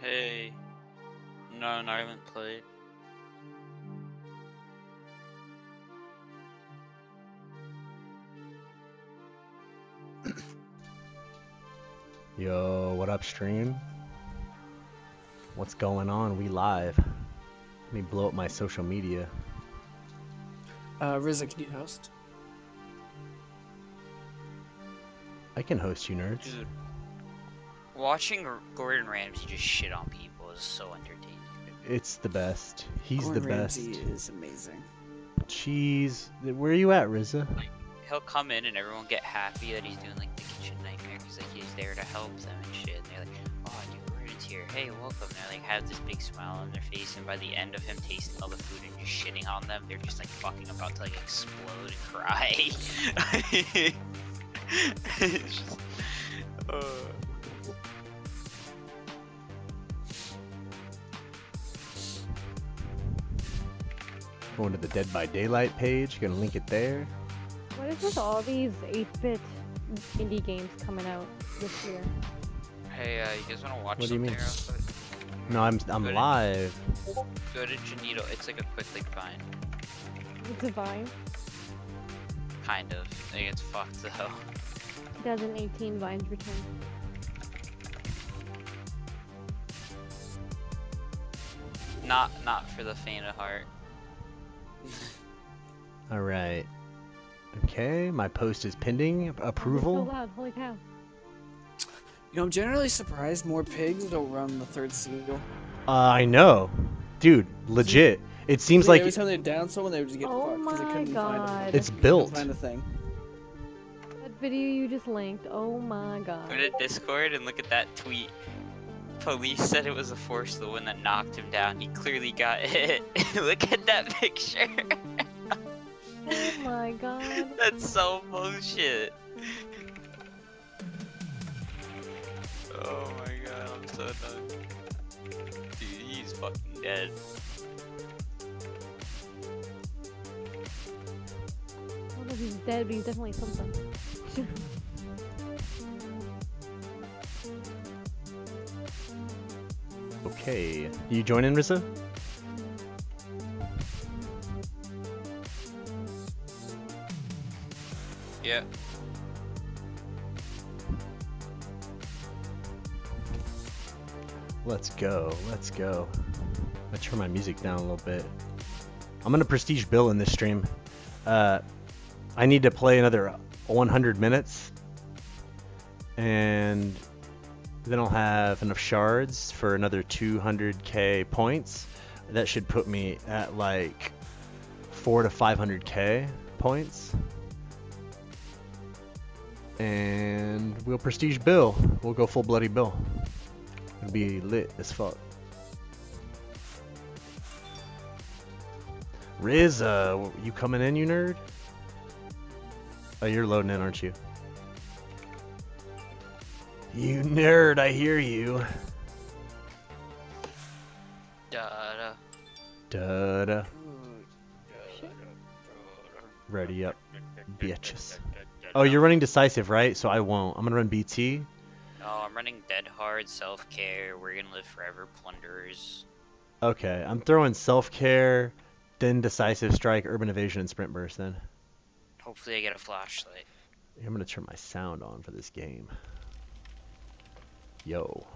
Hey. No, no, I haven't played. Yo, what up, stream? What's going on? We live. Let me blow up my social media. Uh, Rizza, can you host? I can host you, nerds. Dude. Watching R- Gordon Ramsay just shit on people is so entertaining. It's the best. He's Gordon the best. Ramsay is amazing. Cheese. Where are you at, Rizza? He'll come in and everyone get happy that he's doing like the kitchen nightmare because like he's there to help them and shit. And they're like, oh, new Gordon's here. Hey, welcome. And they like have this big smile on their face, and by the end of him tasting all the food and just shitting on them, they're just like fucking about to like explode and cry. it's just, uh, Going to the Dead by Daylight page. Gonna link it there. What is with all these 8-bit indie games coming out this year? hey, uh, you guys want to watch What do you mean? real quick? No, I'm I'm Good. live. Go to Janito. It's like a quick like vine. It's a Vine. Kind of. I think it's fucked though. 2018 Vines return. Not not for the faint of heart. All right. Okay, my post is pending Oh, approval. So loud. Holy cow. You know, I'm generally surprised more pigs don't run the third seal. Uh, I know, dude. Legit. It seems Like like every time they down someone, they would just get Oh fucked because they couldn't find God. a, it's built. find a thing. Video you just linked. Oh my god. Go to Discord and look at that tweet. Police said it was a force the one that knocked him down. He clearly got hit. look at that picture. Oh my god. That's so bullshit. Oh my god, I'm so done. Dude, he's fucking dead. I don't know if he's dead, but he's definitely something. Okay. You joining, Rissa? Yeah. Let's go. Let's go. I turn my music down a little bit. I'm gonna prestige Bill in this stream. Uh, I need to play another 100 minutes, and then I'll have enough shards for another 200k points. That should put me at like four to 500k points. And we'll prestige Bill. We'll go full bloody Bill. It'll be lit as fuck. Riz, you coming in, you nerd? Oh, you're loading in, aren't you? You nerd, I hear you. Da da. Da da. Ready up, bitches. Oh, you're running decisive, right? So I won't. I'm gonna run BT. No, I'm running Dead Hard, Self Care, We're Gonna Live Forever, Plunderers. Okay, I'm throwing self care, then decisive strike, urban evasion, and sprint burst. Then Hopefully, I get a flashlight. I'm gonna turn my sound on for this game. Yo.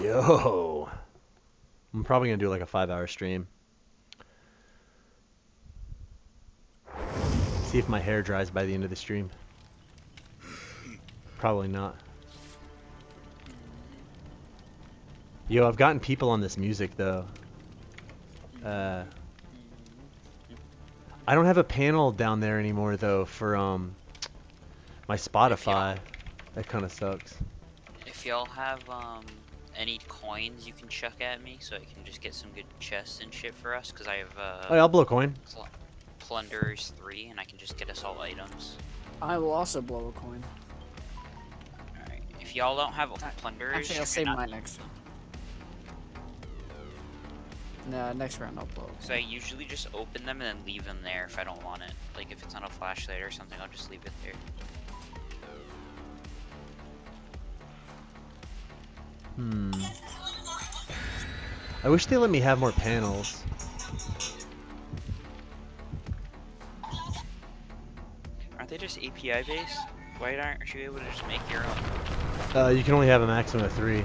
Yo. I'm probably gonna do like a five-hour stream. See if my hair dries by the end of the stream. Probably not. Yo, I've gotten people on this music though. Uh, I don't have a panel down there anymore though for um my Spotify. That kind of sucks. If y'all have um any coins you can chuck at me, so I can just get some good chests and shit for us, because I have uh, Oh, yeah, I'll blow a coin. pl- Plunderers 3, and I can just get us all items. I will also blow a coin. Alright, if y'all don't have Plunderers, Actually, I'll you're save not- mine next time. Nah, next round I'll blow. So I usually just open them and then leave them there if I don't want it. Like if it's on a flashlight or something, I'll just leave it there. Hmm. I wish they let me have more panels. Aren't they just API based? Why aren't you able to just make your own? Uh, you can only have a maximum of three.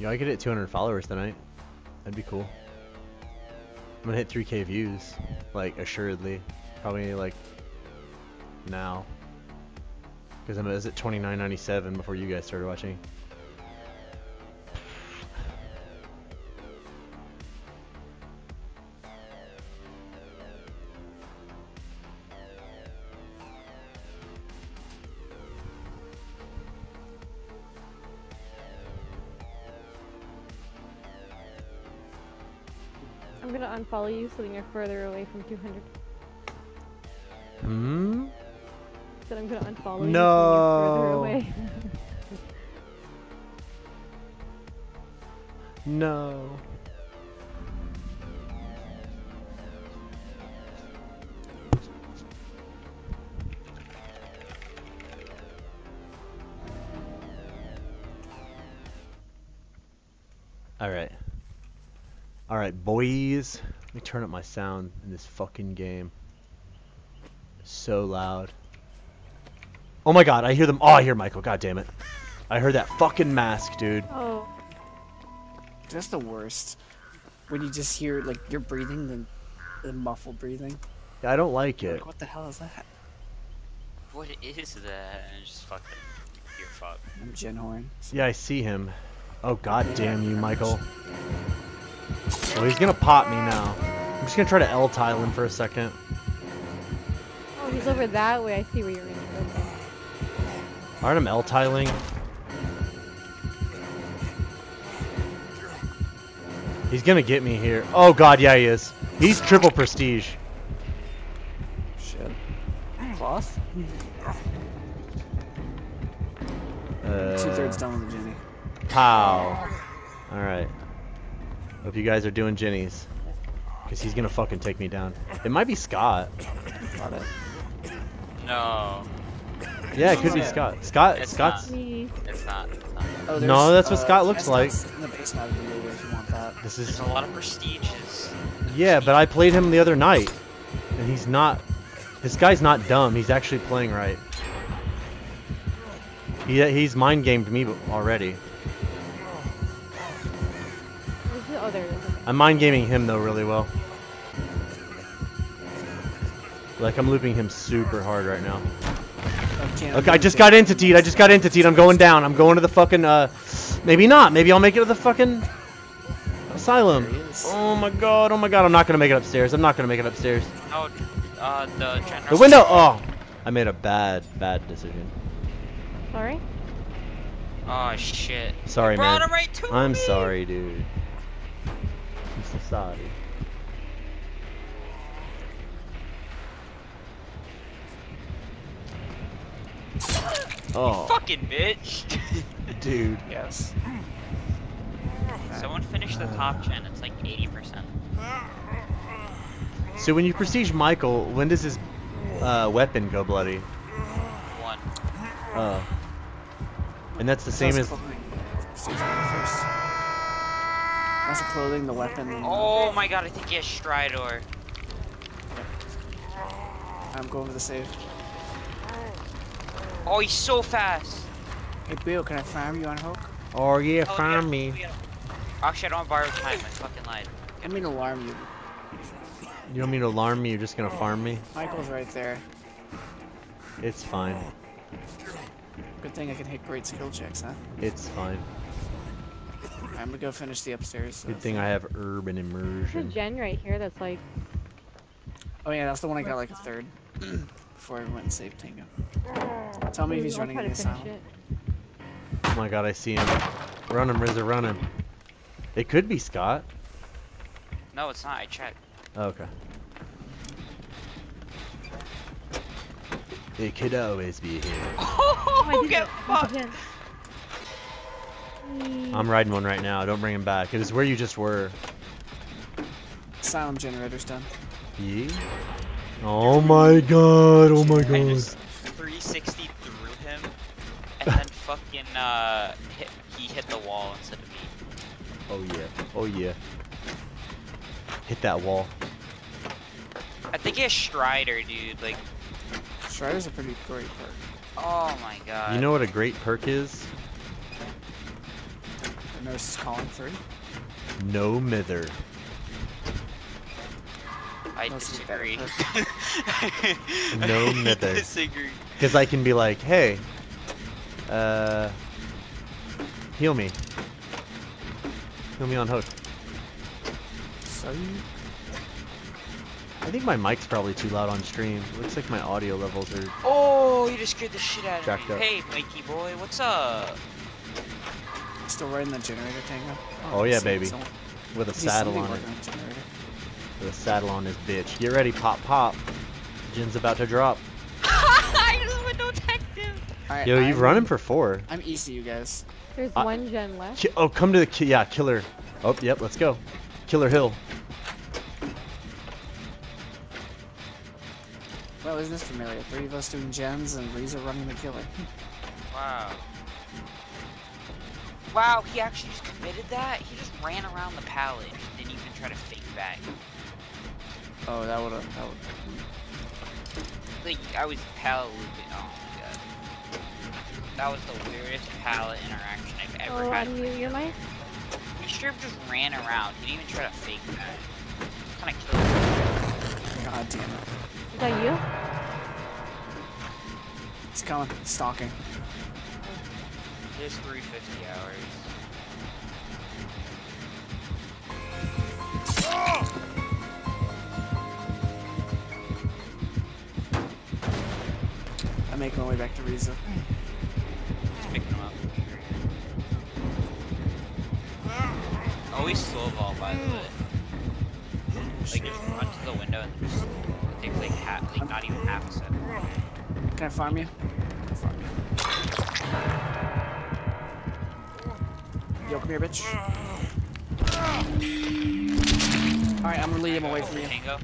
Yo, I could hit 200 followers tonight. That'd be cool. I'm gonna hit 3k views, like assuredly. Probably like now, because I'm at 29.97 before you guys started watching. Unfollow you so that you're further away from 200. Hmm. Said I'm gonna unfollow you so further No. away. No. Alright. Alright, boys. Let me turn up my sound in this fucking game. So loud. Oh my god, I hear them. Oh, I hear Michael. God damn it. I heard that fucking mask, dude. oh, That's the worst. When you just hear like you're breathing, then the muffled breathing. Yeah, I don't like it. Like, what the hell is that? What is that? And just fucking, you're fucked. I'm Jen Horn. Yeah, I see him. Oh god damn you, Michael. Well, he's gonna pop me now. I'm just gonna try to L tile him for a second. oh, he's over that way. I see where you're in. Okay. Alright, I'm L tiling. He's gonna get me here. Oh god, yeah he is. He's triple prestige. Shit. Cloth? Uh, Two thirds done with the Jenny. Pow. Alright. Hope you guys are doing Jennies. Because he's gonna fucking take me down. It might be Scott. Got it. No, Yeah, it could be Yeah. Scott. Scott, It's Scott's. Me. it's not. It's not. Oh, No, that's what uh, Scott looks like. Chestnuts In the basement of the movie if you want that. This There's is. a lot of prestiges. Yeah, but I played him the other night, and he's not. This guy's not dumb. He's actually playing right. He he's mind gamed me already. I'm mind gaming him though really well. Like I'm looping him super hard right now. Okay, Okay, I just got entitied. I just got entitied. I'm going down. I'm going to the fucking. Uh, maybe not. Maybe I'll make it to the fucking asylum. There he is. Oh my god. Oh my god. I'm not gonna make it upstairs. I'm not gonna make it upstairs. No, uh, the general. The window. Oh, I made a bad, bad decision. Sorry. Oh shit. Sorry, man. right to I'm me. sorry, dude. I'm so. Oh, Fucking bitch. dude. Yes. Someone finished the top gen. It's like 80%. So when you prestige Michael, when does his uh, weapon go bloody? One. Oh. And that's the same as. Clothing. Steve's going first. That's the clothing, the weapon. and- Oh my god, I think he has Stridor. I'm going for the save. Oh, he's so fast. Hey, Bill, can I farm you on Hook? Oh yeah, Oh, find yeah, me. Oh, yeah. Actually, I don't want to borrow time. I fucking lied. I mean alarm you. You don't mean to alarm me? You're just gonna farm me? Michael's right there. It's fine. Good thing I can hit great skill checks, huh? It's fine. I'm gonna go finish the upstairs. Good uh, thing I have urban immersion. There's a gen right here that's like. Oh yeah, that's the one I got like a third. Before I went and saved Tango. Tell me if he's I'll running try in the finish asylum. it. Oh my god, I see him. Run him, Rizza, run him. It could be Scott. No, it's not. I checked. Oh, okay. It could always be him. Oh, Oh, get fucked. Again. Whee. I'm riding one right now. Don't bring him back. It is where you just were. Asylum generator's done. Yee? Oh my god, oh my god. I god. just 360 through him, and then fucking uh, hit, he hit the wall instead of me. Oh yeah, oh yeah. Hit that wall. I think he has Stridor, dude. Like, Stridor's a pretty great perk. oh my god. You know what a great perk is? The nurse is calling three. No mither. I That's a better disagree. No I mither. disagree. Because I can be like, hey, uh, heal me. Heal me on hook. So you I think my mic's probably too loud on stream. Looks like my audio levels are. Oh, you just scared the shit out of me. up. Hey, Mikey boy, what's up? Still riding the generator tango? Oh, I yeah, baby. someone- With a I see saddle on it. working the generator. With a saddle on this bitch. Get ready, pop, pop. Jin's about to drop. I just went to detective. Alright, Yo, you've I'm- run him for four. I'm easy, you guys. There's I- one gen left. Ki- oh, come to the ki- yeah, killer. Oh, yep, let's go. Killer Hill. Well, isn't this familiar? Three of us doing gens and Reza running the killer. Wow. Wow, he actually just committed that? He just ran around the pallet and didn't even try to fake back. Oh, that would've that would Like, I was pallet looping. Oh my god. That was the weirdest pallet interaction I've ever Oh, had. unmute your mic. He straight up just ran around. He didn't even try to fake that. Kinda killed him. God damn it. Is that you? It's coming. Stalking. There's 350 hours. I'm making my way back to Reza. Just picking him up. Oh, Always slow ball, by the way. Like, just run to the window and just it takes like half, like not even half a second. Can I farm you? I'll farm you. Yo, come here, bitch. Alright, I'm gonna lead him away from you. Tango.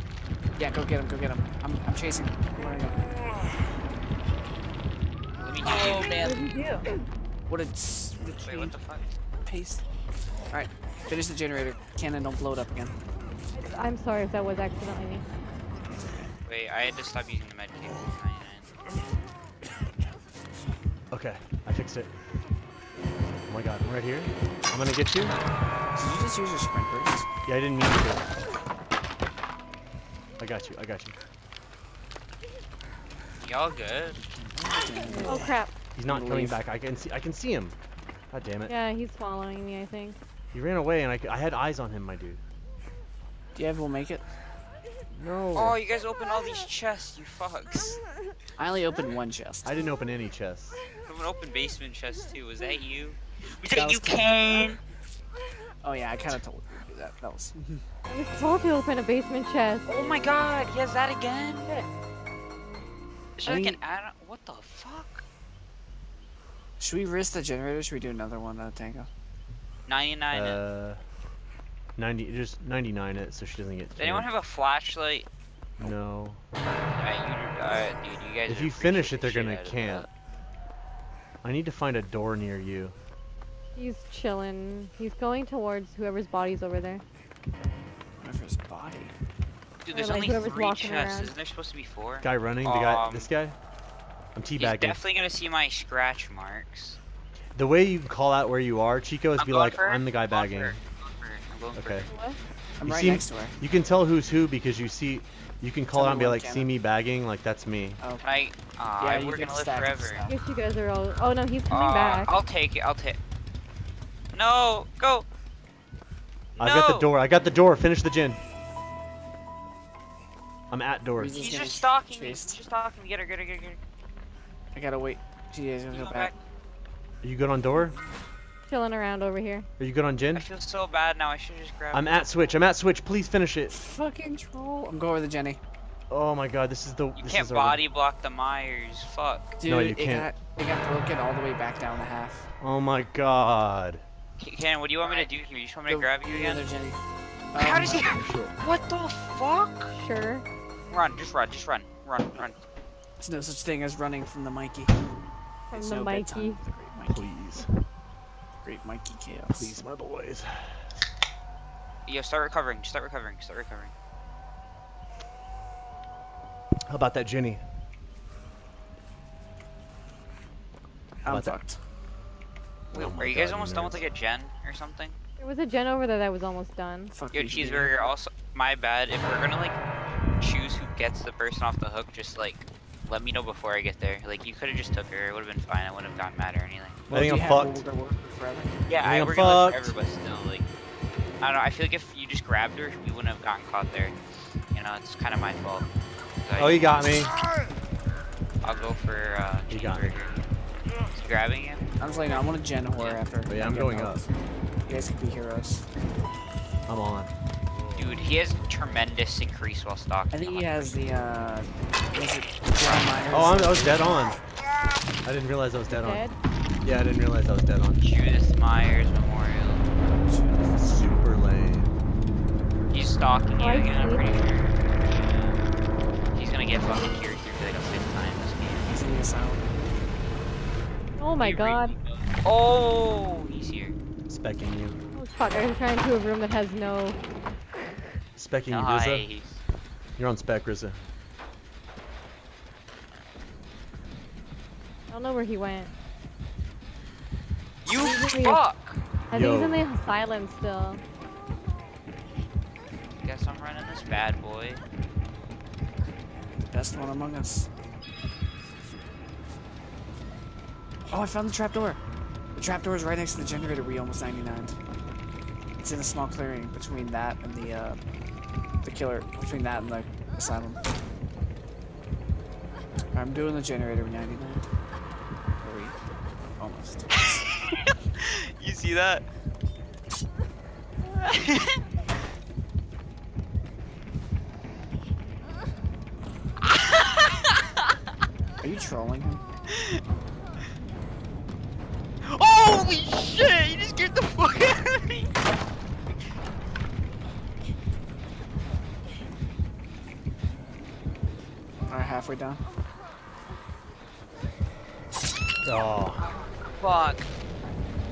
Yeah, go get him, go get him. I'm, I'm chasing. Where are you? Let me Oh. What man. did you do? What a, s- what a Wait, what the fuck? pace. Alright, finish the generator. Cannon, don't blow it up again. I'm sorry if that was accidentally me. Wait, I had to stop using the med kit. Okay, I fixed it. Oh my god, I'm right here. I'm gonna get you. Did you just use your sprint burst? Yeah, I didn't mean to. I got you, I got you. Y'all good? Oh crap. He's not coming back. I can see I can see him. God damn it. Yeah, he's following me, I think. He ran away and I had eyes on him, my dude. Do you have will make it? No. Oh, you guys opened all these chests, you fucks. I only opened one chest. I didn't open any chests. Someone opened basement chest too. Was that you? Was That that was you, Ken. Ken? Oh yeah, I kind of told you that. That was. I was told to open a basement chest. Oh my god, he has that again? Shit. Is I there like mean- an add What the fuck? Should we risk the generator? Should we do another one, uh, Tango? 99. Uh, 90, just 99 it so she doesn't get Does anyone have a flashlight? No. Alright, you, dude, you guys If you finish it, they're gonna shit out of camp. I need to find a door near you. He's chilling. He's going towards whoever's body's over there. Whatever his body. that. Dude, Or, there's like, only three chests. around. Isn't there supposed to be four? Guy running, the guy, Um, this guy. I'm He's definitely gonna see my scratch marks. The way you call out where you are, Chico, is I'm be like. I'm the guy I'm bagging. for. I'm going for her. I'm going for Okay. her. I'm You right see- next to her. You can tell who's who because you see, you can call Tell out and be like, see me bagging, like that's me. Oh, Can I? Aw, Yeah, you we're gonna live forever. I guess you guys are all. Oh no, he's coming Aw, back. I'll take it. I'll take. No, go. I've got the door. I got the door. Finish the gin. I'm at door. Reason- He's getting just stalking me. He's just stalking me. Get her, get her, get her, get her. I gotta wait. She is gonna go go back. back. Are you good on door? Chilling around over here. Are you good on Jen? I feel so bad now. I should just grab. I'm it. at switch. I'm at switch. Please finish it. Fucking troll. I'm going with the Jenny. Oh my god, this is the. You this can't is our- body block the Myers. Fuck. Dude, No, you it can't. got it got broken all the way back down the half. Oh my god. Ken, what do you want me to do here? You just want me to Go- grab you again? other Jenny. How Um, does he? What the fuck? Sure. run, just run, just run, run, run. There's no such thing as running from the Mikey. From There's the no Mikey. with the Mikey. Please. Great Mikey chaos. Please, my boys. Yo, start recovering, start recovering, start recovering. How about that Jenny? I'm about that? fucked. Oh Wait, Oh are you guys God, almost done with like a gen or something? There was a gen over there that was almost done. Fuck Yo, you, Peter. cheeseburger. Also, my bad. If we're gonna like choose who gets the person off the hook, just like let me know before I get there. Like you could have just took her. It would have been fine. I wouldn't have gotten mad or anything. I think do I'm you have fucked. We're gonna work forever? Yeah, I I, think we're I'm gonna live fucked. forever, but still, like, I don't know. I feel like if you just grabbed her, we wouldn't have gotten caught there. You know, it's kind of my fault. I- Oh, you got me. I'll go for uh, You got me. Is he grabbing you? I was like, I want a gen horror after. Oh, yeah, I I'm going out. up. You guys can be heroes. I'm on. Dude, he has a tremendous increase while stalking. I think he has the, uh, was it John Myers? Oh, I'm, I was dead on. I didn't realize I was dead on. Yeah, I didn't realize I was dead on. Judith Myers Memorial. Super lame. He's stalking you Oh, again, I'm pretty sure. Yeah. He's gonna get fucking cured through for like a fifth time this game. He's in the asylum. Oh my god. Oh, he's here. Specking you. Oh fuck, I was trying to a room that has no... Specking you, Rizza. You're on spec, Rizza. I don't know where he went. You Really? fuck! I think he's in the asylum still. Guess I'm running this bad boy. Best one among us. Oh, I found the trapdoor. The trapdoor is right next to the generator we almost 99. It's in a small clearing between that and the, uh, the killer, between that and the asylum. I'm doing the generator 99. Are we? Almost. you see that? Are you trolling him? Alright, halfway down. Oh. Fuck.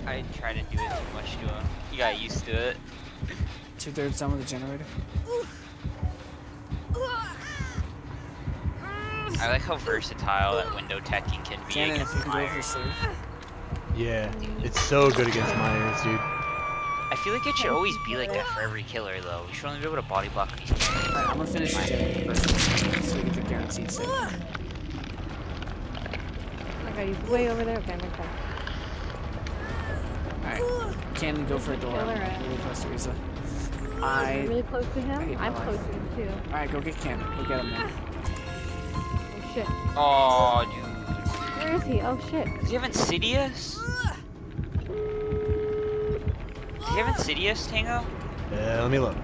I tried to do it too much to him. He got used to it. Two thirds done with the generator. I like how versatile that window teching can be Cannon, against you can go for Myers. Yeah. It's so good against Myers, dude. I feel like it should always be like that for every killer, though. We should only be able to body block these killers. Alright, I'm gonna finish the generator first, so we get the guaranteed safe. Oh my god, he's way over there. Okay, I'm okay. Alright. Cannon, go for a door. Killer it. Really close to Risa. I'm I. really close to him. I'm life. close to him too. Alright, go get Cannon. Go get him now. Oh shit. Oh, dude. Where is he? Oh shit. Does he have Insidious? Does he have Insidious, Tango? Yeah, let me look.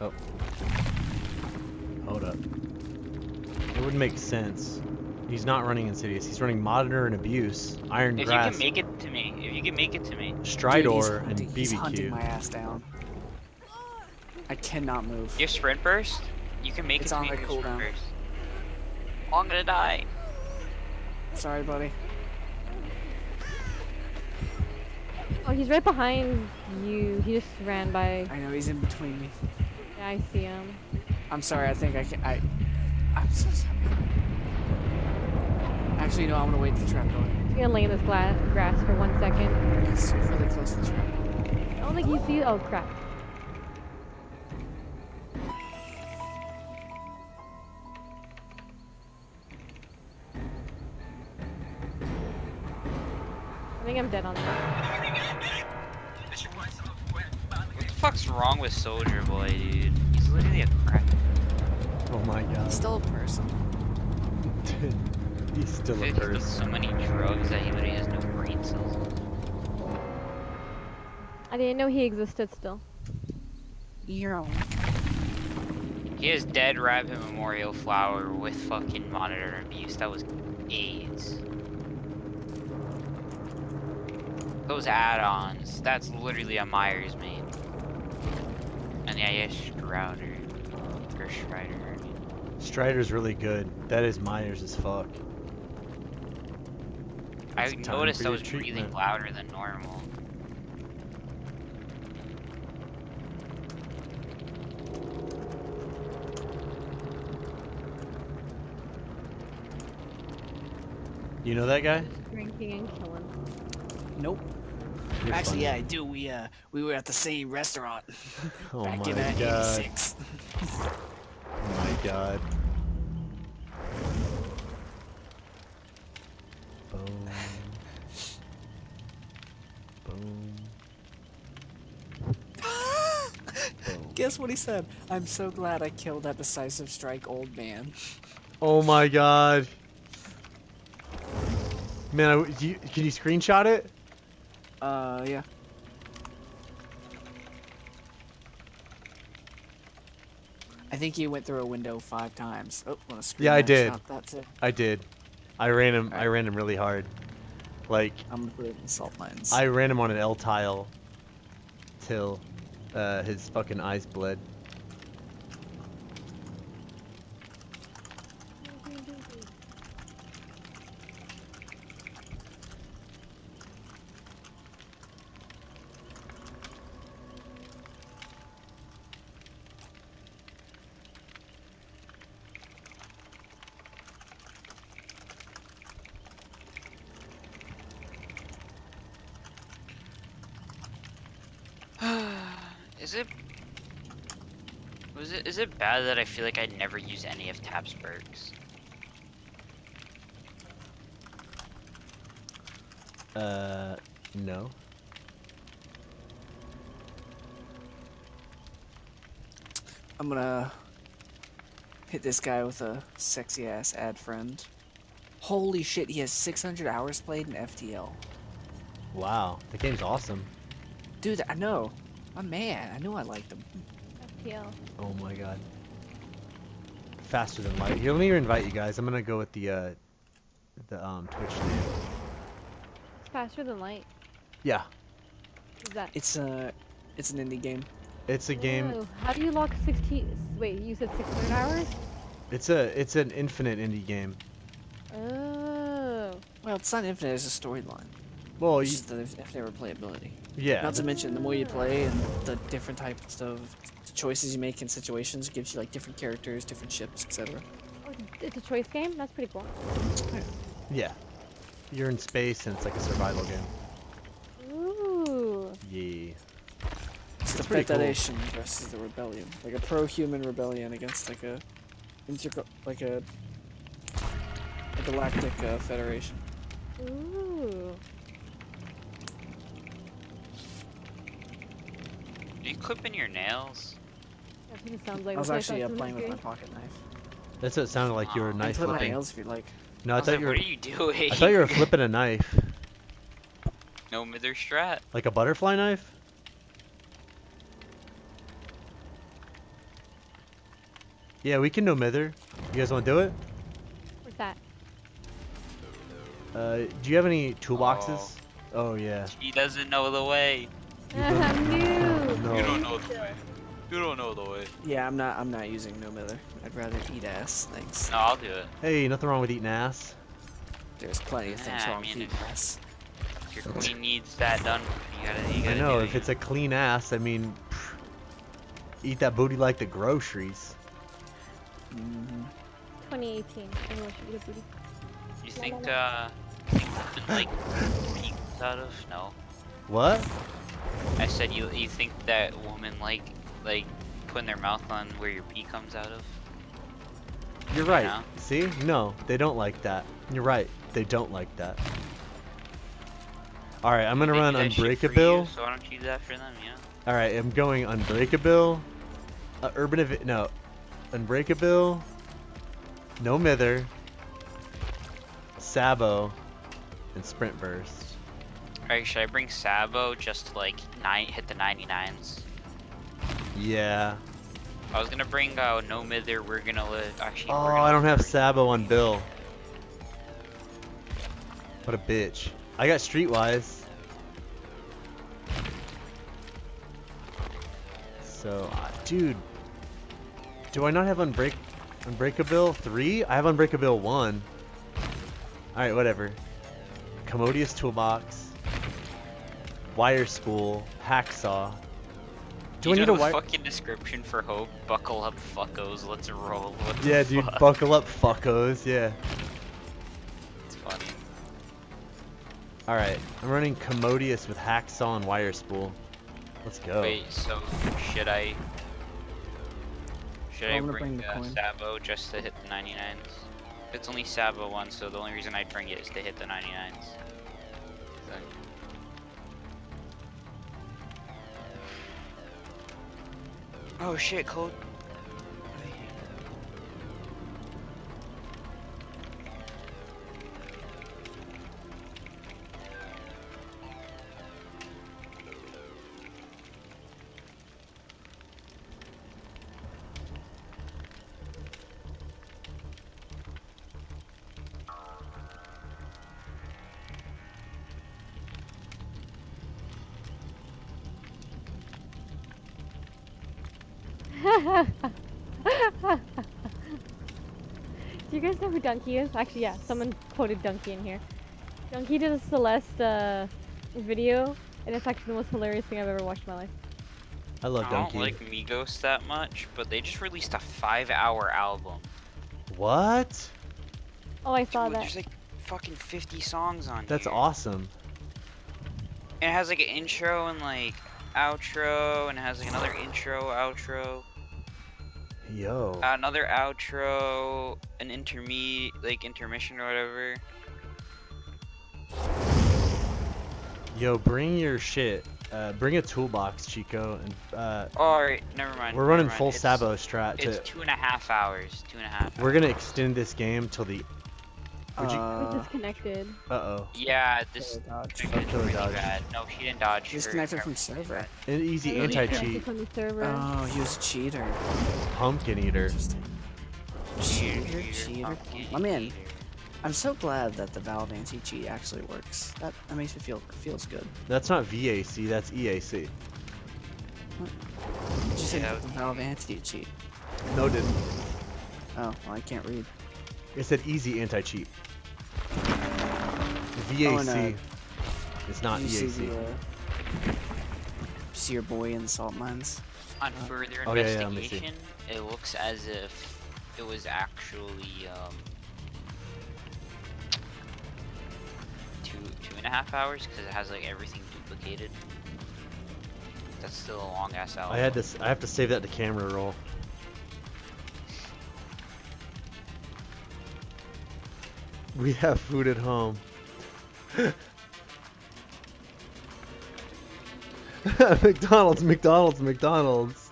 Oh. Hold up. It wouldn't make sense. He's not running Insidious. He's running Monitor and Abuse, Iron If Grass, If you can make it to me, if you can make it to me. Dude, he's Stridor, and hunting- He's hunting my BBQ. ass down. I cannot move. You Sprint Burst? You can make It's it to on me my with Sprint cooldown. Burst. Oh, I'm gonna die. Sorry, buddy. He's right behind you. He just ran by. I know he's in between me. Yeah, I see him. I'm sorry. I think I can. I. I'm so sorry. Actually, no. I'm gonna wait at the trapdoor. He's gonna lay in this gla- grass for one second. He's so really close to the trapdoor. I don't think he sees. Oh crap. I think I'm dead on this. Wrong with Soldier Boy, dude? He's literally a crack. Oh my god. He's god. still a person. He's still I a feel like he's person. so many drugs that he literally has no brain cells. I didn't know he existed still. You're He has Dead Rabbit Memorial Flower with fucking Monitor Abuse. That was AIDS. Those add-ons, that's literally a Myers main. And Yeah, yeah, Stridor. Or Stridor. Stridor's really good. That is Myers as fuck. I It's noticed I your was breathing louder than normal. You know that guy? Drinking and killing. Nope. Actually, funny. yeah, I do. We uh, we were at the same restaurant Oh back my in uh, '86. Oh my god. Boom. Boom. Boom. Guess what he said? I'm so glad I killed that decisive strike old man. Oh my god. Man, I, you, can you screenshot it? Uh, yeah. I think he went through a window five times. Oh, want to screen Yeah, I did. I did. I ran him. I ran him really hard. Like I'm gonna put it in salt mines. I ran him on an L tile till uh, his fucking eyes bled. is it? Was it? Is it bad that I feel like I'd never use any of Tapp's perks? Uh, no. I'm gonna hit this guy with a sexy ass ad friend. Holy shit, he has 600 hours played in FTL. Wow, the game's awesome. Dude, I know. My man, I knew I liked him. FPL. Oh my god. Faster than light. Here, let me invite you guys. I'm gonna go with the uh, the um Twitch name. It's faster than light. Yeah, Is that? It's a, it's an indie game. it's a game. Whoa, How do you lock 16? Wait, you said 600 hours? It's a it's an infinite indie game. Uh, Oh. Well, it's not infinite, it's a storyline. Well, It's you, just the infinite replayability. yeah. Not to mention, the more you play and the different types of choices you make in situations gives you like different characters, different ships, etc. Oh, it's a choice game? That's pretty cool. Yeah. You're in space and it's like a survival game. Ooh. Yeah. It's the pretty cool. Federation versus the Rebellion, like a pro-human rebellion against like a, inter like a, a galactic uh, federation. Ooh. Are you clipping your nails? That's what it sounds like. I was That's what actually uh, playing with my pocket knife. That's what it sounded like you were Aw. I knife can put my flipping. nails if you like. No, I I thought like, you were. what are you doing? I thought you were flipping a knife, no mither strat. like a butterfly knife. Yeah, we can no mither. You guys want to do it? What's that? Uh, do you have any toolboxes? Oh yeah. He doesn't know the way. I'm new. No. You don't know the way. You don't know the way. Yeah, I'm not. I'm not using no mither. I'd rather eat ass. Thanks. No, I'll do it. Hey, nothing wrong with eating ass. There's plenty of things Nah, I wrong with eating ass. If your queen needs that done, you gotta. You I gotta know. do If it. it's a clean ass, I mean, pff, eat that booty like the groceries. hmm 2018. Everyone should eat a booty. You think uh, women like peeks out of? No. What? I said you. You think that woman like like putting their mouth on where your pee comes out of? You're right. know? See? No, they don't like that. You're right. They don't like that. All right, I'm gonna They run that shit for Unbreakable. you, So why don't you do that for them? Yeah. All right, I'm going Unbreakable. Uh, Urban Ev- no, Unbreakable. No Mither. Sabo, and Sprint Burst. Alright, should I bring Sabo just to like nine hit the 99s? Yeah. I was gonna bring uh, no mither. We're gonna live. Actually, Oh, gonna I don't have Sabo on Bill. What a bitch. I got Streetwise. So, uh, dude, do I not have Unbreak Unbreakable 3? I have Unbreakable 1. Alright, whatever. Commodious Toolbox. Wire Spool. Hacksaw. Do you I need a the wire? fucking description for Hope? Buckle up, fuckos. Let's roll. What Yeah, dude, fuck? buckle up, fuckos. Yeah. It's funny. Alright, I'm running Commodious with Hacksaw and Wire Spool. Let's go. Wait, so should I? Should I I'm gonna bring, bring the uh. Sabo just to hit the 99s? It's only Sabo one, so the only reason I'd bring it is to hit the 99s. Oh shit, code. Do you guys know who Dunkey is? Actually, yeah, someone quoted Dunkey in here. Dunkey did a Celeste uh, video, and it's actually the most hilarious thing I've ever watched in my life. I love I don't Dunkey. like Migos that much, but they just released a five-hour album. What? Oh, I saw Dude, that. There's like fucking 50 songs on That's here. awesome. And it has like an intro and like outro, and it has like another intro, outro, Yo. another outro, an interme like intermission or whatever. Yo, bring your shit. Uh, bring a toolbox, Chico, and uh, Alright, never mind. we're running mind. full it's, Sabo strat. It's two and a half hours. Two and a half. we're gonna extend this game till the. Would you- We Uh, disconnected. Uh oh. Yeah, this Killer dodge. really dodge. bad. No, she didn't dodge. her Disconnected from server. An easy We anti-cheat. from the server. Oh, he was a cheater. Pumpkin eater. Interesting. Cheater, Cheater, cheater, cheater. pumpkin My man, eater. I'm so glad that the Valve anti-cheat actually works. That, that makes me feel feels good. That's not VAC. That's E EAC. Did you say Yeah, that the Valve anti-cheat? No, didn't. Oh, well, I can't read. It said easy anti cheat. VAC Oh, and, uh, not Did you see the, uh, see your boy in the salt mines? On Uh, further oh, yeah, yeah, let me see. investigation, it looks as if it was actually um, two two and a half hours because it has like everything duplicated. That's still a long ass hour. I had to. s- I have to save that to camera roll. We have food at home. McDonald's, McDonald's, McDonald's.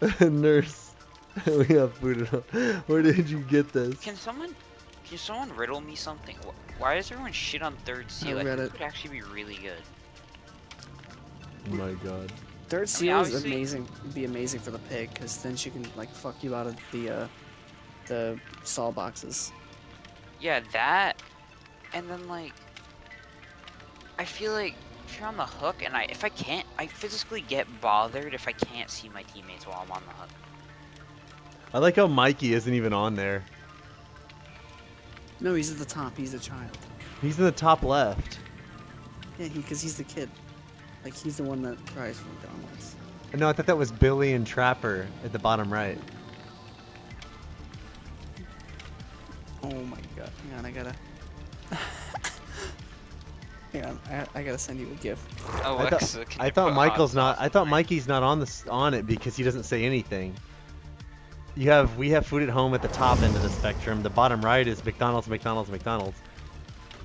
Nurse, we have food at home. Where did you get this? Can someone can someone riddle me something? Why does everyone shit on Third Seal? I Like read it. would actually be really good. Oh my god. Third seal is obviously- amazing. Be amazing for the pig, because then she can like fuck you out of the uh, the saw boxes. Yeah, that, and then like, I feel like if you're on the hook, and I if I can't, I physically get bothered if I can't see my teammates while I'm on the hook. I like how Mikey isn't even on there. No, he's at the top. He's a child. He's in the top left. Yeah, he because he's the kid. Like he's the one that cries for McDonald's. No, I thought that was Billy and Trapper at the bottom right. Oh my god. Hang on, I gotta. Hang on, I, I gotta send you a gif. Oh, I thought, can I thought Michael's not. I thought Mikey's not on this on it because he doesn't say anything. You have we have food at home at the top end of the spectrum. The bottom right is McDonald's, McDonald's, McDonald's.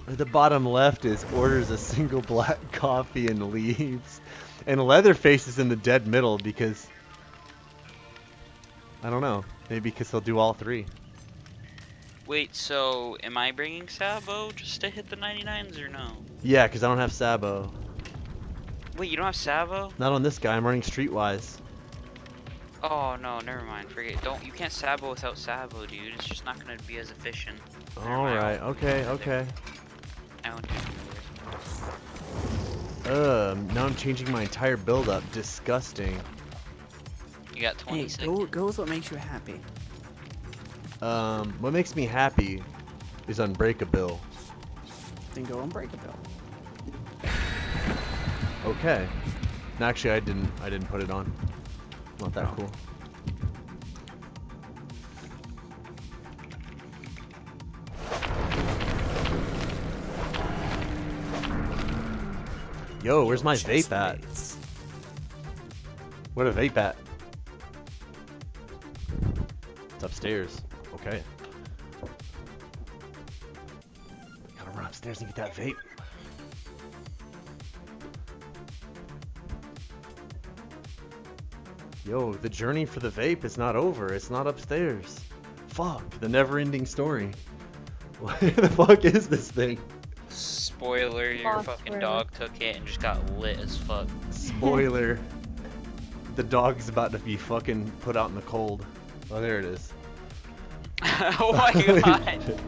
The bottom left is orders a single black coffee and leaves. And Leatherface is in the dead middle because I don't know. Maybe because he'll do all three. Wait, so am I bringing Sabo just to hit the 99s or no? Yeah, because I don't have Sabo. Wait, you don't have Sabo? Not on this guy. I'm running Streetwise. Oh no, never mind. Forget. Don't. You can't Sabo without Sabo, dude. It's just not gonna be as efficient. Never All mind, right. won't- Okay. Okay. I won't do it. Ugh, um, now I'm changing my entire build up. Disgusting. You got 20 Hey, go, go with what makes you happy. Um, what makes me happy is Unbreakable. Then go and break a bill. Okay. No, actually, I didn't. I didn't put it on. Not that Oh. cool. Yo, where's my vape at? Where the vape at? It's upstairs. Okay. Gotta run upstairs and get that vape. Yo, the journey for the vape is not over. It's not upstairs. Fuck, the never-ending story. What the fuck is this thing? Spoiler, your Lost fucking dog took it and just got lit as fuck. Spoiler. the dog's about to be fucking put out in the cold. Oh, there it is. oh my god.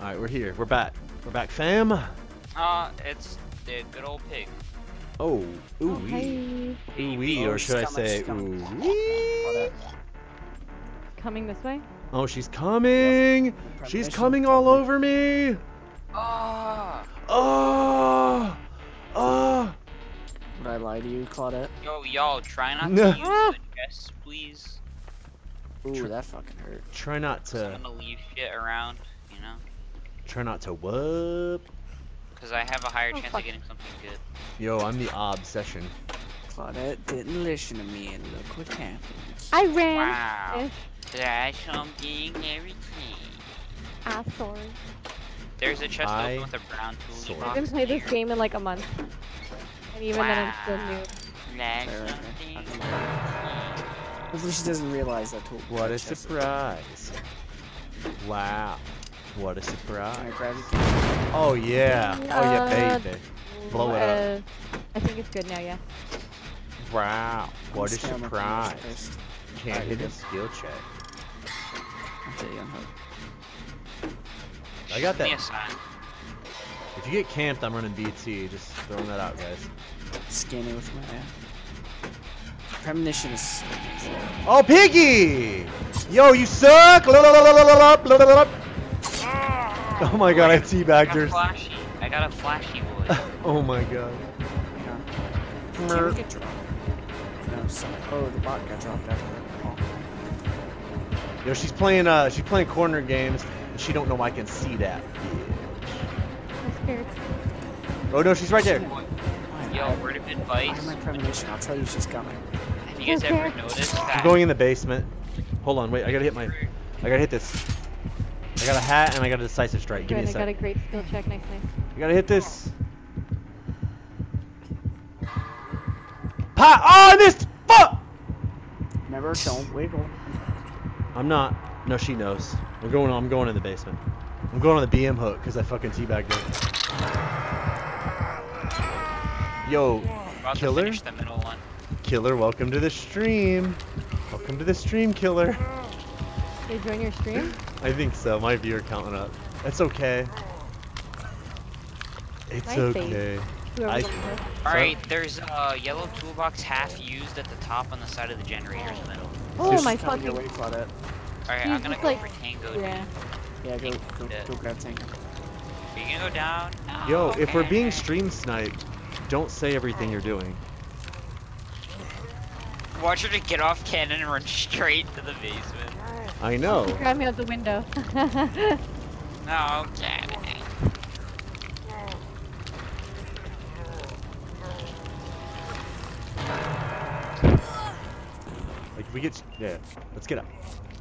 Alright, we're here. We're back. We're back, fam. Uh, it's the good old pig. Oh, ooh Oh, wee. hi. Ooh wee, Oh, or she's should I coming, say she's coming. ooh wee? Coming this way? Oh, she's coming. She's Premonition. coming all over me. Ah! Oh, oh. Would I lie to you, Claudette? Yo, y'all, try not No. to use the chest, please. Ooh, that fucking hurt. Try not to. I'm gonna leave shit around, you know? Try not to whoop. Because I have a higher Oh, chance fuck. of getting something good. Yo, I'm the obsession. Claudette didn't listen to me, and look what happened. I ran. Wow. Yes, There's something everything. asshole. There's a chest I open with a brown tool. I haven't played this game in like a month. And even then I'm still new. There's something there. everything. Hopefully she doesn't realize that tool. What a that chest is- surprise. Wow. What a surprise. Oh yeah. Oh Uh, yeah, baby. Blow it up. Uh, I think it's good now, yeah. Wow. What a Stay on my surprise. Can't hit you're a skill check. Okay, unhook. I got that. a. If you get camped, I'm running BT. Just throwing that out, guys. Scanning with my hand. Premonition is so amazing. Oh, Piggy! Yo, you suck! Oh my god, I I teabagged got her. flashy. I got a flashy boy. Oh my god. Hang on. Get dropped? No, sorry. Oh, the bot got dropped after that call. Yo, she's playing uh she's playing corner games and she don't know I can see that. I'm scared. Oh no, she's right there. Yo, word of I advice. have my premonition. I'll tell you she's coming. Have you guys ever Okay. noticed that? I'm going in the basement. Hold on, wait, I gotta hit my I gotta hit this. I got a hat and I got a decisive strike. Give Good, me a I got a great skill check. Nice, nice. I gotta hit this. Pop! Oh, I missed! Fuck! Remember, don't wiggle. I'm not. No, she knows. We're going. I'm going in the basement. I'm going on the BM hook because I fucking teabagged her. Yo, About Killer? To finish the middle one. killer, welcome to the stream. Welcome to the stream, killer. They join your stream? I think so. My viewer count went up. That's okay. It's Nice okay. I- on the list. Alright, there's a yellow toolbox half used at the top on the side of the generator's middle. Oh She's my coming your fucking. way, Alright, I'm gonna just go like- for Tango. dude. Yeah. Yeah, go, go, Yeah. go grab Tango. Are you gonna go down? No, Yo, oh, if we're being okay. stream sniped, don't say everything you're doing. Watch her to get off cannon and run straight to the basement. I know. Grab me out the window. No, cannon. Like we get. Yeah. Let's get out.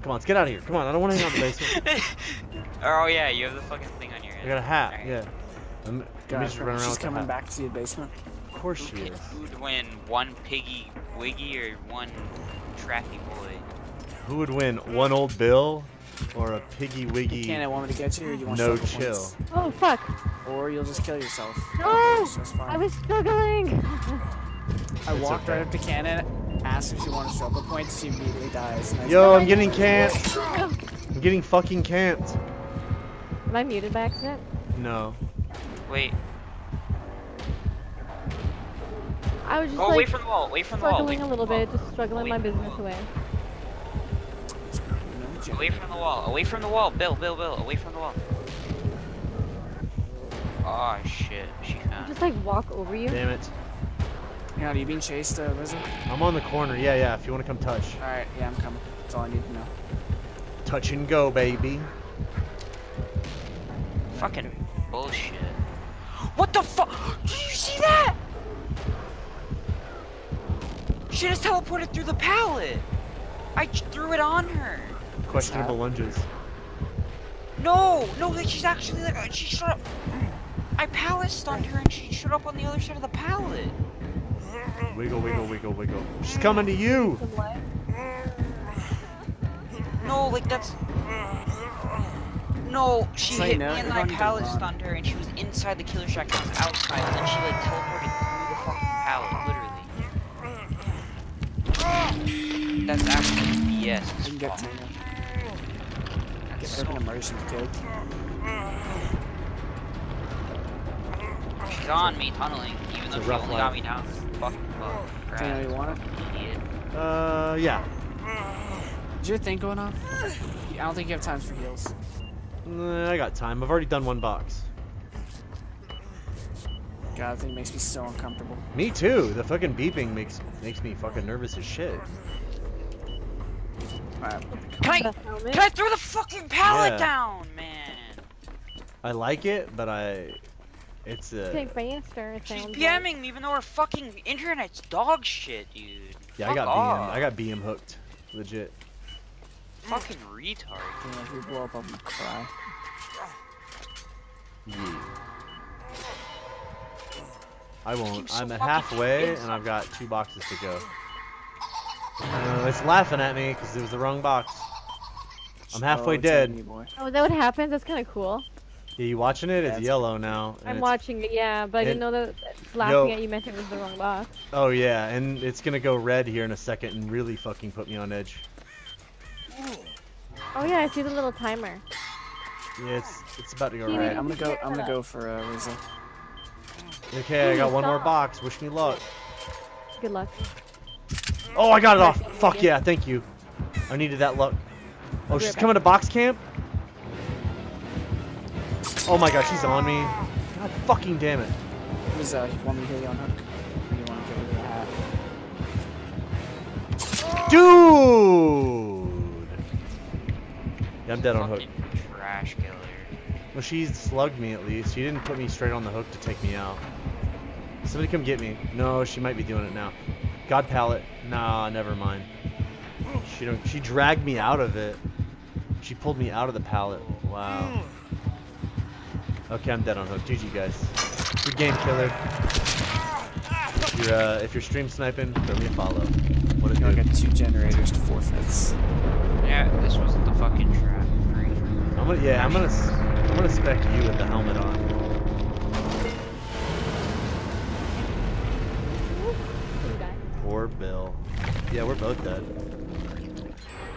Come on, let's get out of here. Come on, I don't want to hang out in the basement. oh yeah, you have the fucking thing on your head. I head. got a hat. Alright. Yeah. I'm, let me Guys, just run around she's coming back to the basement. Of course she Who is. could- Who'd win, one piggy wiggy or one trappy boy? Who would win, one old Bill or a Piggy Wiggy? Can I want me to get you, or you want No chill. points? oh fuck. Or you'll just kill yourself. No! It's just fine. I was struggling. I It's walked okay. right up to Cannon, asked if she wanted struggle points, she immediately dies. Yo, said, I'm getting camped. I'm getting fucking camped. Am I muted by accident? No. Wait, I was just Go away like from the wall. Away from the wall. away struggling a little the wall. bit, just struggling my business away. Away from the wall. Away from the wall. Bill, Bill, Bill. Away from the wall. Oh shit. She found. Just like walk over you. Damn it. Yeah, are you being chased, uh, Lizzie? I'm on the corner. Yeah, yeah. If you want to come touch. Alright, yeah, I'm coming. That's all I need to know. Touch and go, baby. Fucking bullshit. What the fuck? Did you see that? She just teleported through the pallet. I threw it on her. Questionable lunges. No, no, like she's actually like uh, she shut up. I pallet stunned her and she showed up on the other side of the pallet. Wiggle, wiggle, wiggle, wiggle. She's coming to you. No, like that's. No, she Say hit me and you're then I pallet stunned her and she was inside the killer shack and I was outside and then she like teleported through the fucking pallet, literally. That's actually BS. I can get fuck. to you. That's Get so urban immersion kid. She's on me tunneling, even It's though a she rough only life. got me down. Fucking well. Daniel, you want it? Idiot. Uh, yeah. Is your thing going off? I don't think you have time for heals. Uh, I got time. I've already done one box. God, that thing makes me so uncomfortable. Me too. The fucking beeping makes makes me fucking nervous as shit. Alright. Can I, can I throw the fucking pallet Yeah. down, man? I like it, but I, it's uh, Take faster. it She's sounds BMing me even though her fucking internet's dog shit, dude. yeah. I got off. BM. I got BM hooked, legit. Fucking retard. Daniel, if we blow up, I'm gonna cry. Yeah. I won't. Keep so I'm at halfway, and I've got two boxes to go. Uh, it's laughing at me because it was the wrong box. I'm halfway Oh, dead. you, Oh, is that what happens? That's kind of cool. Yeah, you watching it? It's That's- yellow now. I'm watching it, yeah, but I didn't know that it's laughing Yo. at you meant it was the wrong box. Oh yeah, and it's gonna go red here in a second and really fucking put me on edge. Oh yeah, I see the little timer. Yeah, it's it's about to go He Alright, red. I'm gonna go. I'm gonna go for uh, Rizzo. Okay, I got one more box. Wish me luck. Good luck. Oh, I got it off. Fuck yeah. yeah, thank you. I needed that luck. Oh, she's coming to box camp. Oh my god, she's on me. God fucking damn it. Rizzo, uh, you want me to heal you on hook? Or you want to get rid the hat? Dude! Yeah, I'm dead on hook. Trash killer. Well, she slugged me at least. She didn't put me straight on the hook to take me out. Somebody come get me. No, she might be doing it now. God pallet. Nah, never mind. She don't. She dragged me out of it. She pulled me out of the pallet. Wow. Okay, I'm dead on hook. GG, guys. Good game, killer. If you're, uh, if you're stream sniping, throw me a follow. What You know, I it got two generators to four fifths. Yeah, this wasn't the fucking trap. Great. I'm gonna, yeah, I'm gonna, s- I'm gonna spec you with the helmet on. Die. Poor Bill. Yeah, we're both dead.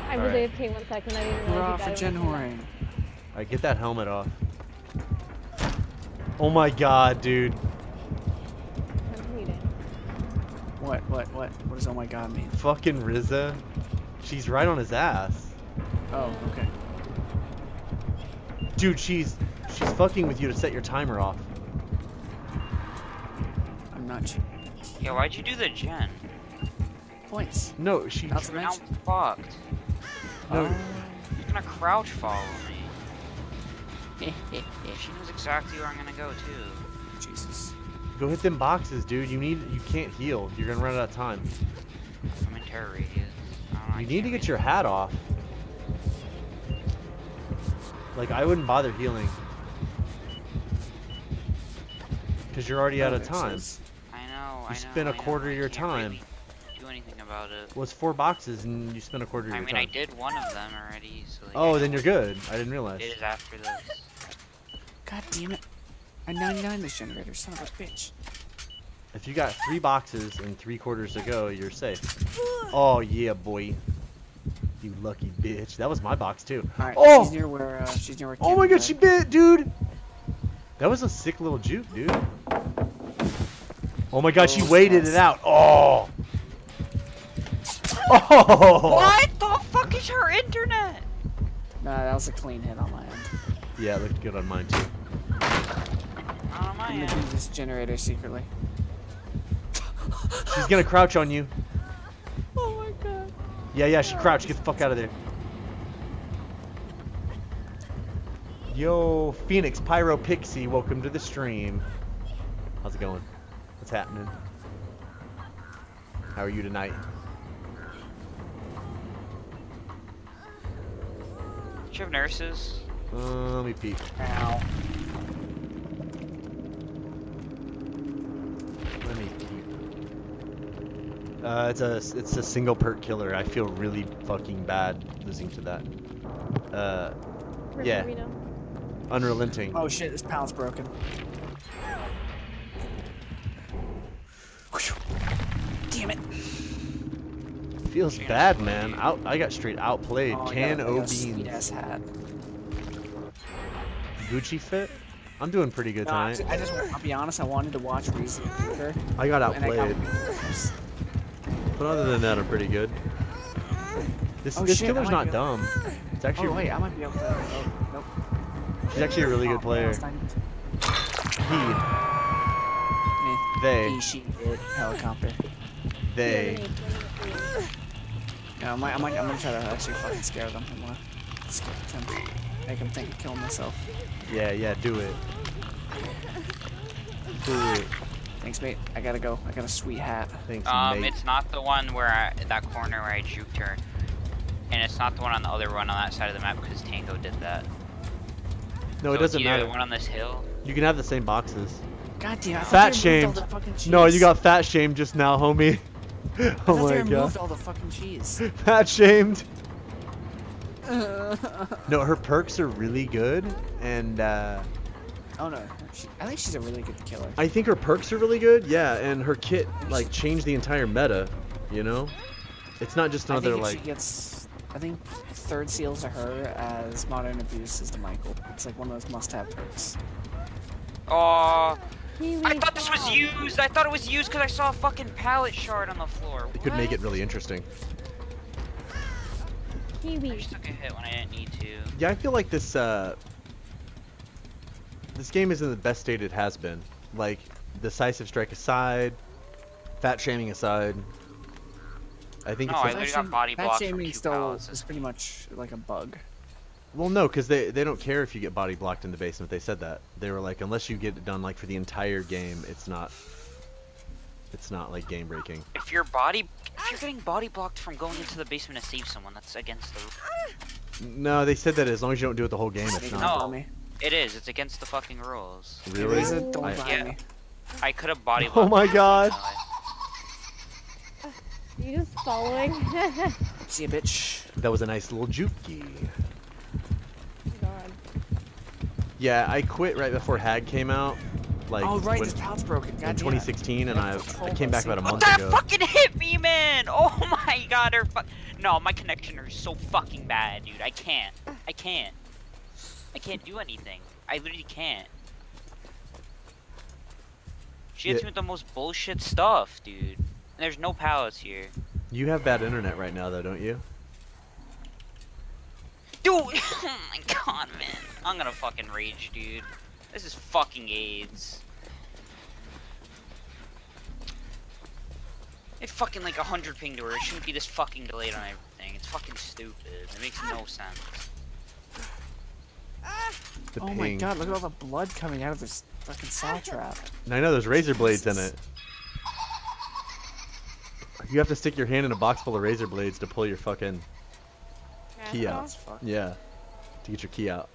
I was Alright. AFK one second. I didn't We're off you for died Gen when I Horing. Alright, get that helmet off. Oh my god, dude. back. Continue it. What? What? What? What does oh my god mean? Fucking Riza. She's right on his ass. Oh, okay. Dude, she's she's fucking with you to set your timer off. I'm not cheating. Yeah, why'd you do the gen? Points. No, she Not to Now mention. I'm fucked. no, Oh. She's gonna crouch follow me. She knows exactly where I'm gonna go too. Jesus. go hit them boxes, dude. You need you can't heal. You're gonna run out of time. I'm in terror radius. I don't know, I You need to get your hat off. Like I wouldn't bother healing. Cause you're already out of time. sense. I know. I know. spent a I know, quarter I of your time. really do anything about it. Well, four boxes and you spent a quarter of I your mean, I time. did one of them already, so. Like, Oh, then you're good. I didn't realize. It is after this. God damn it. I 99 this generator, son of a bitch. If you got three boxes and three quarters to go, you're safe. Oh yeah, boy. You lucky bitch. That was my box too. Alright, Oh! she's near where, uh, she's near where Oh my god, she bit, dude. That was a sick little juke, dude. Oh my god, she Oh, waited it out. Oh. Oh. What the fuck is her internet? Nah, that was a clean hit on my end. Yeah, it looked good on mine too. On my I'm gonna do this generator secretly. She's gonna crouch on you. Oh my god. Yeah, yeah, she crouched. Get the fuck out of there. Yo, Phoenix Pyro Pixie, welcome to the stream. How's it going? What's happening? How are you tonight? Do you have nurses? Uh, let me peep. Ow. Let me peep. Uh, it's a it's a single perk killer. I feel really fucking bad losing to that. Uh, Rip Yeah. Reno. unrelenting. Oh shit, this pallet's broken. Damn it. Feels bad, man. Out, I got straight outplayed. Oh, Can got a- I O got a sweet beans. hat. Gucci fit. I'm doing pretty good No, I tonight. just, I just, I'll be honest, I wanted to watch Reese Weaker. I got and I got outplayed, but other than that, I'm pretty good. This Oh, this shit, killer's not dumb. It's actually Oh wait, I might be able to. Oh, nope. she's actually a really good player. almost. He, Eh, they, he, she, it, helicopter. they. Yeah, I might, I might, I'm gonna try to actually fucking scare them. I'm gonna scare them. Make them think of killing myself. Yeah, yeah, do it. Do it. Thanks, mate. I gotta go. I got a sweet hat. Thanks, Um, mate. it's not the one where I, that corner where I juked her, and it's not the one on the other one on that side of the map because Tango did that. No, So it doesn't matter. The one on this hill. You can have the same boxes. God damn! I Fat they removed all shamed. the fucking. No, you got fat shamed just now, homie. I oh thought they my removed god. all the fucking cheese. Fat shamed. No, her perks are really good, and uh, oh no, she, I think she's a really good killer. I think her perks are really good. Yeah, and her kit like changed the entire meta. You know, it's not just I another think like. she gets, I think third seals to her as monitor abuse is to Michael. It's like one of those must-have perks. Oh, Kiwi, I thought this was used. I thought it was used because I saw a fucking pallet shard on the floor. It could make it really interesting. I just took a hit when I didn't need to. Yeah, I feel like this uh, this game isn't the best state it has been. Like decisive strike aside, fat shaming aside. I think No, it's I literally got body that blocked from shaming two still pallets. is pretty much like a bug. Well, no, because they they don't care if you get body blocked in the basement. They said that they were like, unless you get it done like for the entire game, it's not. It's not like game breaking. If your body, if you're getting body blocked from going into the basement to save someone, that's against the. No, they said that as long as you don't do it the whole game, it's not. No. It is. It's against the fucking rules. Really? Raise it, don't I- behind Yeah. me. I could have body blocked. Oh my God. easily. You just following? See ya, bitch. That was a nice little jukey. God. Yeah, I quit right before Hag came out. Like oh right, when- this pallet's broken. God in damn it. 2016, and I, That's I came back about a boss. What month oh, that ago. fucking hit me, man? Oh my god, her fu- No, my connection is so fucking bad, dude. I can't. I can't. I can't do anything. I literally can't. She hits Yeah. me with the most bullshit stuff, dude. And there's no pallets here. You have bad internet right now, though, don't you? Dude, oh my god, man. I'm gonna fucking rage, dude. This is fucking AIDS. It's fucking like a hundred ping to her. It shouldn't be this fucking delayed on everything. It's fucking stupid. It makes no sense. The Oh my god, look at all the blood coming out of this fucking saw trap. I know there's razor blades in it. You have to stick your hand in a box full of razor blades to pull your fucking key out. That's fucked. Yeah, to get your key out.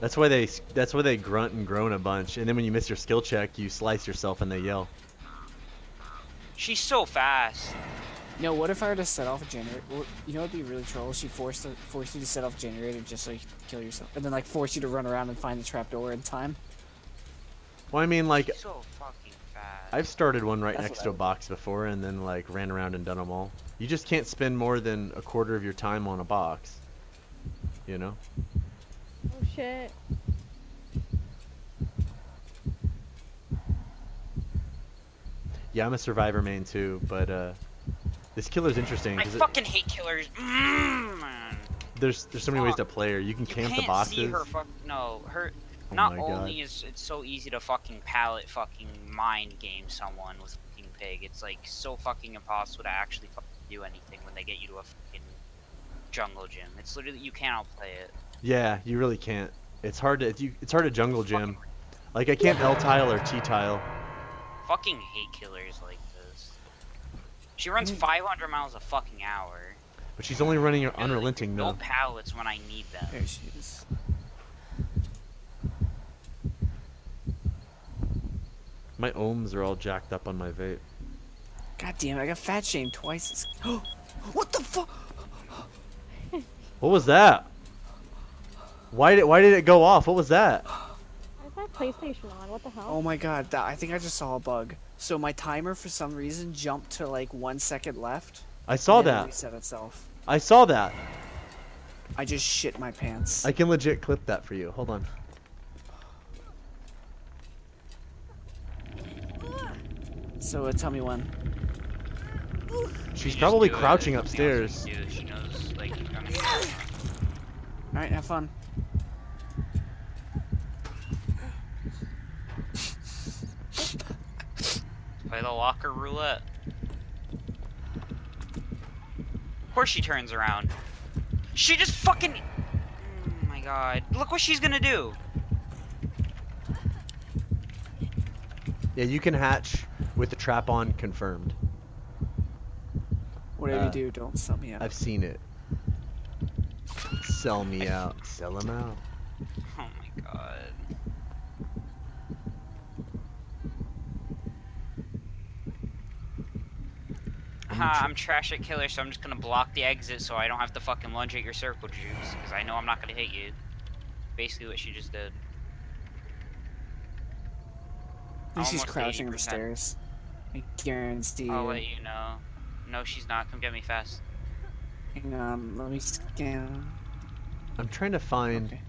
That's why they that's why they grunt and groan a bunch, and then when you miss your skill check, you slice yourself and they yell. She's so fast. No, what if I were to set off a generator? Well, you know, it'd be really troll. She forced to, force you to set off a generator just so you could kill yourself, and then like force you to run around and find the trapdoor in time. Well, I mean, like so fucking fast. I've started one right That's next to a box before, and then like ran around and done them all. You just can't spend more than a quarter of your time on a box. You know? Oh shit. Yeah, I'm a survivor main too, but uh, this killer's interesting I because fucking hate killers. Mm, there's there's so many ways to play her. You can You camp can't the boxes. see her fuck. No, her. Oh not my God. only is it so easy to fucking palette fucking mind game someone with fucking pig, it's like so fucking impossible to actually fucking do anything when they get you to a fucking jungle gym. It's literally you cannot play it. Yeah, you really can't. It's hard to it's, you, it's hard to jungle gym. Like I can't L tile or T tile. Fucking hate killers like this. She runs Mm. 500 miles a fucking hour. But she's only running her Literally, unrelenting No pallets when I need them. There she is. My ohms are all jacked up on my vape. God damn it! I got fat shamed twice. what the fuck? What was that? Why did why did it go off? What was that? Why is that PlayStation on? What the hell? Oh my god! That, I think I just saw a bug. So my timer, for some reason, jumped to like one second left. I saw and then it that. Reset itself. I saw that. I just shit my pants. I can legit clip that for you. Hold on. So uh, tell me when. She's probably crouching there's nothing else upstairs. you can do. She knows, like, All right, have fun. play the locker roulette. Of course she turns around. She just fucking. Oh my god! Look what she's gonna do. Yeah, you can hatch with the trap on confirmed. Whatever Uh, you do, don't sell me out. I've seen it. Sell me out. Sell him out. Oh my god. Ha, I'm trash at killer, so I'm just gonna block the exit so I don't have to fucking lunge at your circle juice, because I know I'm not gonna hit you. Basically what she just did. I think she's almost crouching on the 80%. stairs. I guarantee I'll you. let you know. No, she's not. Come get me fast. Hang on, let me scan. I'm trying to find Okay.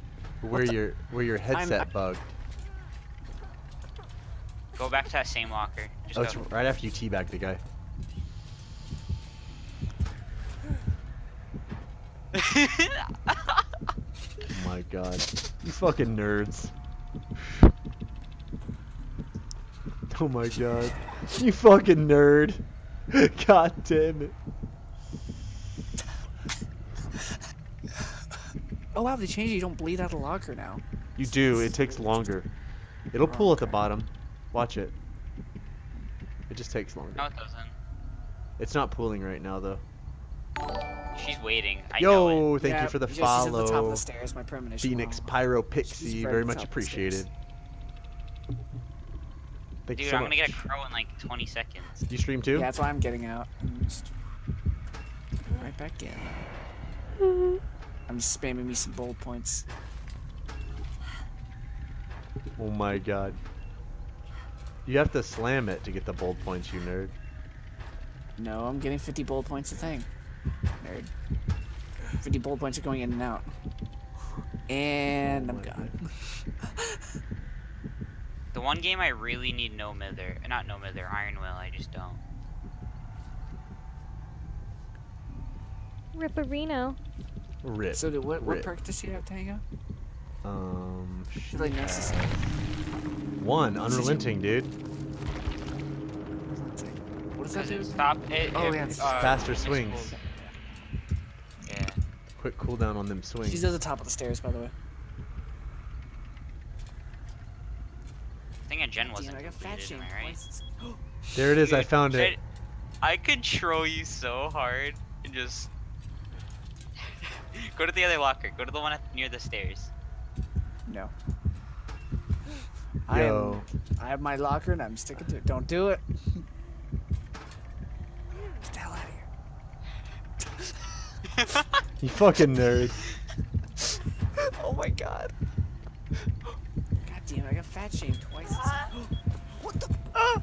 where your where your headset bugged. Go back to that same locker. Just Oh, it's right after you teabag the guy. Oh my god. You fucking nerds. Oh my god. You fucking nerd. God damn it. Oh wow, they changed it. You don't bleed out of the locker now. You do, it takes longer. It'll pull at the bottom. Watch it. It just takes longer. no, it doesn't. It's not pulling right now though. She's waiting. I know it. Yo, thank Yeah, you for the she's at the top of follow. the stairs. My premonition. Phoenix. Pyro Pixie, very much top the appreciated. Thank Dude, so I'm gonna get a crow in like 20 seconds. You stream too? Yeah, that's why I'm getting out. I'm just right back in. I'm just spamming me some bold points. Oh my god. You have to slam it to get the bold points, you nerd. No, I'm getting 50 bold points a thing. Nerd. 50 bold points are going in and out. And Oh I'm my gone. The one game I really need no mither, not no mither, Iron Will, I just don't. Ripperino. Rip. So, do, what, what Rip. perk does she have, Tango? Um, She's like necessary. one, unrelenting, dude. What does that do? Stop it. Oh, if, yeah, uh, faster swings. Yeah. Quick cooldown on them swings. She's at the top of the stairs, by the way. Think a gen wasn't Damn, fat completed, am I right? There it is, I found it. I could troll you so hard and just go to the other locker. Go to the one near the stairs. No. I Yo. am. I have my locker and I'm sticking to it. Don't do it. Get the hell out of here. You fucking nerd. Oh my god. God damn it, I got fat shamed twice. what the? Ah!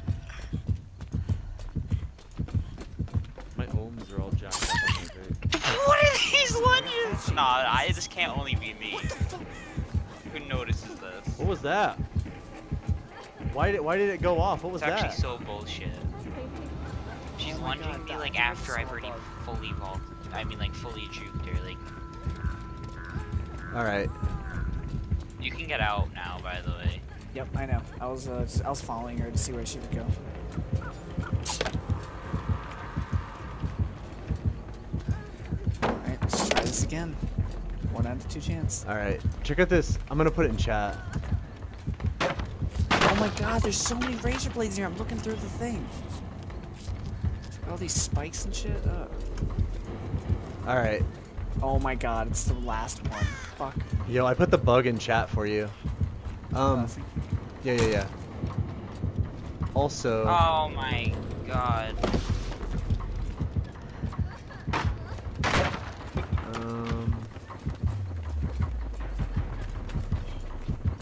My ohms are all jacked up on my what are these lunges? Nah, I, this can't only be me. Who notices this? What was that? Why did why did it go off? What was It's actually that? so bullshit. my lunging God, me like that was after a I've already bug. fully vaulted. I mean like fully juked or like All right. you can get out now by the way. Yep, I know. I was uh, just- I was following her to see where she would go. Alright, let's try this again. One out of two chance. All right. Check out this. I'm gonna put it in chat. Oh my god, there's so many razor blades here. I'm looking through the thing. All these spikes and shit. Ugh. All right. Oh my god, it's the last one. Fuck. Yo, I put the bug in chat for you. Um. Yeah, yeah, yeah. Also. Oh my god. Um,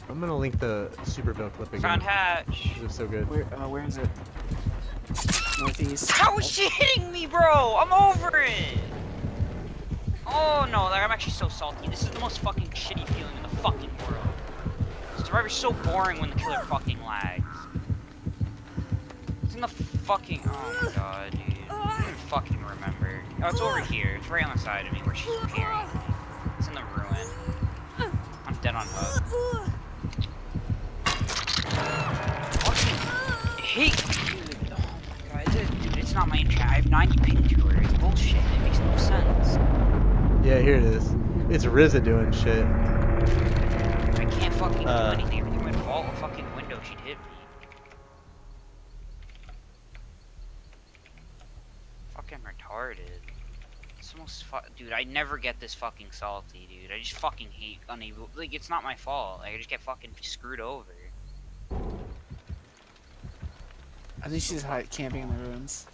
I'm gonna link the Superville clip again. Found hatch. It was so good. Where, uh, where is it? Northeast. How is she hitting me, bro? I'm over it. Oh no, like I'm actually so salty. This is the most fucking shitty feeling in the fucking world. Survivor's so boring when the killer fucking lags. It's in the fucking. Oh my god, dude. I don't fucking remember. Oh, it's over here. It's right on the side of me where she's me. It's in the ruin. I'm dead on hook. Fucking hate. Dude, oh my god, dude, dude, it's not my chat. I have 90 ping to her. It's bullshit. It makes no sense. Yeah, here it is. It's RZA doing shit. I can't fucking Uh. do anything. Every time I vault a fucking window, she'd hit me. Fucking retarded. It's almost fu- dude. I never get this fucking salty, dude. I just fucking hate unable. Like it's not my fault. Like, I just get fucking screwed over. I think she's hide camping in the ruins.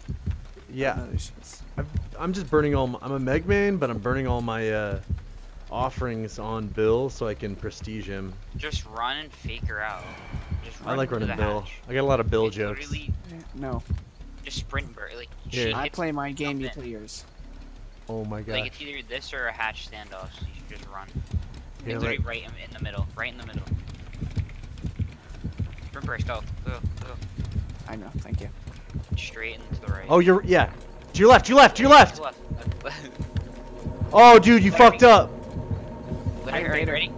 Yeah, there she is. I've, I'm just burning all. My, I'm a Megman, but I'm burning all my uh, offerings on Bill so I can prestige him. Just run and fake her out. Just run I like running Bill. hatch. I got a lot of Bill It's jokes. literally No, just sprint and burn. Like Here. she I play my game, you play yours. Oh my god. Like it's either this or a hatch standoff, so you should just run. Here, It's let- right, right in, in the middle, right in the middle. Sprint burst, go, go, go. I know, thank you. Straight into the right. Oh, you're yeah. To your left. To your left. To your left. Oh, dude, you fucked up. Let I her, are you made her. ready?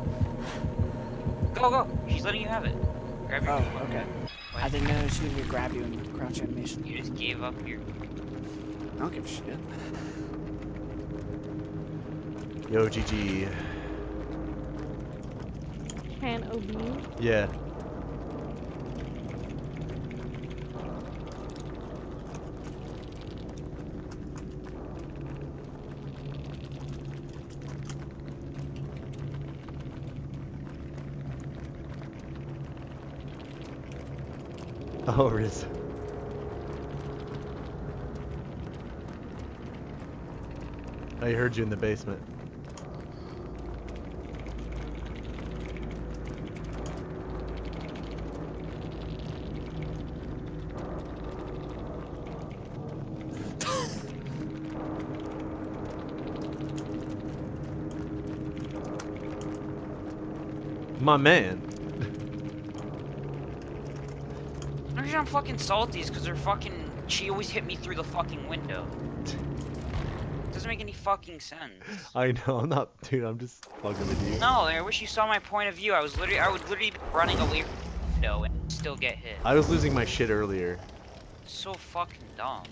Go, go. She's letting you have it. Grab your. Oh, okay. I What? didn't know she was gonna grab you in crouch animation. You just gave up your. I don't give a shit. Yo, GG. Can OB. Yeah. Oh, Riz. I heard you in the basement. My man. The reason I'm fucking salty is because they're fucking. She always hit me through the fucking window. Doesn't make any fucking sense. I know, I'm not, dude, I'm just fucking with you. No, I wish you saw my point of view. I was literally, I would literally be running away from the window and still get hit. I was losing my shit earlier. so fucking dumb.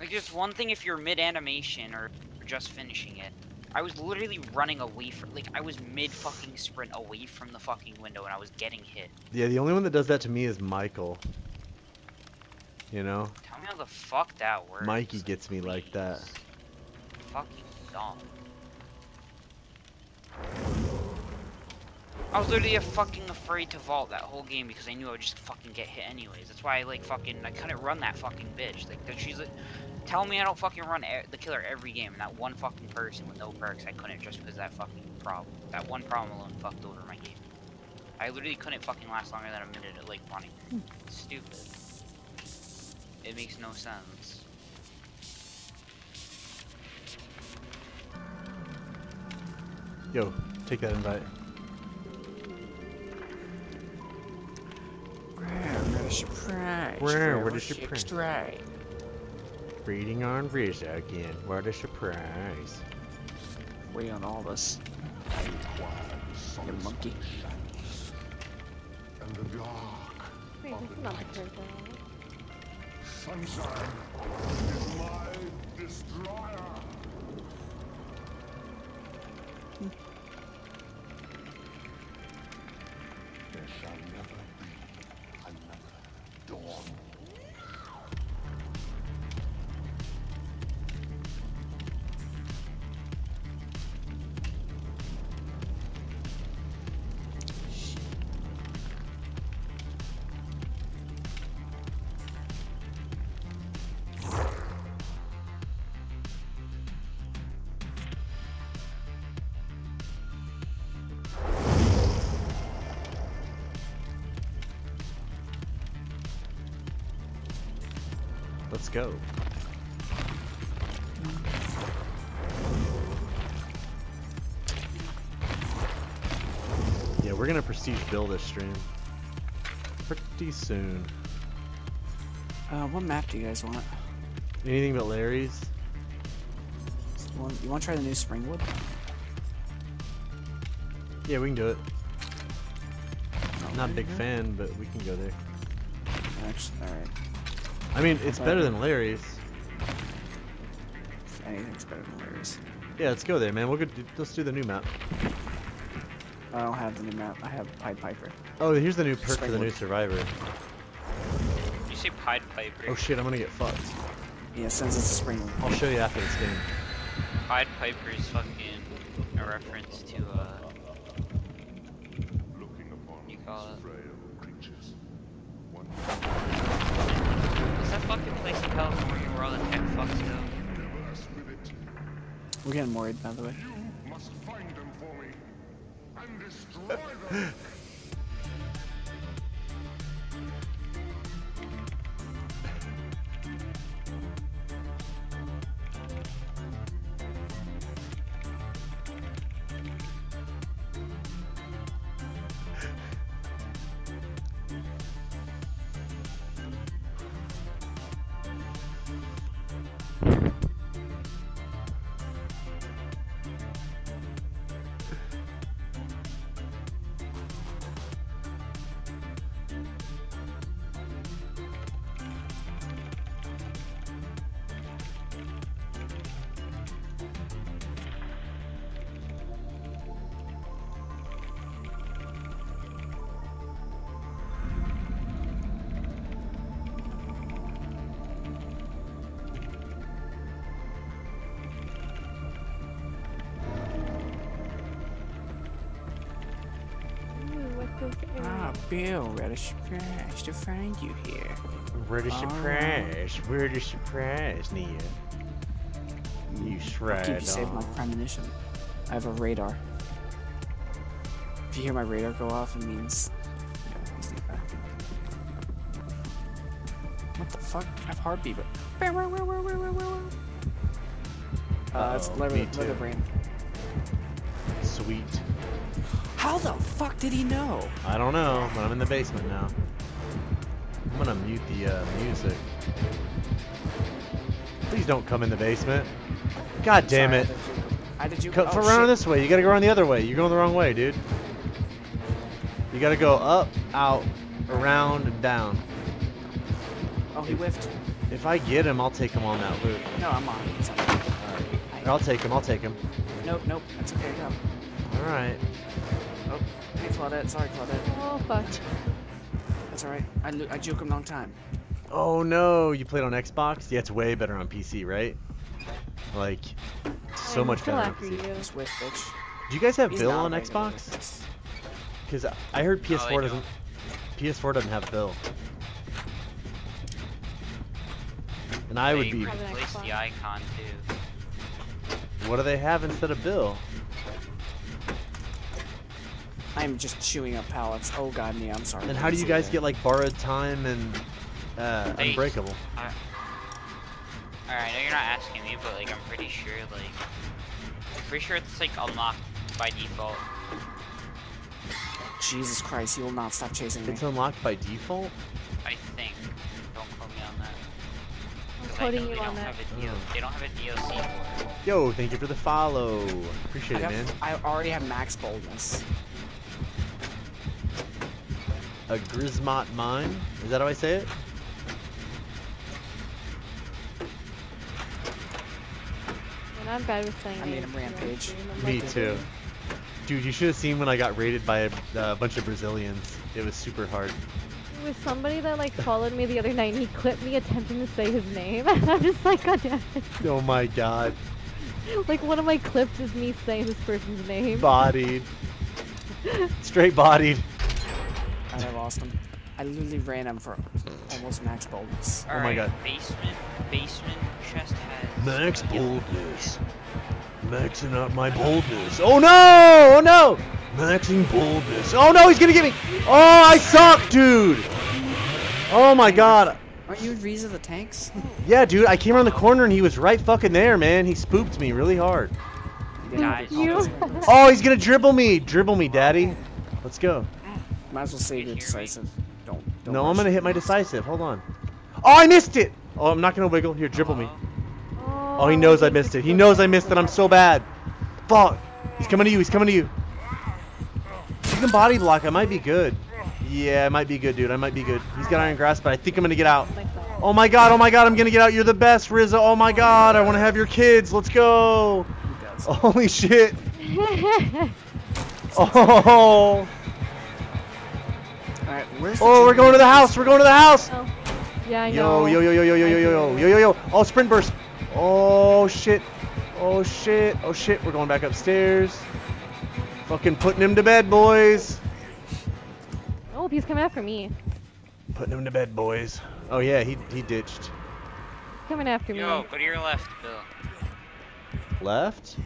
Like, just one thing if you're mid animation or just finishing it. I was literally running away from, like, I was mid fucking sprint away from the fucking window and I was getting hit. Yeah, the only one that does that to me is Michael. You know? Tell me how the fuck that works. Mikey gets me like that. please. Fucking dumb. I was literally fucking afraid to vault that whole game because I knew I would just fucking get hit anyways. That's why I like fucking I couldn't run that fucking bitch. Like she's like, tell me I don't fucking run e the killer every game and that one fucking person with no perks I couldn't just because that fucking problem. That one problem alone fucked over my game. I literally couldn't fucking last longer than a minute at lake running. It's stupid. It makes no sense. Yo, take that invite. Where does she pray? Where- where does she pray? Stray. Breeding on Rizzo again. What a surprise. Way on all this. You monkey. And the dark Wait, this is not the purple. sunshine is my destroyer. There shall never be another dawn. Go. Yeah, we're gonna prestige build this stream. Pretty soon. Uh, what map do you guys want? Anything but Lery's? You want, you want to try the new Springwood? Yeah, we can do it. Not a big fan, but we can go there. Actually, alright. I mean, it's better than Lery's. Anything's better than Lery's. Yeah, let's go there, man. We'll go. Do, let's do the new map. I don't have the new map. I have Pied Piper. Oh, here's the new perk for the new Springwood. Survivor. You say Pied Piper. Oh shit, I'm gonna get fucked. Yeah, since it's a Springwood. I'll show you after this game. Pied Piper is fucking a reference to uh, Looking upon You call it- frail creatures. One what's that fucking place in California where all the tech fucks go? universe with it. We're getting worried, by the way. Bill, rather surprised to find you here. Where the Alright. surprise? Where the surprise, Nia? You I'll keep you safe, my premonition. I have a radar. If you hear my radar go off, it means. Yeah, he's nearby. What the fuck? I have heartbeat, but. Uh, it's Uh-oh, leather, me leather brain. Sweet. How the fuck did he know? I don't know, but I'm in the basement now. I'm gonna mute the uh, music. Please don't come in the basement. God damn Sorry, it. I did you? Cut oh, for around shit. this way. You gotta go around the other way. You're going the wrong way, dude. You gotta go up, out, around, and down. Oh, he whiffed. If I get him, I'll take him on that loop. No, I'm on. It's on. Or I'll take him. I'll take him. Nope, nope. That's okay. Go. All right. Oh, hey Claudette. Sorry, Claudette. Oh fuck. That's alright. I, lo- I juke him long time. Oh no, you played on Xbox? Yeah, it's way better on PC, right? Like, so I'm much better on PC. you. Just whiff, bitch. Do you guys have He's Bill on very good at Xbox? Because I heard PS4 doesn't. PS4 doesn't have Bill. And I would be. Have an replaced the icon too. What do they have instead of Bill? I'm just chewing up pallets. Oh god, me, I'm sorry. And how do you guys get like borrowed time and uh, They- Unbreakable? I, Alright, I know you're not asking me, but like I'm pretty sure like I'm pretty sure it's like unlocked by default. Jesus Christ, he will not stop chasing me. It's unlocked by default. I think. Don't quote me on that. I know quoting you on don't that. have a deal. Oh. They don't have a DLC for it. Yo, thank you for the follow. I, Appreciate it, got, man. I already have max boldness. A Grismot mine? Is that how I say it? And I'm bad with saying I made names, him to be honest rampage. with you. I'm Me too. Dude, you should have seen when I got raided by a uh, bunch of Brazilians. It was super hard. It was somebody that like followed me the other night and he clipped me attempting to say his name. And I'm just like, god damn it. Oh my god. Like one of my clips is me saying this person's name. Bodied. Straight bodied. And I lost him. I literally ran him for almost max boldness. Oh my God. Basement, basement chest has. Max boldness. Maxing out my boldness. Oh no! Oh no! Maxing boldness. Oh no, he's gonna get me! Oh, I suck, dude! Oh my god. Aren't you Riza the tanks? Yeah, dude, I came around the corner and he was right fucking there, man. He spooked me really hard. You didn't Guys. have all You- Oh, he's gonna dribble me. Dribble me, daddy. Let's go. Might as well save your decisive. Don't. don't No, I'm gonna hit my decisive. Hold on. Oh, I missed it! Oh, I'm not gonna wiggle. Here, dribble me. Uh-oh. Oh, he knows I missed it. He knows I missed it. I'm so bad. Fuck. He's coming to you. He's coming to you. You can body block. I might be good. Yeah, I might be good, dude. I might be good. He's got iron grasp, but I think I'm gonna get out. Like that. Oh my god. Oh my god. I'm gonna get out. You're the best, Rizzo. Oh my god. I want to have your kids. Let's go. Holy shit. Oh. Alright, where's Oh, we're going to the house. We're going to the house. Oh. Yeah, I know. Yo, yo, yo, yo, yo, yo, yo, yo, yo, yo, yo, yo. Oh, sprint burst. Oh, shit. Oh, shit. Oh, shit. We're going back upstairs. Fucking putting him to bed, boys. Oh, he's coming after me. Putting him to bed, boys. Oh, yeah, he, he ditched. Coming after me. Yo, go to your left, Bill. Left?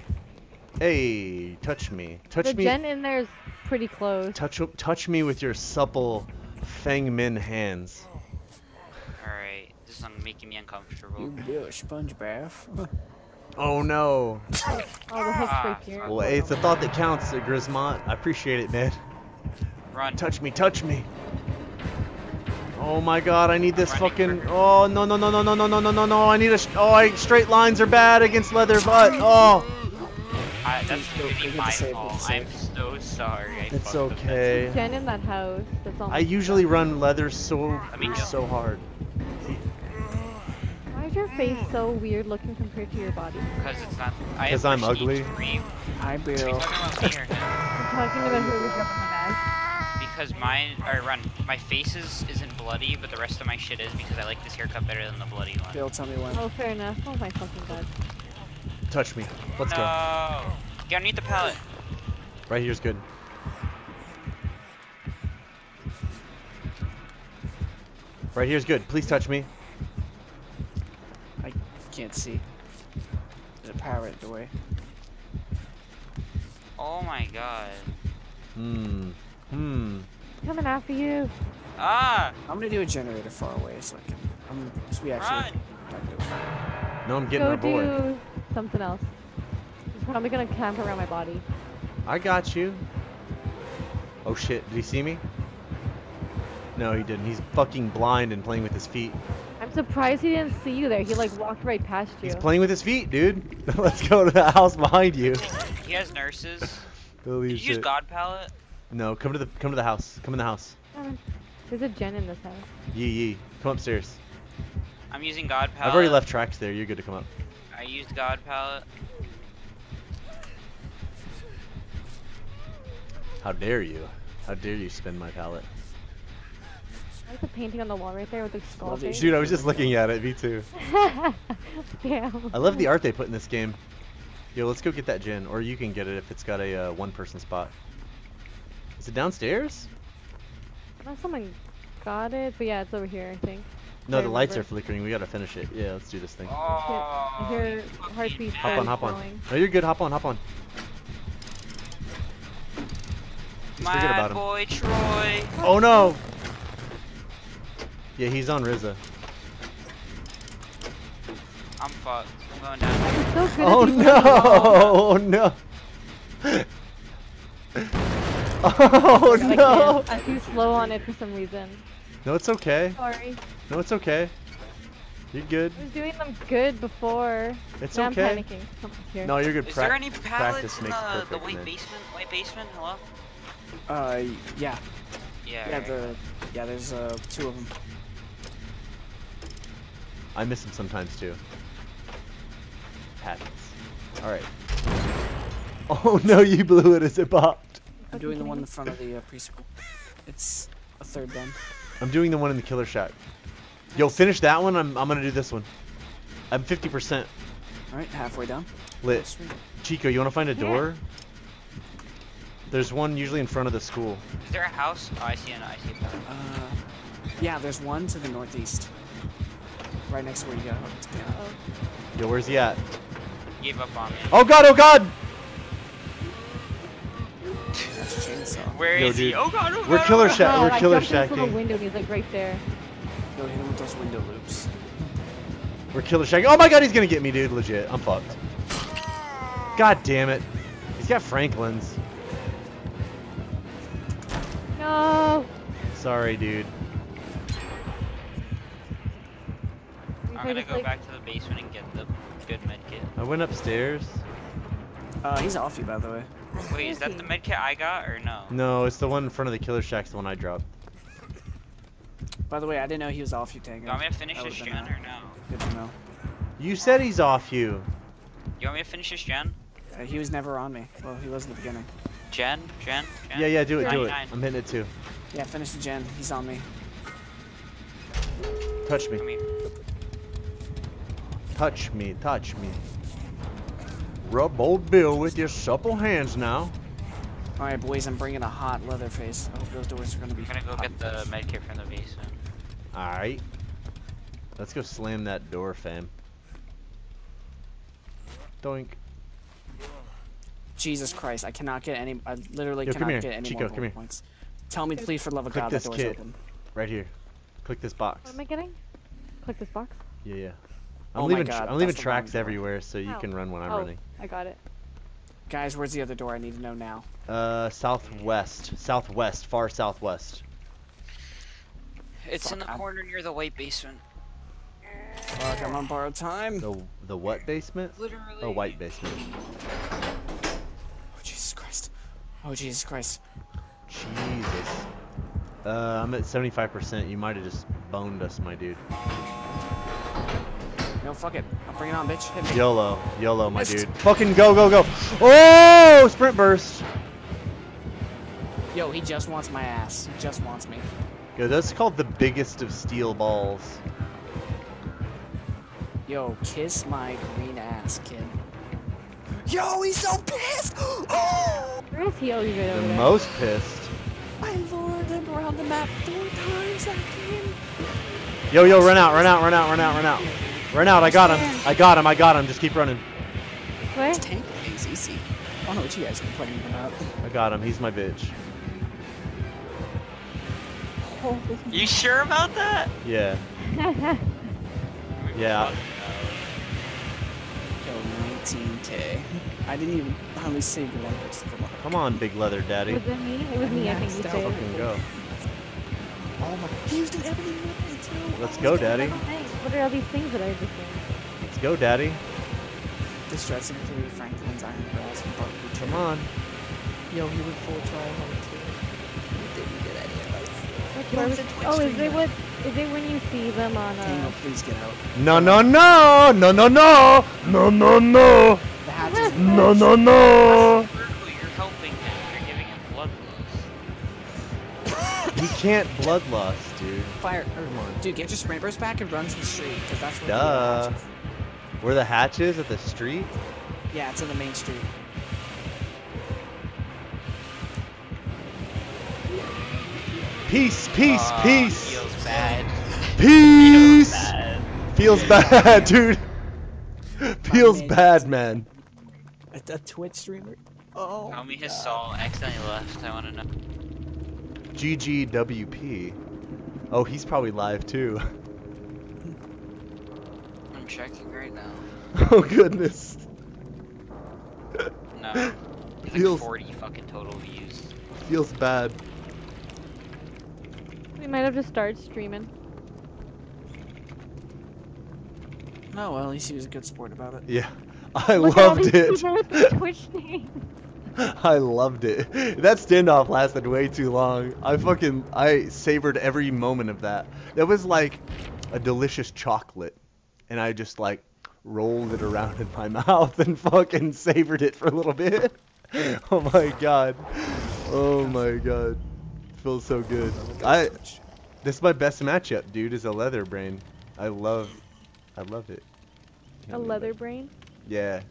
Hey, touch me. Touch the me. gen in there is pretty close. Touch, touch me with your supple Feng Min hands. Alright, this is making me uncomfortable. You do a sponge bath. Oh, no. Oh, the hook's Ah, right here. Well, hey, it's the thought that counts, uh, Grismont. I appreciate it, man. Run. Touch me, touch me. Oh my god, I need this fucking. quicker. Oh no no no no no no no no no no! I need a. Oh, I, straight lines are bad against leather butt. Oh, I, that's Go- really go my to save, go fault. to I'm so sorry. I it's fucked up that okay. Gen in that house. That's all. I usually run leather so me know. so hard. Why is your face so weird looking compared to your body? Because it's not. I 'Cause have I'm ugly? three. Hi, Are you talking about me or him? I'm talking about whoever's up in the bag. Because mine, or run, my face is, isn't bloody, but the rest of my shit is because I like this haircut better than the bloody one. Bill, tell me when. Oh, fair enough. Oh my fucking god. Touch me. Let's go. no. Get underneath the pallet. Right here's good. Right here's good. Please touch me. I can't see. There's a power at the way. Oh my god. Hmm. Hmm. Coming after you. Ah! I'm gonna do a generator far away so I can. I'm so we actually. Run! don't do. No, I'm getting Go our boy. Do something else. He's probably gonna camp around my body. I got you. Oh shit, did he see me? No, he didn't. He's fucking blind and playing with his feet. I'm surprised he didn't see you there. He like walked right past you. He's playing with his feet, dude. Let's go to the house behind you. He has nurses. Holy Did you use shit. God pallet? No, come to the come to the house. Come in the house. Um, There's a gen in this house. Yee yee. Come upstairs. I'm using God pallet. I've already left tracks there. You're good to come up. I used God pallet. How dare you? How dare you spin my pallet? I like the painting on the wall right there with the skull face. Dude, I was just looking at it. Me too. Damn. I love the art they put in this game. Yo, let's go get that gin, or you can get it if it's got a uh, one-person spot. Is it downstairs? Unless someone got it, but yeah, it's over here, I think. No, the lights are flickering. We gotta finish it. Yeah, let's do this thing. Oh, I hear you Hop on, Sorry, hop on. going. No, you're good. Hop on, hop on. Just forget about him. boy Troy. Oh no! Yeah, he's on Rizza. I'm fucked. I'm going down. So Oh at these no! Oh no! Oh no! I'm too slow on it for some reason. No, it's okay. Sorry. No, it's okay. You're good. I was doing them good before. It's now okay. I'm panicking. Here. No, you're good. Is Prac- there any practice pallets in makes the, the white man. basement? White basement? Hello? Uh, yeah, Yeah. yeah, right. the, yeah, there's uh two of them. I miss them sometimes too. Happens. All right. Oh no, you blew it as it popped. I'm doing the one in front of the uh, preschool. It's a third done. I'm doing the one in the killer shack. Yo, finish that one. I'm I'm gonna do this one. I'm 50% All right, halfway done. lit. Sweet. Chico, you wanna find a Yeah. door? There's one usually in front of the school. Is there a house? Oh, I see an I see a. Uh, yeah, there's one to the northeast, right next to where you got hooked. Yeah. Oh. Yo, where's he at? He gave up on me. Oh god, oh god! That's a chainsaw. Where is Yo, he? dude. Oh god, oh god! We're killer oh shack. Oh, we're I killer jumped in this little shacking. window and he's like right there. Go hit him with those window loops. We're killer shacking. Oh my god, he's gonna get me, dude. Legit. I'm fucked. God damn it. He's got Franklin's. No. Sorry, dude. I'm gonna go back to the basement and get the good med kit. I went upstairs. Uh, he's off you, by the way. Wait, is that the med kit I got or no? No, it's the one in front of the killer shack's the one I dropped. By the way, I didn't know he was off you, Tango. You want me to finish this would've gen been, or no? Good to know. You said he's off you. You want me to finish this gen? Uh, he was never on me. Well, he was in the beginning. Gen? Gen? Gen? Yeah, yeah, do it, do it. I'm hitting it too. Yeah, finish the gen. He's on me. Touch me. Come here. Touch me, touch me. Rub old Bill with your supple hands now. All right, boys, I'm bringing a hot Leatherface. I hope those doors are gonna be. I'm gonna go hot. get the med kit from the basement. Alright. Let's go slam that door, fam. Doink. Jesus Christ, I cannot get any. I literally Yo, come cannot here. get any Chico, more come here. points. Tell me, please, for the love of Click God, this that door's kit. open. Right here. Click this box. What am I getting? Click this box. Yeah, yeah. I'm Oh my leaving, tr- God, I'm leaving that's the wrong tracks everywhere so you Ow. can run when I'm oh, running. I got it. Guys, where's the other door? I need to know now. Uh, southwest. Southwest. Far southwest. It's in the Fuck, I- corner near the white basement. Fuck, I'm on borrowed time. The the what basement? Literally. Oh, white basement. Oh, Jesus Christ. Oh, Jesus Christ. Jesus. Uh, I'm at 75%. You might have just boned us, my dude. No, fuck it. I'll bring it on, bitch. Hit me. YOLO. YOLO, my Missed. dude. Fucking go, go, go. Oh! Sprint burst. Yo, he just wants my ass. He just wants me. Yo, that's called the biggest of steel balls. Yo, kiss my green ass, kid. Yo, he's so pissed! Oh! Where is he? He's right The over there. most pissed. I lured him around the map four times that game. Yo, yo, run out, run out, run out, run out, run out. Run out, I got him. I got him, I got him. Just keep running. Where? Tank is easy. I don't know what you guys are complaining about. I got him. He's my bitch. You sure about that? Yeah. Yeah. Fuck Yo, 19k. I didn't even hardly save the one person Come on, big leather daddy. Was it me? It was me, I think you Maxed out. said. Fucking go. Oh my. He used it every minute too. Let's go, daddy. What are all these things that I just did? Let's go, daddy. Distressing through Franklin's Iron Grasp from part two. Come on. Yo, he went full try hard too. He didn't get any of us. What's Yo, was- oh, is stream. it what? Is it when you see them on Tango, uh? please get out. No, no, no. No, no, no. No, no, no. The hatch is No, no, no. You're helping him. You're giving him blood loss. He can't bloodlust, dude. Fire. Come. Dude, get your sprint burst back and run to the street, because that's where Duh. the hatch is. Where the hatch is at the street? Yeah, it's in the main street. Peace, peace, Aw, peace. Feels bad. Peace. Bad. Feels bad, dude. Feels man. bad, man. A, a Twitch streamer. Oh. Tell me his God. soul accidentally left. I want to know. GGWP. Oh, he's probably live too. I'm checking right now. Oh goodness. No. There's like Feels 40 fucking total views. feels bad. We might have to start streaming. Oh well, at least he was a good sport about it. Yeah, I Look loved it. people with Twitch names. I loved it. That standoff lasted way too long. I fucking I savored every moment of that. That was like a delicious chocolate, and I just like rolled it around in my mouth and fucking savored it for a little bit. Oh my god. Oh my god. Feels so good. I this is my best matchup, dude. Is a leather brain. I love, I love it. A leather brain. Yeah.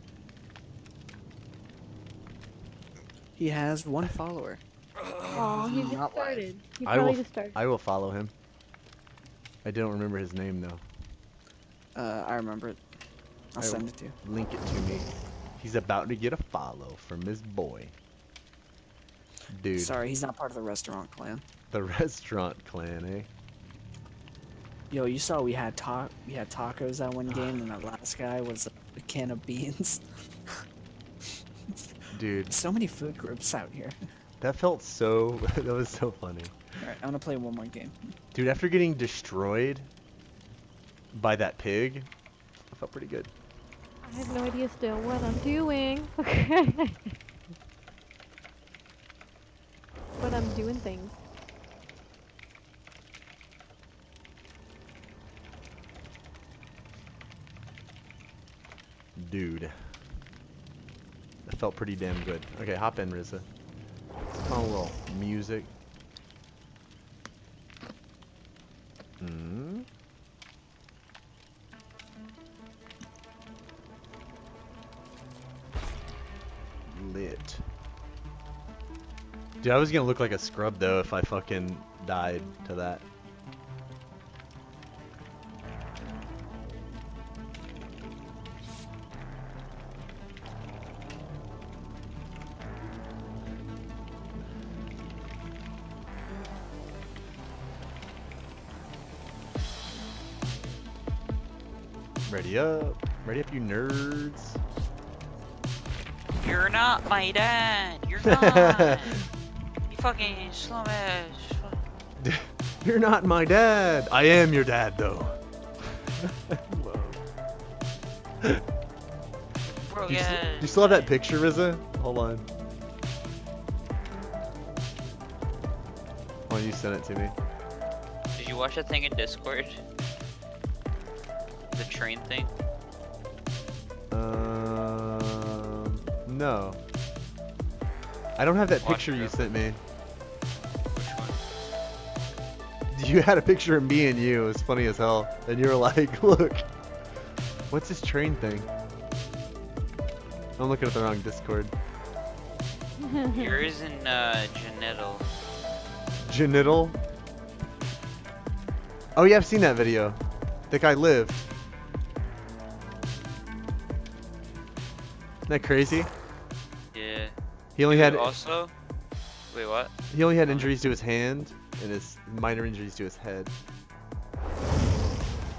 He has one follower. Aw, he just Not live. started. He I probably will. just started. I will follow him. I don't remember his name though. Uh, I remember it. I'll I send it to you. Link it to me. He's about to get a follow from his boy. Dude, Sorry, he's not part of the restaurant clan. the restaurant clan, eh? Yo, you saw we had ta- we had tacos that one game, and that last guy was a can of beans. Dude, so many food groups out here. that felt so. that was so funny. All right, I'm gonna play one more game. Dude, after getting destroyed by that pig, I felt pretty good. I have no idea still what I'm doing. Okay. but I'm doing things. Dude. Felt pretty damn good. Okay, hop in. Let's put on little music. Hmm. Lit. Dude, I was gonna look like a scrub though if I fucking died to that. Ready up. Ready up, you nerds. You're not my dad. You're not. you fucking slum ass. You're not my dad. I am your dad, though. Bro, Do you, yeah. do you still have that picture, Rizza? Hold on. Why don't you send it to me? Did you watch that thing in Discord? The train thing? Um, no. I don't have that Watch picture you up. sent me. Which one? You had a picture of me and you. It was funny as hell. And you were like, look. What's this train thing? I'm looking at the wrong Discord. Yours and uh, Genital. Genital? Oh yeah, I've seen that video. That guy lived. That crazy? Yeah. He only had also. Wait, what? he only had injuries to his hand and his minor injuries to his head.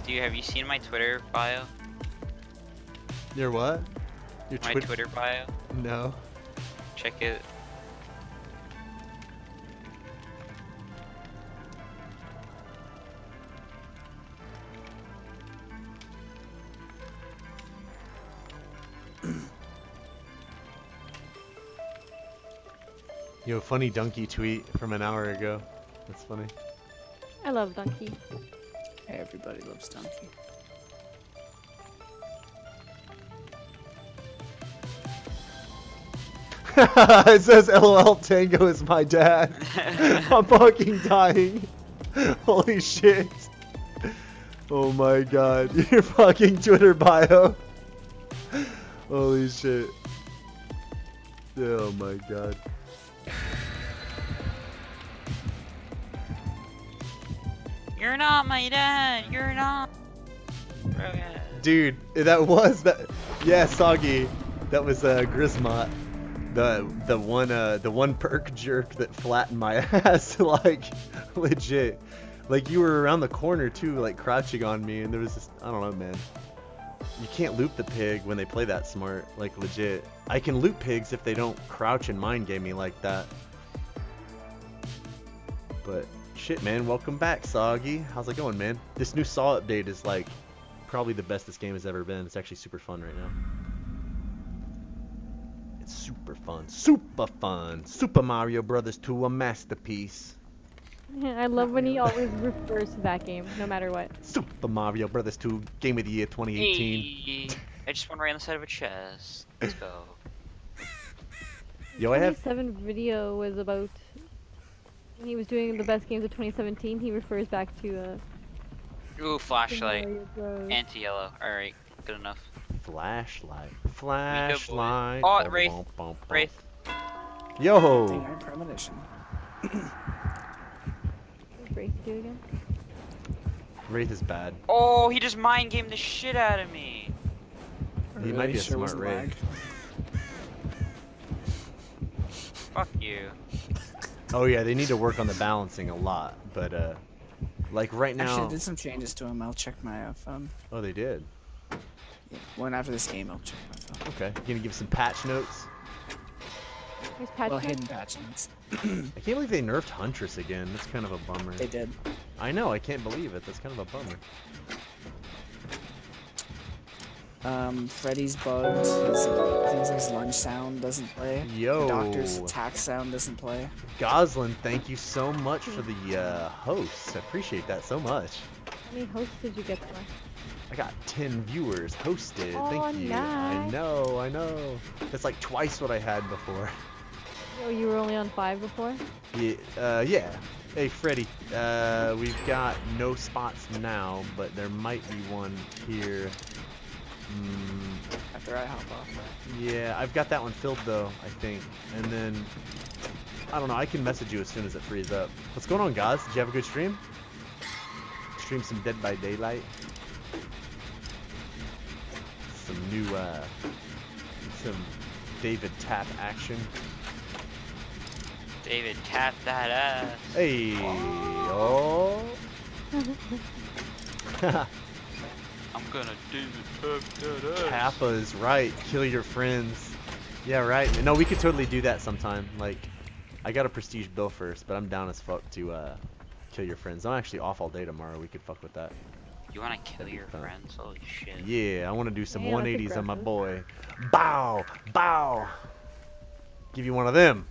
Do you have you seen my Twitter bio? Your what? Your My Twitter bio? No. Check it. You have a funny Dunkey tweet from an hour ago. That's funny. I love Dunkey. Everybody loves Dunkey. it says LOL Tango is my dad. I'm fucking dying. Holy shit. Oh my god. Your fucking Twitter bio. Holy shit. Oh my god. You're not my dad. You're not. Dude, that was that Yeah, Soggy. That was uh Grismot. The the one uh the one perk jerk that flattened my ass like legit. Like you were around the corner too, like crouching on me and there was this I don't know man. You can't loop the pig when they play that smart, like legit. I can loop pigs if they don't crouch and mind game me like that. But shit man, welcome back, Soggy. How's it going, man? This new Saw update is like probably the best this game has ever been. It's actually super fun right now. It's super fun. Super fun. Super Mario Brothers 2, a masterpiece. I love when he always refers to that game, no matter what. Super Mario Brothers 2, Game of the Year 2018. Hey, I just went right on the side of a chest. Let's go. Yo, I have 27 video was about when he was doing the best games of 2017. He refers back to uh. Ooh, flashlight. Anti-yellow. Alright, good enough. flashlight. Flashlight. Oh, Bum, Wraith. bum, bum, bum. Wraith. Thing Yo. I premonition. Wraith do again? Wraith is bad. Oh, he just mind gamed the shit out of me. He might be a sure smart lag. rig. Fuck you. Oh yeah, they need to work on the balancing a lot, but uh, like right now. Actually, I did some changes to him. I'll check my uh, phone. Oh, they did. Yeah. When after this game, I'll check my phone. Okay, you gonna give some patch notes? There's patch Well, notes? hidden patch notes. I can't believe they nerfed Huntress again. That's kind of a bummer. They did. I know, I can't believe it. That's kind of a bummer. Um, Freddy's bugged. His, things like his lunge sound doesn't play. Yo. The doctor's attack sound doesn't play. Goslin, thank you so much for the uh, hosts. I appreciate that so much. How many hosts did you get for? I got 10 viewers hosted. Oh, Thank you. I know, I know. That's like twice what I had before. Oh, you were only on five before? Yeah, uh, yeah. Hey, Freddy, uh, we've got no spots now, but there might be one here. Mm, After I hop off. yeah, I've got that one filled though, I think. And then, I don't know, I can message you as soon as it frees up. What's going on, guys? Did you have a good stream? Stream some Dead by Daylight? Some new, uh, some David Tapp action. David, tap that ass. Hey, oh. I'm gonna do the tap. Kappa is right. Kill your friends. Yeah, right. No, we could totally do that sometime. Like, I got a prestige bill first, but I'm down as fuck to uh, kill your friends. I'm actually off all day tomorrow. We could fuck with that. You wanna kill your Uh, friends? Holy shit. Yeah, I want to do some Yeah, 180s on my boy. Bow, bow. Give you one of them.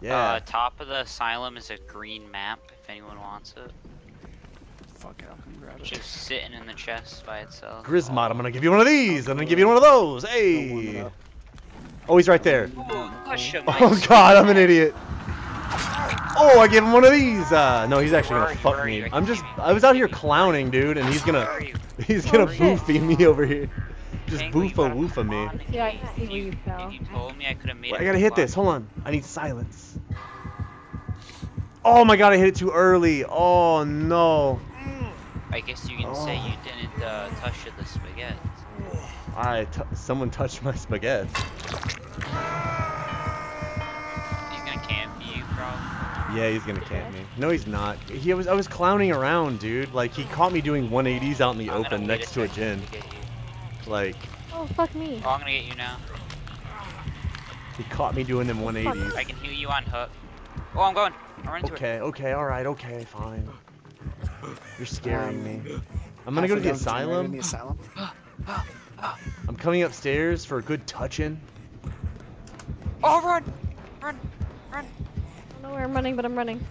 Yeah. Uh, top of the asylum is a green map. If anyone wants it, Fuck it, I'll come grab it. just sitting in the chest by itself. Grismod, I'm gonna give you one of these. I'm gonna give you one of those. Don't warm it Hey. Oh, he's right there. Oh, Oh God, I'm an idiot. Oh, I gave him one of these. Uh, no, he's actually gonna fuck me. I I'm just, I was out here clowning, dude, and he's gonna, are you? he's gonna shit. boofy me over here. Just Tango, you boofa gotta woofa me. Yeah, I see where you- you fell. You told me, I could have made. Wait, I gotta hit this. Hold on. I need silence. Oh my God, I hit it too early. Oh no. I guess you can say Oh. you didn't uh, touch the spaghetti. I t someone touched my spaghetti. He's gonna camp you, probably. Yeah, he's gonna camp me. No, he's not. He was. I was clowning around, dude. Like he caught me doing 180s out in the I'm open next to a second gin. to. Like Oh, fuck me. Oh, I'm gonna get you now. he caught me doing them 180s. I 180s. can heal you on hook. Oh, I'm going. I'm running to it. Okay, okay, all right, okay, fine. You're scaring Um, me. I'm gonna go to the Half a dozen right in asylum. The asylum. I'm coming upstairs for a good touching. Oh, run! Run! Run! I don't know where I'm running, but I'm running.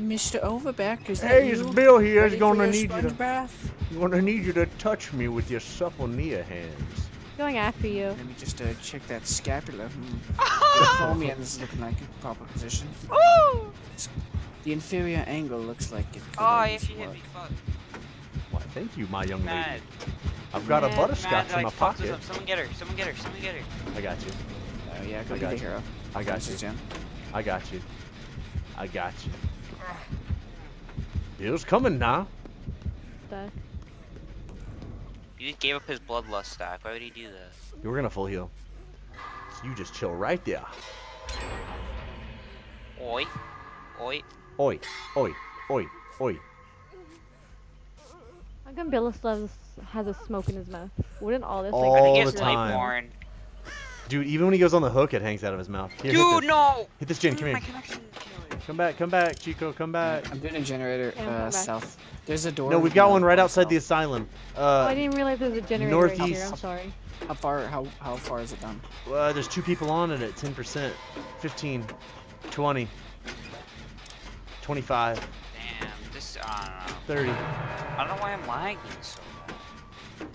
Mr. Overbeck, is that Hey, you? it's Bill here. Ready He's gonna need you to. bath? Gonna need you to touch me with your supple Nea hands. Going after you. Let me just uh, check that scapula. Hmm. the acromion is looking like a proper position. Oh! The inferior angle looks like it. could Oh, if you hit me, fuck. Why, thank you, my young Mad. lady. I've got a butterscotch Mad, in my fuck this pocket. up. Someone get her. Someone get her. Someone get her. I got you. Oh yeah, go I be got the you. hero. I got Finish you. it, Jen. I got you. I got you. Bill's coming now. Stuck. He just gave up his bloodlust stack. Why would he do that? We're gonna full heal. So you just chill right there. Oi. Oi. Oi, oi, oi, oi. How come Billislav has a smoke in his mouth? Wouldn't all this All I like think the he has time. Lightborn. Dude, even when he goes on the hook, it hangs out of his mouth. Here, Dude, this. no! Hit this gin, come here. Come back, come back, Chico, come back. I'm doing a generator Yeah, uh, south. There's a door. No, we've got uh, one right door outside the south. asylum. oh, I Uh, didn't realize there was a generator right here. I'm northeast. sorry. How far? How how far is it done? uh, there's two people on it at 10%, 15, 20, 25, Damn, this, I don't know. 30. I don't know why I'm lagging so much.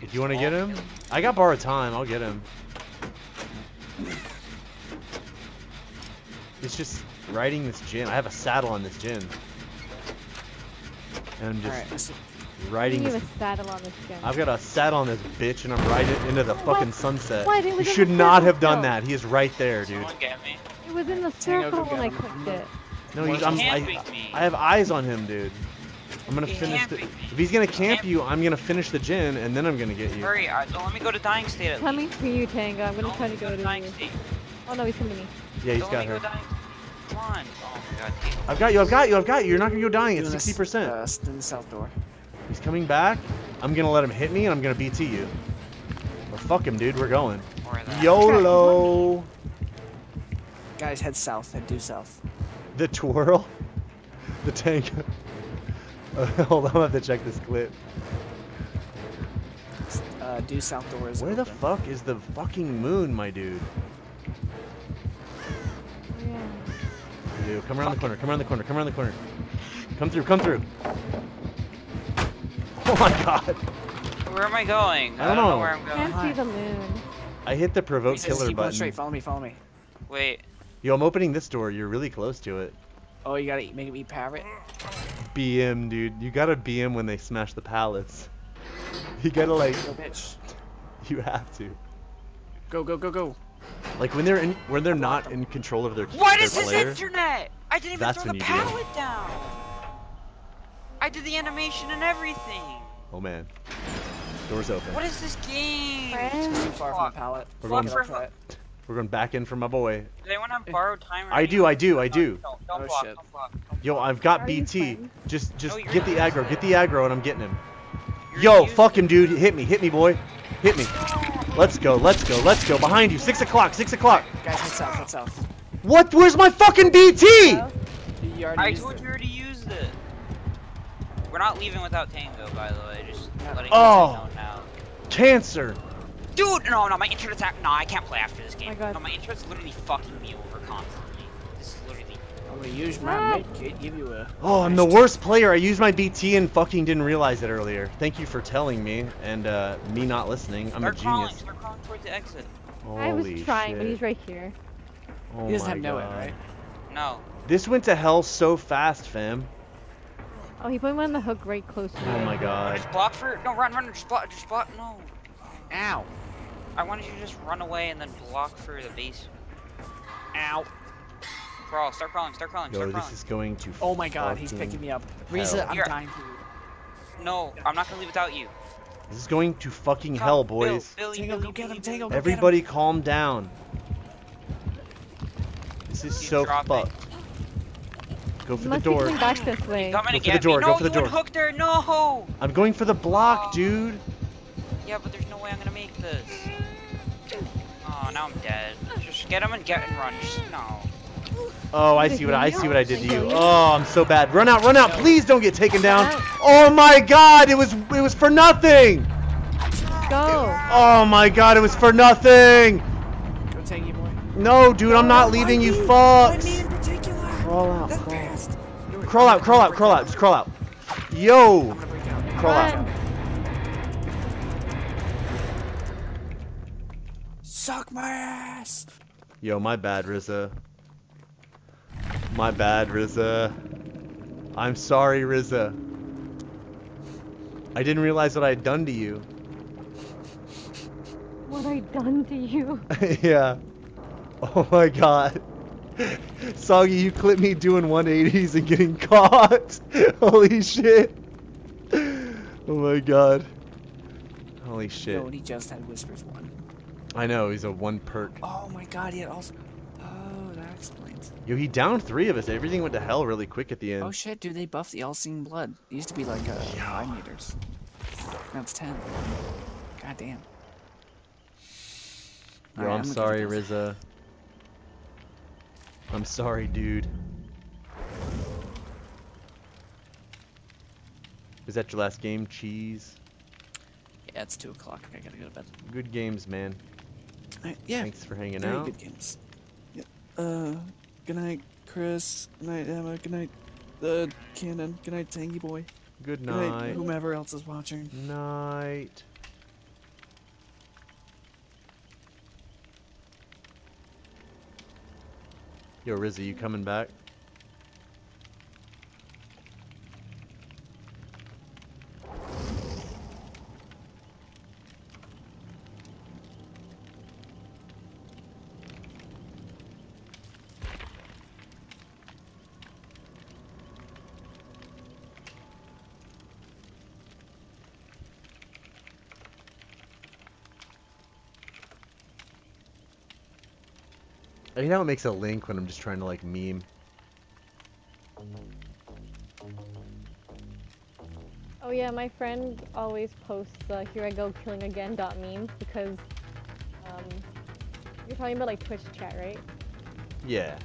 Do you want to get him? I got borrowed time. I'll get him. It's just riding this gin. I have a saddle on this gin. And I'm just right. let's- riding You this. have a saddle on this gen. I've got a saddle on this bitch, and I'm riding into the What? fucking sunset. What? It You was in should not have done still. that. He is right there, dude. Someone get me. It was in the circle when I clicked it. No, he's, He's I'm, I. I have eyes on him, dude. I'm gonna He's finish the. camping me. If he's gonna camp camping you, I'm gonna finish the gin, and then I'm gonna get you. Hurry, I, don't let me go to dying state at Coming least. for you, Tango. I'm gonna Don't try to me go to dying you. state. Oh no, he's coming to me. Yeah, he's don't got me her. go dying Come on. Oh my god, Tango. I've got you. I've got you. I've got you. You're not gonna go dying. It's 60%. Uh, in the south door. He's coming back. I'm gonna let him hit me, and I'm gonna BT you. Or fuck him, dude. We're going. Or that. YOLO. Guys, head south. Head due south. The twirl. The tank. Uh, Hold on, I'm gonna have to check this clip. Uh, due south door is Where the fuck is the fucking moon, my dude? Yeah. Dude, come around the corner. Come around the corner. Come around the corner. Come through. Come through. Oh my god. Where am I going? I don't know. know. where I'm going. I Can't see the moon. I hit the provoke killer keep button. straight. Follow me. Follow me. Wait. Yo, I'm opening this door. You're really close to it. Oh, you gotta eat, make it eat parrot. BM, dude. You gotta BM when they smash the pallets. You gotta like, Go, bitch. you have to. Go, go, go, go. Like when they're in, when they're not in control of their What their is this player. internet? I didn't even throw the you do pallet down. I did the animation and everything. Oh man. Doors open. What is this game? Friends? Too far from the pallet. We're Fuck going, for- Try it. We're going back in for my boy. Does anyone have borrowed timer? I do, I do, I do. Don't, don't Oh, block, shit. don't block. Don't Yo. I've got Are BT. Just just you're get the not. aggro. Get the aggro and I'm getting him. You're Yo, fuck him, dude. Hit me. Hit me, boy. Hit me. Let's go. Let's go. Let's go. Behind you. Six o'clock. Six o'clock. Guys, head south. Head south. What? Where's my fucking BT? Hello? You I told it. you already used it. We're not leaving without Tango, by the way. Just letting Oh. you know now. Cancer. Dude, no, no, my internet's act. No, I can't play after this game. my God. No, my internet's literally fucking me over constantly. This is literally. I'm gonna use my mid kit. Give you a. Oh, I'm the worst player. I used my BT and fucking didn't realize it earlier. Thank you for telling me and uh, me not listening. I'm Start a crawling. genius. Start crawling towards the exit. I was Holy trying, but he's right here. Oh He doesn't my have no it, God. right? No. This went to hell so fast, fam. Oh, he put me on the hook right close to Oh my god. Just block for. No, run, run. Just block. Just block. No. Ow. I wanted you to just run away and then block for the base. Ow. Crawl. Start crawling. Start crawling. Yo, Start this is going to Oh my god, he's picking me up. Riza, I'm Here. dying for you. No, I'm not gonna leave without you. This is going to fucking Come, hell, Bill, boys. Tango, Billy, go get him, Tango, go Everybody calm down. This is He's so dropping. fucked. Go for the door. coming back this way. Go for the door, me. go No, for the you door. unhooked her. No. I'm going for the block, Oh. dude. Yeah, but there's no way I'm gonna make this. Oh, now I'm dead. Just get him and get and run. Just no. Oh, I see what I see what I did to you. you? Oh, I'm so bad. Run out, run out. Please don't get taken down. Oh my god, it was it was for nothing. Go! Oh my god, it was for nothing. Go Tangy boy. No, dude, I'm not leaving you fucks. Crawl out, That's crawl. fast. Crawl out, crawl out, crawl out. Just crawl out. Yo. I'm gonna break out. Crawl out. Suck my ass. Yo, my bad, Rizza. My bad, Rizza. I'm sorry, Rizza. I didn't realize what I had done to you. What I done to you? yeah. Oh my god. Soggy, you clipped me doing 180s and getting caught. Holy shit. Oh my god. Holy shit. Yo, and he just had whispers one. I know, he's a one perk. Oh my god, he had also. Oh, that explains. it. Yo, he downed three of us. Everything went to hell really quick at the end. Oh shit, dude, they buffed the all-seeing blood. It used to be like uh, five meters. Now it's ten. God damn. Yo, Alright, I'm gonna sorry. Rizza. I'm sorry, dude. Is that your last game, Cheese? Yeah, it's two o'clock. I gotta go to bed. Good games, man. Alright, yeah. Thanks for hanging Very out. good games. Yep. Uh, good night, Chris. Good night, Emma. Good night, uh, Cannon. Good night, Tangy Boy. Good night. Good night. whomever else is watching. Night. Yo, Rizzy, you coming back? I hate how it makes a link when I'm just trying to like meme. Oh yeah, my friend always posts uh, "Here I go killing again" dot meme because um, you're talking about like Twitch chat, right? Yeah.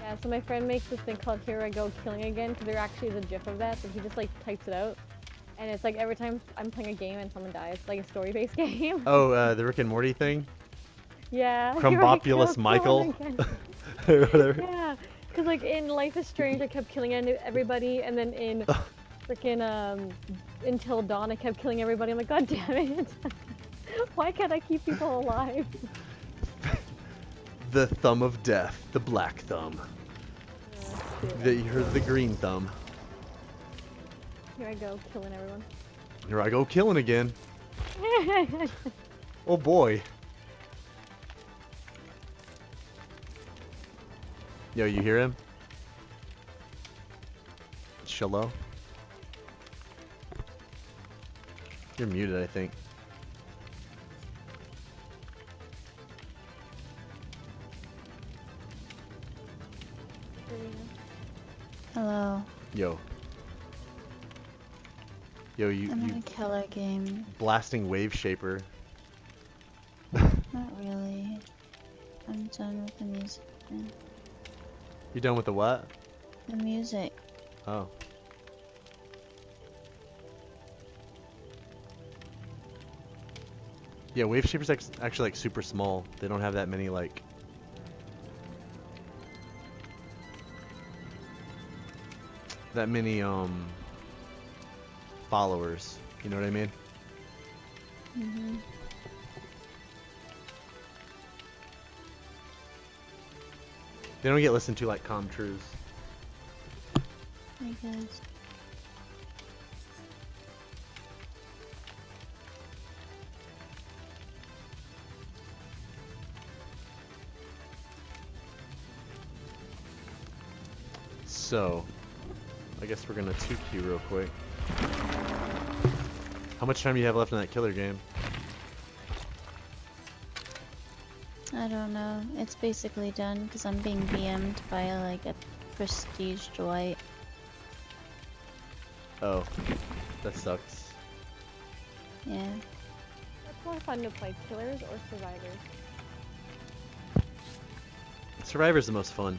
Yeah. So my friend makes this thing called "Here I go killing again" because there actually is a GIF of that, so he just like types it out, and it's like every time I'm playing a game and someone dies, like a story-based game. Oh, uh, the Rick and Morty thing? Yeah. "Here Krombopulos Michael? killing again." Or Whatever. Yeah, because like in Life is Strange, I kept killing everybody, and then in freaking um, Until Dawn, I kept killing everybody. I'm like, God damn it! Why can't I keep people alive? The thumb of death, the black thumb. Yeah. The, you're the green thumb. Here I go, killing everyone. Here I go killing again. Oh boy. Yo, you hear him? Shallow? You're muted, I think. Hello. Yo. Yo, you, I'm in you a killer game. blasting wave shaper. Not really. I'm done with the music. man. You done with the what? The music. Oh. Yeah, wave shapers actually like super small. They don't have that many like. That many um. Followers. You know what I mean? hmm They don't get listened to like. I guess. So, I guess we're gonna 2Q real quick. How much time do you have left in that killer game? I don't know. It's basically done because I'm being BM'd by like a prestige Dwight. Oh, that sucks. Yeah. What's more fun to play, killers or survivors? Survivor's the most fun.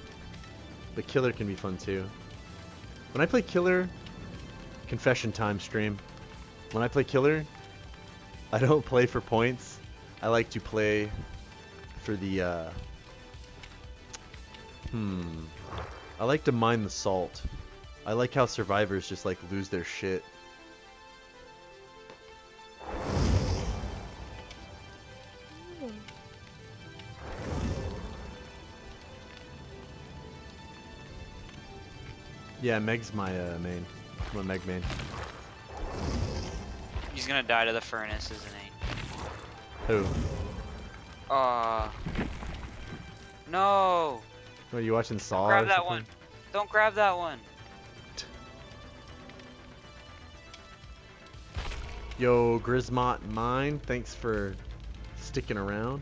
But Killer can be fun too. When I play Killer, confession time stream. When I play Killer, I don't play for points. I like to play for the, uh... Hmm. I like to mine the salt. I like how survivors just like lose their shit. Yeah, Meg's my uh, main. I'm Meg main. He's gonna die to the furnace, isn't he? Who? Aw. No! What, are you watching Saw? grab that one. Don't grab that one. Yo, Grismont Mine, thanks for sticking around.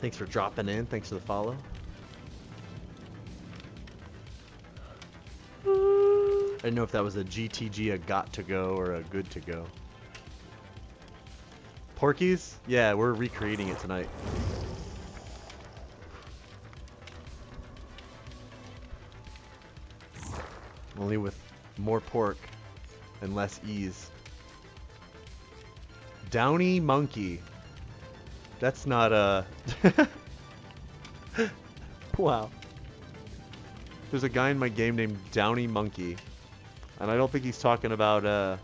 Thanks for dropping in. Thanks for the follow. I didn't know if that was a GTG, a got to go, or a good to go. Porky's? Yeah, we're recreating it tonight. Only with more pork and less ease. Downy Monkey. That's not a... wow. There's a guy in my game named Downy Monkey. And I don't think he's talking about uh,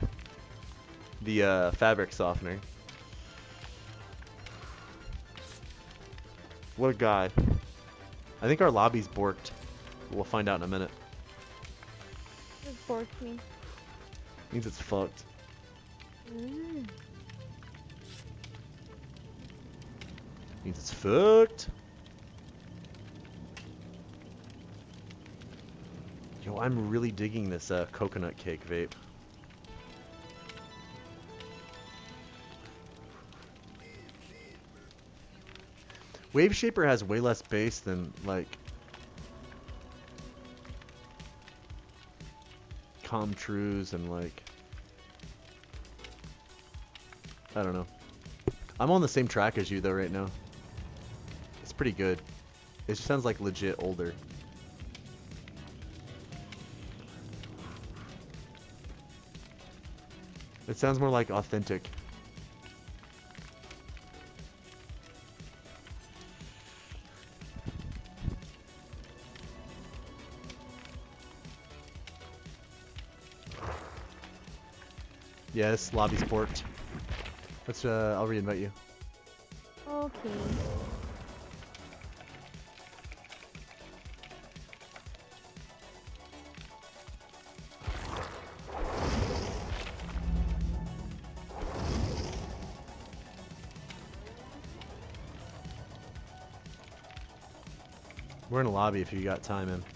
the uh, fabric softener. What a guy. I think our lobby's borked. We'll find out in a minute. Just borked me. Means it's fucked. Mm. Means it's fucked. Yo, I'm really digging this uh, coconut cake vape. Wave Shaper has way less bass than like Com Truise and like I don't know. I'm on the same track as you though right now. It's pretty good. It just sounds like legit older. It sounds more like authentic. This lobby's porked. Let's, uh, I'll reinvite you. Okay. We're in a lobby if you got time in.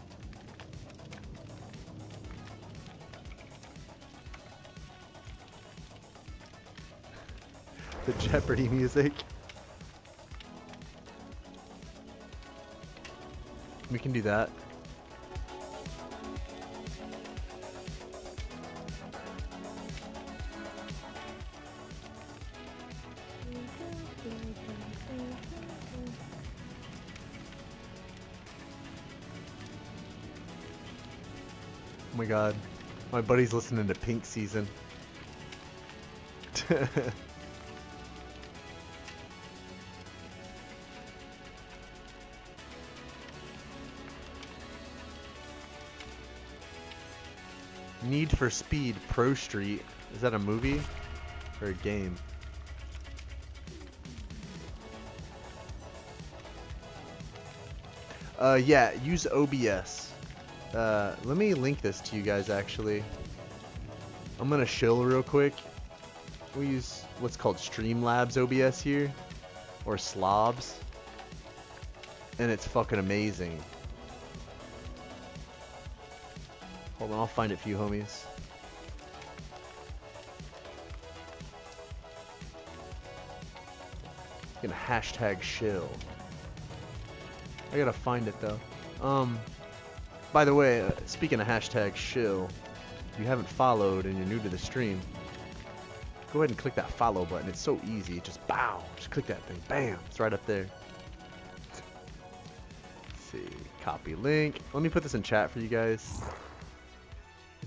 Jeopardy music. We can do that. Oh my god. My buddy's listening to Pink Season. Need for Speed Pro Street. Is that a movie? Or a game? Uh, yeah, use OBS. Uh, let me link this to you guys actually. I'm gonna shill real quick. We use what's called Streamlabs OBS here, or Slobs, and it's fucking amazing. Hold on, I'll find it for you homies. Gonna hashtag shill. I gotta find it though. Um, by the way, uh, speaking of hashtag shill, if you haven't followed and you're new to the stream, go ahead and click that follow button. It's so easy. Just bow. Just click that thing. Bam. It's right up there. Let's see. Copy link. Let me put this in chat for you guys.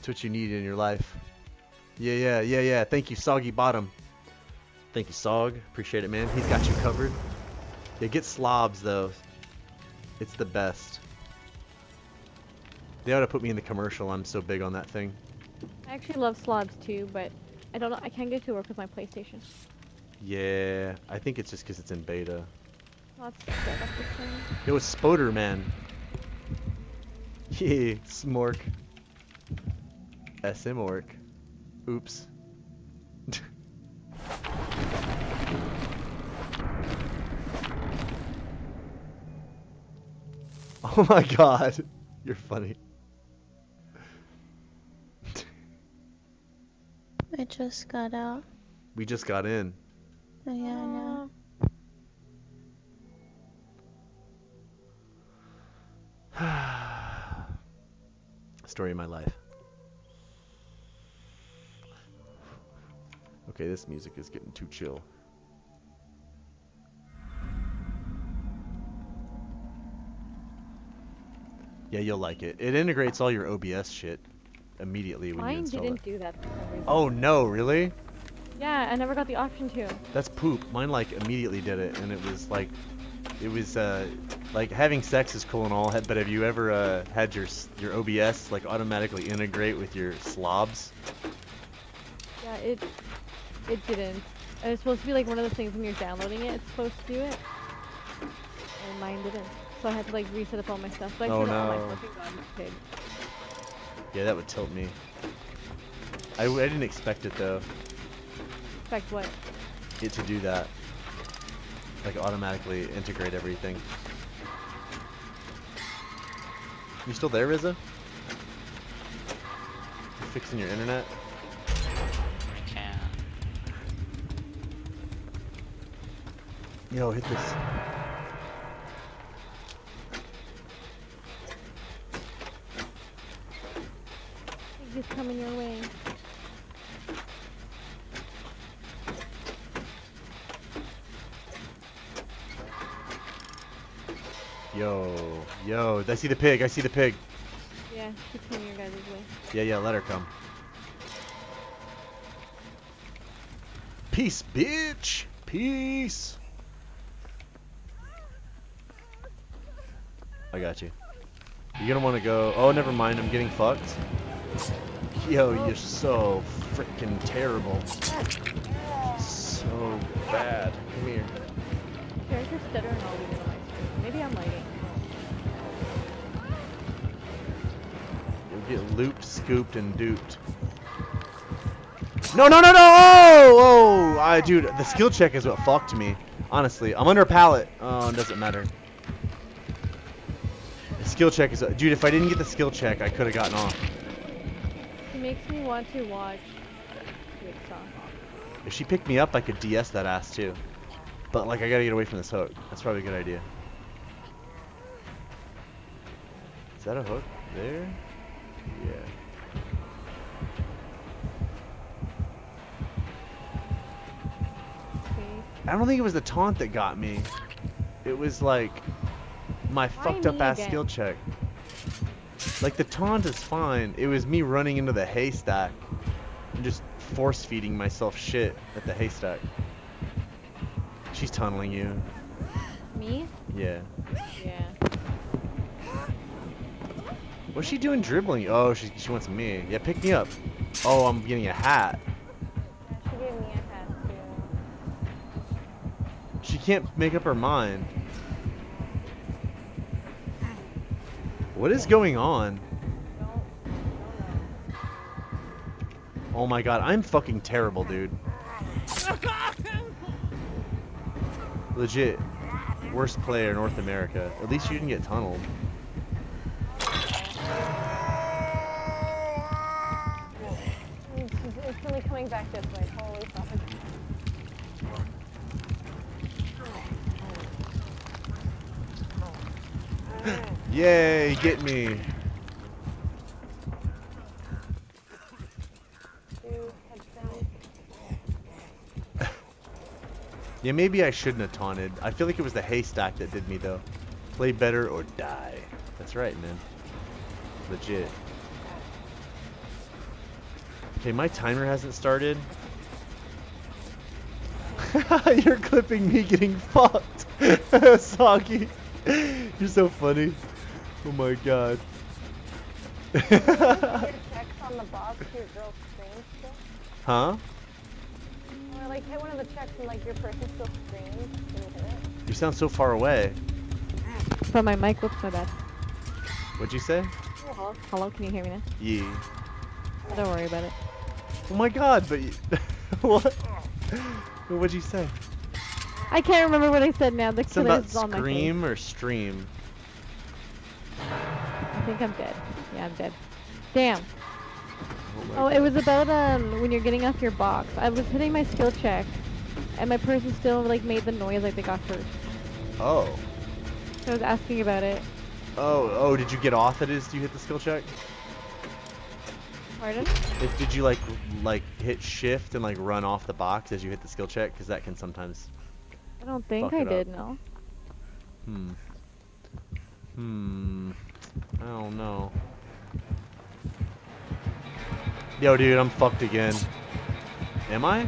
It's what you need in your life. Yeah, yeah, yeah, yeah. Thank you, Soggy Bottom. Thank you, Sog. Appreciate it, man. He's got you covered. Yeah, get slobs, though. It's the best. They ought to put me in the commercial. I'm so big on that thing. I actually love slobs too, but I don't know. I can't get to work with my PlayStation. Yeah, I think it's just because it's in beta. Well, that's good. That's the thing. It was Spoder, man. Yeah, Smork. SM Orc. Oops. oh my god. You're funny. I just got out. We just got in. Oh, yeah, I know. Story of my life. Okay, this music is getting too chill. Yeah, you'll like it. It integrates all your OBS shit immediately when Mine you install didn't it. do that. Oh no, really? Yeah, I never got the option to. That's poop. Mine like immediately did it, and it was like, it was uh, like having sex is cool and all, but have you ever uh, had your your OBS like automatically integrate with your slobs? Yeah, it it didn't. And It's supposed to be like one of the things when you're downloading it, it's supposed to do it. And mine didn't. So I had to like reset up all my stuff. But I Oh, got all no. my fucking guns paid. Yeah, that would tilt me. I, I didn't expect it though, fact, what? it to do that. Like automatically integrate everything. You still there, Rizza? You fixing your internet? I can. Yo, hit this. He's coming your way. Yo, yo, I see the pig, I see the pig. Yeah, she's coming your guys' way. Yeah, yeah, let her come. Peace, bitch! Peace! I got you. You're gonna wanna go. Oh, never mind, I'm getting fucked. Yo, you're so freaking terrible. So bad. Come here. Character stutter and all leaving on my. Maybe I'm lagging. You'll get looped, scooped, and duped. No, no, no, no! Oh, oh! I, dude, the skill check is what fucked me. Honestly, I'm under a pallet. Oh, it doesn't matter. Skill check is, dude. If I didn't get the skill check, I could have gotten off. It makes me want to watch. If she picked me up, I could DS that ass too. But like, I gotta get away from this hook. That's probably a good idea. Is that a hook there? Yeah. Okay. I don't think it was the taunt that got me. It was like my Why fucked up ass again? skill check. Like the taunt is fine. It was me running into the haystack and just force feeding myself shit at the haystack. She's tunneling you. Me? Yeah. Yeah. What's she doing dribbling? Oh, she, she wants me. Yeah, pick me up. Oh, I'm getting a hat. She gave me a hat too. She can't make up her mind. What is going on? Oh my god, I'm fucking terrible, dude. Legit. Worst player in North America. At least you didn't get tunneled. It's, coming back this way. Holy fuck. Yay, get me. Dude, heads down. Yeah, maybe I shouldn't have taunted. I feel like it was the haystack that did me though. Play better or die. That's right, man. Legit. Okay, my timer hasn't started. You're clipping me getting fucked. Soggy. You're so funny. Oh my god. Your checks on the box, your girl screams still? huh? Or like hit one of the checks and like your person still screams. You? You sound so far away. From my mic, whoops, my bad. What'd you say? Hello. Hello, can you hear me now? Yeah. Don't worry about it. Oh my god, but you, what? What'd you say? I can't remember what I said now. The Something about is on my face. scream or stream. I think I'm dead. Yeah, I'm dead. Damn. Oh, Oh, it was about um when you're getting off your box. I was hitting my skill check, and my person still like made the noise like they got hurt. Oh. So I was asking about it. Oh, oh, did you get off it as you hit the skill check? Pardon? If did you like like hit shift and like run off the box as you hit the skill check? Because that can sometimes. I don't think I it up. did. No. Hmm. Hmm. I don't know. Yo, dude, I'm fucked again. Am I?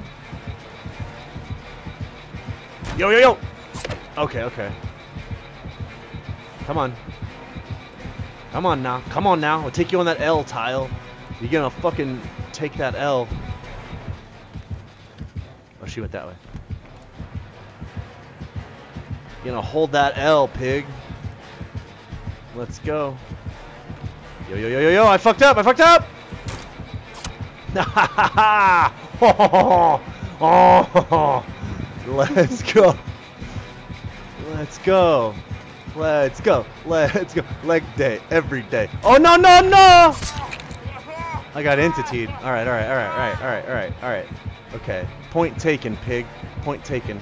Yo, yo, yo! Okay, okay. Come on. Come on now. Come on now. I'll take you on that L, Tile. You're gonna fucking take that L. Oh, she went that way. Gonna hold that L, pig. Let's go. Yo, yo, yo, yo, yo, I fucked up, I fucked up! oh, oh, let's go. Let's go. Let's go. Let's go. Leg day, every day. Oh, no, no, no! I got entitied. Alright, alright, alright, alright, alright, alright, alright. Okay. Point taken, pig. Point taken.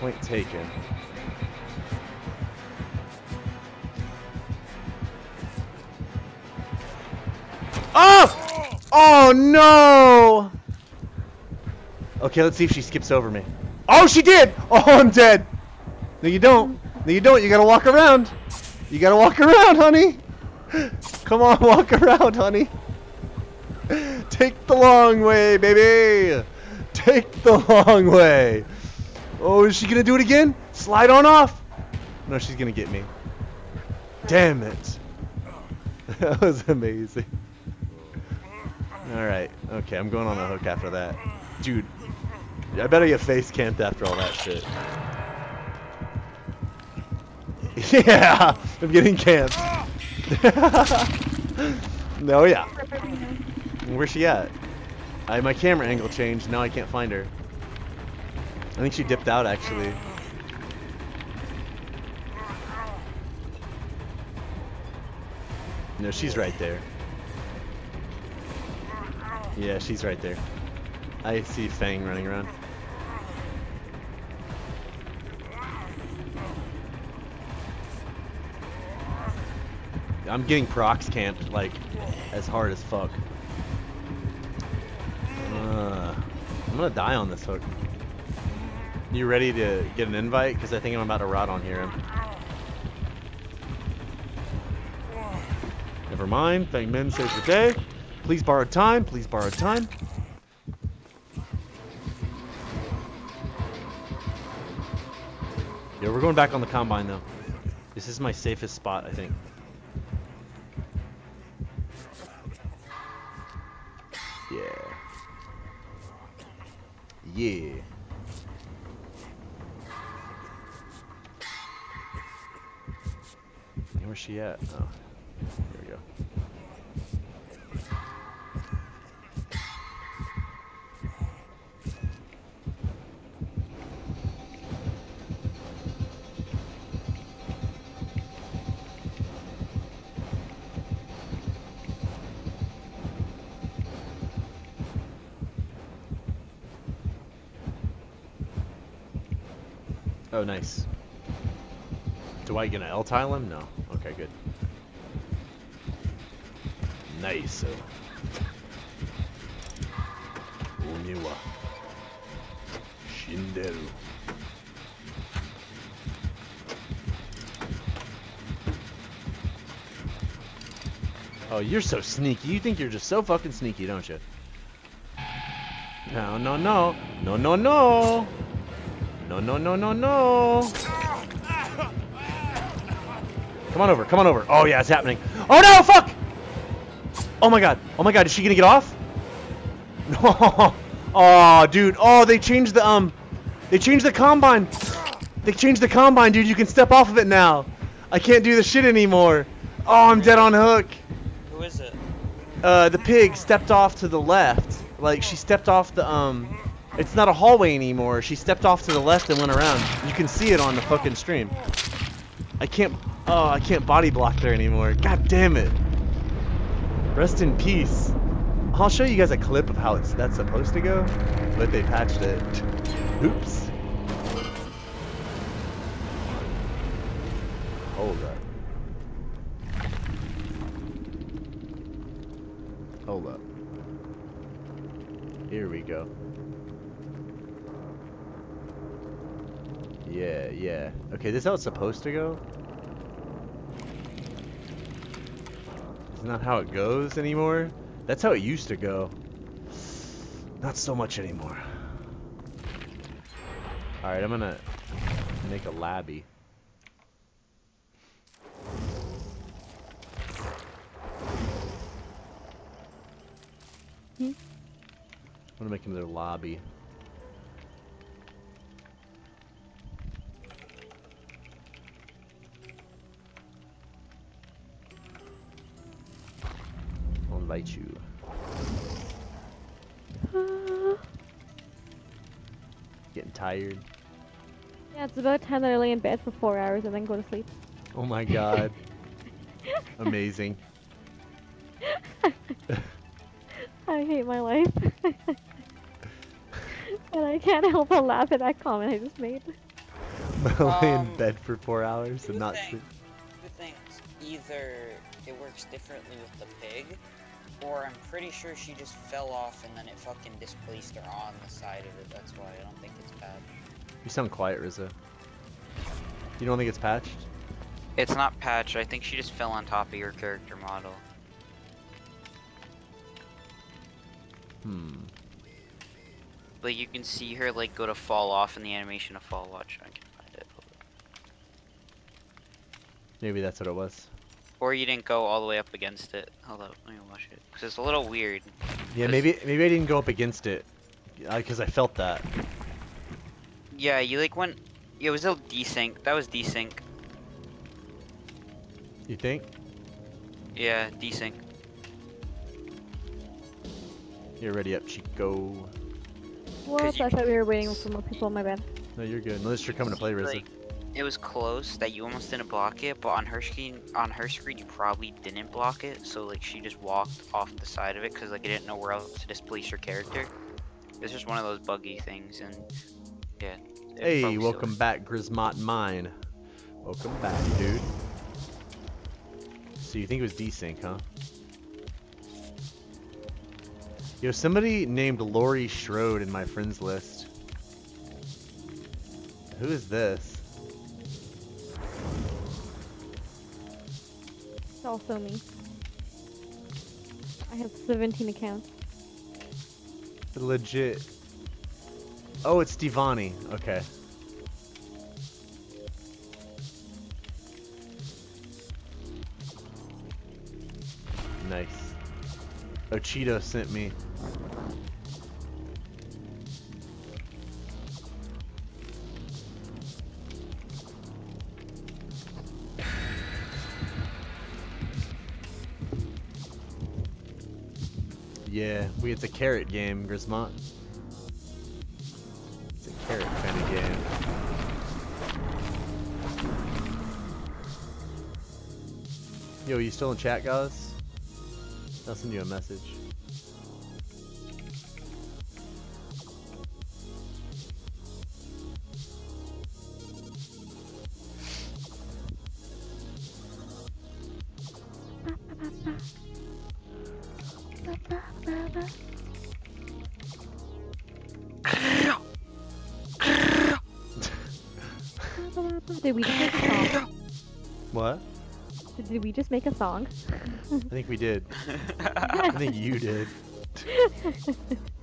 Point taken. Oh! Oh no! Okay, let's see if she skips over me. Oh, she did! Oh, I'm dead! No, you don't. No, you don't. You gotta walk around. You gotta walk around, honey. Come on, walk around, honey. Take the long way, baby. Take the long way. Oh, is she gonna do it again? Slide on off. No, she's gonna get me. Damn it. that was amazing. Alright, okay, I'm going on the hook after that. Dude, I better get face camped after all that shit. Yeah, I'm getting camped. no, yeah. Where's she at? I, my camera angle changed, now I can't find her. I think she dipped out actually. No, she's right there. Yeah, she's right there. I see Fang running around. I'm getting prox camped like as hard as fuck. Uh, I'm gonna die on this hook. You ready to get an invite? Because I think I'm about to rot on here. Never mind. Thank men saves the day. Please borrow time. Please borrow time. Yeah, we're going back on the combine though. This is my safest spot, I think. Yeah. Yeah. Where's she at? Oh, here we go. Oh, nice. Do I get to L tile him? No. Okay, good. Nice. Oniwa. Shinderu. Oh, you're so sneaky. You think you're just so fucking sneaky, don't you? No, no, no. No, no, no. No, no, no, no, no. Come on over, come on over. Oh yeah, it's happening. Oh no, fuck! Oh my god, oh my god, is she gonna get off? No. Oh, dude. Oh, they changed the um, they changed the combine. They changed the combine, dude. You can step off of it now. I can't do the shit anymore. Oh, I'm dead on hook. Who is it? Uh, the pig stepped off to the left. Like she stepped off the um. It's not a hallway anymore. She stepped off to the left and went around. You can see it on the fucking stream. I can't. Oh, I can't body block there anymore. God damn it. Rest in peace. I'll show you guys a clip of how it's that's supposed to go, but they patched it. Oops. Hold up. Hold up. Here we go. Yeah, yeah. Okay, this is how it's supposed to go? Isn't how it goes anymore? That's how it used to go. Not so much anymore. Alright, I'm gonna make a labby. Hmm? I'm gonna make another lobby. Invite you. Getting tired. Yeah, it's about time that I lay in bed for four hours and then go to sleep. Oh my god. Amazing. I hate my life. and I can't help but laugh at that comment I just made. I Lay in Um, bed for four hours and not things- sleep. Two things. Either it works differently with the pig, or I'm pretty sure she just fell off and then it fucking displaced her on the side of it. That's why I don't think it's patched. You sound quiet, Rizzo. You don't think it's patched? It's not patched. I think she just fell on top of your character model. Hmm. Like you can see her like go to fall off in the animation of fall. Watch, I can find it. Maybe that's what it was. Or you didn't go all the way up against it. Hold up, let me watch it. Cause it's a little weird. Yeah, maybe maybe I didn't go up against it. Uh, because I felt that. Yeah, you like went. Yeah, it was a desync. That was desync. You think? Yeah, desync. You're ready up, Chico. What? you- I thought we were waiting for more people. In my bad. No, you're good. Unless you're coming to play, Rizzo. Like, it was close that you almost didn't block it, but on her screen, on her screen, you probably didn't block it. So like she just walked off the side of it because like it didn't know where else to displace her character. It's just one of those buggy things, and yeah. Hey, welcome back, Grismot Mine. Welcome back, dude. So you think it was desync, huh? Yo, somebody named Lori Schroed in my friends list. Who is this? It's also me. I have 17 accounts. Legit. Oh, it's Stevani. Okay. Nice. Ochito sent me. Yeah, we it's a carrot game, Grismont. It's a carrot kind of game. Yo, you still in chat, guys? I'll send you a message. Did we just make a song? What? Did, did we just make a song? I think we did. I think you did.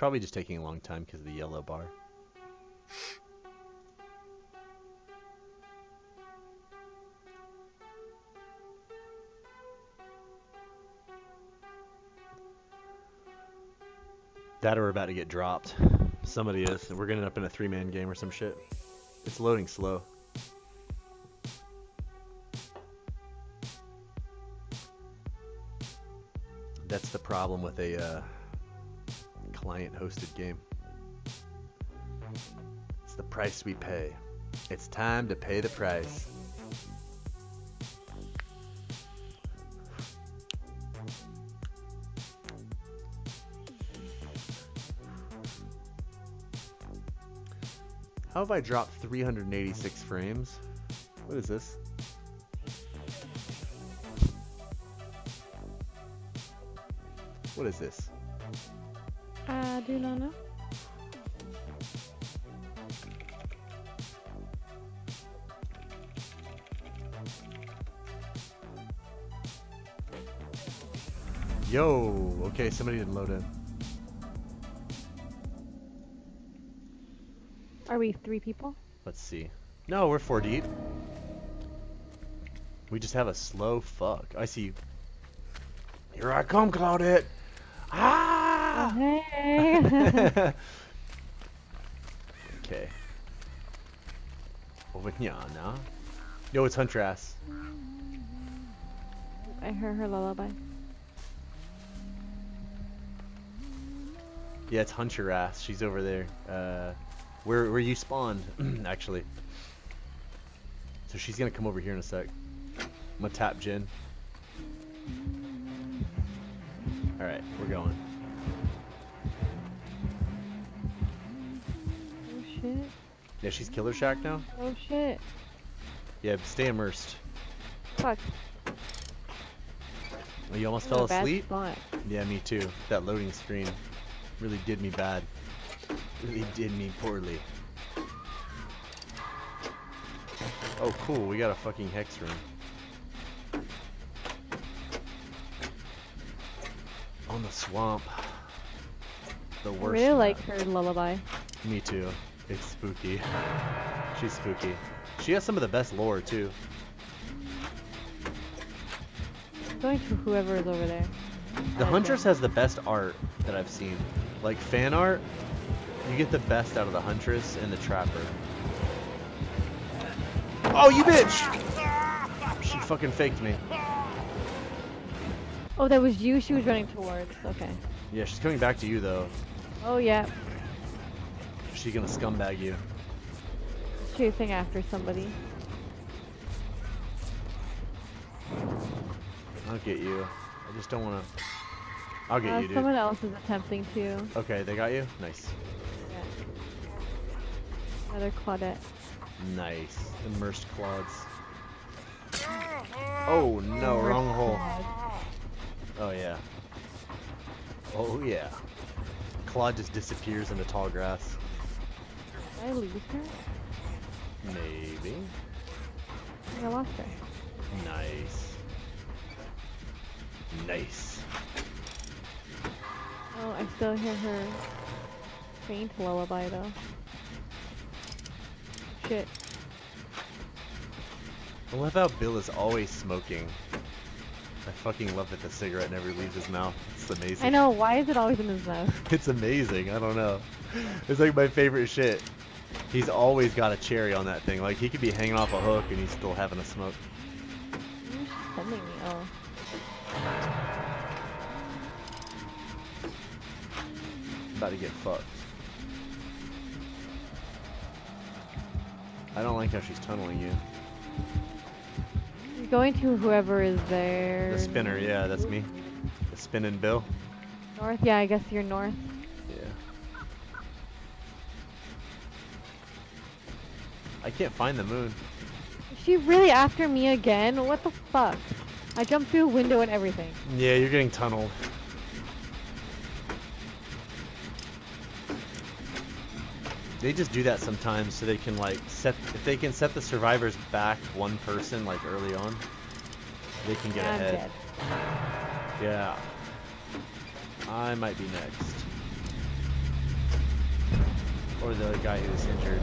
probably just taking a long time because of the yellow bar. That or we're about to get dropped. Somebody is. We're end up in a three-man game or some shit. It's loading slow. That's the problem with a uh, client-hosted game. It's the price we pay. It's time to pay the price. How have I dropped 386 frames? What is this? What is this? I do not know. Yo, okay, somebody didn't load in. Are we three people? Let's see. No, we're four deep. We just have a slow fuck. I see you. Here I come, Claudette. Ah! Hey. okay. Over here now. Yo, it's Huntress. I heard her lullaby. Yeah, it's Huntress. She's over there. Uh, where where you spawned, actually. So she's gonna come over here in a sec. I'm gonna tap gen. All right, we're going. Shit. Yeah, she's Killer Shack now. Oh shit. Yeah, stay immersed. Fuck. Oh, you almost fell asleep. spot. Yeah, me too. That loading screen really did me bad. Really did me poorly. Oh, cool. We got a fucking Hex Ruin. On the swamp. The I worst. really like her lullaby. Me too. It's spooky. She's spooky. She has some of the best lore too. Going to whoever is over there. The Huntress has the best art that I've seen. Like fan art, you get the best out of the Huntress and the Trapper. Oh, you bitch! She fucking faked me. Oh, that was you she was running towards. Okay. Yeah, she's coming back to you though. Oh yeah. She's gonna scumbag you. Chasing after somebody. I'll get you. I just don't wanna. I'll get Uh, you, dude. someone else is attempting to. Okay, they got you? Nice. Yeah. Another Claudette. Nice. Immersed clods. Oh no, wrong hole. Oh yeah. Oh yeah. Claude just disappears in the tall grass. Did I lose her? Maybe. I lost her. Nice. Nice. Oh, I still hear her faint lullaby though. Shit. I love how Bill is always smoking. I fucking love that the cigarette never leaves his mouth. It's amazing. I know, why is it always in his mouth? It's amazing. I don't know. It's like my favorite shit. He's always got a cherry on that thing. Like he could be hanging off a hook and he's still having a smoke. Sending me? Oh. About to get fucked. I don't like how she's tunneling you. You're going to whoever is there. The spinner, yeah, that's me. The spinning Bill. North? Yeah, I guess you're north. I can't find the moon. Is she really after me again? What the fuck? I jumped through a window and everything. Yeah, you're getting tunneled. They just do that sometimes so they can like set if they can set the survivors back one person like early on, they can get I'm ahead. dead. Yeah. I might be next. Or the guy who's injured.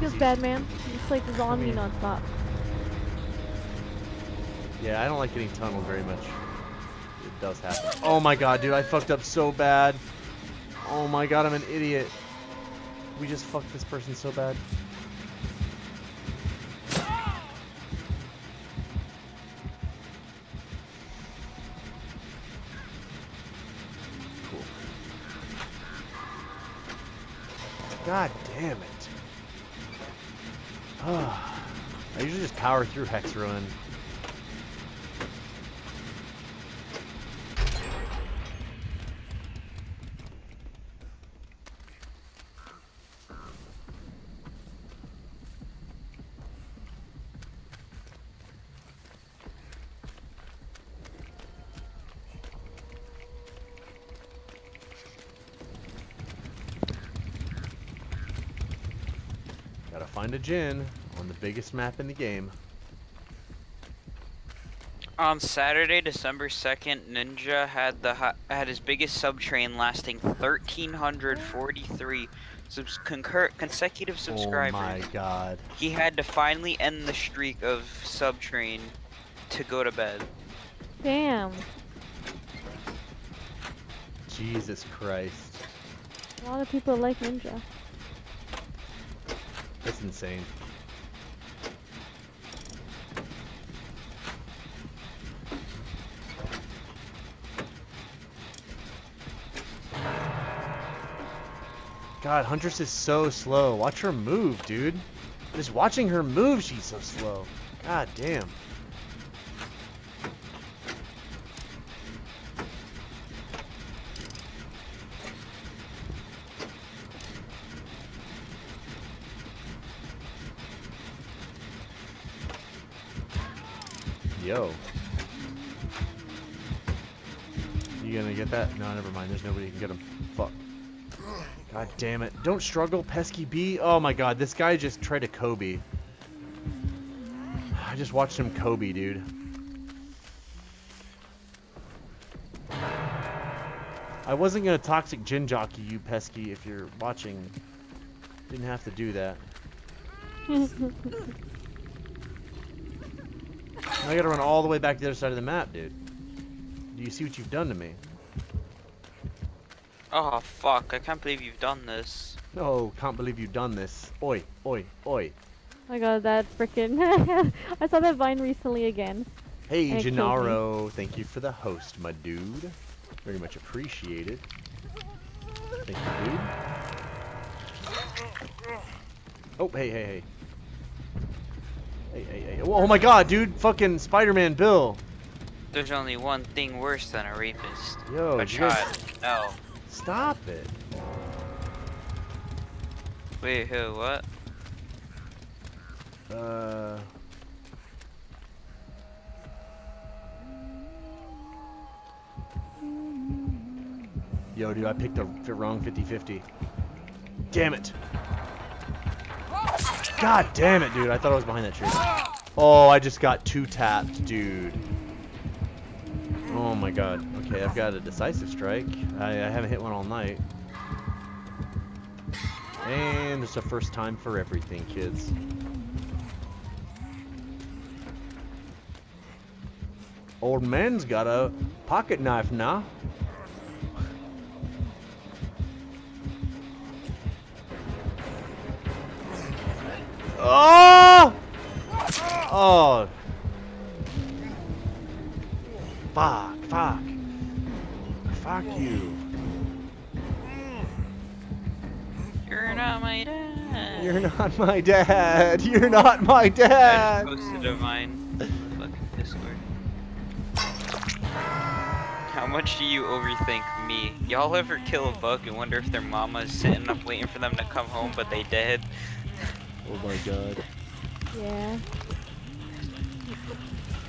Feels bad, man. It's like it's on I mean. Yeah, I don't like getting tunneled very much. It does happen. Oh my god, dude, I fucked up so bad. Oh my god, I'm an idiot. We just fucked this person so bad. God damn it. I usually just power through Hex Ruin. Gotta find a gen on the biggest map in the game. On Saturday, December 2nd, Ninja had the had his biggest sub train lasting 1343 subs- concur- consecutive oh subscribers. Oh my god. He had to finally end the streak of sub train to go to bed. Damn. Jesus Christ. A lot of people like Ninja. That's insane. God, Huntress is so slow. Watch her move, dude. Just watching her move, she's so slow. God damn. Yo. You gonna get that? No, never mind. There's nobody who can get him. Fuck. God damn it. Don't struggle, pesky bee. Oh my god, this guy just tried to Kobe. I just watched him Kobe, dude. I wasn't gonna toxic gen jockey you, pesky, if you're watching. Didn't have to do that. Now I gotta run all the way back to the other side of the map, dude. Do you see what you've done to me? Oh fuck, I can't believe you've done this. No, can't believe you've done this. Oi, oi, oi. Oh my god, that frickin' I saw that vine recently again. Hey, Hey, Gennaro, thank you for the host, my dude. Very much appreciated. Thank you, dude. Oh, hey, hey, hey. Hey, hey, hey. Oh my god, dude. Fucking Spider-Man Bill. There's only one thing worse than a rapist. Yo, a did you guys- No. Stop it. Wait, who? What? Uh... Yo, dude, I picked the wrong 50-50. Damn it. God damn it, dude. I thought I was behind that tree. Oh, I just got two tapped, dude. Oh my god. Okay, I've got a decisive strike. I, I haven't hit one all night. And it's a first time for everything, kids. Old man's got a pocket knife now. Oh! Oh. Fuck, fuck. Fuck you. You're not my dad. You're not my dad. You're not my dad. just posted a mine fucking Discord. How much do you overthink me? Y'all ever kill a bug and wonder if their mama is sitting up waiting for them to come home, but they dead? Oh my god. Yeah.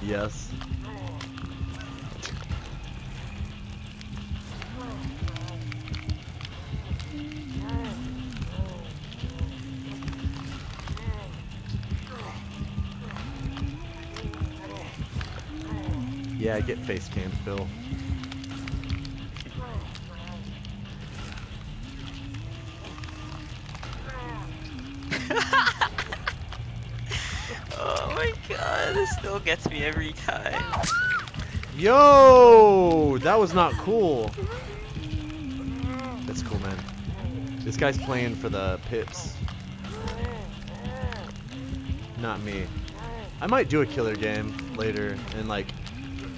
Yes. Yeah, get face cams, Bill. Still gets me every time. Yo, that was not cool. That's cool, man. This guy's playing for the pips. Not me. I might do a killer game later and like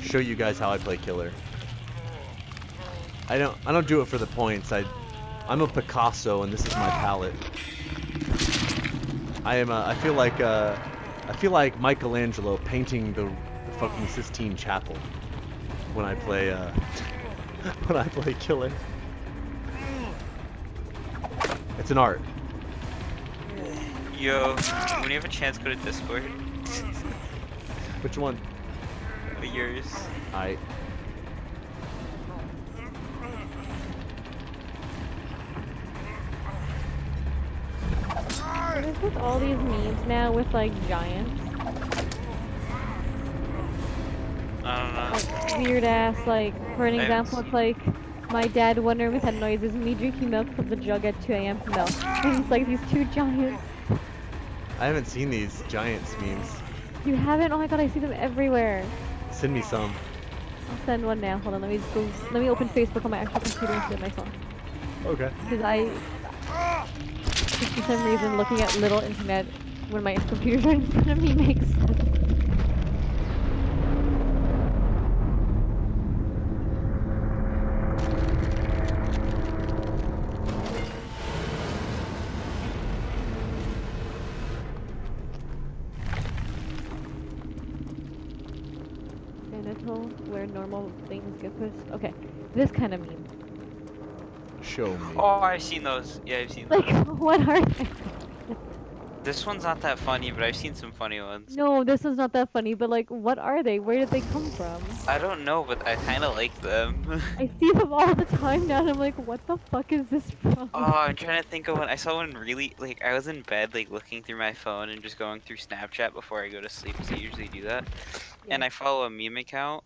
show you guys how I play killer. I don't I don't do it for the points. I I'm a Picasso, and this is my palette. I am. A, I feel like. Uh, I feel like Michelangelo painting the, the fucking Sistine Chapel when I play. Uh, when I play Killer. It's an art. Yo, when you have a chance, go to Discord. Which one? Yours. I. What is with all these memes now with like giants? I don't know. Like weird ass like for an example it's like my dad wondering what that noise is me drinking milk from the jug at 2 a.m. for milk. And it's like these two giants. I haven't seen these Giants memes. You haven't? Oh my god, I see them everywhere. Send me some. I'll send one now. Hold on, let me go let me open Facebook on my actual computer instead of my phone. Okay. Because I just for some reason looking at little internet when my computer's in front of me makes sense. Genital, where normal things get pushed. Okay, this kind of meme. Show me. Oh, I've seen those. Yeah, I've seen those. Like, what are they? This one's not that funny, but I've seen some funny ones. No, this is not that funny, but like, what are they? Where did they come from? I don't know, but I kind of like them. I see them all the time now, and I'm like, what the fuck is this from? Oh, I'm trying to think of one. I saw one really like I was in bed like looking through my phone and just going through Snapchat before I go to sleep, because I usually do that. And I follow a meme account,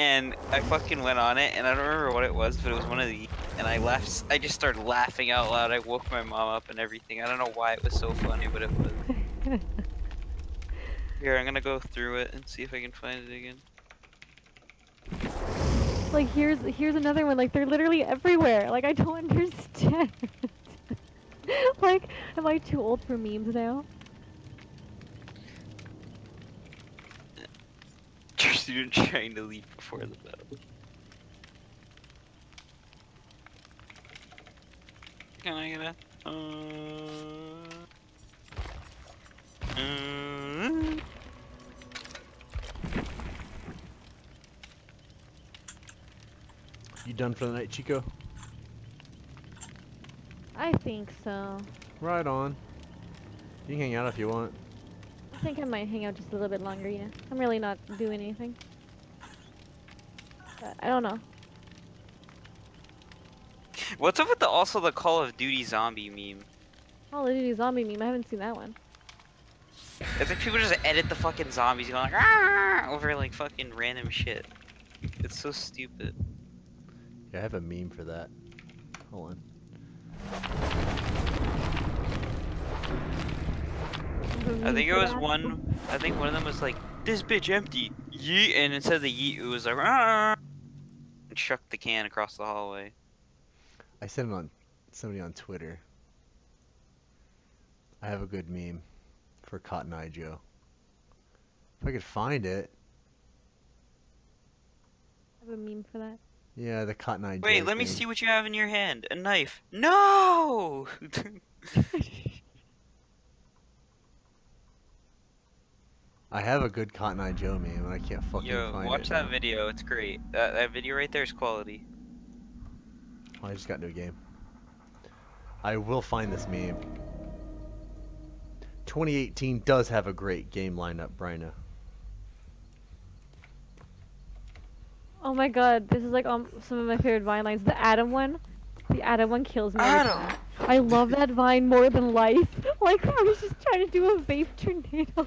and I fucking went on it, and I don't remember what it was, but it was one of the. And I left, I just started laughing out loud. I woke my mom up and everything. I don't know why it was so funny, but it was. Here, I'm gonna go through it and see if I can find it again. like, here's here's another one. Like, they're literally everywhere. Like, I don't understand. like, am I too old for memes now? Student trying to leave before the battle. Can I get a? Uh, uh, You done for the night, Chico? I think so. Right on. You can hang out if you want. I think I might hang out just a little bit longer. Yeah, I'm really not doing anything. But I don't know. What's up with the also the Call of Duty zombie meme? Call of Duty zombie meme. I haven't seen that one. It's like people just edit the fucking zombies going like "Ah!" over like fucking random shit. It's so stupid. Yeah, I have a meme for that. Hold on. I think it was one. I think one of them was like, "This bitch empty." Yeet, and instead of the yeet, it was like, "Ah!" and chucked the can across the hallway. I sent it on somebody on Twitter. I have a good meme for Cotton Eye Joe. If I could find it. I have a meme for that. Yeah, the Cotton Eye Joe. Wait, let me see what you have in your hand. A knife. No. I have a good Cotton Eye Joe meme, and I can't fucking Yo, find watch it. that now. video. It's great. That that video right there is quality. Oh, I just got into a game. I will find this meme. 2018 does have a great game lineup, Bryna. Oh my god, this is like um some of my favorite Vine lines. The Adam one, the Adam one kills me. Adam! I love that Vine more than life. Like I was just trying to do a vape tornado,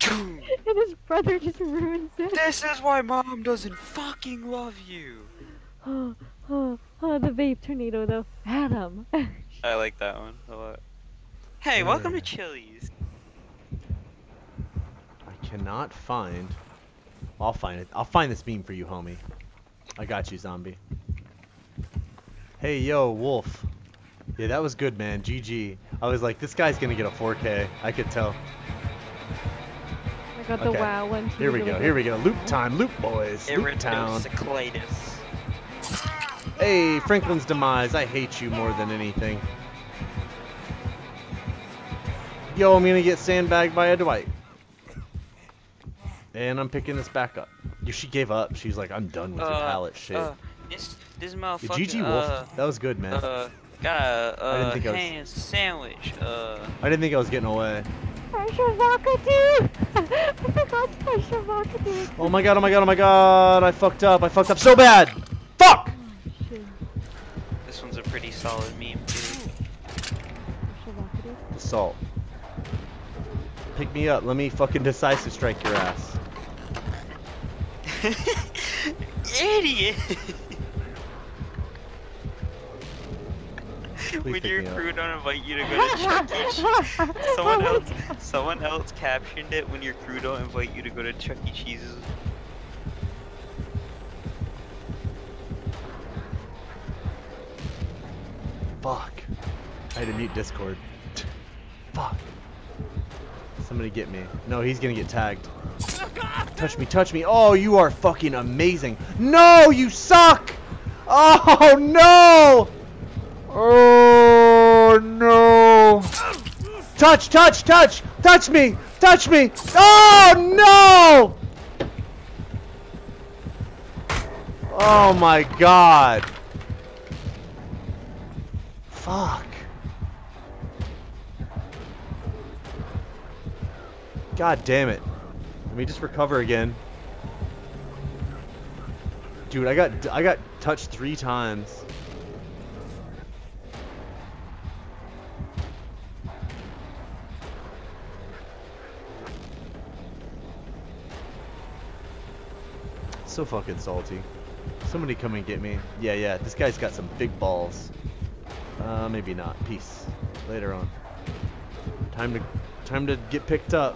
and his brother just ruins it. this is why mom doesn't fucking love you. oh, oh, oh, the vape tornado though. Adam. I like that one a lot. Hey, welcome to Yeah. Chili's. I cannot find. I'll find it. I'll find this meme for you, homie. I got you, zombie. Hey, yo, Wolf. Yeah, that was good, man. GG. I was like, this guy's gonna get a 4K. I could tell. I got the Okay. WoW one. Here we go. Here we go. Loop time. Loop boys. Loop town. Hey, Franklin's demise. I hate you more than anything. Yo, I'm gonna get sandbagged by a Dwight. And I'm picking this back up. She gave up. She's like, I'm done with your Uh, pallet shit. Uh, this this Yo, motherfucker. GG Wolf, Uh, that was good, man. uh, got a I didn't uh, think I was- sandwich. Uh, I didn't think I was getting away. Special vodka dude! I forgot special vodka dude. Oh my god, oh my god, oh my god. I fucked up. I fucked up so bad. Fuck! Shit. this one's a pretty solid meme too. Special vodka dude. Assault. Pick me up. Let me fucking decisive strike your ass. Idiot! When your me up. crew don't invite you to go to Chuck E. Cheese, someone else, someone else captioned it when your crew don't invite you to go to Chuck E. Cheese's. Fuck. I had to mute Discord. Fuck. Somebody get me. No, he's gonna get tagged. Touch me, touch me. Oh, you are fucking amazing. No, you suck! Oh, no! Oh, no! Touch, touch, touch! Touch me! Touch me! Oh, no! Oh my god. Fuck. God damn it. Let me just recover again. Dude, I got I got touched 3 times. So fucking salty. Somebody come and get me. Yeah, yeah, this guy's got some big balls. Uh, maybe not. Peace. Later on. Time to, time to get picked up.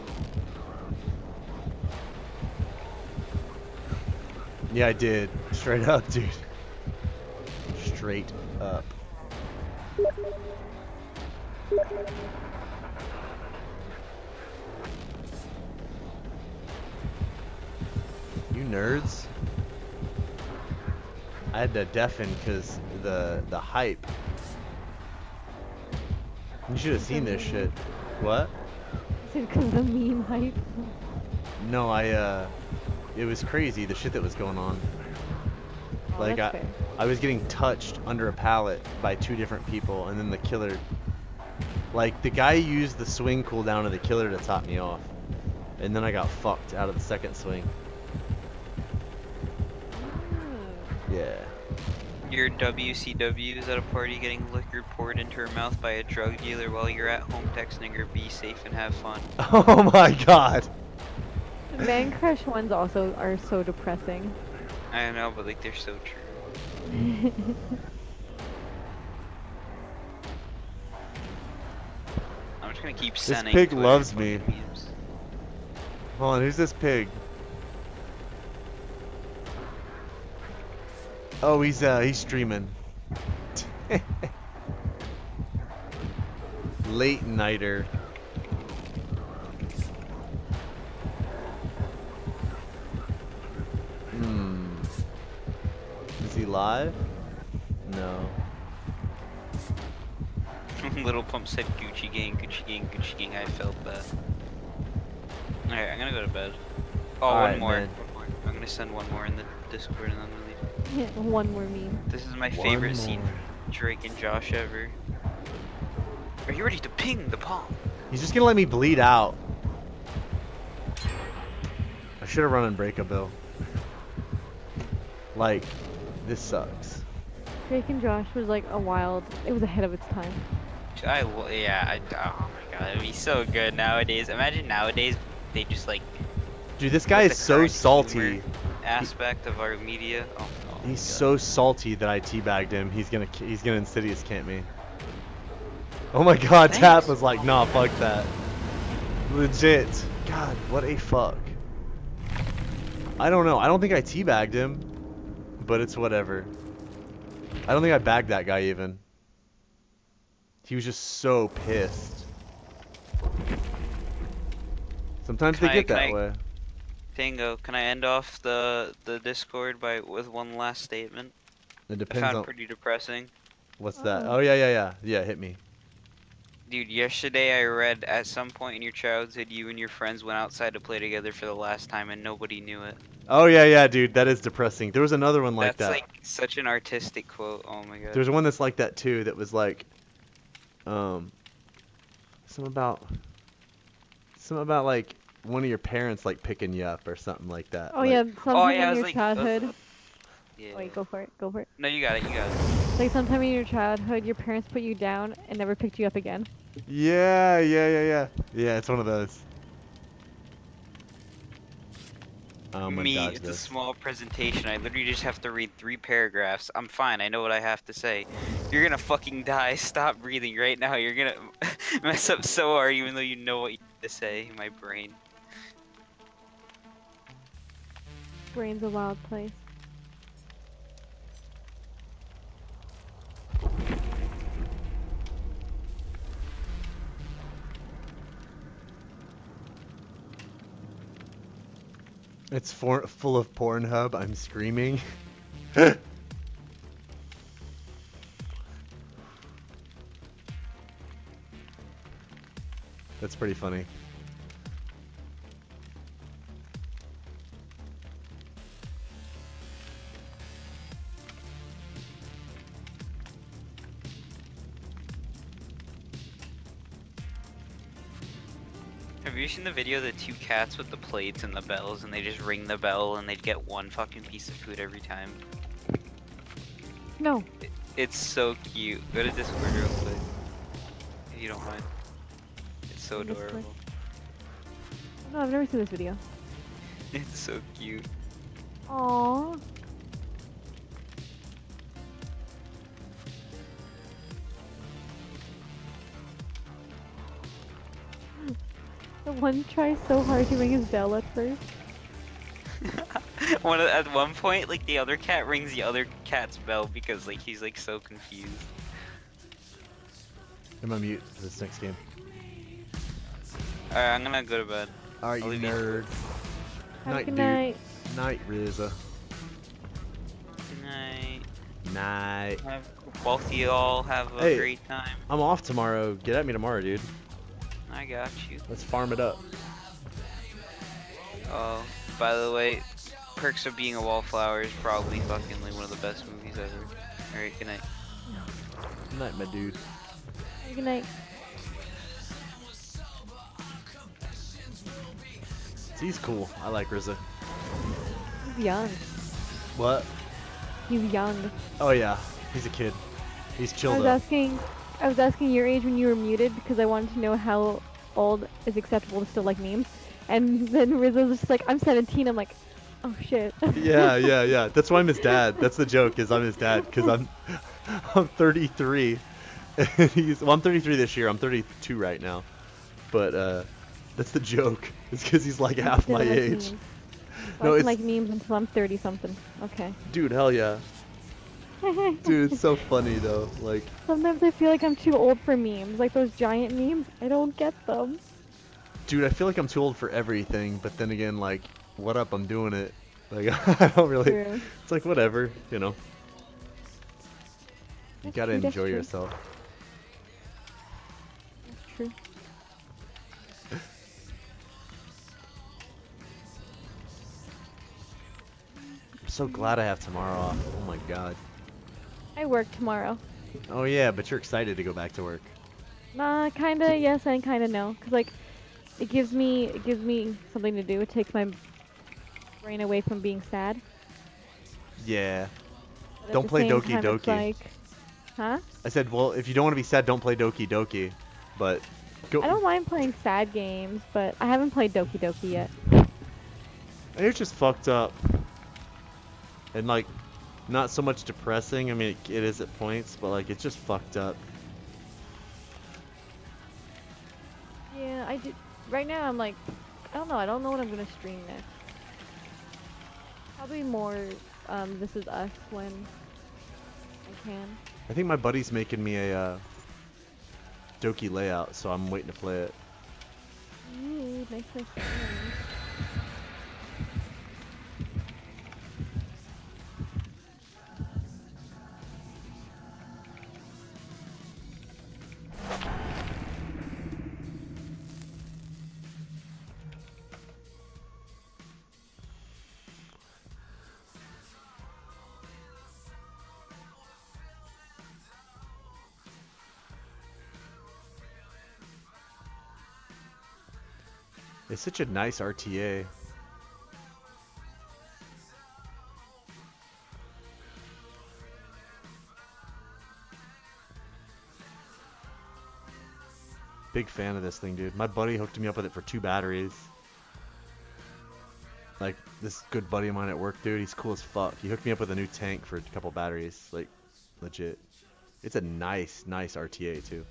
Yeah, I did. Straight up, dude. Straight up. You nerds. I had to deafen because the the hype. You should have seen this shit. What? Because of the meme hype. No, I uh, it was crazy the shit that was going on. Oh, Like I, fair. I was getting touched under a pallet by two different people, and then the killer, like the guy used the swing cooldown of the killer to top me off, and then I got fucked out of the second swing. Yeah. Your WCW is at a party getting liquor poured into her mouth by a drug dealer while you're at home texting her, be safe and have fun. Oh my god. Man crush ones also are so depressing. I know, but like they're so true. I'm just gonna keep sending. This pig loves me. memes. Hold on, who's this pig? Oh, he's uh, he's streaming. Late nighter. Hmm. Is he live? No. Lil Pump said Gucci gang, Gucci gang, Gucci gang. I felt that. Alright, I'm gonna go to bed. Oh, one Alright, more. One more. I'm gonna send one more in the Discord and then I'm gonna leave. One more meme. This is my One favorite scene more. from Drake and Josh ever. Are you ready to ping the palm? He's just gonna let me bleed out. I should have run and break a bill. Like, this sucks. Drake and Josh was like a wild. It was ahead of its time. I yeah, I, oh my god, it'd be so good nowadays. Imagine nowadays they just like Dude, this guy is so salty. humor aspect of our media. Oh, my Oh, he's God. so salty that I teabagged him. He's gonna he's gonna insidious camp me. Oh my god, Tap Thanks. was like, nah, fuck that. Legit. God, what a fuck. I don't know. I don't think I teabagged him, but it's whatever. I don't think I bagged that guy even. He was just so pissed. Sometimes Can they I- get that I- way. Tango, can I end off the the Discord by with one last statement? It I depends found on pretty depressing. what's that. Oh. Oh yeah, yeah, yeah. Yeah, hit me. Dude, yesterday I read at some point in your childhood you and your friends went outside to play together for the last time and nobody knew it. Oh yeah, yeah, dude. That is depressing. There was another one like That's that. like such an artistic quote. Oh my god. There's one that's like that too. That was like, um, something about, some about like one of your parents like picking you up or something like that. Oh like- yeah, sometime oh yeah, in your like, childhood. ugh. Yeah. Wait, go for it. Go for it. No, you got it. You got it. Like sometime in your childhood, your parents put you down and never picked you up again. Yeah, yeah, yeah, yeah. Yeah, it's one of those. Oh, Me, dodge it's a small presentation. I literally just have to read three paragraphs. I'm fine. I know what I have to say. You're gonna fucking die. Stop breathing right now. You're gonna mess up so hard, even though you know what you have to say. My brain. Brain's a wild place. It's for, full of Pornhub. I'm screaming. That's pretty funny. You seen the video of the two cats with the plates and the bells, and they just ring the bell and they'd get one fucking piece of food every time? No. It's so cute. Go to Discord real quick. If you don't mind. It's so adorable. No, I've never seen this video. It's so cute. Aww. The one tries so hard to ring his bell at first. one at one point, like the other cat rings the other cat's bell because like he's like so confused. I'm on mute for this next game. Alright, I'm gonna go to bed. Alright, you leave you to nerd. Have Night, a good dude. night. Night, Riza. Good night. Night. Have, both of you all have a Hey. great time. I'm off tomorrow. Get at me tomorrow, dude. I got you. Let's farm it up. Oh, by the way, Perks of Being a Wallflower is probably fucking like one of the best movies ever. Alright, good night. Good Night, my dude. Good night. He's cool. I like Riza. He's young. What? He's young. Oh yeah, he's a kid. He's I was up. asking, I was asking your age when you were muted because I wanted to know how old is acceptable to still like memes. And then Rizzo's just like, I'm 17. I'm like, oh shit. yeah, yeah, yeah. That's why I'm his dad. That's the joke. Is I'm his dad because I'm I'm 33. And he's well, I'm 33 this year. I'm 32 right now. But uh, that's the joke. It's because he's like half my like age. memes. No, I can it's- like memes until I'm 30 something. Okay. Dude, hell yeah. Dude, it's so funny though. Like, Sometimes I feel like I'm too old for memes, like those giant memes. I don't get them. dude, I feel like I'm too old for everything. But then again, like, what up? I'm doing it. Like, I don't really. True. It's like whatever, you know. You gotta true, enjoy yourself. That's true. I'm so glad I have tomorrow off. Oh my god. I work tomorrow. Oh yeah, but you're excited to go back to work. Nah, kinda yes and kinda no. Cause like, it gives me it gives me something to do. It takes my brain away from being sad. Yeah. But Don't play Doki time, Doki. Like, huh? I said, well, if you don't want to be sad, don't play Doki Doki. But go. I don't mind playing sad games, but I haven't played Doki Doki yet. It's just fucked up. And like, not so much depressing. I mean, it, it is at points, but like, it's just fucked up. Yeah, I did. Right now, I'm like, I don't know. I don't know what I'm gonna stream next. Probably more. Um, this is us when I can. I think my buddy's making me a uh, Doki layout, so I'm waiting to play it. Ooh, nice, nice, It's such a nice RTA. Big fan of this thing, dude. My buddy hooked me up with it for two batteries. Like, this good buddy of mine at work, dude, he's cool as fuck. He hooked me up with a new tank for a couple batteries. Like, legit. It's a nice, nice RTA, too.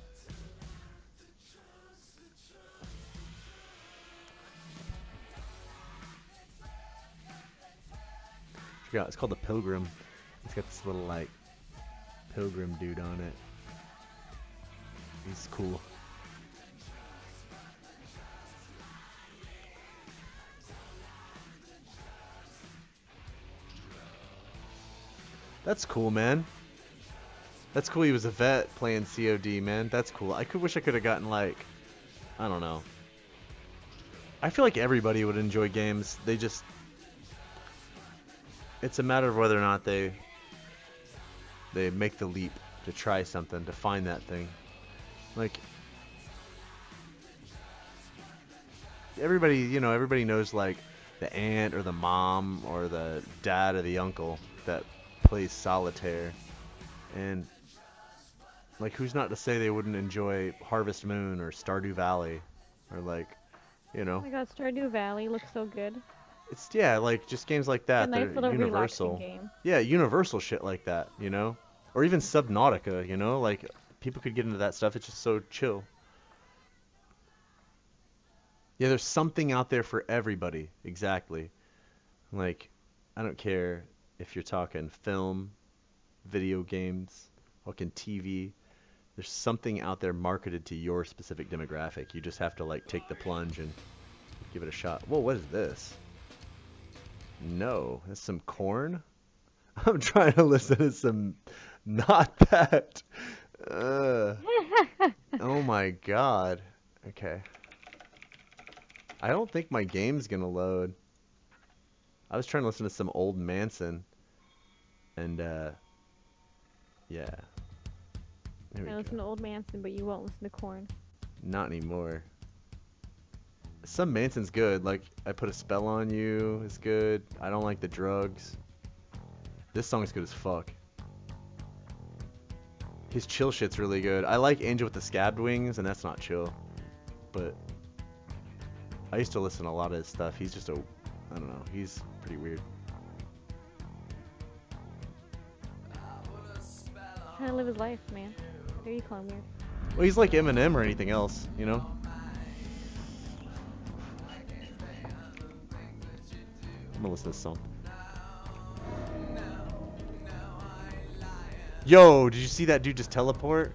Forgot, it's called the Pilgrim. It's got this little, like, pilgrim dude on it. He's cool. That's cool, man. That's cool. He was a vet playing COD, man. That's cool. I could wish I could have gotten like, I don't know. I feel like everybody would enjoy games. They just, it's a matter of whether or not they, they make the leap to try something, to find that thing. Like, everybody, you know, everybody knows like the aunt or the mom or the dad or the uncle that plays solitaire and like who's not to say they wouldn't enjoy Harvest Moon or Stardew Valley or like you Oh know my god, Stardew Valley looks so good. It's yeah like just games like that nice they're little universal yeah universal shit like that you know or even Subnautica you know like people could get into that stuff it's just so chill yeah there's something out there for everybody exactly like I don't care if you're talking film video games, fucking TV. There's something out there marketed to your specific demographic. You just have to like take the plunge and give it a shot. Whoa, what is this? No, that's some Korn. I'm trying to listen to some, not that. Uh, oh my god. Okay. I don't think my game's gonna load. I was trying to listen to some old Manson. And uh yeah. I go. listen to Old Manson, but you won't listen to Korn. Not anymore. Some Manson's good. Like I put a spell on you is good. I don't like the drugs. This song is good as fuck. His chill shit's really good. I like Angel with the Scabbed Wings, and that's not chill. But I used to listen to a lot of his stuff. He's just a, I don't know. He's pretty weird. Trying to live his life, man. There you call weird. Well, he's like Eminem or anything else, you know? I'm gonna listen to this song. Yo, did you see that dude just teleport?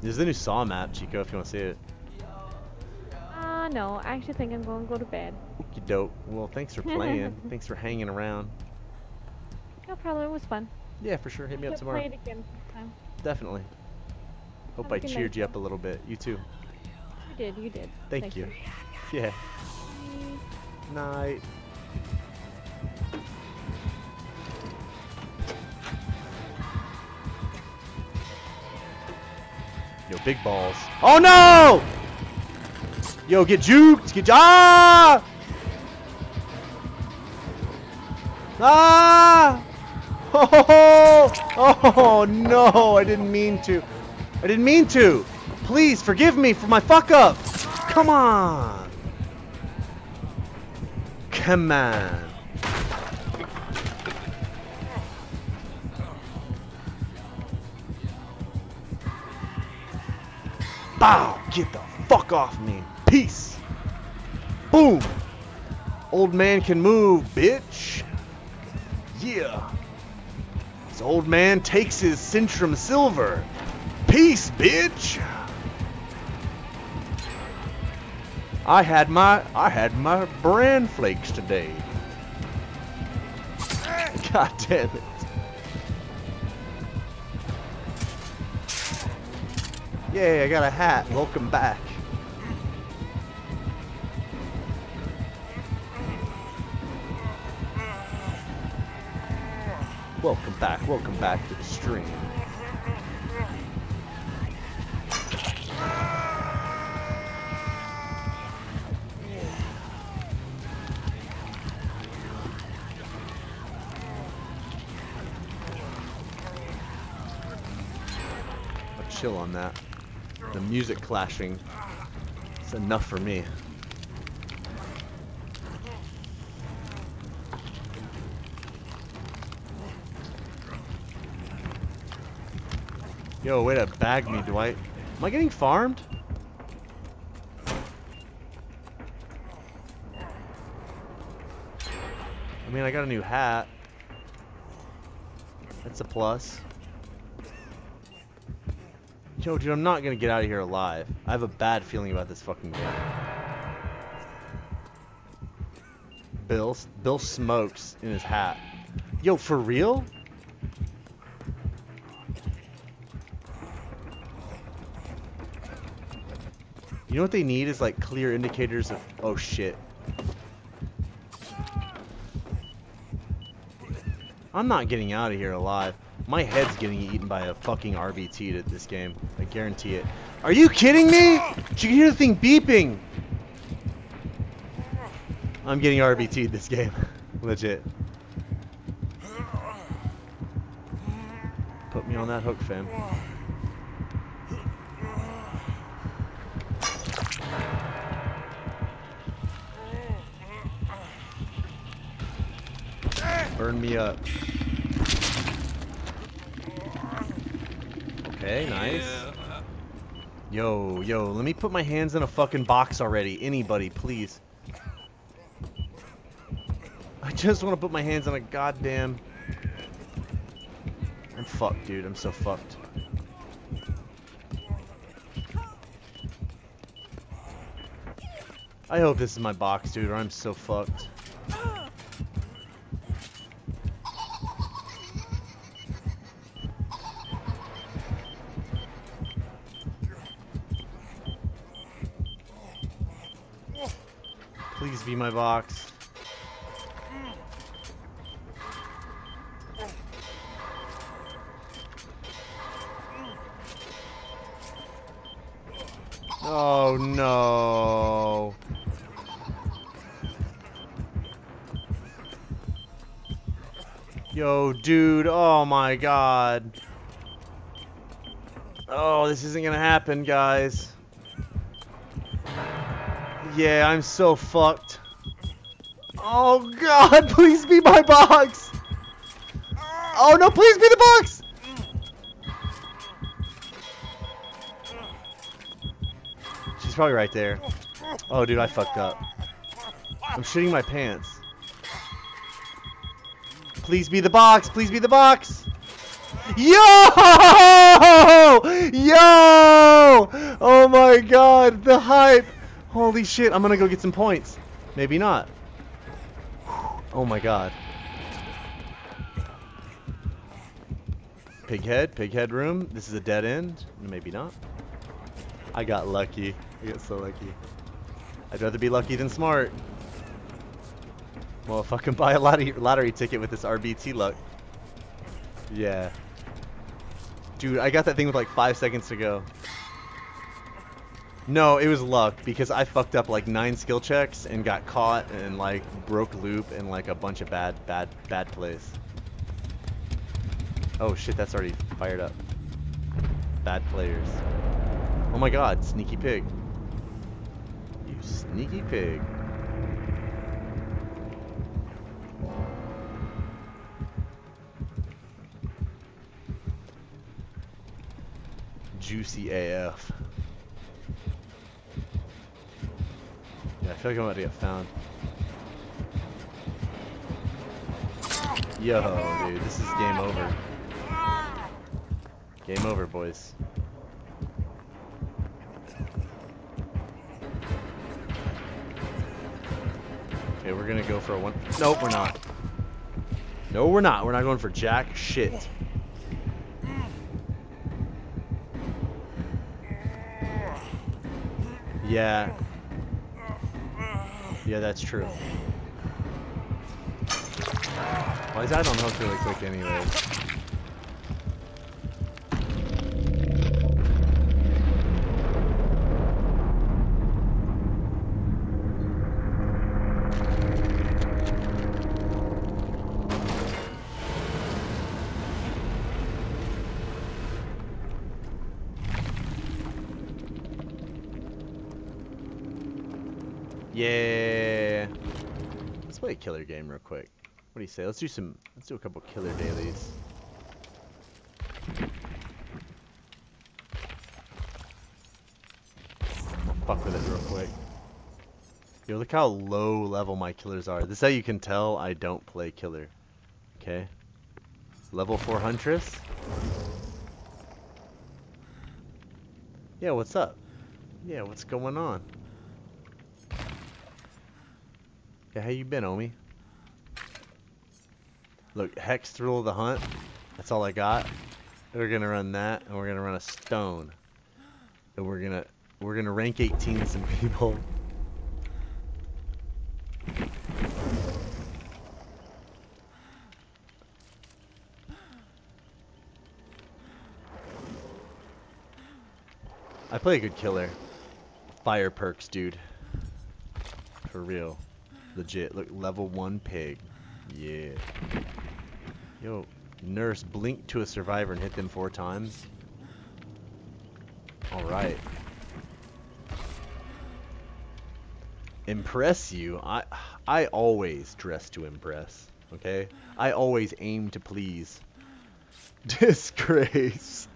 There's the new Saw map, Chico, if you want to see it. Ah, no. I actually think I'm going to go to bed. Okie doke. Well, thanks for playing. thanks for hanging around. No problem. It was fun. Yeah, for sure. Hit me up tomorrow. Play it again sometime. Definitely. Hope Have I cheered night, you up a little bit. You too. You did. You did. Thank, you. Yeah. Night. Yo, big balls. Oh no! Yo, get juked! Get ah! Ah! Oh, oh no! I didn't mean to. I didn't mean to. Please forgive me for my fuck up. Come on. Come on. Bow! Get the fuck off me. Peace. Boom. Old man can move, bitch. Yeah. Old man takes his Centrum Silver. Peace, bitch. I had my I had my bran flakes today. God damn it. Yay, I got a hat. Welcome back. Welcome back, welcome back to the stream. I'll chill on that. The music clashing It's enough for me. Yo, way to bag me, Dwight. Am I getting farmed? I mean, I got a new hat. That's a plus. Yo, dude, I'm not gonna get out of here alive. I have a bad feeling about this fucking game. Bill, Bill smokes in his hat. Yo, for real? You know what they need is like clear indicators of oh shit. I'm not getting out of here alive. My head's getting eaten by a fucking RBT at this game. I guarantee it. Are you kidding me? Did you hear the thing beeping? I'm getting RBT'd this game. Legit. Put me on that hook, fam. Burn me up. Okay, nice. Yo, yo, let me put my hands in a fucking box already. Anybody, please. I just want to put my hands on a goddamn... I'm fucked, dude. I'm so fucked. I hope this is my box, dude, or I'm so fucked. Please be my box. Oh no. Yo, dude, oh my god. Oh, this isn't gonna happen, guys. Yeah, I'm so fucked. Oh god, please be my box! Oh no, please be the box! She's probably right there. Oh dude, I fucked up. I'm shitting my pants. Please be the box, please be the box! Yo! Yo! Oh my god, the hype! Holy shit, I'm gonna go get some points. Maybe not. Oh my god. Pig head, pig head room. This is a dead end. Maybe not. I got lucky. I got so lucky. I'd rather be lucky than smart. Well, if I can buy a lottery, lottery ticket with this RBT luck. Yeah. Dude, I got that thing with like five seconds to go. No, it was luck because I fucked up like nine skill checks and got caught and like broke loop and like a bunch of bad, bad, bad plays. Oh shit, that's already fired up. Bad players. Oh my god, sneaky pig. You sneaky pig. Juicy AF. Yeah, I feel like I'm about to get found. Yo, dude, this is game over. Game over, boys. Okay, we're gonna go for a one. Nope, we're not. No, we're not. We're not going for jack shit. Yeah. Yeah, that's true. Well, I died on hook really quick anyways. Yeah. Let's play a killer game real quick. What do you say? Let's do some. Let's do a couple killer dailies. Fuck with it real quick. Yo, look how low level my killers are. This is how you can tell I don't play killer. Okay. Level 4 Huntress. Yeah, what's up? Yeah, what's going on? Yeah, how you been, Omi? Look, Hex Thrill of the Hunt. That's all I got. We're gonna run that, and we're gonna run a stone. And we're gonna we're gonna rank 18 some people. I play a good killer. Fire perks, dude. For real. Legit. Look, level 1 pig. Yeah. Yo, nurse, blink to a survivor and hit them four times. Alright. Impress you? I I always dress to impress. Okay? I always aim to please. Disgrace.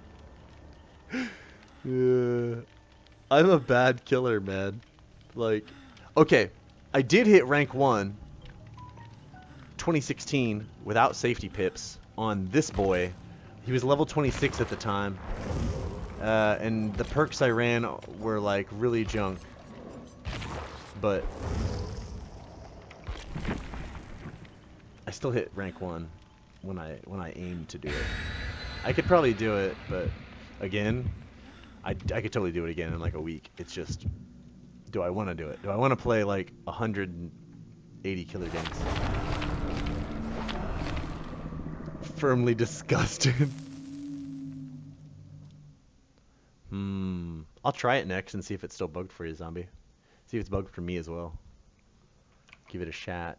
yeah. I'm a bad killer, man. Like, okay, I did hit rank 1 2016 without safety pips on this boy. He was level 26 at the time. Uh, and the perks I ran were like really junk. But I still hit rank 1 when I when I aimed to do it. I could probably do it, but again, I, I could totally do it again in like a week. It's just do I want to do it? Do I want to play like 180 killer games? Firmly disgusted. hmm. I'll try it next and see if it's still bugged for you, zombie. See if it's bugged for me as well. Give it a shot.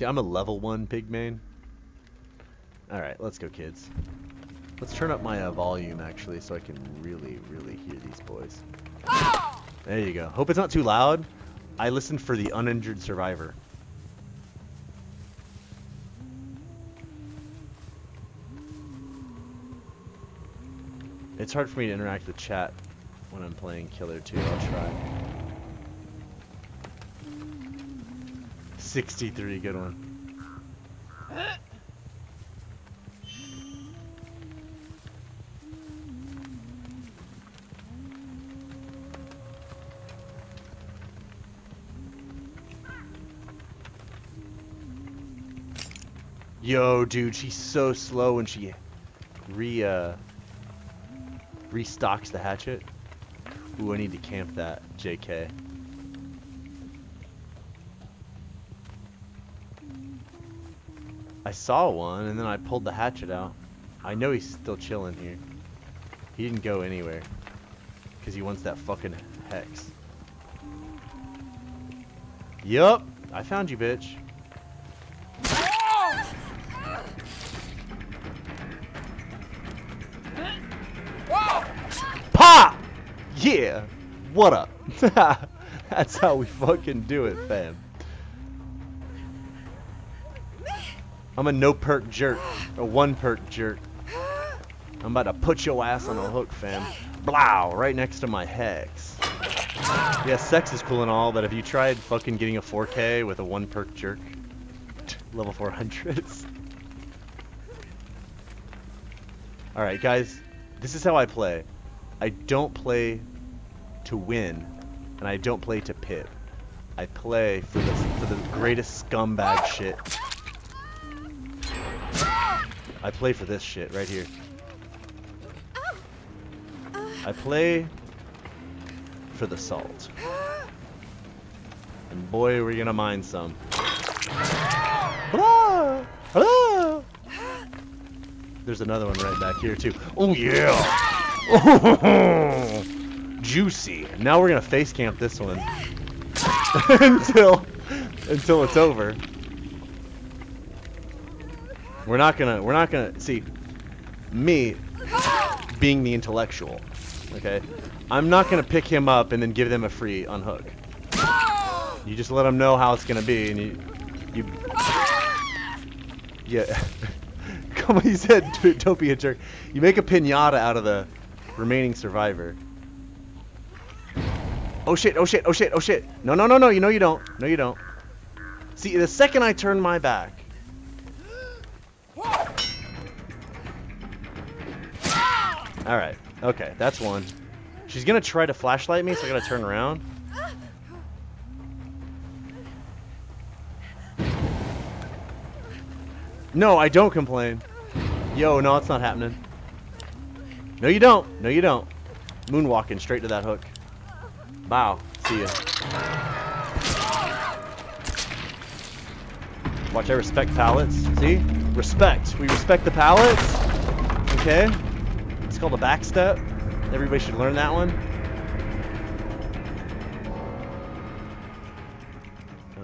See, I'm a level 1 pig main. Alright, let's go, kids. Let's turn up my uh, volume, actually, so I can really, really hear these boys. There you go. Hope it's not too loud. I listened for the uninjured survivor. It's hard for me to interact with chat when I'm playing Killer 2. I'll try. 63, good one. Yo, dude, she's so slow when she re uh restocks the hatchet. Ooh, I need to camp that, JK. I saw one, and then I pulled the hatchet out. I know he's still chilling here. He didn't go anywhere. Because he wants that fucking hex. Yup! I found you, bitch. Pop! Yeah! What up? That's how we fucking do it, fam. I'm a no perk jerk. A one perk jerk. I'm about to put your ass on a hook, fam. Blow! Right next to my hex. Yeah, sex is cool and all, but have you tried fucking getting a 4K with a one perk jerk? Level 400s. Alright, guys. This is how I play. I don't play to win, and I don't play to pit. I play for the, for the greatest scumbag shit I play for this shit right here. Uh, I play for the salt. And boy, we're gonna mine some. Blah, blah. There's another one right back here too. Oh yeah! Juicy. Now we're gonna face camp this one until until it's over. We're not gonna we're not gonna see me being the intellectual. Okay, I'm not gonna pick him up and then give them a free unhook. You just let them know how it's gonna be, and you you yeah. Come on, he said, don't be a jerk. You make a pinata out of the remaining survivor. Oh shit, oh shit, oh shit, oh shit. No, no, no, no, you know you don't. No, you don't. See, the second I turn my back. Alright, okay, that's one. She's gonna try to flashlight me, so I gotta turn around. No, I don't complain. Yo, no, it's not happening. No, you don't. No, you don't. Moonwalking straight to that hook. Bow. See ya. Watch, I respect pallets. See? Respect. We respect the pallets. Okay? Called a backstep. Everybody should learn that one.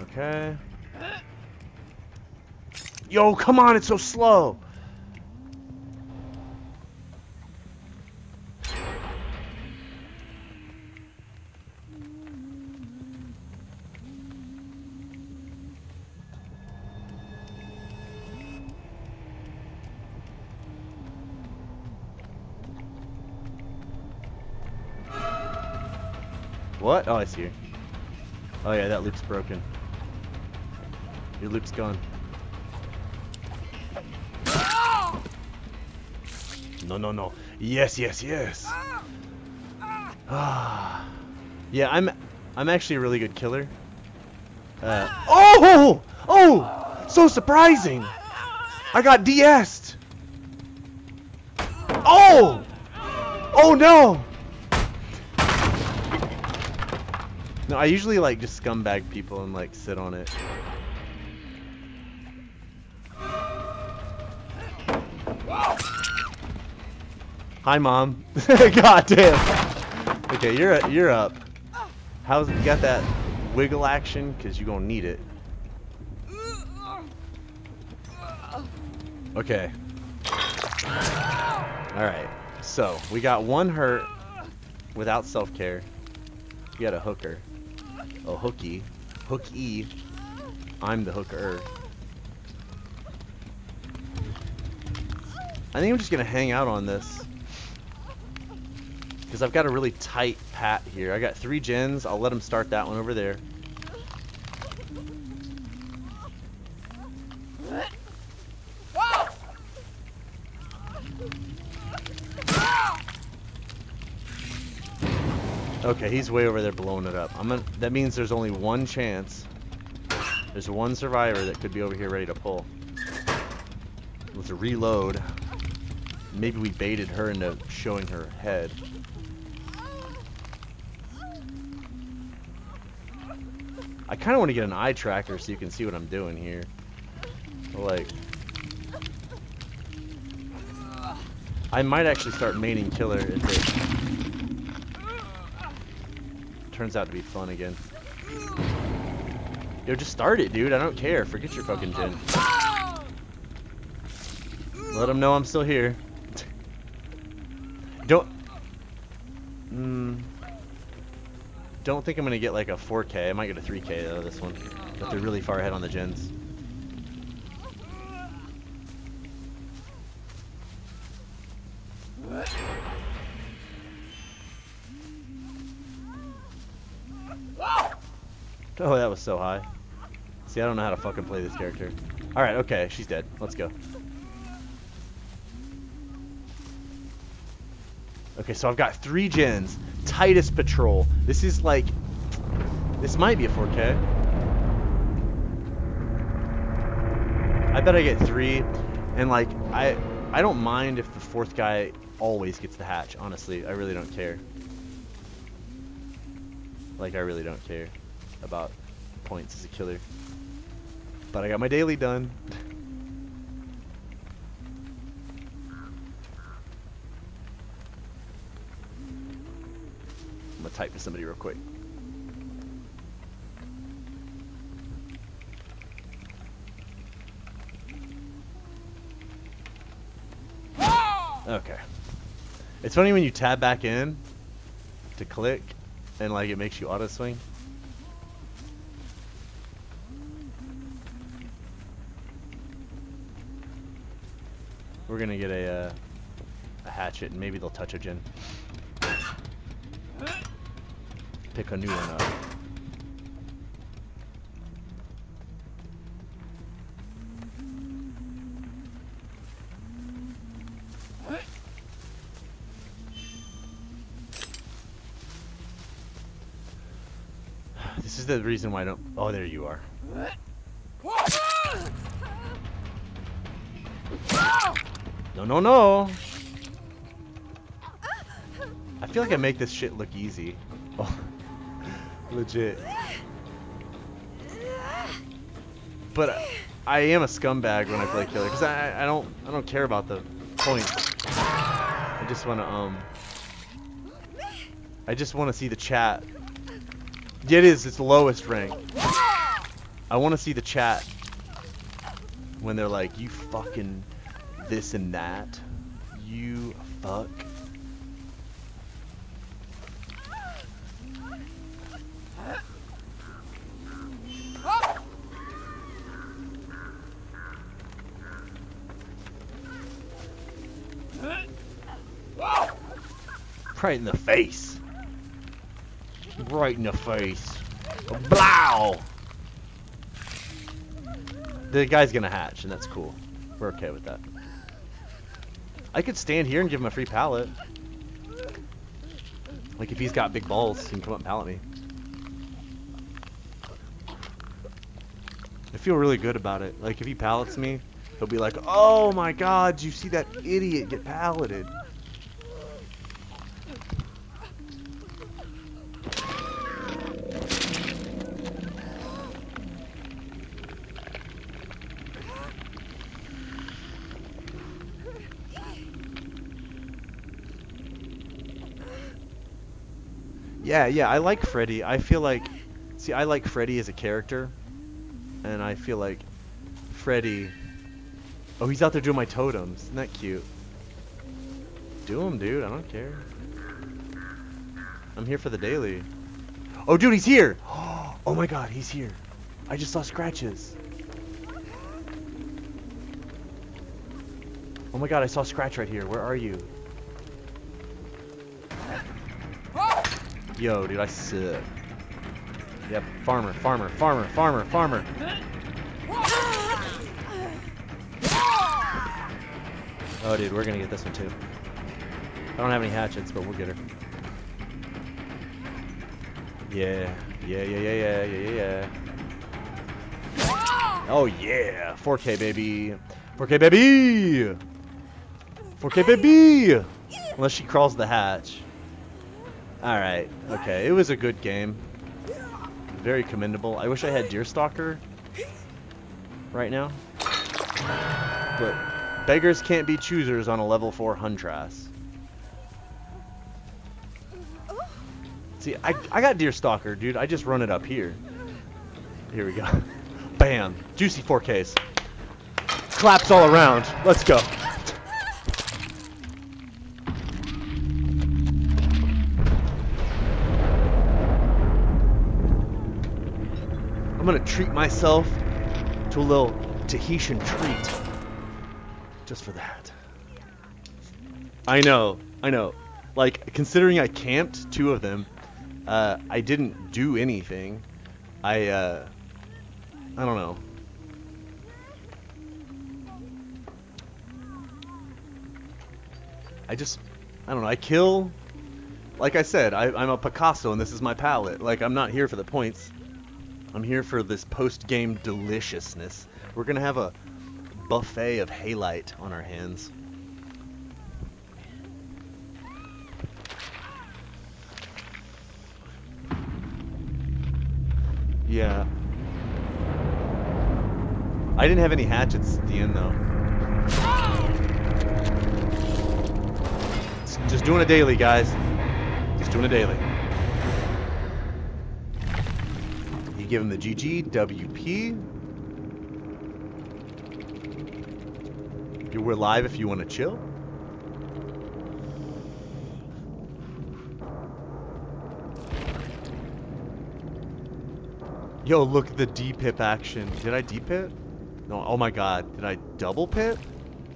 Okay. Yo, come on, it's so slow. What? Oh, I see. Oh yeah, that loop's broken. Your loop's gone. No, no, no. Yes, yes, yes. Ah. yeah, I'm I'm actually a really good killer. Uh, oh! Oh! So surprising! I got DS'd! Oh! Oh no! No, I usually like just scumbag people and like sit on it. Hi, mom. God damn. Okay, you're you're up. How's you got that wiggle action? Cause you gonna need it. Okay. All right. So we got one hurt without self care. We got a hooker. A hooky. Hooky. I'm the hooker. I think I'm just gonna hang out on this. Because I've got a really tight pat here. I got three gens. I'll let him start that one over there. Okay, he's way over there blowing it up. I'm gonna, that means there's only one chance. There's one survivor that could be over here ready to pull. Let's reload. Maybe we baited her into showing her head. I kind of want to get an eye tracker so you can see what I'm doing here. Like, I might actually start maining killer if it turns out to be fun again. Yo, just start it, dude. I don't care. Forget your fucking gen. Let them know I'm still here. don't. Mm, don't think I'm gonna get like a 4K. I might get a 3K though. This one, but they're really far ahead on the gens. Oh, that was so high. See, I don't know how to fucking play this character. Alright, okay, she's dead. Let's go. Okay, so I've got three gens. Titus patrol. This is like... This might be a 4K. I bet I get three. And like I I don't mind if the fourth guy always gets the hatch, honestly. I really don't care. Like I really don't care about points as a killer. But I got my daily done. I'm gonna type to somebody real quick. Ah! Okay. It's funny when you tab back in to click and like it makes you auto swing. We're gonna get a uh, a hatchet and maybe they'll touch a gen. Pick a new one up. This is the reason why I don't. Oh, there you are. No, no, no. I feel like I make this shit look easy. Oh, legit. But I, I am a scumbag when I play killer because I, I don't I don't care about the points. I just want to um. I just want to see the chat. It is. It's lowest rank. I want to see the chat when they're like, "You fucking this and that." You fuck. Right in the face. Right in the face. Blow! The guy's gonna hatch, and that's cool. We're okay with that. I could stand here and give him a free pallet. Like, if he's got big balls, he can come up and pallet me. I feel really good about it. Like, if he pallets me, he'll be like, Oh my god, you see that idiot get palleted. Yeah, yeah, I like Freddy. I feel like, see, I like Freddy as a character, and I feel like Freddy. Oh, he's out there doing my totems. Isn't that cute? Do him, dude. I don't care. I'm here for the daily. Oh, dude, he's here! Oh my god, he's here. I just saw scratches. Oh my god, I saw Scratch right here. Where are you? Yo, dude, I suck. Yep, farmer, farmer, farmer, farmer, farmer. Oh, dude, we're gonna get this one too. I don't have any hatchets, but we'll get her. Yeah, yeah, yeah, yeah, yeah, yeah, yeah. Oh yeah, 4K baby, 4K baby, 4K baby. Unless she crawls the hatch. Alright, okay. It was a good game. Very commendable. I wish I had Deerstalker right now. But beggars can't be choosers on a level 4 Huntress. See, I, I got Deerstalker, dude. I just run it up here. Here we go. Bam. Juicy 4Ks. Claps all around. Let's go. Gonna treat myself to a little Tahitian treat. Just for that. I know, I know. Like, considering I camped two of them, uh, I didn't do anything. I, uh, I don't know. I just, I don't know. I kill, like I said, I, I'm a Picasso and this is my palette. Like, I'm not here for the points. I'm here for this post-game deliciousness. We're gonna have a buffet of halite on our hands. Yeah. I didn't have any hatchets at the end though. Just- Just doing a daily, guys. Just doing a daily. You give him the GG, WP. We're live if you want to chill. Yo, look at the D-pip action. Did I D-pip? No, oh my god. Did I double pip?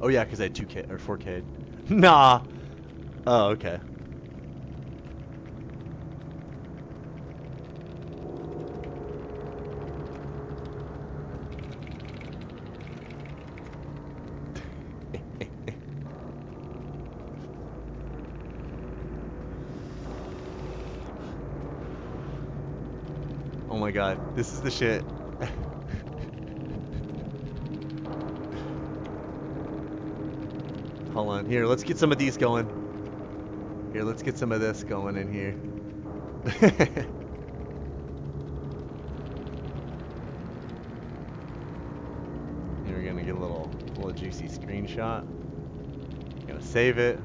Oh yeah, because I had 2K or 4K. nah. Oh, okay. oh my god, this is the shit. Hold on, here, let's get some of these going. Here, let's get some of this going in here. here we're gonna get a little, little juicy screenshot. Gonna save it.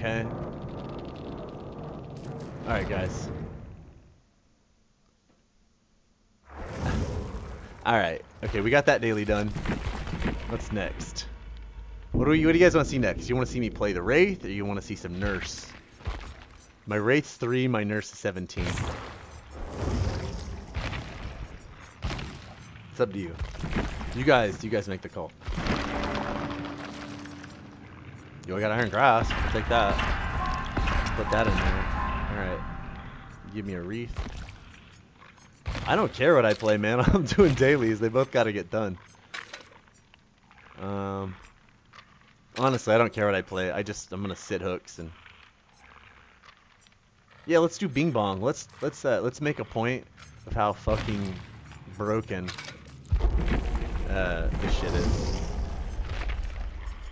Okay. Alright, guys. Alright. Okay, we got that daily done. What's next? What do, we, what do you guys want to see next? You want to see me play the Wraith, or you want to see some Nurse? My Wraith's 3, my Nurse is 17. It's up to you. You guys, you guys make the call. Yo, I got Iron Grasp. I'll Take that. Put that in there. Alright. Give me a Wraith. I don't care what I play, man. I'm doing dailies. They both got to get done. Um, honestly, I don't care what I play. I just I'm gonna sit hooks and yeah, let's do Bing Bong. Let's let's uh, let's make a point of how fucking broken uh, this shit is.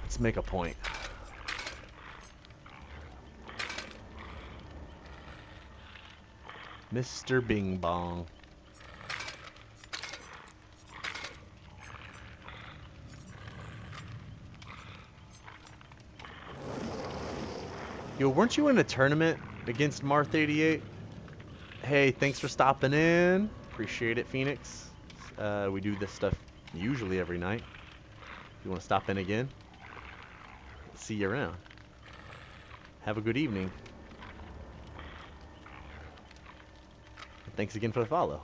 Let's make a point. Mr. Bing Bong. Yo, weren't you in a tournament against Marth88? Hey, thanks for stopping in. Appreciate it, Phoenix. Uh, we do this stuff usually every night. You want to stop in again, see you around. Have a good evening. Thanks again for the follow.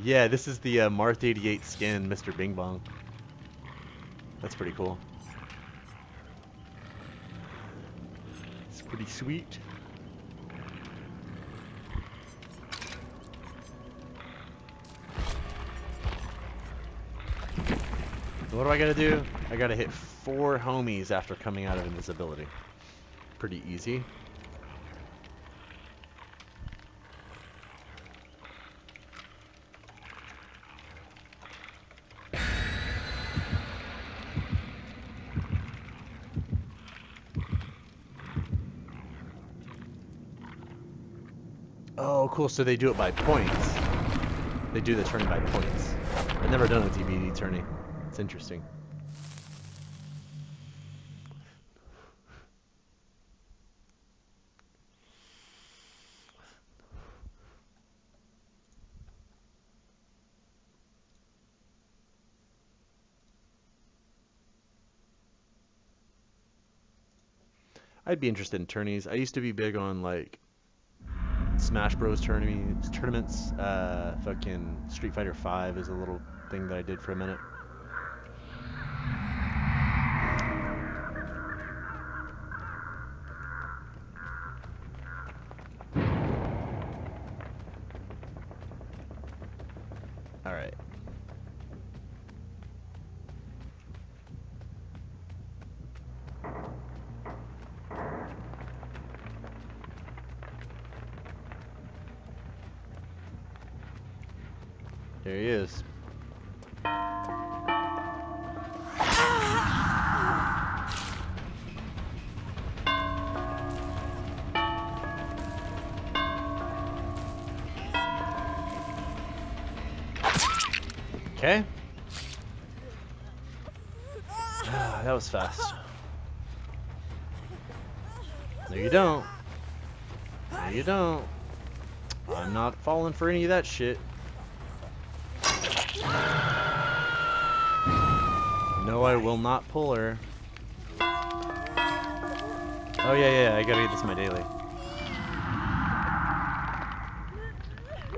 Yeah, this is the uh, Marth88 skin, Mr. Bing Bong. That's pretty cool. It's pretty sweet. What do I gotta do? I gotta hit four homies after coming out of invisibility. Pretty easy. Oh, cool. So they do it by points. They do the turn by points. I've never done a DBD turning. It's interesting. I'd be interested in tourneys. I used to be big on like Smash Bros tournaments. Uh, fucking Street Fighter Five is a little thing that I did for a minute. For any of that shit. No, I will not pull her. Oh, yeah, yeah, I gotta get this my daily.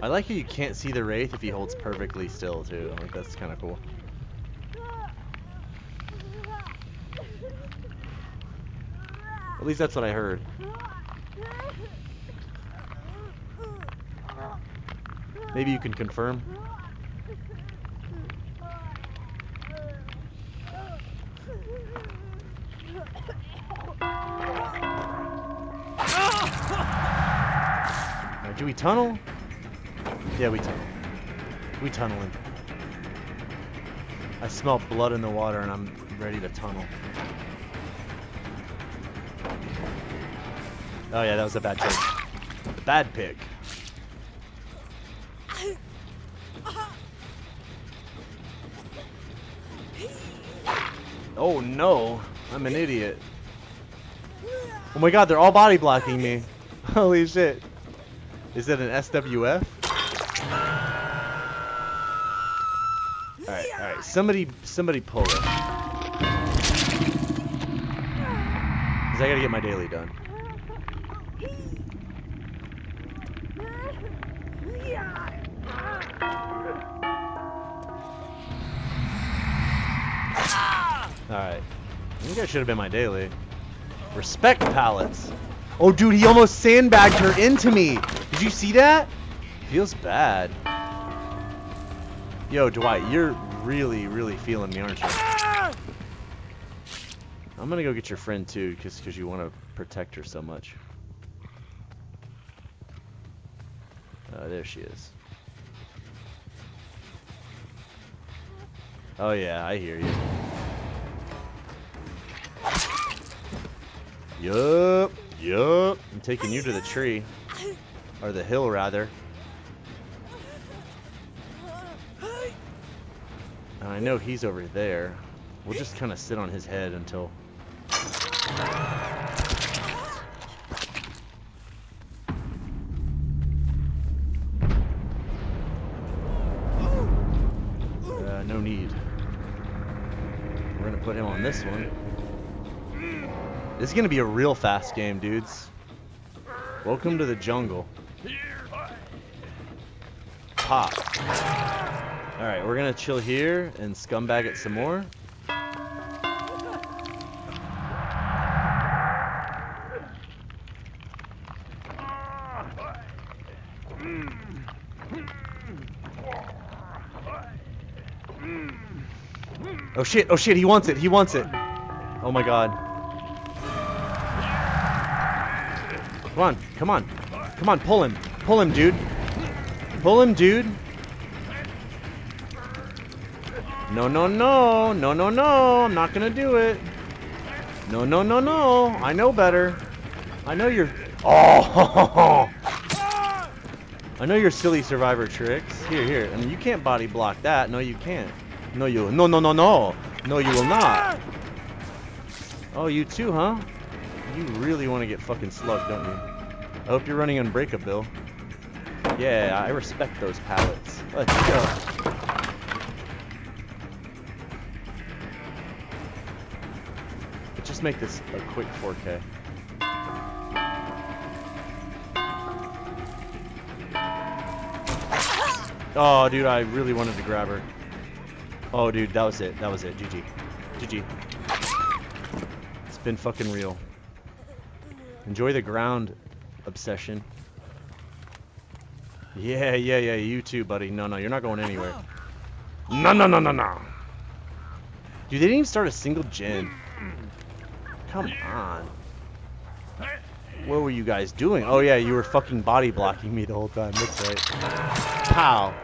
I like how you can't see the Wraith if he holds perfectly still, too. Like, that's kind of cool. At least that's what I heard. Maybe you can confirm. Alright, do we tunnel? Yeah, we tunnel. We tunneling. I smell blood in the water and I'm ready to tunnel. Oh yeah, that was a bad pick. Bad pick. Oh no, I'm an idiot. Oh my god, they're all body blocking me. Holy shit. Is that an SWF? Alright, alright. Somebody somebody pull it. Cause I gotta get my daily done. Think I should have been my daily. Respect pallets. Oh, dude, he almost sandbagged her into me. Did you see that? Feels bad. Yo, Dwight, you're really, really feeling me, aren't you? I'm gonna go get your friend too, cause, cause you want to protect her so much. Uh, there she is. Oh yeah, I hear you. Yup, yup. I'm taking you to the tree. Or the hill, rather. And I know he's over there. We'll just kind of sit on his head until... Uh, no need. We're gonna put him on this one. This is gonna be a real fast game, dudes. Welcome to the jungle. Pop. Alright, we're gonna chill here and scumbag it some more. Oh shit, oh shit, he wants it, he wants it. Oh my god. Come on, come on. Pull him. Pull him, dude. Pull him, dude. No, no, no. No, no, no. I'm not gonna do it. No, no, no, no. I know better. I know you're... Oh! I know your silly survivor tricks. Here, here. I mean, you can't body block that. No, you can't. No, you... No, no, no, no. No, you will not. Oh, you too, huh? You really want to get fucking slugged, don't you? I hope you're running Unbreakable. Yeah, I respect those pallets. Let's go. Let's just make this a quick 4K. Oh, dude, I really wanted to grab her. Oh, dude, that was it. That was it. GG. GG. It's been fucking real. Enjoy the ground obsession. Yeah, yeah, yeah, you too, buddy. No, no, you're not going anywhere. No, no, no, no, no. Dude, they didn't even start a single gen. Come on. What were you guys doing? Oh, yeah, you were fucking body blocking me the whole time. That's right. Pow.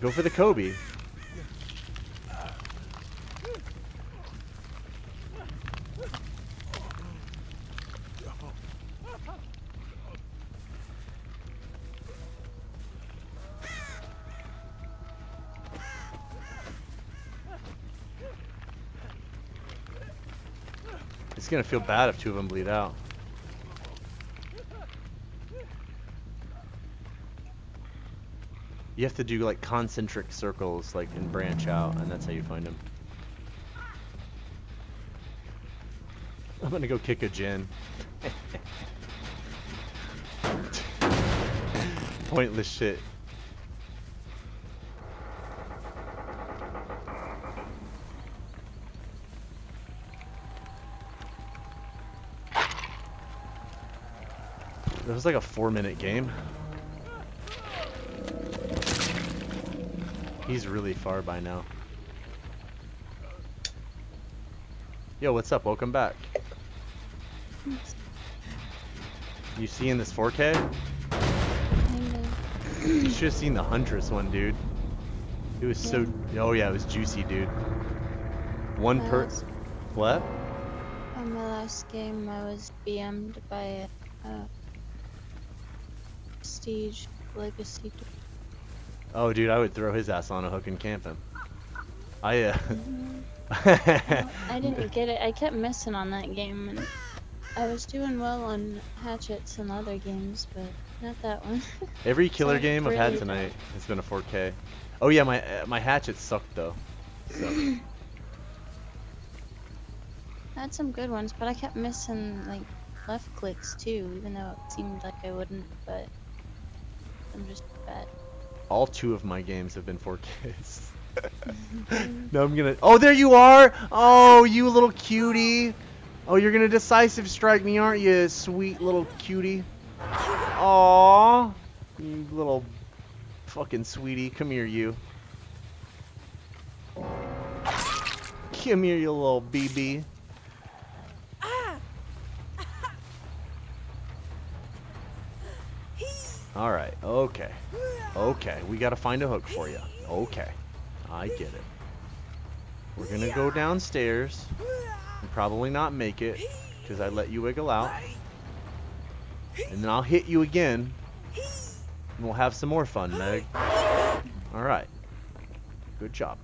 Go for the Kobe. Gonna feel bad if two of them bleed out. You have to do like concentric circles, like and branch out, and that's how you find them. I'm gonna go kick a gen. Pointless shit. That was like a four minute game. He's really far by now. Yo, what's up? Welcome back. You seeing this 4K? Kind. You should have seen the Huntress one, dude. It was so. Oh yeah, it was juicy, dude. One My per. last- What? On my last game, I was BM'd by a uh, Prestige Legacy. Oh, dude, I would throw his ass on a hook and camp him. I uh. I didn't get it. I kept missing on that game, and I was doing well on hatchets and other games, but not that one. Every killer game I've had tonight has been a 4K. Oh yeah, my uh, my hatchet sucked though. So. I had some good ones, but I kept missing like left clicks too, even though it seemed like I wouldn't. But I'm just bad. All two of my games have been 4Ks. no, I'm gonna. Oh, there you are! Oh, you little cutie! Oh, you're gonna decisive strike me, aren't you, sweet little cutie? Aww, you little fucking sweetie. Come here, you. Come here, you little BB. All right. Okay. Okay. We gotta find a hook for you. Okay. I get it. We're gonna go downstairs and probably not make it because I let you wiggle out. And then I'll hit you again and we'll have some more fun, Meg. All right. Good job.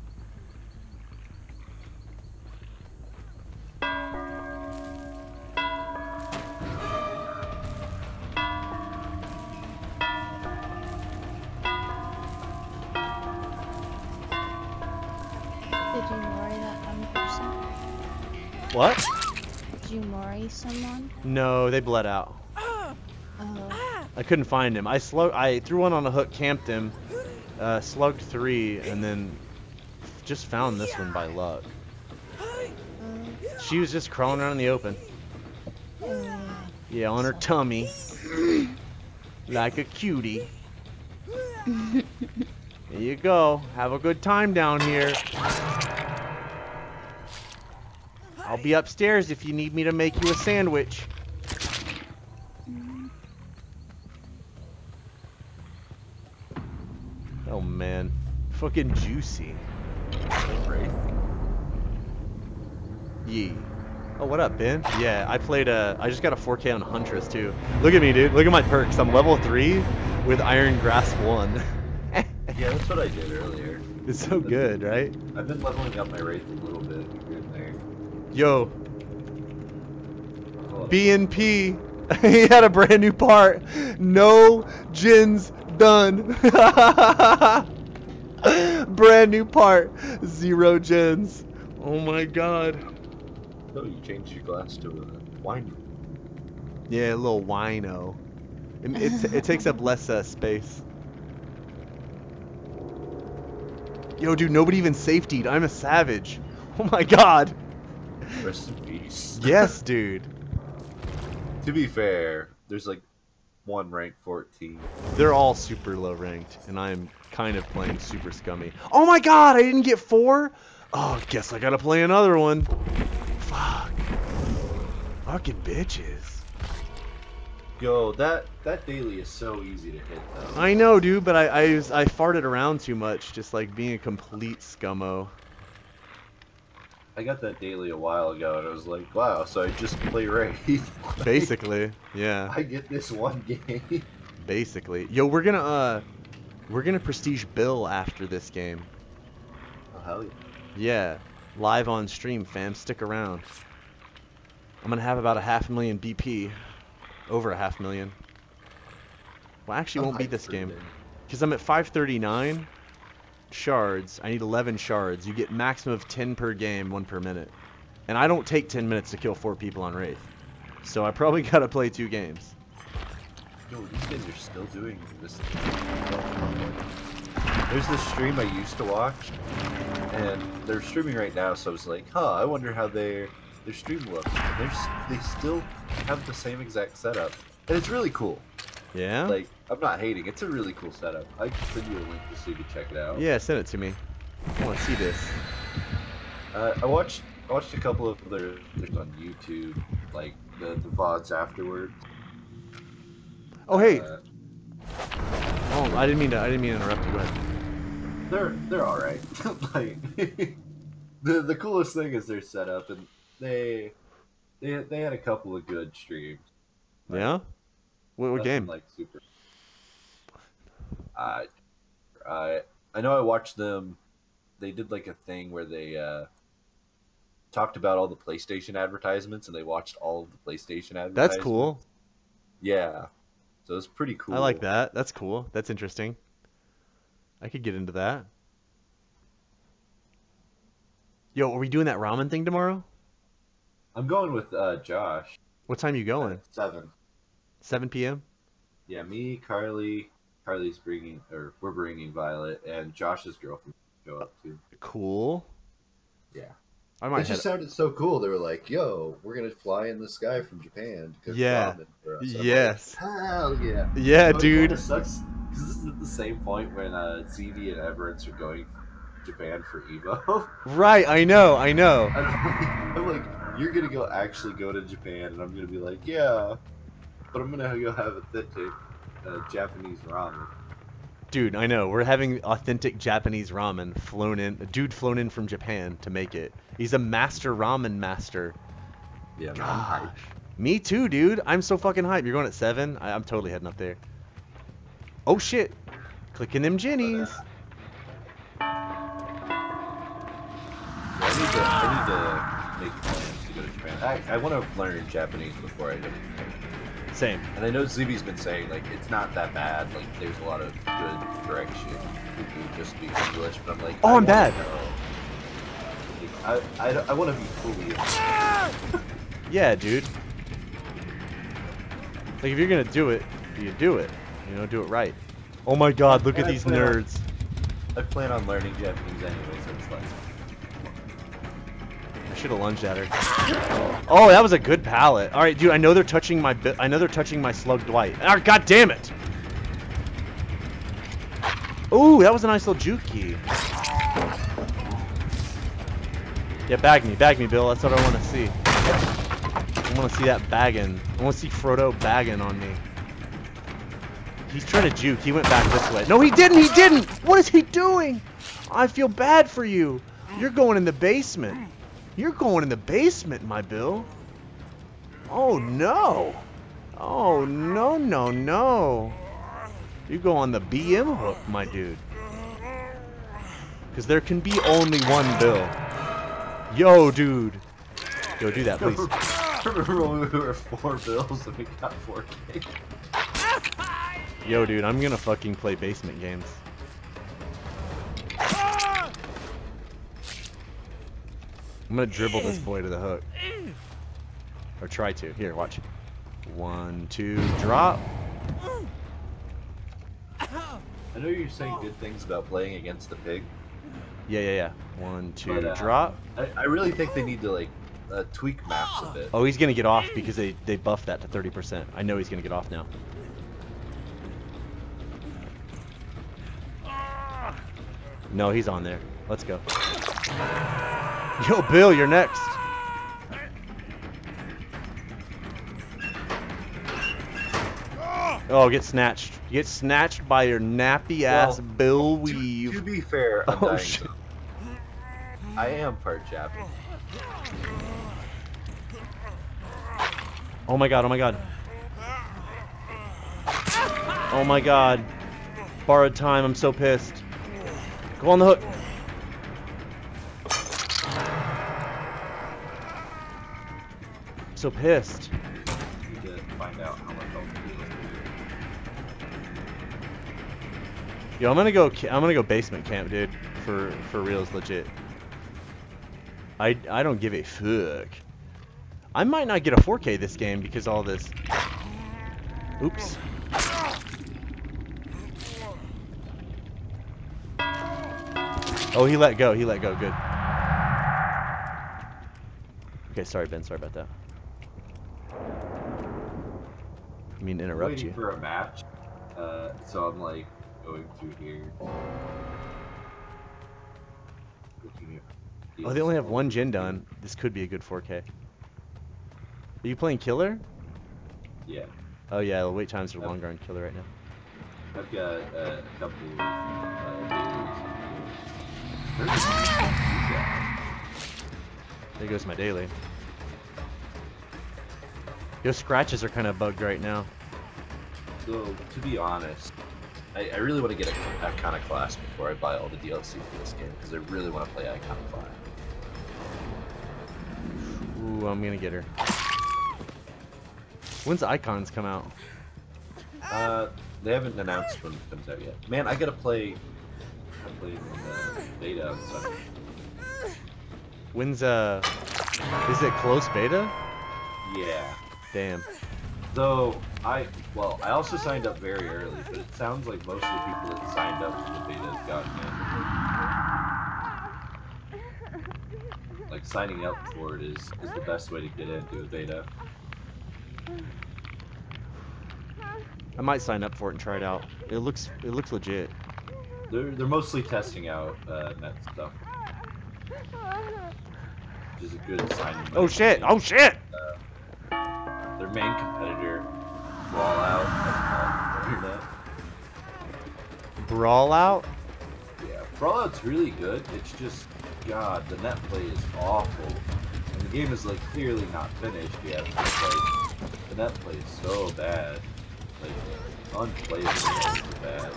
What? Did you mori someone? No, they bled out. Oh, I couldn't find him. I slug. I threw one on a hook, camped him, uh, slugged three, and then just found this one by luck. She was just crawling around in the open. Yeah, on her tummy. like a cutie. There you go. Have a good time down here. I'll be upstairs if you need me to make you a sandwich. Oh man. Fucking juicy. Yee. Oh, what up, Ben? Yeah, I played a. I just got a 4K on Huntress too. Look at me, dude. Look at my perks. I'm level three with Iron Grasp one. Yeah, that's what I did earlier. it's so good, right? I've been leveling up my wraith a little bit here and there. Yo, BNP. he had a brand new part. No gens done. brand new part. Zero gens. Oh my god. No, you changed your glass to a wine. Yeah, a little wino. It, it, it takes up less uh, space. Yo, dude, nobody even safetied. I'm a savage. Oh my god. Rest in peace. Yes, dude. to be fair, there's like one rank 14. They're all super low ranked, and I'm kind of playing super scummy. Oh my god, I didn't get four? Oh, guess I gotta play another one. Fuck. Fucking bitches. Yo, that that daily is so easy to hit though. I know, dude, but I I, was, I farted around too much, just like being a complete scummo. I got that daily a while ago, and I was like, wow. So I just play Wraith. Like, Basically, yeah. I get this one game. Basically, yo, we're gonna uh, we're gonna prestige Bill after this game. Oh, hell yeah. Yeah, live on stream, fam. Stick around. I'm gonna have about a half a million BP, over a half million. Well, actually, won't be this game. Because I'm at 539 shards. I need 11 shards. You get maximum of 10 per game, 1 per minute. And I don't take 10 minutes to kill 4 people on Wraith. So I probably gotta play 2 games. Yo, these guys are still doing this. There's this stream I used to watch, and they're streaming right now. So I was like, huh, I wonder how their their stream looks. And they're, they still have the same exact setup, and it's really cool. Yeah? Like, I'm not hating. It's a really cool setup. I can send you a link just so you can check it out. yeah, send it to me. I wanna see this. Uh, I watched I watched a couple of their there's on YouTube, like the, the vods afterwards. Oh, hey! Uh, Oh, I didn't mean to, I didn't mean to interrupt you. Go ahead. they're they're all right. like the the coolest thing is their setup, and they they they had a couple of good streams. Like, Yeah? What, what game? Like super. I I I know I watched them. They did like a thing where they uh talked about all the PlayStation advertisements, and they watched all of the PlayStation advertisements. That's cool. Yeah. So it's pretty cool. I like that. That's cool. That's interesting. I could get into that. Yo, are we doing that ramen thing tomorrow? I'm going with uh, Josh. What time you going? at Seven. 7 p.m. Yeah, me, Carly. Carly's bringing, or we're bringing Violet, and Josh's girlfriend show up too. Cool. Yeah. I It might head. just sounded so cool. They were like, "Yo, we're gonna fly in the sky from Japan to cook Yeah. ramen for us." I'm like, Yes. Hell yeah! Yeah, But It dude. kinda sucks because this is at the same point when uh, ZV and Everett are going to Japan for Evo. Right. I know. I know. I'm like, I'm like, you're gonna go actually go to Japan, and I'm gonna be like, yeah, but I'm gonna go have authentic uh, Japanese ramen. Dude, I know. We're having authentic Japanese ramen flown in. A dude flown in from Japan to make it. He's a master ramen master. Yeah, Gosh. Me too, dude. I'm so fucking hyped. You're going at 7? I, I'm totally heading up there. Oh, shit. Clicking them jennies. Yeah, I need to, I need to make plans to go to Japan. I, I want to learn Japanese before I go to Japan. Same. And I know ZV's been saying like it's not that bad. Like there's a lot of good direction. You can just speak English, but I'm like, Oh, I I'm bad. know. I I, I want to be fully. Yeah, dude. Like, if you're gonna do it, you do it. You know, do it right. Oh my god, look at I these plan on- nerds. I plan on learning Japanese anyway, so it's like. Should have lunged at her. Oh, that was a good pallet. All right, dude. I know they're touching my. I know they're touching my slug Dwight. Ah, god damn it! Ooh, that was a nice little juke key. Yeah, bag me, bag me, Bill. That's what I want to see. I want to see that bagging. I want to see Frodo bagging on me. He's trying to juke. He went back this way. No, he didn't. He didn't. What is he doing? I feel bad for you. You're going in the basement. You're going in the basement, my Bill. Oh no. Oh no no no. You go on the BM hook, my dude. Cause there can be only one Bill. Yo, dude. Yo, do that, please. Remember when we were four bills and we got 4K? Yo, dude, I'm gonna fucking play basement games. I'm gonna dribble this boy to the hook. Or try to. Here, watch. One, two, drop. I know you're saying good things about playing against the pig. Yeah, yeah, yeah. One, two, But, uh, drop. I, I really think they need to like uh, tweak maps a bit. Oh, he's gonna get off because they, they buffed that to 30%. I know he's gonna get off now. No, he's on there. Let's go. Yo, Bill, you're next. Oh, get snatched. Get snatched by your nappy ass Well, Bill Weave. to be fair, I'm Oh, shit. I am part Japanese. Oh my god, oh my god. Oh my god. Borrowed time, I'm so pissed. Go on the hook. With it. Yo, I'm gonna go. I'm gonna go basement camp, dude. For for real, reals, legit. I I don't give a fuck. I might not get a 4K this game because all this. Oops. Oh, he let go. He let go. Good. Okay, sorry, Ben. Sorry about that. I mean, interrupt waiting you. for a match, uh, so I'm like going through here. Oh, they only have one gen done. This could be a good 4K. Are you playing Killer? Yeah, Oh yeah, the wait times are longer on Killer right now. I've got uh, a couple of uh, dailies. There goes my daily. Yo, scratches are kind of bugged right now. So, to be honest, I, I really want to get a Iconoclast before I buy all the DLC for this game because I really want to play Iconoclast. Ooh, I'm gonna get her. When's Icons come out? Uh, they haven't announced when it comes out yet. Man, I gotta play. I played uh, beta on Sunday. When's uh? Is it close beta? Yeah. Damn. Though I well, I also signed up very early, but it sounds like most of the people that signed up for the beta have gotten in. Like signing up for it is is the best way to get into a beta. I might sign up for it and try it out. It looks it looks legit. They're they're mostly testing out uh, net stuff, which is a good sign. Oh shit! Oh shit! Uh, their main competitor, not that. Brawlout? Yeah, Brawlout's really good. It's just, God, the net play is awful. And the game is like clearly not finished yet. But, like, the net play is so bad. Like, unplayable so bad.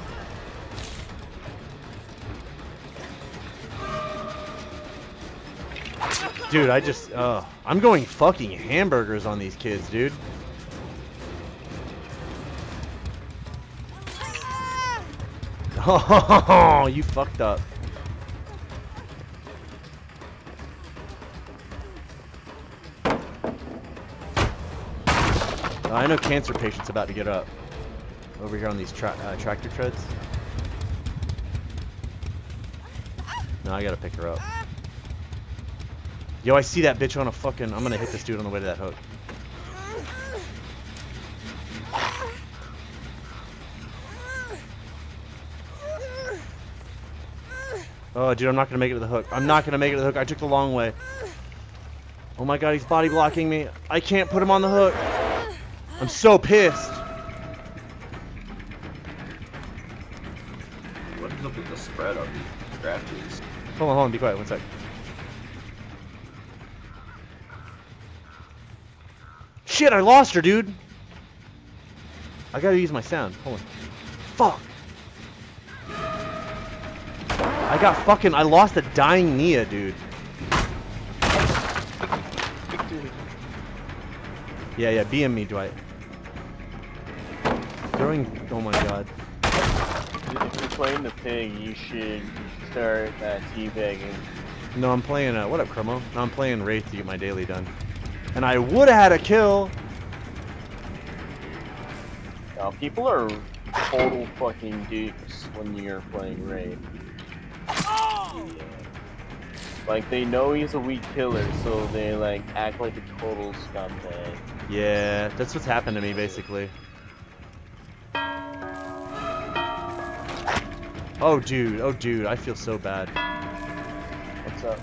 Dude, I just uh I'm going fucking hamburgers on these kids, dude. Oh, you fucked up. Uh, I know cancer patients about to get up over here on these tra uh, tractor treads. No, I gotta pick her up. Yo, I see that bitch on a fucking. I'm gonna hit this dude on the way to that hook. Oh, dude, I'm not gonna make it to the hook. I'm not gonna make it to the hook. I took the long way. Oh my god, he's body blocking me. I can't put him on the hook. I'm so pissed. What is up with the spread on these scratches? Hold on, hold on, be quiet, one sec. Shit, I lost her, dude. I gotta use my sound. Hold on. Fuck. I got fucking. I lost a dying Nea, dude. Yeah, yeah, BM me, Dwight. Throwing. Oh my god. If you're playing the pig, you should start uh, teabagging. No, I'm playing. Uh, what up, Chromo? No, I'm playing Wraith to get my daily done. And I would have had a kill. Now, people are total fucking dupes when you're playing Wraith. Like, they know he's a weak killer, so they, like, act like a total scumbag. Yeah, that's what's happened to me basically. Oh dude, oh dude, I feel so bad. What's up?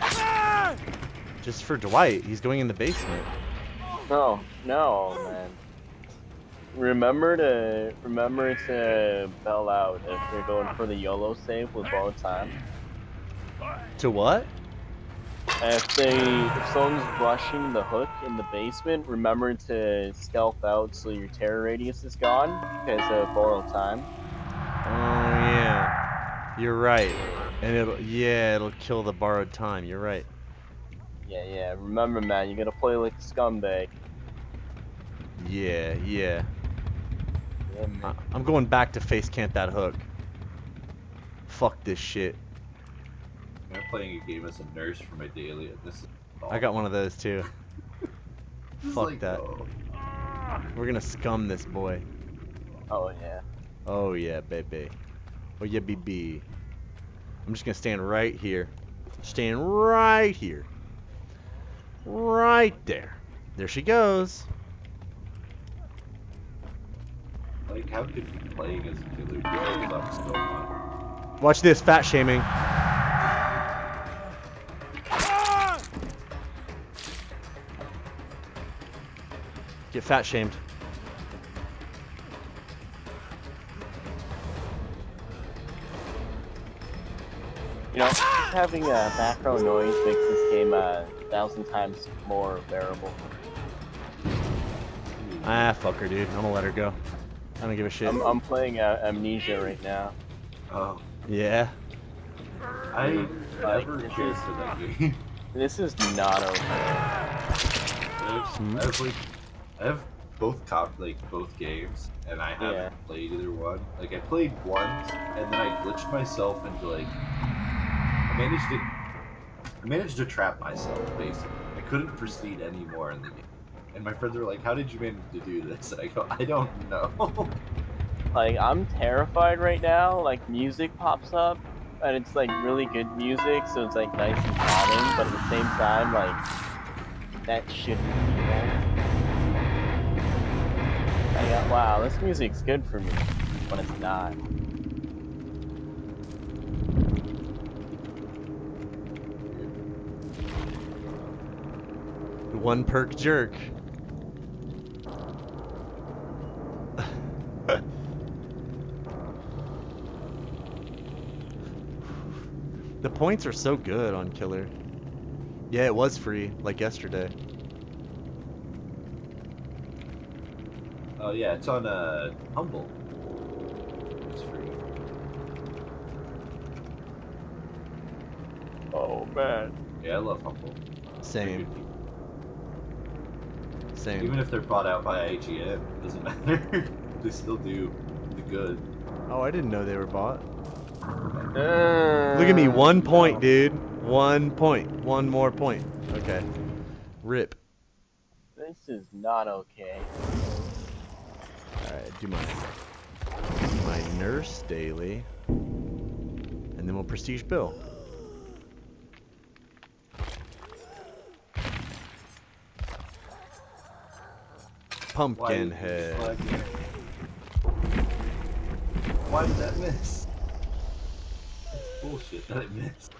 Ah! Just for Dwight, he's going in the basement. No, no, man. remember to remember to bell out if you're going for the YOLO save with borrowed time. To what? If they if someone's rushing the hook in the basement, remember to stealth out so your terror radius is gone because of borrowed time. Oh yeah, you're right. And it'll yeah, it'll kill the borrowed time. You're right. Yeah, yeah. Remember, man, you gotta play like a scumbag. Yeah, yeah. Yeah, man. I, I'm going back to face camp that hook. Fuck this shit. I'm playing a game as a nurse for my daily, and this is. I got one of those too. Fuck like, that. oh, We're gonna scum this boy. Oh yeah. Oh yeah, baby. Oh yeah, baby. I'm just gonna stand right here. Stand right here. Right there. There she goes. Like, how could you playing as a killer do because still not? Watch this, fat shaming. Get fat shamed. You know, just having a background noise makes this game a thousand times more bearable. Ah, fuck her, dude. I'm gonna let her go. I don't give a shit. I'm, I'm playing uh, Amnesia right now. Oh, Yeah. I never this cared is- for that game. This is not okay. I Hmm? have, I have like, I have both cop like both games, and I haven't Yeah. played either one. Like I played once, and then I glitched myself into like, I managed to, I managed to trap myself basically. I couldn't proceed anymore in the game, and my friends were like, "How did you manage to do this?" And I go, "I don't know." Like, I'm terrified right now. Like, music pops up, and it's like really good music, so it's like nice and calming, but at the same time, like, that shouldn't be there. I got, wow, this music's good for me, But it's not. One perk jerk. the points are so good on Killer. Yeah, it was free, like yesterday. Oh yeah, it's on uh Humble. It's free. Oh, man. Yeah, I love Humble. They're Same, good people. Same. Even if they're bought out by IGN, it doesn't matter. they still do the good. Oh, I didn't know they were bought. Uh, Look at me, one point, dude. One point. One more point. Okay. Rip. This is not okay. Alright, do my my nurse daily. And then we'll prestige bill. Pumpkin you head. Why did that miss? That's bullshit that it missed.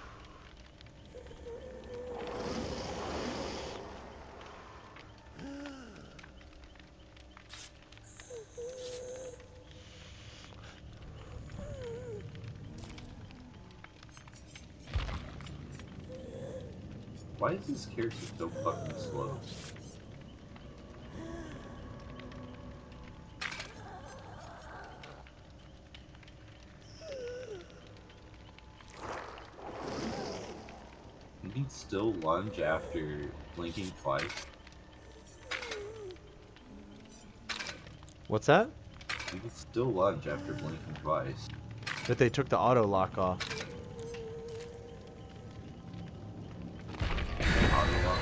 Why is this character so fucking slow? You can still lunge after blinking twice. What's that? You can still lunge after blinking twice. That they took the auto lock off. Auto lock.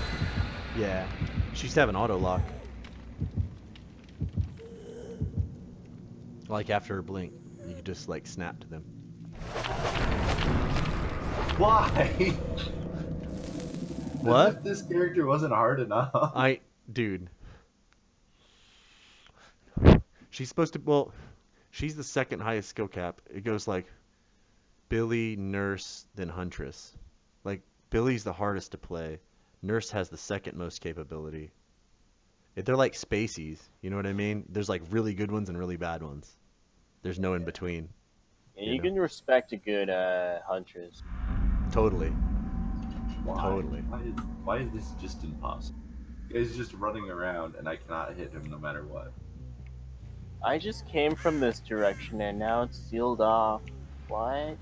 Yeah. She used to have an auto lock. Like after her blink, you just like snap to them. Why? What? If this character wasn't hard enough. I, dude. She's supposed to. Well, she's the second highest skill cap. It goes like Billy, Nurse, then Huntress. Like Billy's the hardest to play. Nurse has the second most capability. They're like spaces. You know what I mean? There's like really good ones and really bad ones. There's no in between. Yeah, You you know. can respect a good uh, huntress. Totally. Why? Totally. Why is, why is this just impossible? He's just running around and I cannot hit him no matter what. I just came from this direction and now it's sealed off. What?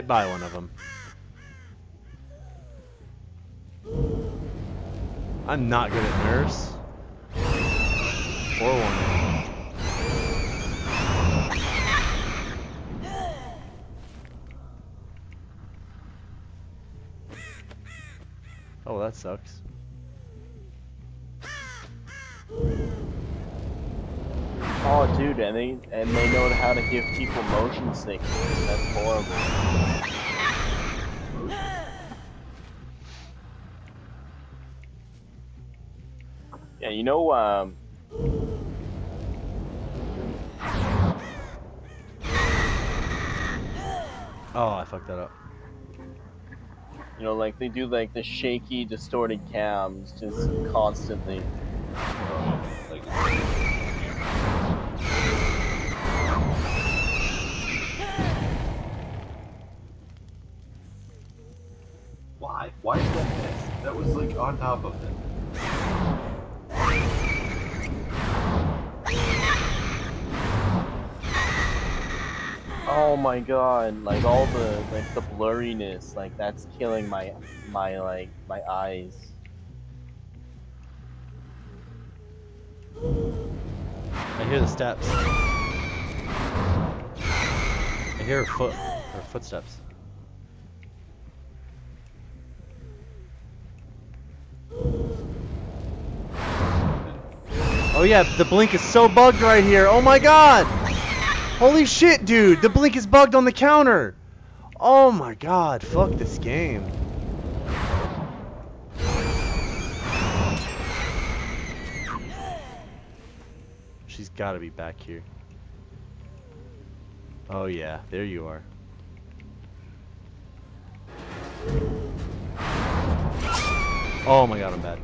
Right by one of them. I'm not good at nurse. Or. Oh, that sucks. Oh, dude, and they and they know how to give people motion sickness. That's horrible. Yeah, you know, um, Oh, I fucked that up. you know, like they do like the shaky, distorted cams just constantly. Like, on top of him. Oh my god, like all the like the blurriness, like that's killing my my like my eyes. I hear the steps. I hear her foot, her footsteps. Oh yeah, the blink is so bugged right here. Oh my god! Holy shit, dude! The blink is bugged on the counter. Oh my god! Fuck this game. She's got to be back here. Oh yeah, there you are. Oh my god, I'm bad.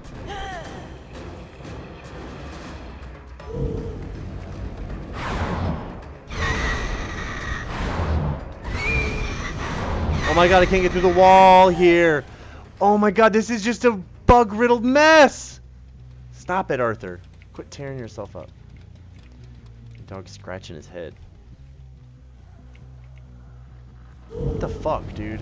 Oh my god, I can't get through the wall here. Oh my god, this is just a bug-riddled mess. Stop it, Arthur. Quit tearing yourself up. Dog scratching his head. What the fuck, dude?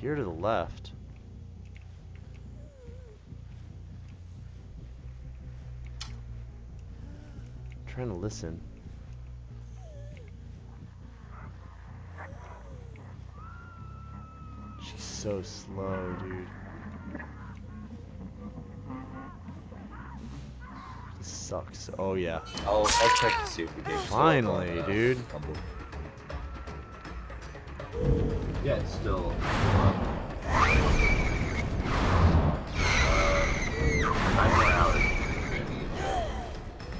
Here to the left. trying to listen. She's so slow, dude. This sucks. Oh yeah. I'll, I'll check to see if we game's still up on, Finally, dude. Humble. Yeah, it's still. Uh, nine more hours.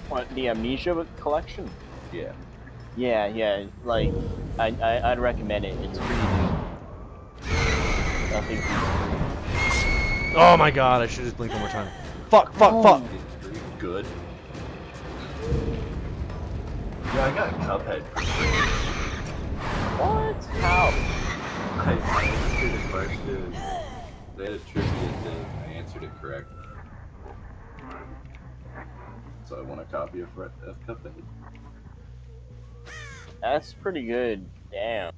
What the Amnesia collection? Yeah. Yeah, yeah. Like, I, I I'd recommend it. It's pretty new. Nothing. Oh my god, I should just blink one more time. Fuck, fuck, Oh. fuck. It's pretty good. Yeah, I got Cuphead for free. What? How? I, I answered a question. They had a trivia thing. I answered it correct. So I want a copy of, Re- of Cuphead. That's pretty good. Damn.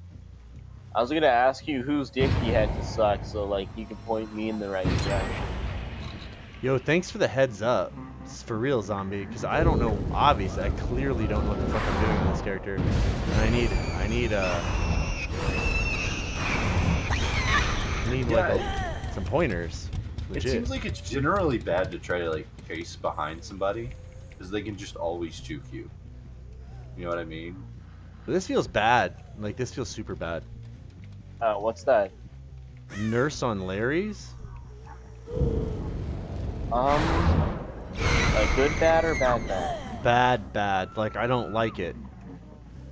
I was gonna ask you whose dick you had to suck, so like you can point me in the right direction. Yo, thanks for the heads up. It's for real, zombie, because I don't know. Obviously, I clearly don't know what the fuck I'm doing with this character, and I need, I need, uh, I need like a, some pointers. Legit. It seems like it's generally bad to try to like chase behind somebody, because they can just always juke you. You know what I mean? But this feels bad. Like this feels super bad. Uh, what's that? Nurse on Lery's? Um, like good, bad, or bad, bad? Bad, bad. Like I don't like it.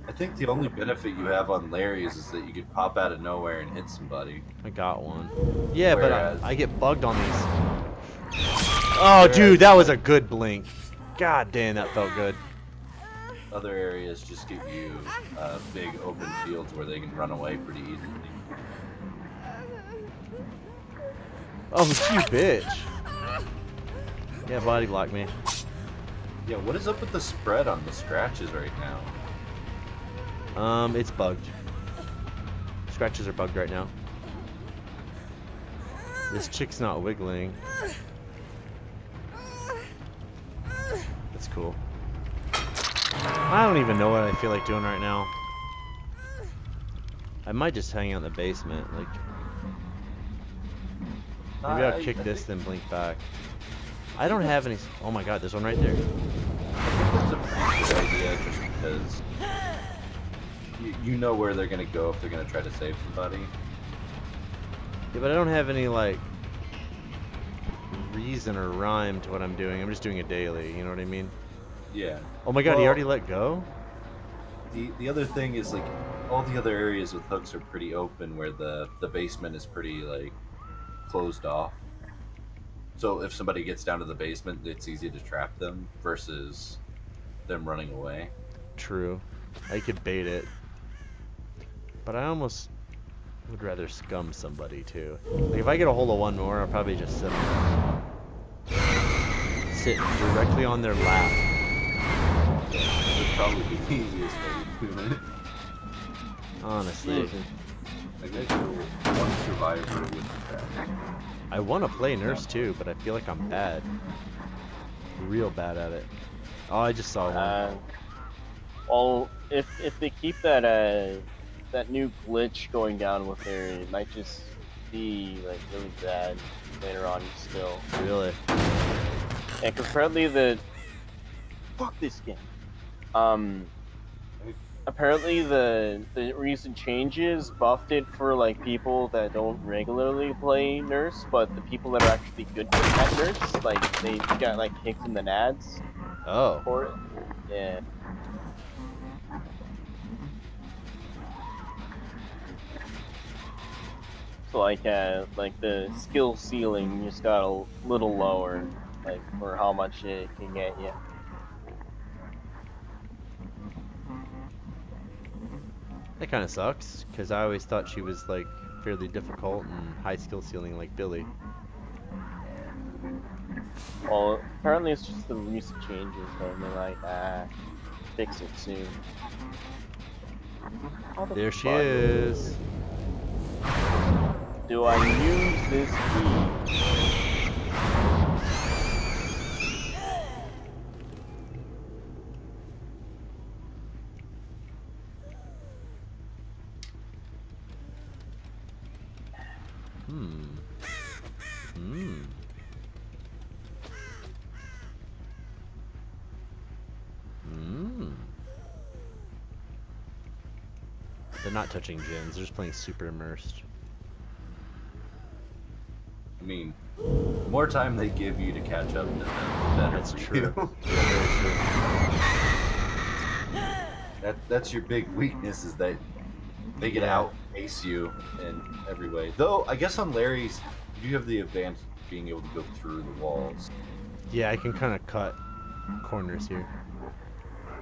I think the only benefit you have on Lery's is that you could pop out of nowhere and hit somebody. I got one. Yeah, but I, I get bugged on these. Oh, dude, that was a good blink. God damn, that felt good. Other areas just give you uh, big open fields where they can run away pretty easily. Oh, you bitch. Yeah, body block me. Yeah, what is up with the spread on the scratches right now? Um, it's bugged. Scratches are bugged right now. This chick's not wiggling. That's cool. I don't even know what I feel like doing right now. I might just hang out in the basement. Like, maybe I'll kick I this, think- then blink back. I don't have any. Oh my god, there's one right there. That's a pretty good idea just because you, you know where they're gonna go if they're gonna try to save somebody. Yeah, but I don't have any like reason or rhyme to what I'm doing. I'm just doing it daily. You know what I mean? Yeah. Oh my god, he already let go. The the other thing is like all the other areas with hooks are pretty open where the the basement is pretty like closed off. So if somebody gets down to the basement, it's easy to trap them versus them running away. True. I could bait it. But I almost would rather scum somebody too. Like if I get a hold of one more, I'll probably just sit sit directly on their lap. Would probably be the easiest way to do it. Honestly. I guess you're one survivor with the trap. I want to play nurse too, but I feel like I'm bad. Real bad at it. Oh, I just saw one. Uh, well, if if they keep that uh that new glitch going down with her, it might just be like really bad later on still. Really? Yeah, because apparently the fuck this game. Um, apparently the the recent changes buffed it for like people that don't regularly play nurse, but the people that are actually good at nurse, like they got like kicked in the nads Oh. for it. Yeah. So like uh like the skill ceiling just got a little lower, like for how much it can get you. That kind of sucks, because I always thought she was like fairly difficult and high skill ceiling like Billy. Well, apparently it's just the recent changes, and they're like, ah, fix it soon. The There she is. Do I use this key? Hmm. Hmm. Hmm. They're not touching gens. They're just playing super immersed. I mean, the more time they give you to catch up to them, the better That's true. Yeah, that that's your big weakness is that they get out, ace you in every way. Though I guess on Lery's, you have the advantage of being able to go through the walls. Yeah, I can kind of cut corners here.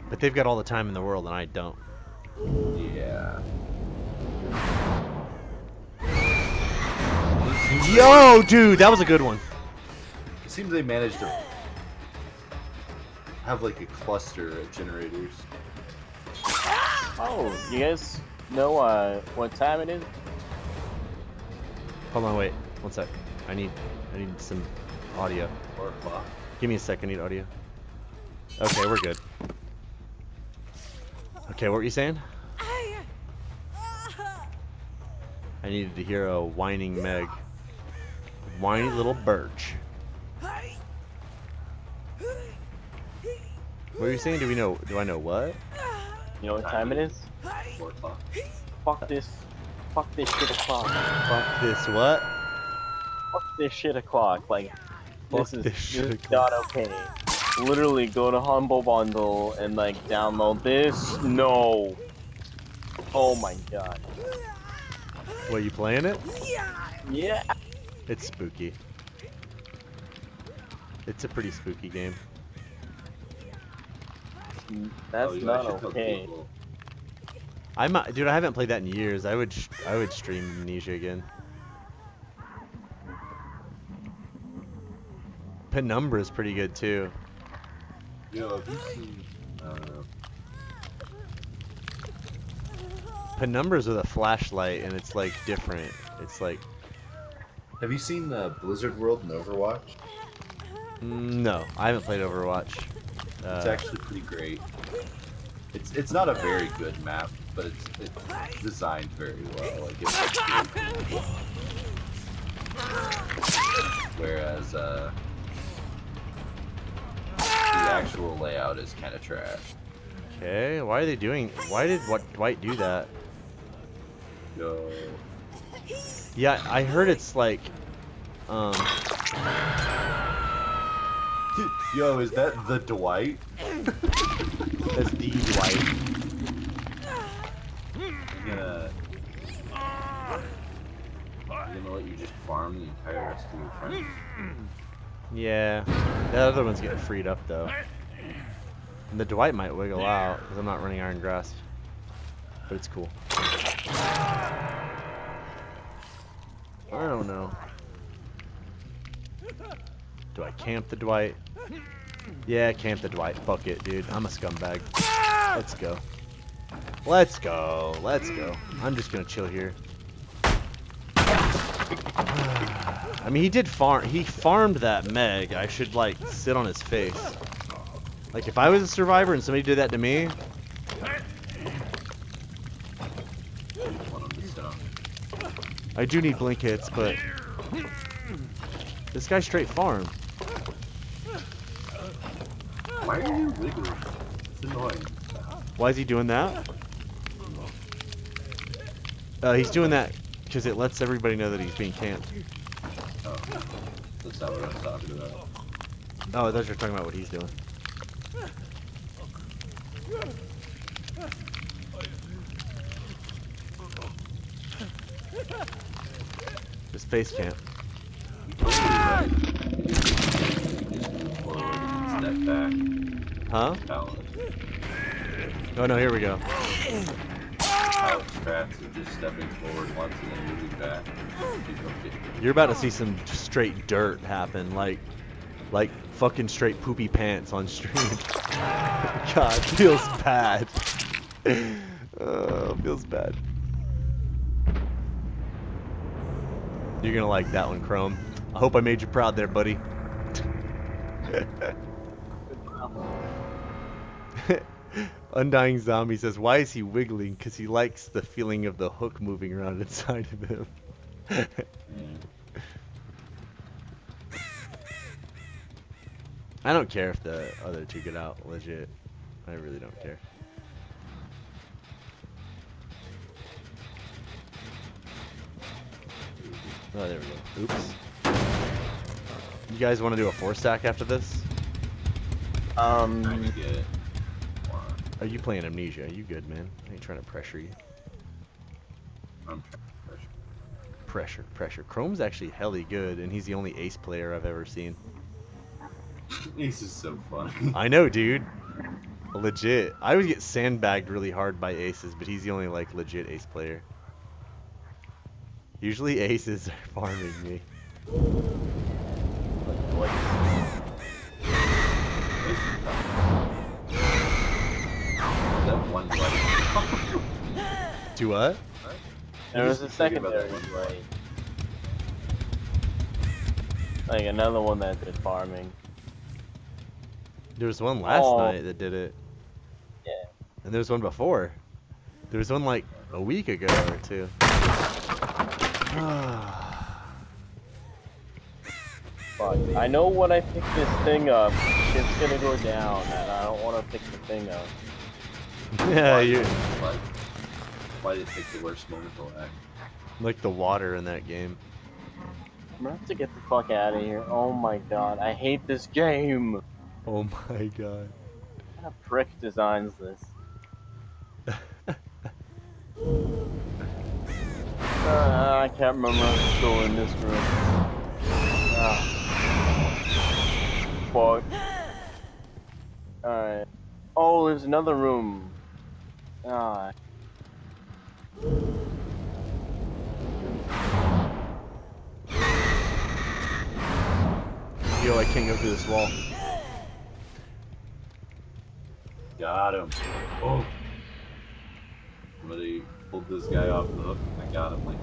But they've got all the time in the world, and I don't. Yeah. Yo, dude, that was a good one. It seems they managed to have like a cluster of generators. Oh, you guys know uh, what time it is? Hold on, wait. One sec. I need, I need some audio. Four o'clock. Give me a sec. I need audio. Okay, we're good. Okay, what were you saying? I needed to hear a whining Meg. whiny little birch. What are you saying? Do we know? Do I know what? You know what time it is? Four o'clock. Fuck this. Fuck this shit o'clock. Fuck this what? Fuck this shit o'clock. Like, Fuck this is, this this shit is not okay. Literally go to Humble Bundle and like download this. No. Oh my god. What you playing it? Yeah. It's spooky. It's a pretty spooky game. That's Oh, not actually told okay. I'm dude. I haven't played that in years. I would, sh- I would stream Amnesia again. Penumbra is pretty good too. Yo, have you seen? I. Penumbra's with a flashlight, and it's like different. It's like, Have you seen uh, Blizzard World and Overwatch? mm, no, I haven't played Overwatch. Uh, It's actually pretty great. It's it's not a very good map, but it's it's designed very well. Like it's really cool. Whereas uh, the actual layout is kind of trash. okay, why are they doing? Why did what Dwight do that? Yo, Yeah, I heard it's like, um, yo, is that the Dwight? that's the Dwight. Gonna, I'm gonna let you just farm the entire rest of your friends. Yeah, that other one's getting freed up though. And the Dwight might wiggle out because I'm not running Iron Grasp, but it's cool. I don't know. Do I camp the Dwight? Yeah, camp the Dwight. Fuck it, dude. I'm a scumbag. Let's go. Let's go. Let's go. I'm just gonna chill here. I mean, he did farm. He farmed that Meg. I should like sit on his face. Like if I was a survivor and somebody did that to me. I do need blink hits, but this guy straight farm. Why are you wiggling? It's annoying. Why is he doing that? Uh, he's doing that because it lets everybody know that he's being camped. Oh, that's not what I was talking about. Oh, I thought you were talking about what he's doing. Just face camp. Step back, Huh? Oh no, here we go. You're about to see some straight dirt happen, like, like fucking straight poopy pants on stream. God, feels bad. uh, feels bad. You're gonna like that one, Chrome. I hope I made you proud there, buddy. Undying Zombie says, why is he wiggling? Because he likes the feeling of the hook moving around inside of him. I don't care if the other two get out, legit. I really don't care. Oh, there we go. Oops. You guys want to do a four stack after this? Um, Trying to get one. Are you playing Amnesia? You good, man? I ain't trying to pressure you. I'm push. Pressure, pressure. Chrome's actually helly good, and he's the only ace player I've ever seen. This is so funny. I know, dude. Legit. I always get sandbagged really hard by aces, but he's the only like legit ace player. Usually aces are farming me. One Dwight. Do what? there was a Just think secondary that one right. Like another one that did farming. There was one last Oh. night that did it. Yeah. And there was one before. There was one like a week ago or two. Fuck. I know when I pick this thing up, shit's gonna go down, and I don't want to pick the thing up. yeah, you Like, why did it take the worst moment to act? like the water in that game. I'm gonna have to get the fuck out of here. Oh my god, I hate this game. Oh my god. What kind of prick designs this? Uh, I can't remember who's still in this room. Ah. Fuck. Alright. Oh, there's another room. Ah. Yo, I can't go through this wall. Got him. Oh. Somebody pulled this guy off the hook. I got him. Like,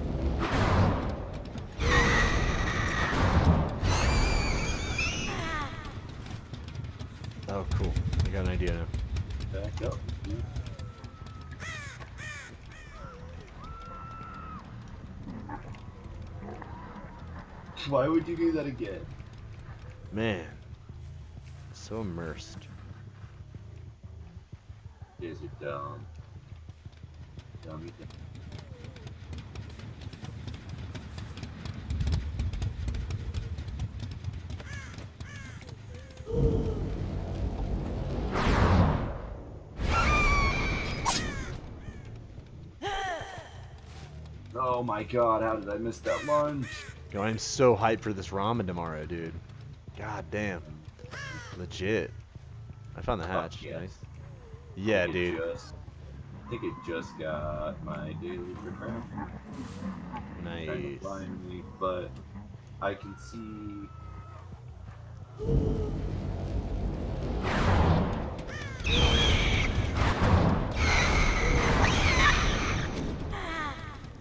Oh, cool. I got an idea now. back up. Why would you do that again? Man, so immersed. Is it um, dumb? Dummy. Oh my god, how did I miss that lunch? Yo, I'm so hyped for this ramen tomorrow, dude. God damn. Legit. I found the hatch. yes. Nice. Yeah, I dude. Just, I think it just got my daily for crown. Kind of Nice. blindly, but I can see.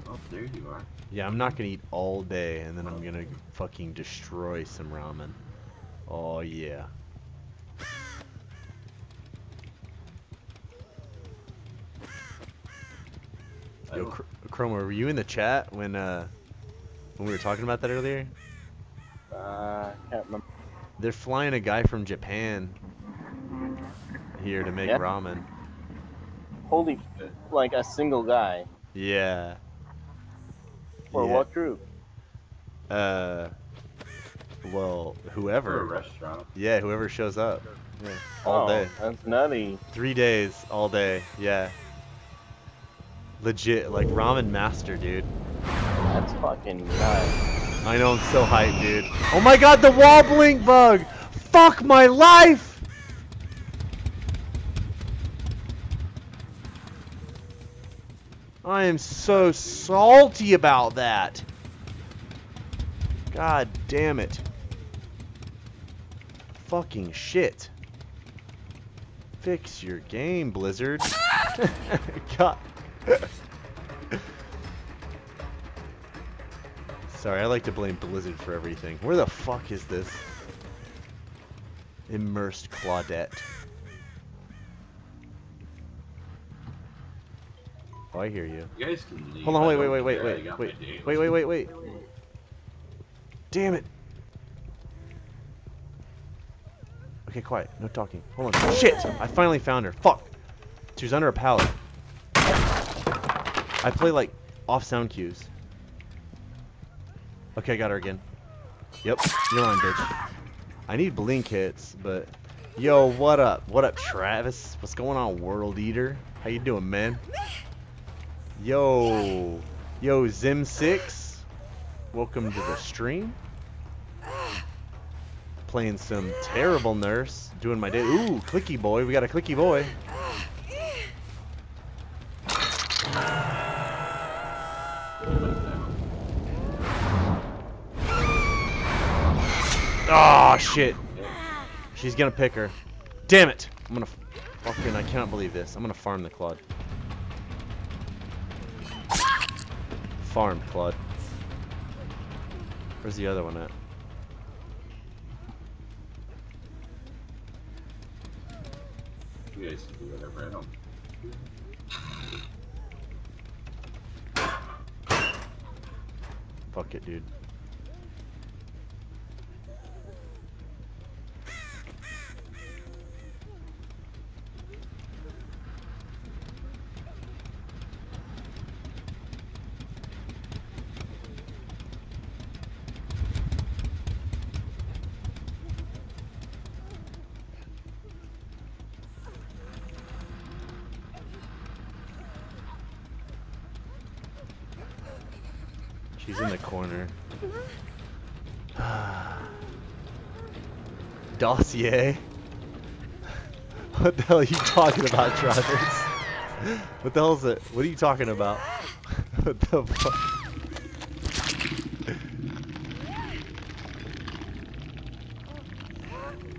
Oh, there you are. Yeah, I'm not gonna eat all day, and then I'm gonna fucking destroy some ramen. Oh yeah. Yo, Chr- Chroma, were you in the chat when uh when we were talking about that earlier? Uh, can't remember. They're flying a guy from Japan here to make Yeah. ramen. Holy, like a single guy. Yeah. For Yeah. what group? Uh. Well, For a whoever. restaurant. Yeah, whoever shows up. Yeah. All oh, day. That's nutty. Three days, all day. Yeah. Legit, like ramen master, dude. That's fucking nice. I know I'm so hyped, dude. Oh my god, the wobbling bug! Fuck my life! I am so salty about that. God damn it. Fucking shit. Fix your game, Blizzard. God. Sorry, I like to blame Blizzard for everything. Where the fuck is this? Immersed Claudette. Oh, I hear you. You guys can leave. Hold on, wait, wait, wait, wait, wait, wait, wait, wait, wait, wait. Damn it. Okay, quiet. No talking. Hold on. Shit! I finally found her. Fuck. She was under a pallet. I play like off sound cues. Okay, I got her again. Yep, you're on, bitch. I need blink hits, but yo, what up? What up, Travis? What's going on, World Eater? How you doing, man? Yo, yo, Zim6. Welcome to the stream. Playing some terrible nurse. Doing my day. Ooh, clicky boy. We got a clicky boy. Oh shit. She's gonna pick her. Damn it. I'm gonna fucking. I cannot believe this. I'm gonna farm the Claude. Farm Claude. Where's the other one at? You guys do whatever. Don't. Fuck it, dude. He's in the corner. Dossier? What the hell are you talking about, Travis? What the hell is it? What are you talking about? what the fuck?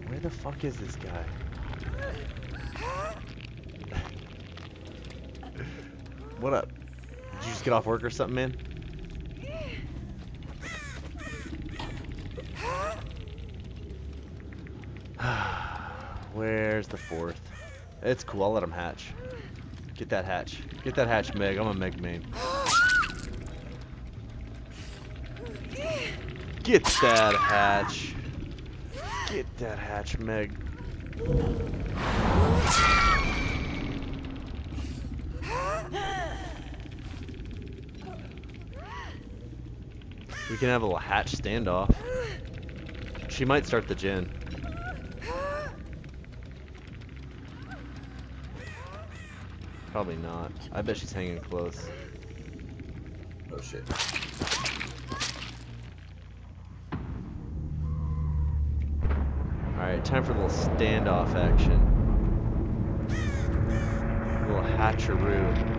Where the fuck is this guy? what up? Did you just get off work or something, man? Where's the fourth? It's cool. I'll let him hatch. Get that hatch. Get that hatch, Meg. I'm a Meg main. Get that hatch. Get that hatch, Meg. We can have a little hatch standoff. She might start the gen. Probably not. I bet she's hanging close. Oh shit. Alright, time for a little standoff action. A little hatcheroo.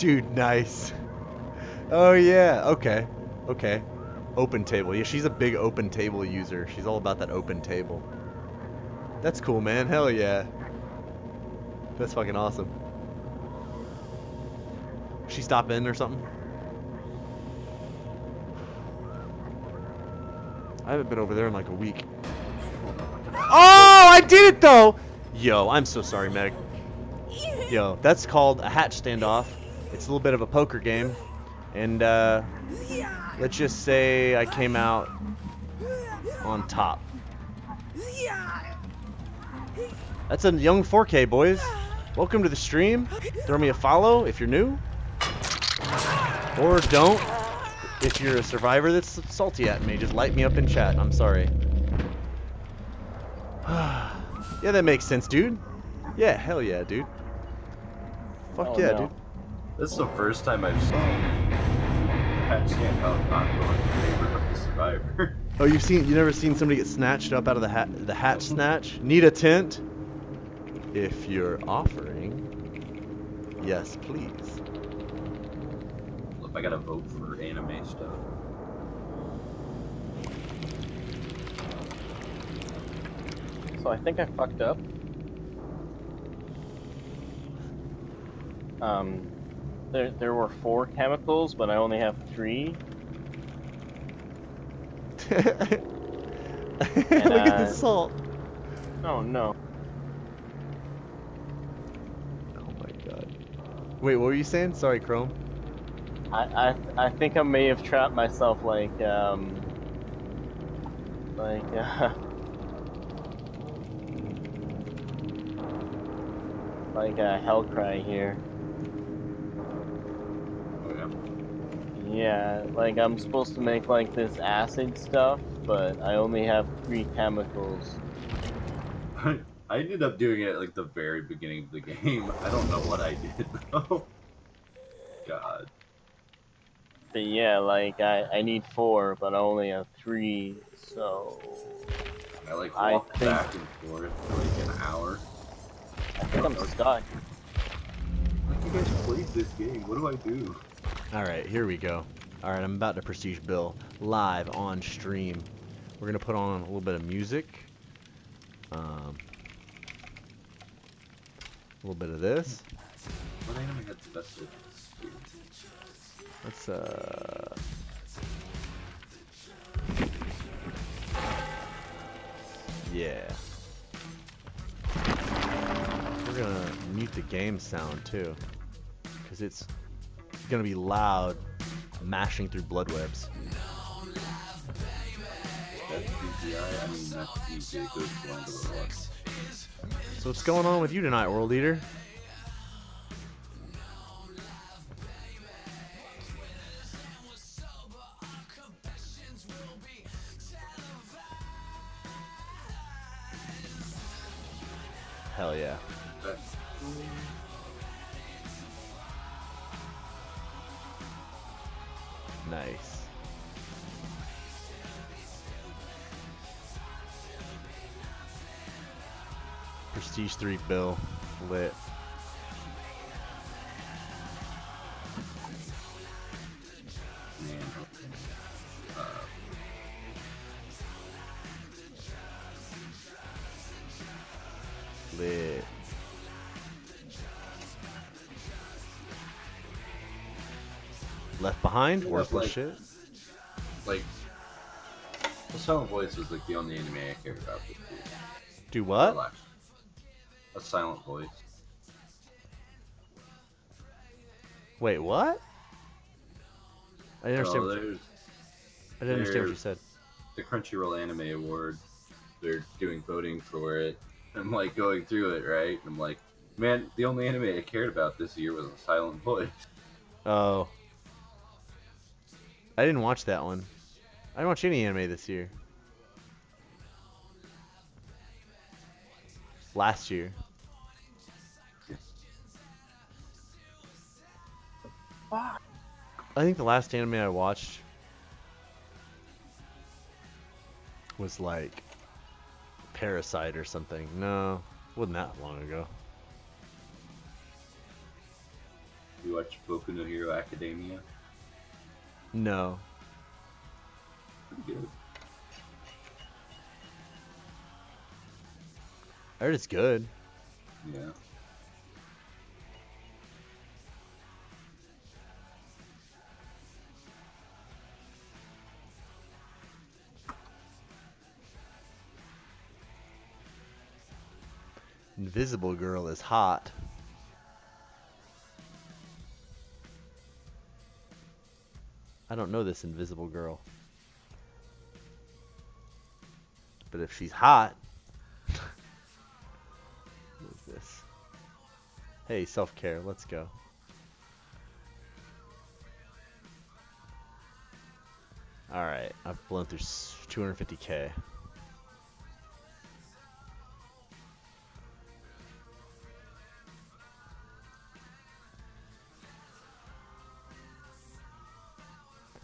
Dude, nice. Oh yeah, okay. Okay. Open table. Yeah, she's a big open table user. She's all about that open table. That's cool, man. Hell yeah. That's fucking awesome. She stop in or something? I haven't been over there in like a week. Oh, I did it though! Yo, I'm so sorry, Meg. Yo, that's called a hatch standoff. It's a little bit of a poker game. And uh, let's just say I came out on top. That's a young 4K, boys. Welcome to the stream. Throw me a follow if you're new. Or don't. If you're a survivor that's salty at me, just light me up in chat. I'm sorry. yeah, that makes sense, dude. Yeah, hell yeah, dude. Fuck Oh, yeah, no. dude. This is the first time I've seen Pat stand out not going in favor of the survivor. Oh, you've seen you never seen somebody get snatched up out of the hat the hatch snatch? Need a tent? If you're offering, yes, please. If I gotta vote for anime stuff. So I think I fucked up. Um, there there were four chemicals, but I only have three. Look at uh, the salt. Oh no. Oh my god. Wait, what were you saying? Sorry, Chrome. I, I I think I may have trapped myself like um like uh, like a hell cry here. Oh yeah. Yeah, like I'm supposed to make like this acid stuff, but I only have three chemicals. I ended up doing it at like the very beginning of the game. I don't know what I did though. God. But yeah, like I, I need four, but I only have three, so I like I walked think- back and forth for like an hour. I think I'm stuck. Like you guys played this game. What do I do? All right, here we go. All right, I'm about to prestige Bill live on stream. We're gonna put on a little bit of music. Um, a little bit of this. What anime had the best of Let's uh. Yeah. We're gonna mute the game sound too, because it's gonna be loud, mashing through blood webs. So what's going on with you tonight, World Eater? Hell yeah. Nice. Prestige 3 bill. Lit. Lit. Left behind? Worthless like- shit. like, the Silent Voice was like the only anime I cared about. Do what? Relax. A Silent Voice. Wait, what? I didn't understand. Oh, what you- oh, I didn't understand what you said. the Crunchyroll Anime Award. They're doing voting for it. I'm like going through it, right? I'm like, man, the only anime I cared about this year was a Silent Voice. Oh. I didn't watch that one. I didn't watch any anime this year. Last year. I think the last anime I watched was like Parasyte or something. No, wasn't that long ago. You watch Boku no Hero Academia? No. I heard it's good. Yeah. Invisible Girl is hot. I don't know this Invisible Girl. But if she's hot. what is this? Hey, self care, let's go. Alright, I've blown through 250k.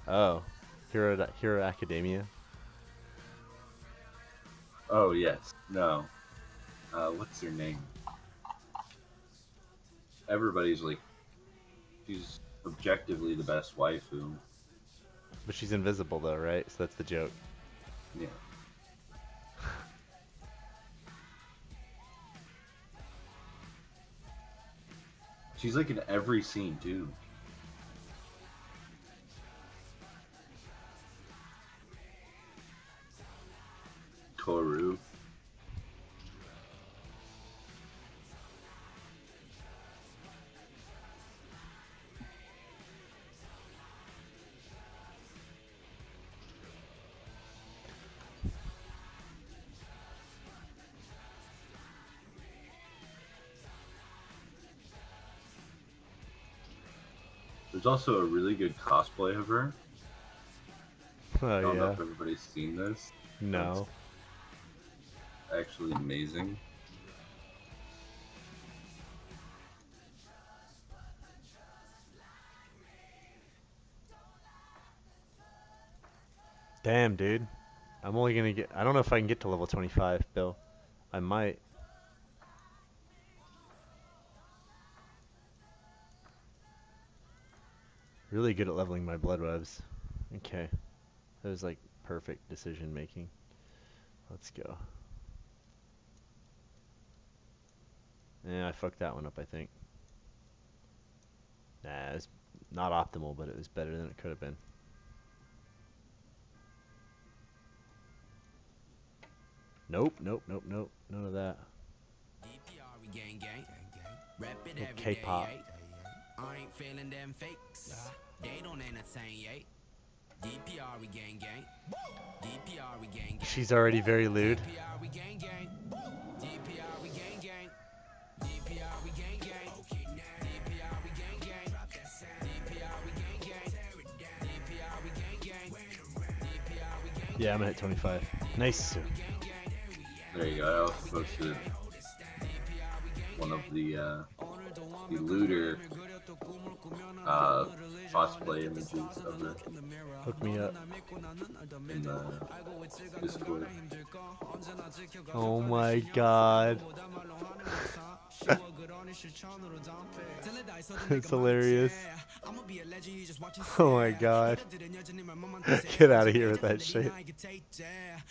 Oh, Hero Hero Academia. Oh yes. No. Uh, what's her name? Everybody's like, she's objectively the best waifu. But she's invisible though, right? So that's the joke. Yeah. She's like in every scene too. Toru. There's also a really good cosplay of her. Oh, I Oh don't know yeah. if everybody's seen this. No. Actually amazing. Damn, dude. I'm only gonna get. I don't know if I can get to level 25, Bill. I might. Really good at leveling my blood webs. Okay. That was like perfect decision making. Let's go. Yeah, I fucked that one up, I think. Nah, it's not optimal, but it was better than it could have been. Nope, nope, nope, nope. None of that. K-pop. I ain't feeling them fakes. They don't entertain, yay. She's already very lewd. Yeah, I'm gonna hit 25. Nice. There you go. I also posted one of the uh, the looter uh, cosplay images of the Hook me up. in the Discord. Oh my god. It's hilarious. Oh my god. Get out of here with that shit.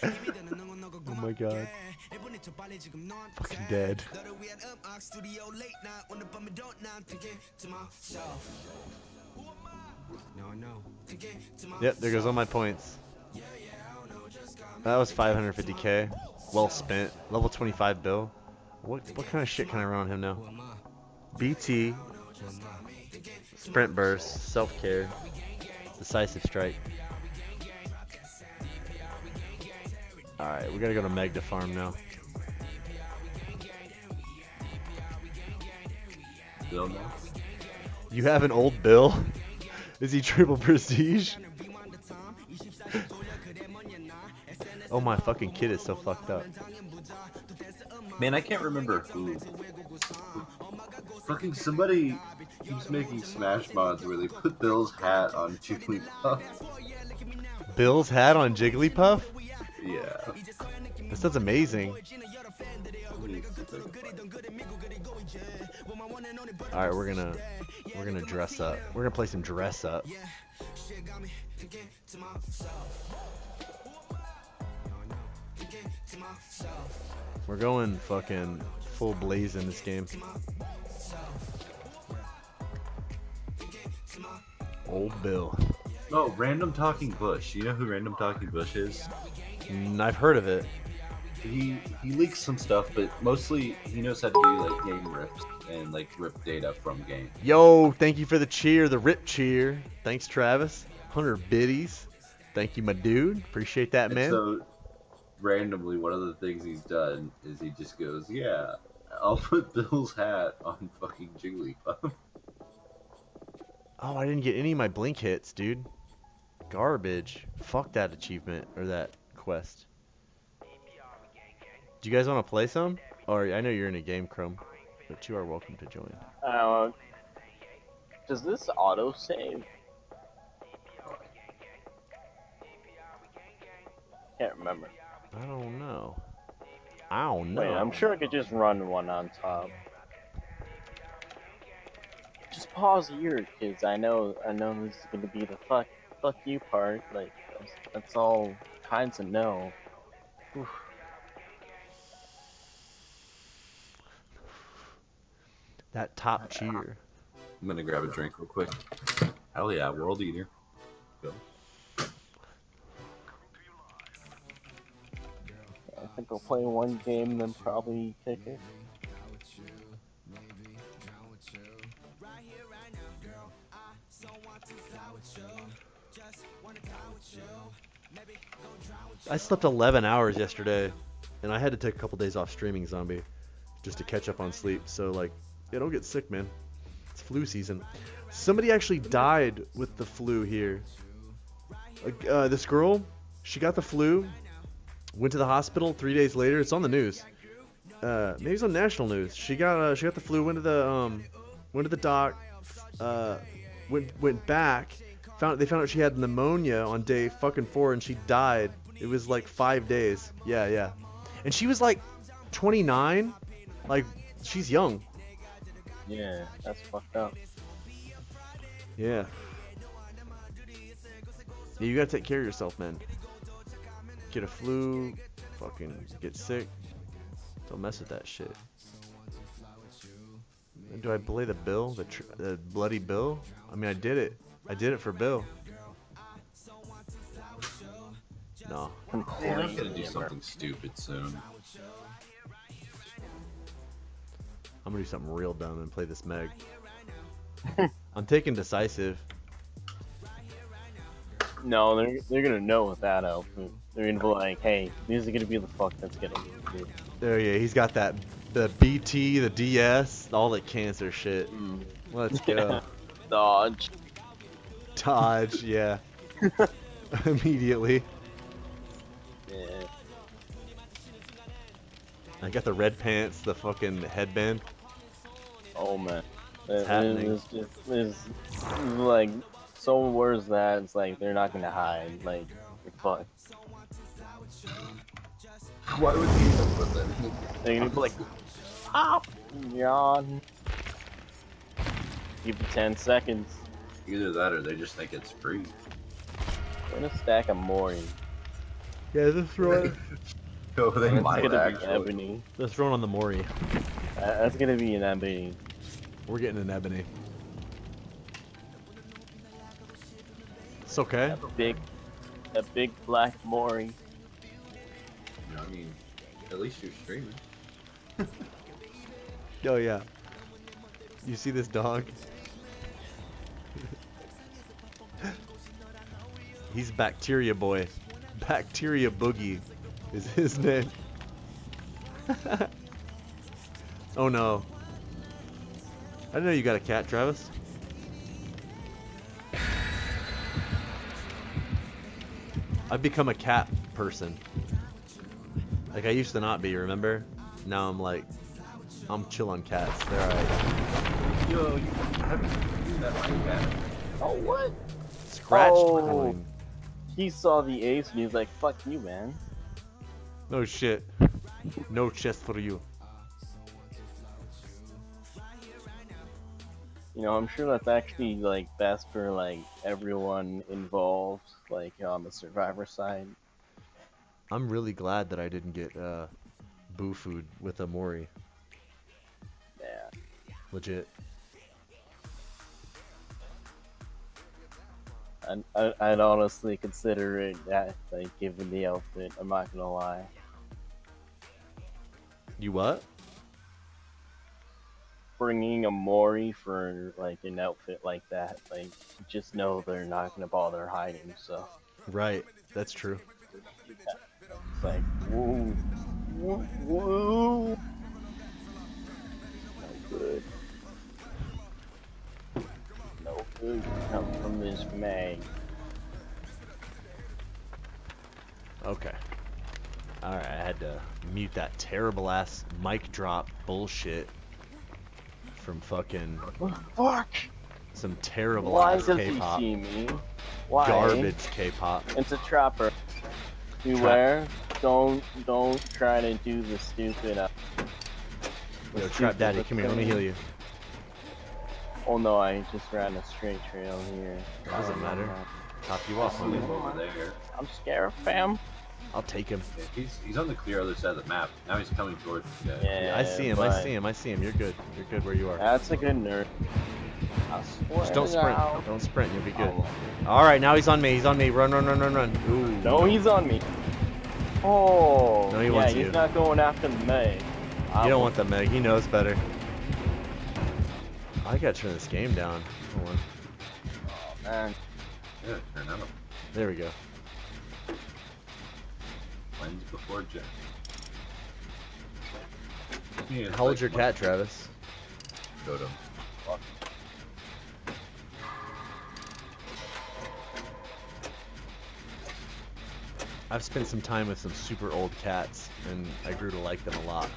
oh my god. Fucking dead. Yep, there goes all my points. That was 550k. Well spent. Level 25 bill. What what kind of shit can I run on him now? BT. Sprint burst. Self care. Decisive strike. Alright, we gotta go to Magda farm now. Bill now? You have an old bill? Is he triple prestige? oh my fucking kid is so fucked up. Man, I can't remember who. Fucking somebody keeps making Smash mods where they put Bill's hat on Jigglypuff. Bill's hat on Jigglypuff? Yeah. This sounds amazing. Alright, we're gonna we're gonna dress up. We're gonna play some dress up. We're going fucking full blaze in this game. Old Bill. Oh, Random Talking Bush. You know who Random Talking Bush is? Mm, I've heard of it. He he leaks some stuff, but mostly he knows how to do like game rips and like rip data from game. Yo, thank you for the cheer, the rip cheer. Thanks, Travis. 100 biddies. Thank you, my dude. Appreciate that, man. so randomly, one of the things he's done is he just goes, "Yeah, I'll put Bill's hat on fucking Jigglypuff." Oh, I didn't get any of my blink hits, dude. Garbage. Fuck that achievement or that quest. Do you guys want to play some? Or I know you're in a game, Chrome, but you are welcome to join. Uh, does this auto save? Can't remember. I don't know. I don't know. Wait, I'm sure I could just run one on top. Just pause here, kids. I know, I know this is gonna be the fuck, fuck you part. Like, that's, that's all kinds of no. Oof. That top cheer. I'm gonna grab a drink real quick. Hell yeah, World Eater. Go. Think I'll play one game, then probably kick it. I slept 11 hours yesterday, and I had to take a couple days off streaming Zombie just to catch up on sleep. So like, yeah, don't get sick, man. It's flu season. Somebody actually died with the flu here. Uh, this girl, she got the flu, went to the hospital. Three days later, it's on the news. Uh, maybe it's on national news. She got uh, she got the flu. Went to the um, went to the doc. Uh, went went back. Found they found out she had pneumonia on day fucking four, and she died. It was like five days. Yeah, yeah. And she was like 29. Like she's young. Yeah, that's fucked up. Yeah. Yeah, you gotta take care of yourself, man. Get a flu, fucking get sick. Don't mess with that shit. And Do I play the bill, the tr- the bloody bill? I mean, I did it. I did it for Bill. No. I'm gonna do something stupid soon. I'm gonna do something real dumb and play this Meg. I'm taking decisive. No, they're they're gonna know with that outfit. They're gonna be like, hey, these are gonna be the fuck that's gonna do. There, yeah, he's got that the BT, the DS, all that cancer shit. Mm. Let's go. Dodge. Dodge, yeah. Immediately. Yeah. I got the red pants, the fucking headband. Oh man. It's happening. It's just it's like someone wears that, it's like they're not gonna hide. Like fucked. Why would he even put that? They're gonna be like, Pop! Yawn. Give it 10 seconds. Either that or they just think it's free. We're gonna stack a Mori. Yeah, this run. Oh, they That's might gonna be actually. ebony. Let's run on the Mori. Uh, That's gonna be an ebony. We're getting an ebony. It's okay. A big, a big black Mori. I mean, at least you're streaming. Oh yeah. You see this dog? He's Bacteria Boy. Bacteria Boogie is his name. oh no. I didn't know you got a cat, Travis. I've become a cat person. Like I used to not be, remember? Now I'm like, I'm chill on cats. They're alright. Yo, you haven't seen that like that. Oh what? Scratched Oh. mine. He saw the ace and he's like, "Fuck you, man." No shit. No chest for you. You know, I'm sure that's actually like best for like everyone involved, like on the survivor side. I'm really glad that I didn't get uh, boo food with a Mori. Yeah. Legit. I'd, I'd, I'd honestly consider it that, like, given the outfit. I'm not gonna lie. You what? Bringing a Mori for like an outfit like that, like, just know they're not gonna bother hiding. So Right. That's true. it's like, woo, woo, woo. No good. No good come from this mag. Okay. Alright, I had to mute that terrible ass mic drop bullshit from fucking Fuck! some terrible Why ass does he K-pop. see me? Why? Garbage K-pop. It's a trapper. Beware. Don't don't try to do the stupid. Uh, the Yo, Trap Daddy, come here, let me heal you. Oh no, I just ran a straight trail here. Doesn't Oh, matter. no. Top you off, He's homie. over there. I'm scared, fam. I'll take him. Yeah, he's he's on the clear other side of the map. Now he's coming towards you guys. Yeah, I see him, I see him, I see him. You're good. You're good where you are. That's a good nerd. Just don't sprint. God. Don't sprint, you'll be good. Oh, Alright, now he's on me, he's on me. Run, run, run, run, run. Ooh. no, he's on me. Oh, No, he yeah, wants he's you. not going after the May. You don't want the Meg, he knows better. I gotta turn this game down. Hold on. Oh, man, Yeah, turn out. There we go. Cleanse before jet. Yeah, How old's like your cat, Travis? Go to. Totem. I've spent some time with some super old cats, and I grew to like them a lot.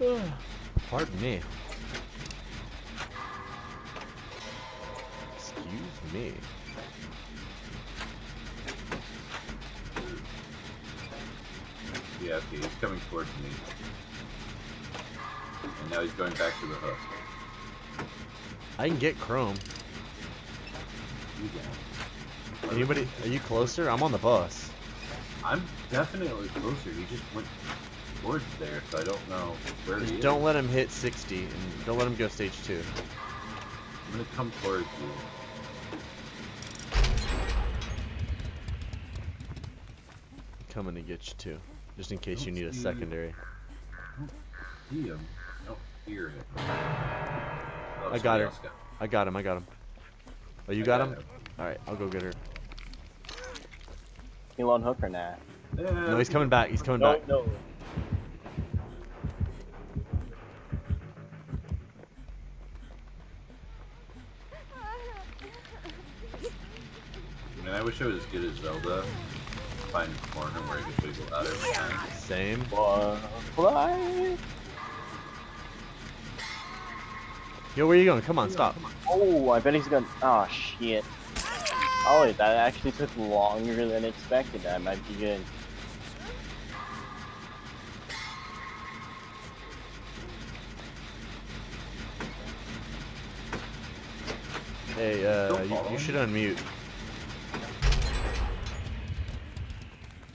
Pardon me. Excuse me. Yeah, okay, he's coming towards me. And now he's going back to the hook. I can get Chrome. You don't. Anybody? Are you closer? I'm on the bus. I'm definitely closer. He just went towards there, so I don't know where he Just is. don't let him hit 60, and don't let him go stage 2. I'm gonna come towards you. Coming to get you too. just in case you need a secondary. See him. I don't hear him. Oh, I got her. got I got him. I got him. Oh, you I got got him? him. All right, I'll go get her. Elon Hook or not? Uh, no, he's coming back. He's coming No, back. no. I mean, I wish I was as good as Zelda. Find a corner where I could wiggle out every time. Same. Fly. Yo, where you going? Come on, stop. Oh, I bet he's gonna. Oh shit. Oh, wait, that actually took longer than expected. That might be good. Hey, uh, you, you should unmute.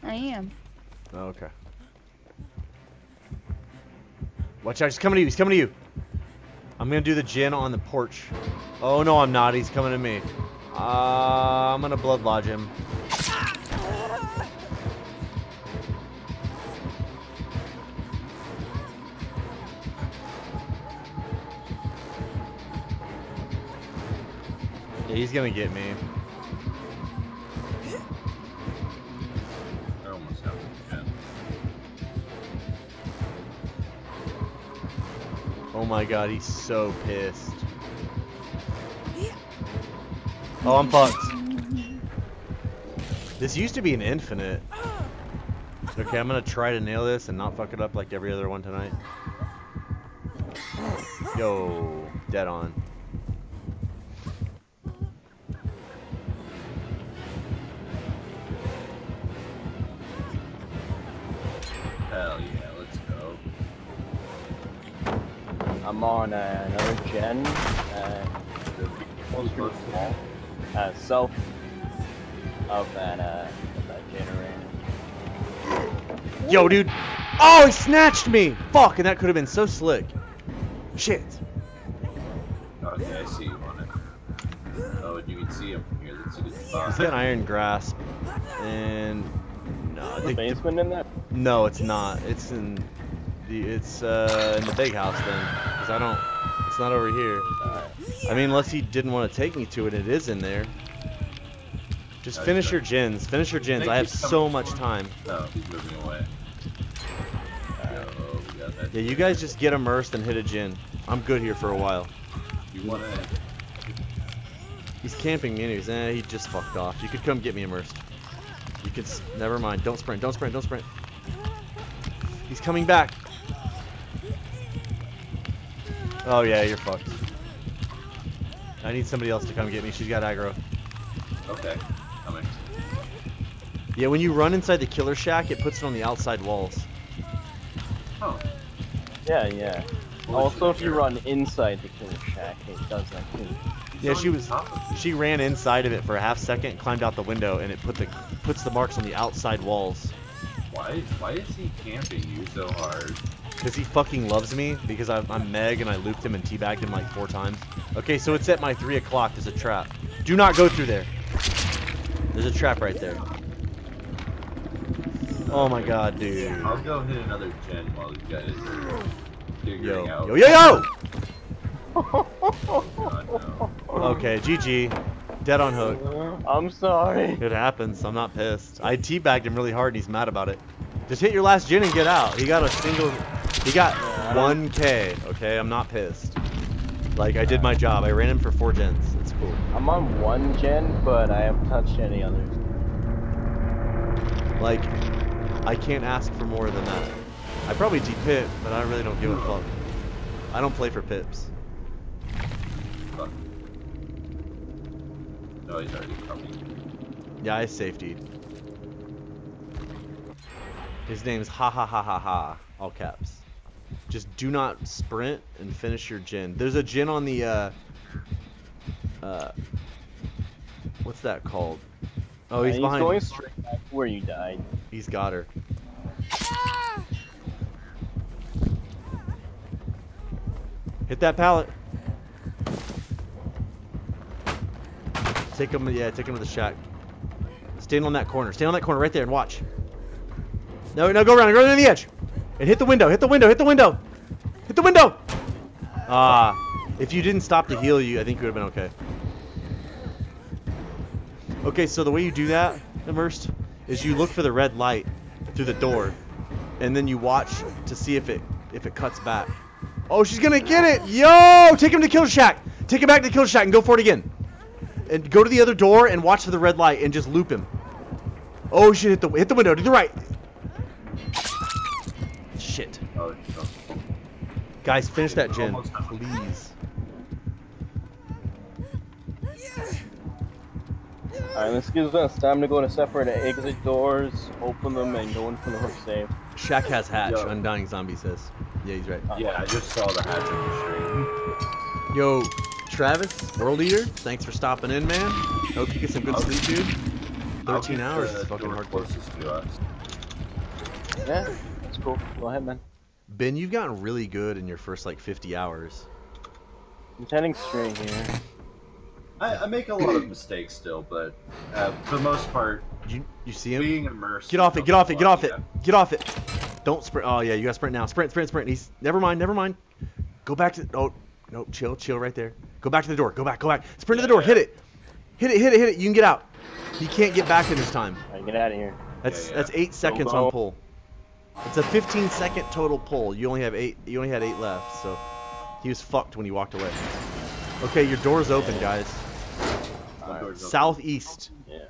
I am. Oh, okay. Watch out, he's coming to you, he's coming to you. I'm gonna do the gen on the porch. Oh no, I'm not, he's coming to me. Uh, I'm gonna blood lodge him. Yeah, he's gonna get me. My god, he's so pissed. Oh, I'm fucked. This used to be an infinite. Okay, I'm gonna try to nail this and not fuck it up like every other one tonight. Yo, dead on. On uh, another gen. Uh, Close close. uh, self of that uh of that generator. Yo, dude. Oh, he snatched me! Fuck, and that could have been so slick. Shit. Oh yeah, I see you on it. Oh, and you can see him from here. That's a good He's spot. got iron grasp, and no, The the, basement in there? no, it's not. It's in the it's uh in the big house then, because I don't. It's not over here. I mean, unless he didn't want to take me to it, it is in there. Just finish your gens. Finish your think I have so much time. No, he's moving away. Yeah, you guys just get immersed and hit a gen. I'm good here for a while. You wanna? He's camping me anyways. Eh, he just fucked off. You could come get me immersed. You could. s- Never mind. Don't sprint. Don't sprint. Don't sprint. He's coming back. Oh yeah, you're fucked. I need somebody else to come get me. She's got aggro. Okay, coming. Yeah, when you run inside the killer shack, it puts it on the outside walls. Oh, Yeah, yeah. Well, also, if you here. run inside the killer shack, it does that too. he's Yeah, she was- top of it. She ran inside of it for a half second, climbed out the window, and it put the puts the marks on the outside walls. Why? Why is he camping you so hard? Cause he fucking loves me because I'm, I'm Meg and I looped him and teabagged him like four times. Okay, so it's at my three o'clock. There's a trap. Do not go through there. There's a trap right there. Oh my god, dude. I'll go hit another gen while these guys are figuring Yo, out. yo, yo, yo! God, no. Okay, GG. Dead on hook. I'm sorry. It happens. I'm not pissed. I teabagged him really hard and he's mad about it. Just hit your last gen and get out. He got a single. He got 1k. Okay, I'm not pissed. Like I did my job. I ran him for four gens. It's cool. I'm on one gen, but I haven't touched any others. Like I can't ask for more than that. I probably de-pip, but I really don't give a fuck. I don't play for pips. Fuck. No, he's already coming. Yeah, I safetied. His name's ha ha ha ha ha, all caps. Just do not sprint and finish your gen. There's a gen on the uh uh what's that called? Oh, he's And behind. going straight back where you died. He's got her. Hit that pallet. Take him, yeah, take him to the shack. Stand on that corner. Stand on that corner right there and watch. No, no, go around, go around the edge. And hit the window, hit the window, hit the window. Hit the window! Ah, if you didn't stop to heal you, I think you would have been okay. Okay, so the way you do that, immersed, is you look for the red light through the door, and then you watch to see if it if it cuts back. Oh, she's gonna get it! Yo! Take him to Kill Shack! Take him back to Kill Shack and go for it again. And go to the other door and watch for the red light and just loop him. Oh, she hit the hit the window to the right. Shit. Oh. Guys, finish that gen, Almost done. please. Alright, this gives us time to go to separate exit doors, open them, and go in for the hook save. Shack has hatch, Yo. Undying Zombie says. Yeah, he's right. Yeah, I just saw the hatch on the stream. Yo, Travis, World Eater, thanks for stopping in, man. Hope you get some good sleep, dude. 13 hours is fucking door hardcore. closest to us. Yeah, that's cool. Go ahead, man. Ben, you've gotten really good in your first like 50 hours. I'm telling straight here. I, I make a lot of mistakes still, but uh, for the most part, You you see him? being immersed. Get off it! get off it, get off it, yeah. get off it. Don't sprint. Oh, yeah, you gotta sprint now. Sprint, sprint, sprint. He's, never mind, never mind. Go back to, oh, no, chill, chill right there. Go back to the door, go back, go back. Sprint to the door, hit it. Hit it, hit it, hit it. You can get out. He can't get back in this time. Alright, get out of here. That's Yeah, yeah. that's eight seconds go. on pull. It's a 15 second total pull. You only have eight. You only had eight left, so he was fucked when he walked away. Okay, your door's open, guys. Open. Southeast. Yeah.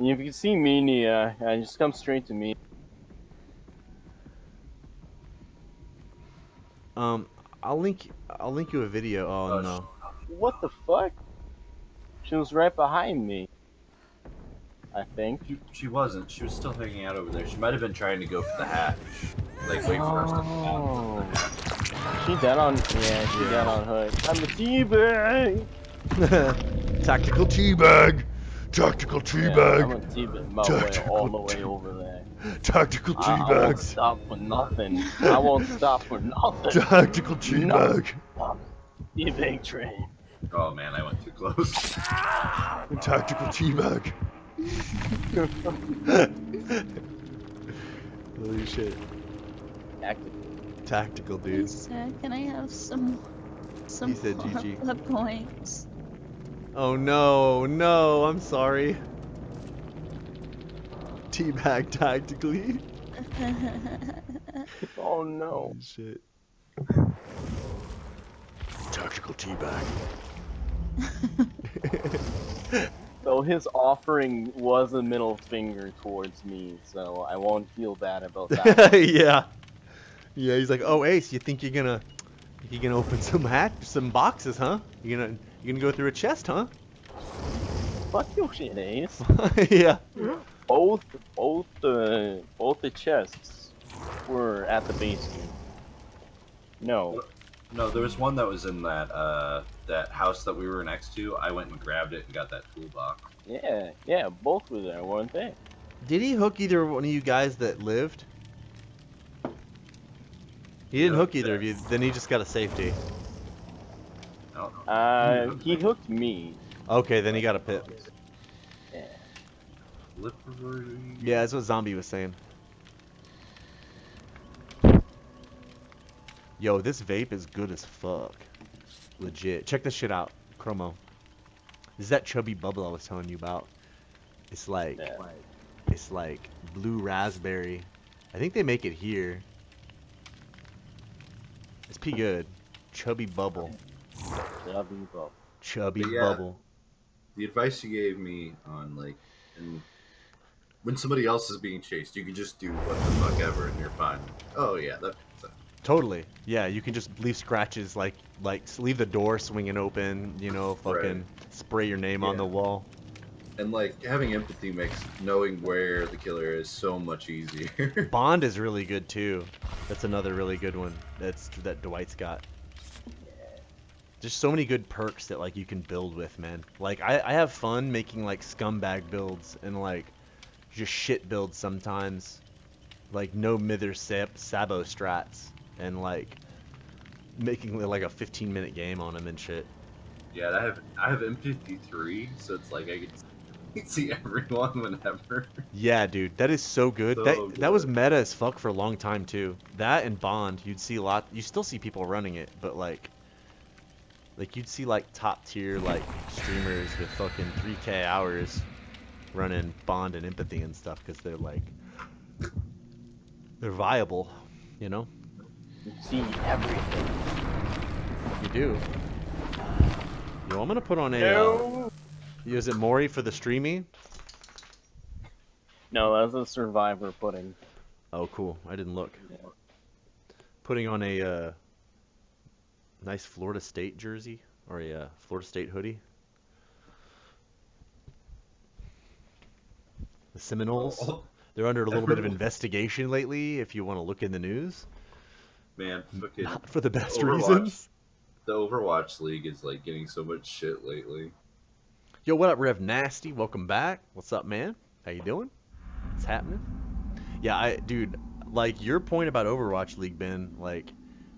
If you can see me, Nea, uh, just come straight to me. Um, I'll link. I'll link you a video. Oh Oh, no. What the fuck? She was right behind me. I think. She, she wasn't. She was still hanging out over there. She might have been trying to go for the hatch. Like, wait for us to Oh. She dead on. Yeah, she dead on hood. I'm a teabag. Tactical teabag. Tactical Yeah, I'm a teabag my way Tactical all the way tea- over there. Tactical I, I won't stop for nothing. I won't stop for nothing. Tactical teabag. Teabag train. Oh man, I went too close. Tactical teabag. Holy shit. Active. Tactical, Hey, dude. sir, can I have some some He said GG. points? Oh no, no, I'm sorry. Teabag tactically. Oh no. Shit. Tactical teabag. So his offering was a middle finger towards me, so I won't feel bad about that. yeah. Yeah, he's like, oh Ace, you think you're gonna you gonna open some hat some boxes, huh? You gonna you gonna go through a chest, huh? Fuck your shit, Ace. yeah. Both, both the, both the chests were at the basement. No. No, there was one that was in that uh that house that we were next to. I went and grabbed it and got that toolbox. Yeah, yeah, both were there, weren't they? Did he hook either one of you guys that lived? He didn't Yeah, hook either of you. Then he just got a safety. I don't know. Uh, he hooked me. Okay, then he got a pit. Yeah. Slippery. Yeah, that's what Zombie was saying. Yo, this vape is good as fuck. Legit. Check this shit out, Chromo. This is that chubby bubble I was telling you about. It's like, Yeah. it's like blue raspberry. I think they make it here. It's pretty good. Chubby bubble. Chubby bubble. Chubby yeah. bubble. The advice you gave me on like, and when somebody else is being chased, you can just do what the fuck ever and you're fine. Oh yeah, that. Totally. Yeah, you can just leave scratches like like leave the door swinging open, you know, fucking spray your name on the wall. and like having empathy makes knowing where the killer is so much easier. Bond is really good too. That's another really good one. That's that Dwight's got. Just so many good perks that like you can build with, man. Like I, I have fun making like scumbag builds and like just shit builds sometimes. Like no mither sab- sabo strats and like making like a 15 minute game on them and shit. Yeah, I have I have Empathy, so it's like I can see everyone whenever. Yeah, dude, that is so good. So that that was meta as fuck for a long time too. That and Bond, you'd see a lot. You still see people running it, but like, like you'd see like top tier like streamers with fucking 3k hours running Bond and Empathy and stuff because they're like, they're viable, you know. You see everything. You do. Yo, I'm gonna put on a. Uh, No. is it Mori for the streamy? No, that's a survivor pudding. Oh, cool. I didn't look. Putting on a uh, nice Florida State jersey or a uh, Florida State hoodie. The Seminoles. Oh, They're under a little bit of investigation lately. If you want to look in the news, man, fucking not for the best Overwatch. reasons. the Overwatch League is like getting so much shit lately. Yo, what up, Rev Nasty? Welcome back. What's up, man? How you doing? What's happening? Yeah, I, dude, like your point about Overwatch League, Ben, like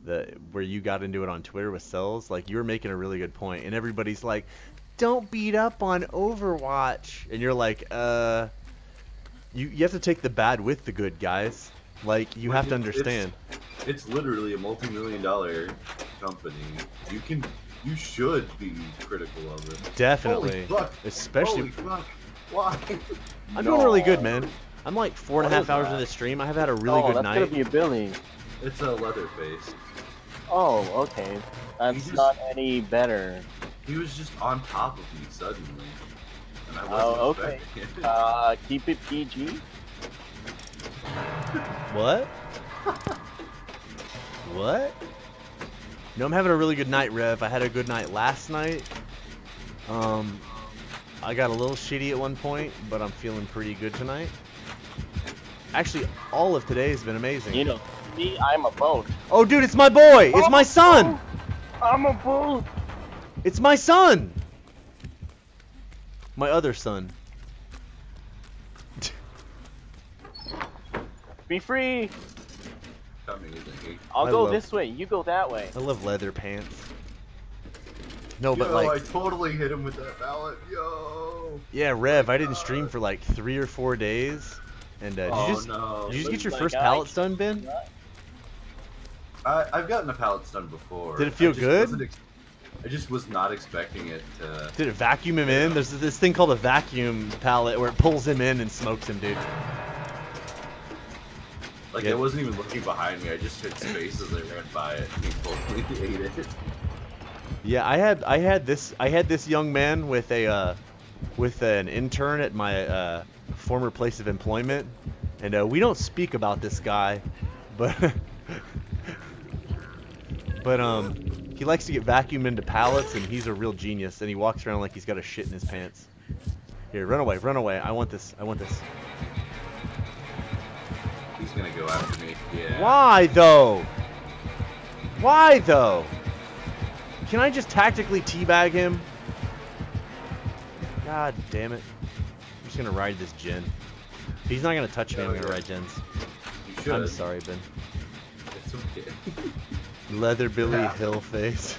the where you got into it on Twitter with cells, like you were making a really good point, and everybody's like, "Don't beat up on Overwatch," and you're like, "Uh, you you have to take the bad with the good, guys. Like you have to It's- it's- understand." It's literally a multi-million dollar company. You can, you should be critical of it. Definitely, Holy fuck! especially Holy fuck! Why? I'm doing really good, man. I'm like four and a half hours that? into the stream. I have had a really oh, good that's night. gonna be a Billy. It's a Leatherface. Oh, okay. That's just- not any better. He was just on top of me suddenly, and I wasn't Oh, okay. Uh, keep it PG. What? what? No, I'm having a really good night, Rev. I had a good night last night. Um, I got a little shitty at one point, but I'm feeling pretty good tonight. Actually, all of today has been amazing. You know, me, I'm a boat. oh, dude, it's my boy! It's my son! I'm a boat. It's my son! My other son. Be free. Coming isn't he? I'll I go love- this way. You go that way. I love leather pants. No, but Yo, like, I totally hit him with that mallet. Yo. yeah, Rev, I didn't stream for like three or four days. And uh, did oh you just no. did you just get your Like, first pallet pallets done, Ben? I, I've gotten a pallet done before. Did it feel I good? I just was not expecting it to. Did it vacuum him in? There's this thing called a vacuum pallet where it pulls him in and smokes him, dude. Like Yeah. I wasn't even looking behind me. I just hit space as I ran by it. and He totally ate it. Yeah, I had I had this I had this young man with a uh, with an intern at my uh, former place of employment, and uh, we don't speak about this guy, but but um he likes to get vacuumed into pallets, and he's a real genius, and he walks around like he's got a shit in his pants. Here, run away, run away! I want this, I want this. He's gonna go after me. Yeah. Why though? Why though? Can I just tactically teabag him? God damn it. I'm just gonna ride this. If he's not gonna touch me, I'm gonna yeah. ride. You should. I'm sorry, Ben. It's okay. Leather Billy Yeah. Hillface.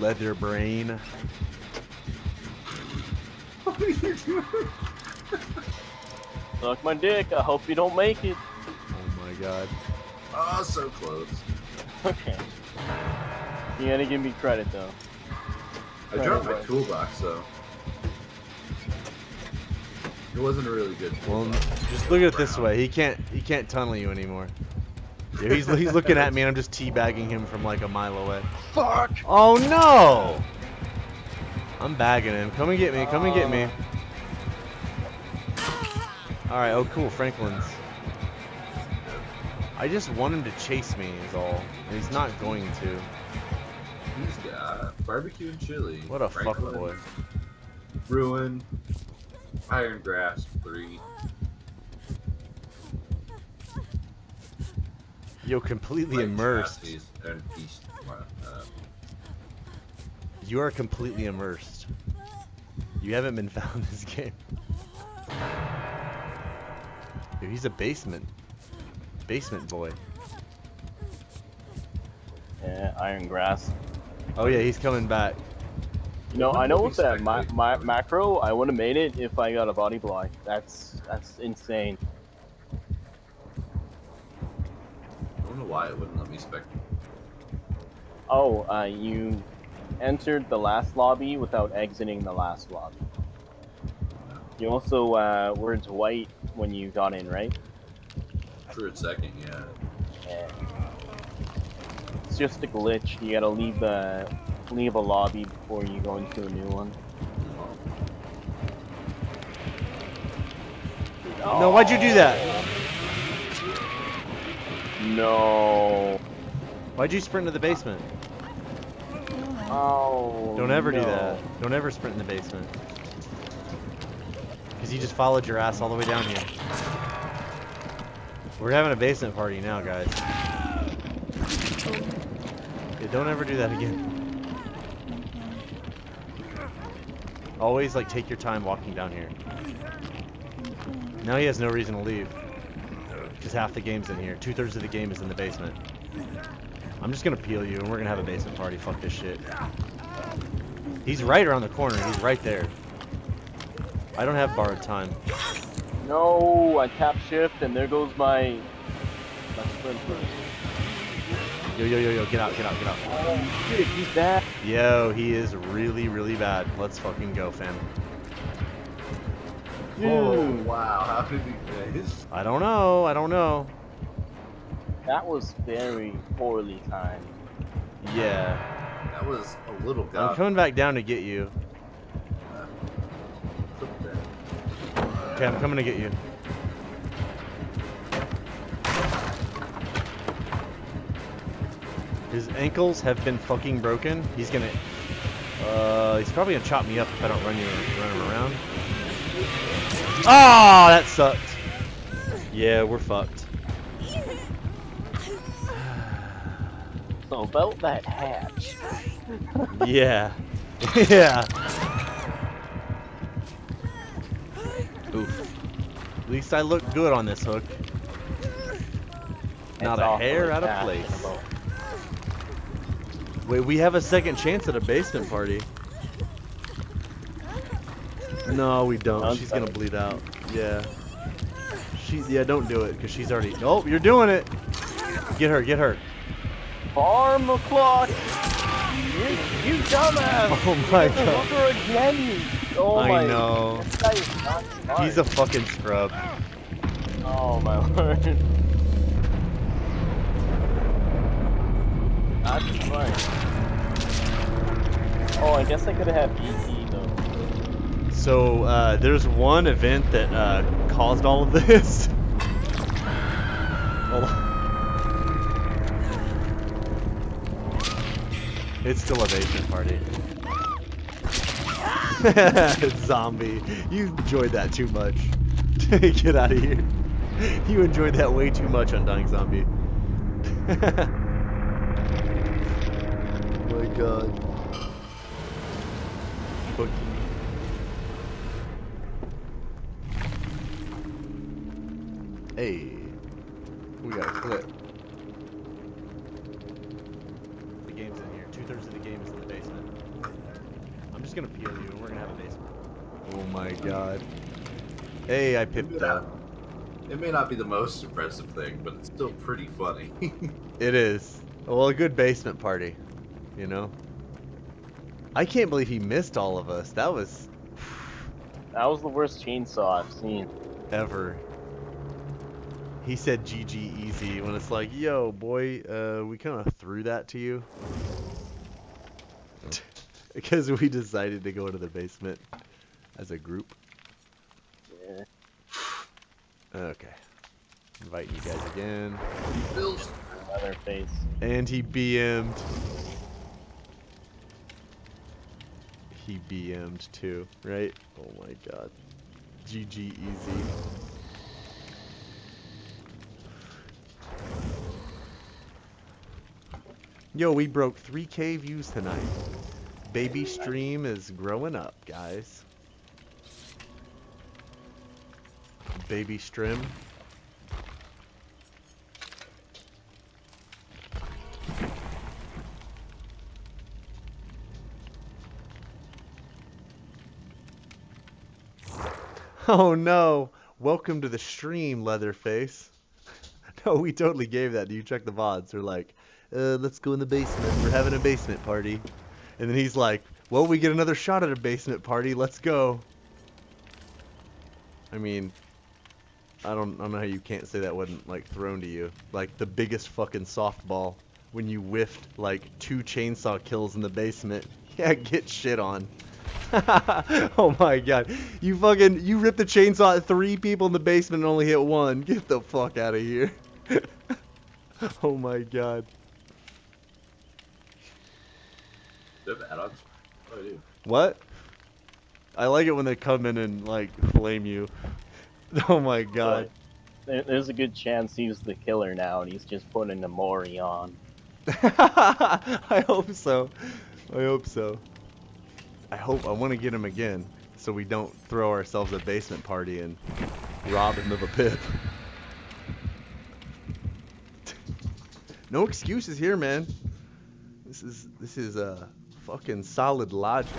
Leather Brain. what are you doing? Suck my dick. I hope you don't make it. Oh my god. Oh, so close. Okay. You gotta give me credit though. I dropped my away. toolbox though. It wasn't a really good. Well, just look at it this way. He can't he can't tunnel you anymore. Yeah, he's he's looking at me and I'm just teabagging him from like a mile away. Fuck. Oh no! I'm bagging him. Come and get me. Come and get me. Ah. Alright, oh cool, Franklin's. I just want him to chase me is all. And he's not going to. He's got barbecue and chili. What a Franklin, fuckboy. Ruin. Iron Grasp three. Yo, completely Right, immersed. uh, You are completely immersed. You haven't been found in this game. Dude, he's a basement. Basement boy. Yeah, Iron Grasp. Oh yeah, he's coming back. You know, I know it with that ma- ma- macro, I would have made it if I got a body block. That's that's insane. I don't know why it wouldn't let me spec. Oh, uh, you entered the last lobby without exiting the last lobby. You also uh, were into white when you got in, right? For a second, yeah. Yeah. It's just a glitch. You gotta leave a leave a lobby before you go into a new one. No, why'd you do that? No. Why'd you sprint to the basement? Oh. Don't ever do that. Don't ever sprint in the basement. Because you just followed your ass all the way down here. We're having a basement party now, guys. Yeah, don't ever do that again. Always, like, take your time walking down here. Now he has no reason to leave. Because half the game's in here. Two-thirds of the game is in the basement. I'm just gonna peel you, and we're gonna have a basement party. Fuck this shit. He's right around the corner. He's right there. I don't have borrowed time. No, I tap shift and there goes my my sprint first. Yo, yo, yo, yo, get out, get out, get out. Oh shit, he's bad. Yo, he is really, really bad. Let's fucking go, fam. Oh wow! How did he miss? I don't know, I don't know. that was very poorly timed. Yeah. That was a little I'm coming back down to get you. Okay, I'm coming to get you. His ankles have been fucking broken. He's gonna... Uh, he's probably gonna chop me up if I don't run, you, run him around. Ah, that sucked. Yeah, we're fucked. So about that hatch. Yeah. yeah. Oof. At least I look good on this hook. Not It's a hair out of place. in a boat. Wait, we have a second chance at a basement party. No, we don't. Sounds she's gonna bleed out. Yeah. She, yeah, don't do it, because she's already... Oh, you're doing it! Get her, get her. Farm o'clock! You, you dumbass! Oh my god. again! Oh I my know. This guy is not smart. He's a fucking scrub. Oh my lord. That's smart. Oh, I guess I could have had BT though. So uh, there's one event that uh, caused all of this. Hold on. It's still a basement party. Zombie, you enjoyed that too much. Get out of here. You enjoyed that way too much, Undying Zombie. oh my god. Hey, we got a clip. The game's in here. Two thirds of the game is in the basement. I'm just gonna peel you, and we're gonna have a basement. Oh my god. Hey, I pipped that. It may not be the most impressive thing, but it's still pretty funny. It is. Well, a good basement party, you know. I can't believe he missed all of us. That was That was the worst chainsaw I've seen. ever. He said GG easy when it's like, yo, boy, uh, we kind of threw that to you. because we decided to go into the basement as a group. Yeah. Okay. Inviting you guys again. Another face. And he BM'd. He BM'd too, right? Oh my god. GG easy. Yo, we broke 3k views tonight. Baby stream is growing up, guys. Baby stream. Oh no! Welcome to the stream, Leatherface. no, we totally gave that. Do you check the VODs? We're like, uh, let's go in the basement. We're having a basement party. And then he's like, well, we get another shot at a basement party. Let's go. I mean, I don't, I don't know how you can't say that wasn't like thrown to you. Like the biggest fucking softball when you whiffed like two chainsaw kills in the basement. Yeah, get shit on. oh my god. You fucking you ripped the chainsaw at three people in the basement and only hit one. Get the fuck out of here. oh my god. Do have add-ons? Oh, I do. What? I like it when they come in and like flame you. Oh my god. There, there's a good chance he's the killer now, and he's just putting the Mori on. I hope so. I hope so. I hope I want to get him again so we don't throw ourselves a basement party and rob him of a pip. no excuses here, man. This is this is uh fucking solid logic.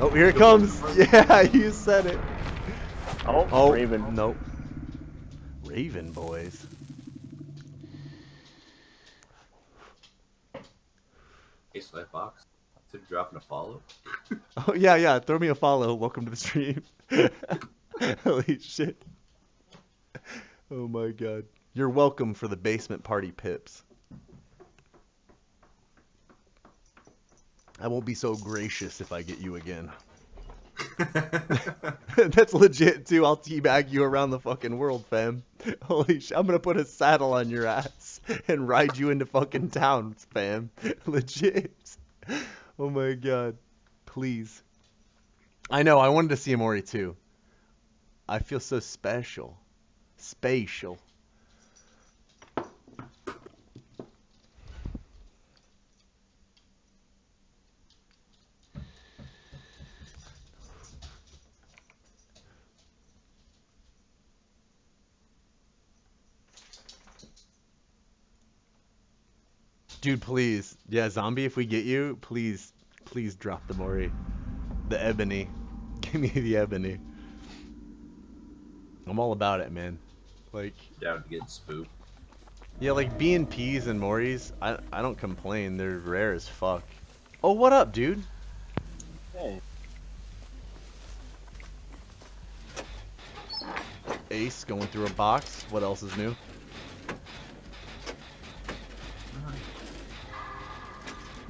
Oh, here it comes. Yeah, you said it. Oh, Oh, Raven. Nope. Raven boys. Ace Life Fox. To dropping a follow. Oh yeah, yeah. Throw me a follow. Welcome to the stream. Holy shit. Oh my god. You're welcome for the basement party pips. I won't be so gracious if I get you again. That's legit too. I'll teabag you around the fucking world, fam. Holy shit. I'm gonna put a saddle on your ass and ride you into fucking town, fam. Legit. Oh my god. Please. I know, I wanted to see a Mori too. I feel so special. Spatial. Dude, please. Yeah, zombie, if we get you, please, please drop the Mori. The ebony. Give me the ebony. I'm all about it, man. Like, Down to get spooked. yeah, like B&Ps and Moris, I, I don't complain. They're rare as fuck. Oh, what up, dude? Hey, Ace going through a box. What else is new?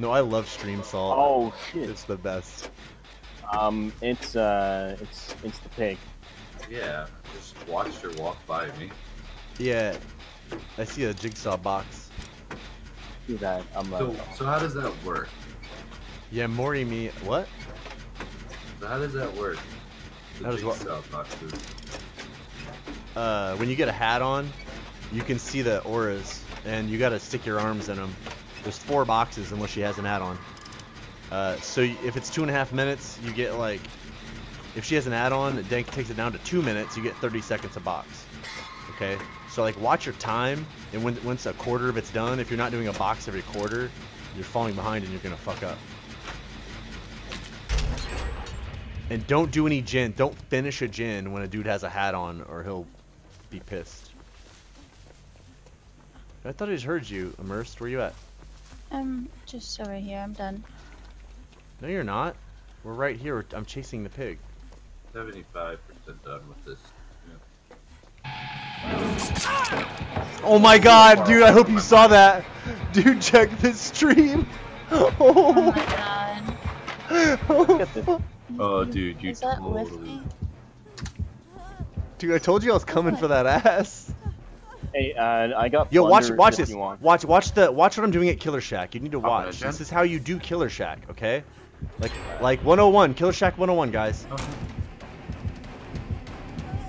No, I love Stream Salt. oh shit. It's the best. Um, it's uh, it's it's the pig. Yeah, just watch her walk by me. Yeah, I see a jigsaw box. Do that. I'm like, So, so how does that work? Yeah, Mori me. What? So how does that work? The How does what? jigsaw boxes. uh, when you get a hat on, you can see the auras, and you gotta stick your arms in them. There's four boxes unless she has an add-on. Uh, so if it's two and a half minutes, you get like, if she has an add-on, it takes it down to two minutes. You get 30 seconds a box. Okay. So like, watch your time, and when once a quarter of it's done, if you're not doing a box every quarter, you're falling behind and you're gonna fuck up. And don't do any gen. Don't finish a gen when a dude has a hat on, or he'll be pissed. I thought I just heard you, immersed. Where you at? I'm just over here. I'm done. No, you're not. We're right here. I'm chasing the pig. 75% done with this. Oh my god, dude! I hope you saw that. Dude, check this stream. Oh, oh my Oh, god. Look at this. Oh, dude, you Is that with totally. me? dude! I told you I was coming for that ass. Hey, uh, I got. Yo, watch, watch this. Watch, watch the, watch what I'm doing at Killer Shack. You need to Up in a watch. This is how you do Killer Shack, okay? Like, like 101, Killer Shack 101, guys.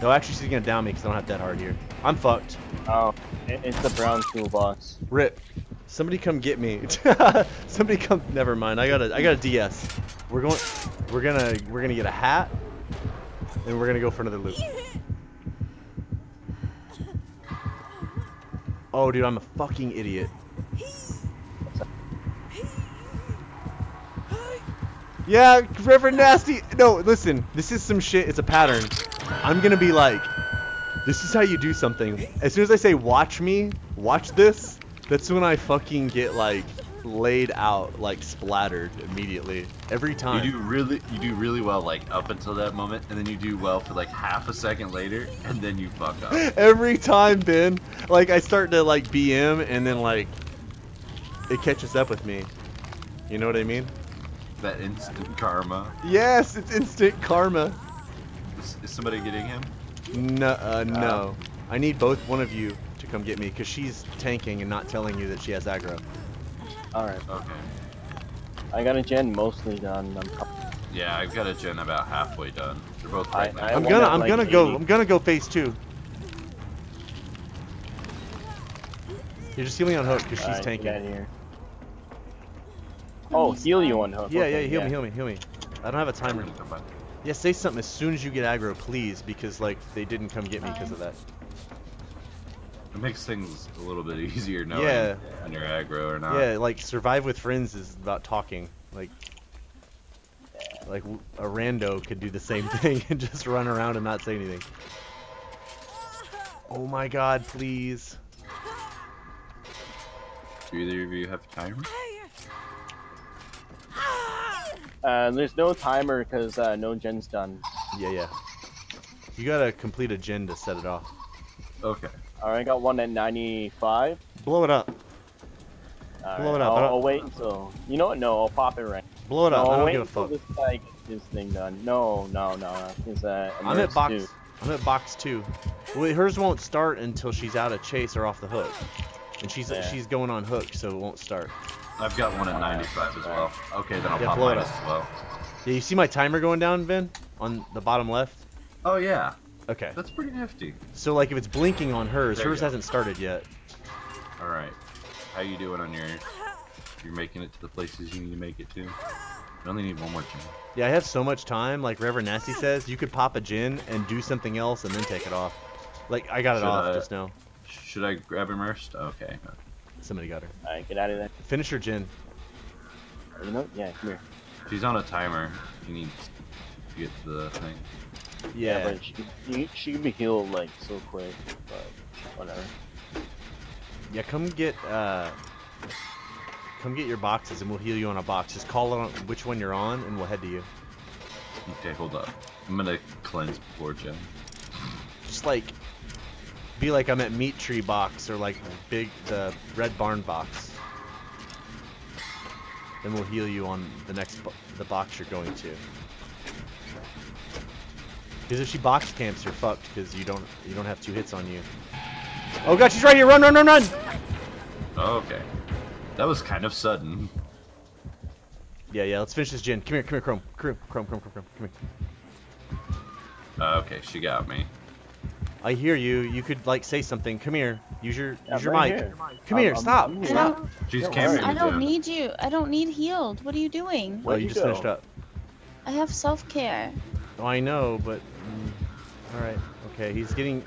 No, actually, she's gonna down me because I don't have that hard here. I'm fucked. Oh, it's the brown toolbox. Rip. Somebody come get me. Somebody come. Never mind. I got a. I got a DS. We're going. We're gonna. We're gonna get a hat, and we're gonna go for another loop. Oh, dude, I'm a fucking idiot. Yeah, Reverend Nasty. No, listen. This is some shit. It's a pattern. I'm gonna be like, this is how you do something. As soon as I say watch me, watch this, that's when I fucking get like laid out, like splattered immediately. Every time. You do really, you do really well, like up until that moment, and then you do well for like half a second later, and then you fuck up. Every time, Ben. Like I start to like BM, and then like it catches up with me. You know what I mean? That instant karma. Yes, it's instant karma. Is, is somebody getting him? No, uh, no. I need both one of you to come get me because she's tanking and not telling you that she has aggro. Alright. Okay. I got a gen mostly done. I'm Yeah, I've got a gen about halfway done. They're both I- right now. I I'm gonna, I'm like, gonna go, 80. I'm gonna go phase two. You're just healing on hook because she's Alright, tanking. Get here. Oh, heal you on hook. Yeah, okay, yeah, heal me, heal me, heal me. I don't have a timer. Yeah, say something as soon as you get aggro, please, because like they didn't come get me because of that. It makes things a little bit easier knowing Yeah. when you're aggro or not. Yeah, like survive with friends is about talking. Like, like a rando could do the same thing and just run around and not say anything. Oh my God, please. Do either of you have a timer? Uh, there's no timer because uh, no gen's done. Yeah, yeah. You gotta complete a gen to set it off. Okay. Alright, I got one at 95. Blow it up. Alright, Blow it up, I I'll, I'll wait until. You know what? No, I'll pop it right. Blow it no, up. I I'll don't wait give a until fuck. this guy gets his thing done. No, no, no. It's, uh, I'm at box. two. I'm at box two. Well, hers won't start until she's out of chase or off the hook, and she's Yeah. she's going on hook, so it won't start. I've got one at 95 as well. Okay, then I'll Yeah, pop blow it up. as well. Yeah, you see my timer going down, Ben, on the bottom left. Oh yeah, Okay. that's pretty nifty. So like if it's blinking on hers, There hers hasn't started yet. All right. How you doing on yours? You're making it to the places you need to make it to. You only need one more gen. Yeah, I have so much time. Like Reverend Nasty says, you could pop a gen and do something else and then take it off. Like I got it Should off I- just now. Should I grab immersed? Okay. Somebody got her. Alright, get out of there. Finish her gen. You know? Yeah, come here. She's on a timer. She needs to get to the thing. Yeah. but she, she, she can be healed like so quick, but whatever. Yeah, come get uh come get your boxes and we'll heal you on a box. Just call it on which one you're on and we'll head to you. Okay, hold up. I'm gonna cleanse before gen. Just like be like I'm at Meat Tree box or like big the Red Barn box. Then we'll heal you on the next bo the box you're going to. Because if she box camps, you're fucked because you don't you don't have two hits on you. Oh god, she's right here! Run, run, run, run! Oh, okay. That was kind of sudden. Yeah, yeah. Let's finish this gen. Come here, come here, Chrome, Chrome, Chrome, Chrome, Chrome, Chrome. Come here. Uh, okay, she got me. I hear you. You could like say something. Come here. Use your Yeah, use your right mic. here. Come I'm- here. I'm- Stop. I'm Stop. don't, She's Don't camping. I don't need you. I don't need healed. What are you doing? Oh, Where'd you you just go? finished up. I have self care. Oh, I know, but all right. Okay, he's getting.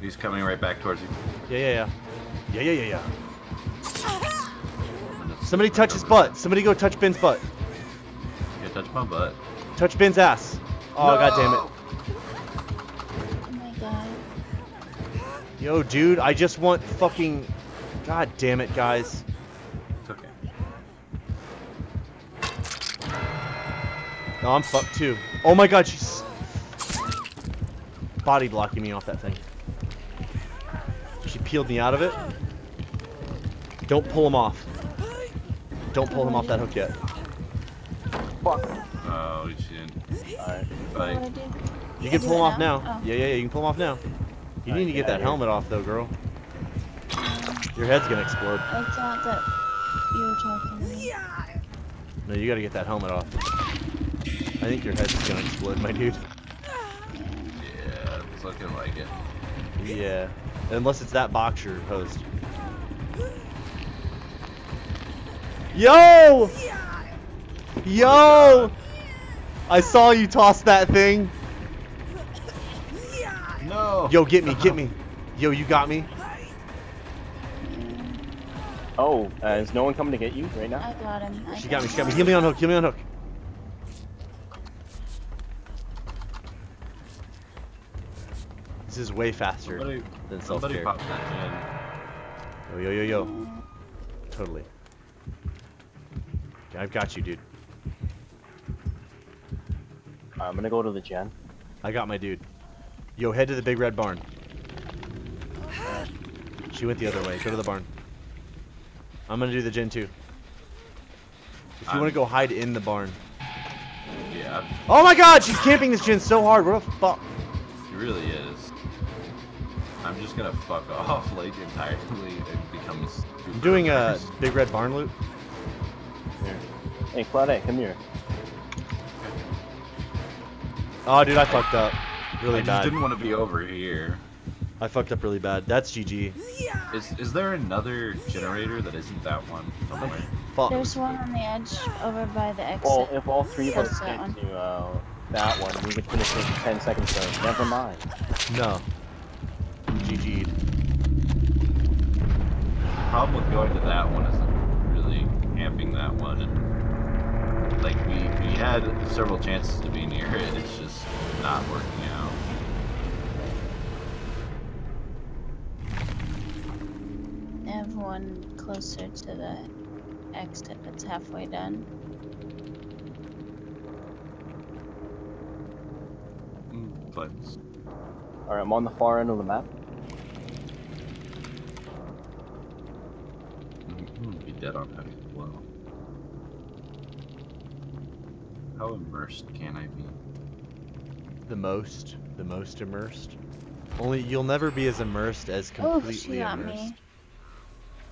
He's coming right back towards you. Yeah, yeah, yeah. Yeah, yeah, yeah, yeah. Somebody touch his butt. Somebody go touch Ben's butt. Yeah, touch my butt. Touch Ben's ass. Oh, god damn it. Oh my god. Yo, dude, I just want fucking. God damn it, guys. It's okay. No, I'm fucked too. Oh my god, she's body blocking me off that thing. She peeled me out of it. Don't pull him off. Don't pull him off that hook yet. Oh, she didn't. Alright. What Like, do I do? You can pull him off now? now. Oh. Yeah, yeah, yeah, you can pull him off now. You Alright, need to get get that outta here. helmet off though, girl. Your head's gonna explode. I thought that you were talking to me. No, you gotta get that helmet off. I think your head's gonna explode, my dude. Yeah, it's looking like it. Yeah. Unless it's that boxer host. Yo! Yo! I saw you toss that thing. No. Yo, get me, get me. Yo, you got me. Oh, uh, is no one coming to get you right now? I got him. I She got me, she got me. Heal me on hook, heal me on hook. This is way faster Somebody, than self somebody care. pop that Yo yo yo yo. Totally. I've got you, dude. I'm gonna go to the gen. I got my dude. Yo, head to the big red barn. She went the other way. Go to the barn. I'm gonna do the gen too. If you want to go hide in the barn. Yeah, Oh my god, she's camping this gen so hard. What the fuck? it really is. I'm just gonna fuck off like entirely. It becomes. I'm doing a big red barn loot. Hey, Claude, come here. Oh, dude, I fucked up. Really I just bad. didn't want to be over here. I fucked up really bad. That's GG. Is is there another generator that isn't that one somewhere? Fuck. There's one on the edge over by the exit. Well, if all three of us that get to uh, that one, we could finish it in 10 seconds, so never mind. No. GG'd. The problem with going to that one isn't really camping that one, and like we we had several chances to be near it. It's just not working out. I have one closer to the exit that's halfway done. Mm, But Alright, I'm on the far end of the map. mm, be dead on heavy as well. How immersed can I be? The most. The most immersed. Only you'll never be as immersed as Oh, completely she got immersed. me.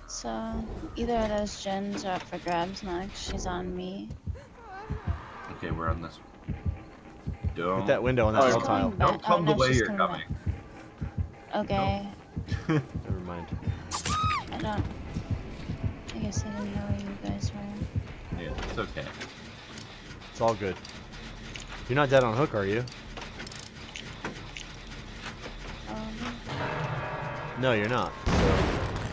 So either of those gens are up for grabs next. She's on me. Okay, we're on this. Don't Hit that window on that Oh, cell tile. back. don't Oh, come no, the way you're coming coming. Okay. Never mind. I don't. I guess I didn't know you guys were. Yeah, it's okay. It's all good. You're not dead on hook, are you? Um, No, you're not.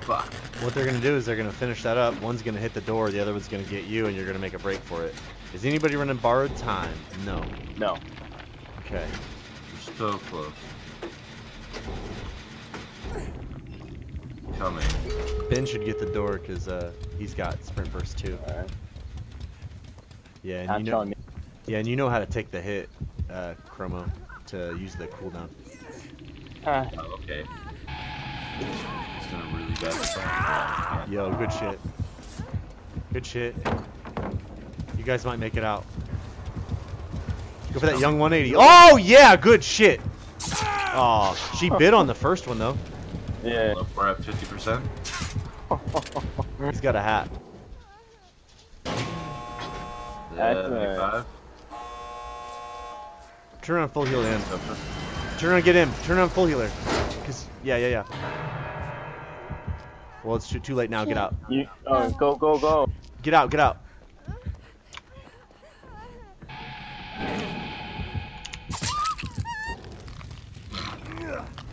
Fuck. What they're gonna do is they're gonna finish that up. One's gonna hit the door, the other one's gonna get you, and you're gonna make a break for it. Is anybody running borrowed time? No. No. Okay. We're so close. Coming. Ben should get the door because uh, he's got sprint burst too. Alright. Yeah, and Not you know. me. Yeah, and you know how to take the hit, uh, Chromo, to use the cooldown. Ah, Oh, okay. It's in a really bad spot. Yo, good shit. Good shit. You guys might make it out. Go for that young 180. Oh yeah, good shit. Oh, she bit on the first one though. yeah. Look, We're at 50%. He's got a hat. That's, uh, 75. Turn on full healer in. Turn on get him. Turn on full healer. Cause yeah, yeah, yeah. Well, it's too, too late now. Get out. You, oh, go, go, go. Get out. Get out.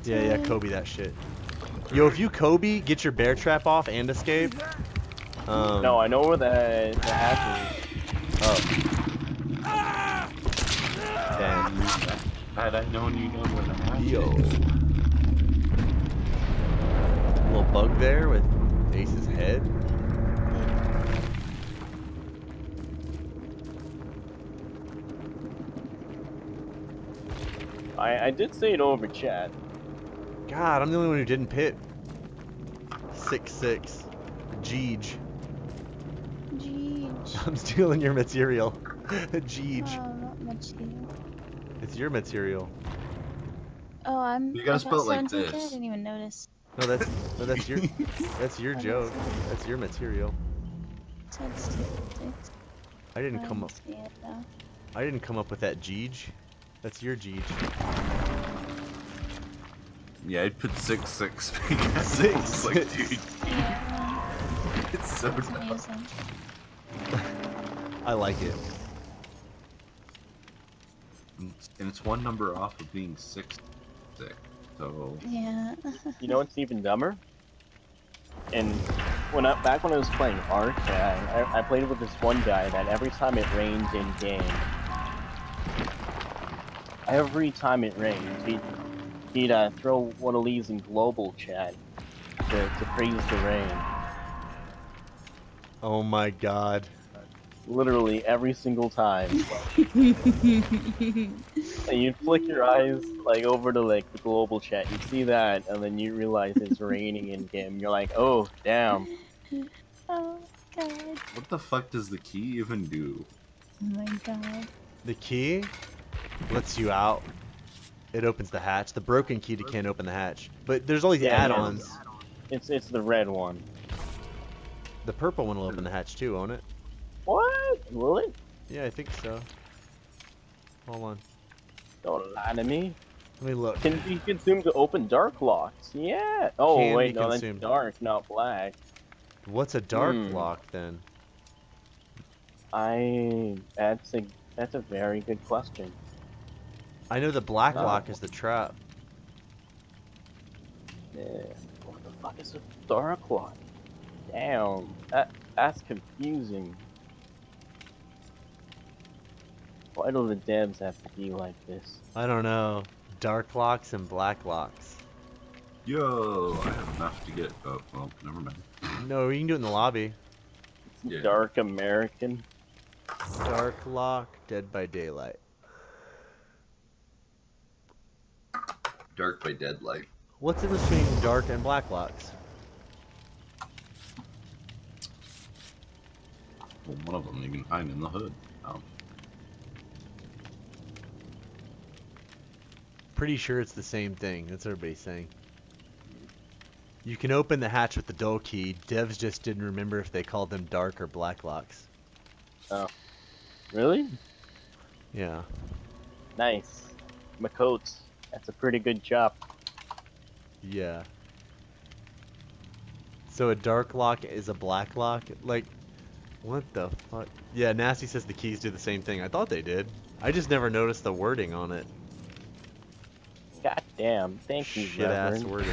Yeah, yeah, Kobe that shit. Yo, if you Kobe, get your bear trap off and escape. Um, No, I know where the, the hatch is. Oh. Damn. Had I known you know where the hatch Yo. is. Little bug there with Ace's head. I, I did say it over chat. God, I'm the only one who didn't pit. Six six. Jeej. Jeez. I'm stealing your material. Jeej. Oh, not much. It's your material. Oh, I'm. You gotta I spell it like 17K, I this. didn't even notice. No, that's no, that's your that's your joke. that's- That's your material. So it's six. I didn't I come up. it. I didn't come up with that Jeej. That's your Jeej. Yeah, I'd put 6 6 because Six, it's like, six. dude, Yeah, it's so that's dumb. amazing. I like it. And it's one number off of being 6 6. So, Yeah. You know what's even dumber? And when I, back when I was playing Ark, I, I, I played with this one guy that every time it rained in game, every time it rained, he he'd uh, throw one of these in global chat to, to praise the rain. Oh my god. Literally every single time. and you'd flick your eyes like over to like the global chat, you'd see that, and then you realize it's raining in game. You're like, oh damn. Oh god. What the fuck does the key even do? Oh my god. The key lets you out. It opens the hatch. The broken key to can't open the hatch. But there's all these Yeah, yeah. add-ons. It's it's the red one. The purple one will open the hatch too, won't it? What? Will it? Yeah, I think so. Hold on. Don't lie to me. Let me look. Can be consumed to open dark locks. Yeah. Oh Can wait, no, that's dark, not black. What's a dark Hmm. lock then? I that's a that's a very good question. I know the black Oh. lock is the trap. Yeah. What the fuck is a dark lock? Damn. That that's confusing. Why do the devs have to be like this? I don't know. Dark locks and black locks. Yo, I have enough to get. Oh, well, never mind. No, you can do it in the lobby. Yeah. Dark American. Dark lock, Dead by Daylight. Dark by Deadlight. What's in between dark and black locks? Well, one of them you can find in the hood. Oh, Pretty sure it's the same thing. That's what everybody's saying. You can open the hatch with the dull key. Devs just didn't remember if they called them dark or black locks. Oh. Really? Yeah. Nice. My McCoats. That's a pretty good job. Yeah. So a dark lock is a black lock? Like, what the fuck? Yeah, Nasty says the keys do the same thing. I thought they did. I just never noticed the wording on it. God damn. Thank you, Shit ass wording.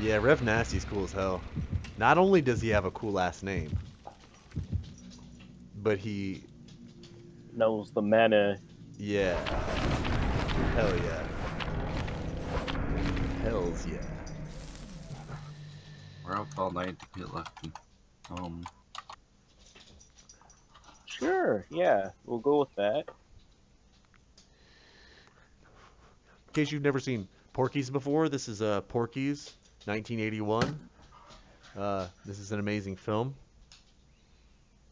Yeah, Rev Nasty's cool as hell. Not only does he have a cool last name, but he, Knows the meta. yeah. Hell yeah. Hells yeah. we're out all night to get lucky. Um, Sure, yeah. We'll go with that. In case you've never seen Porky's before, this is uh, Porky's, 1981. Uh, this is an amazing film.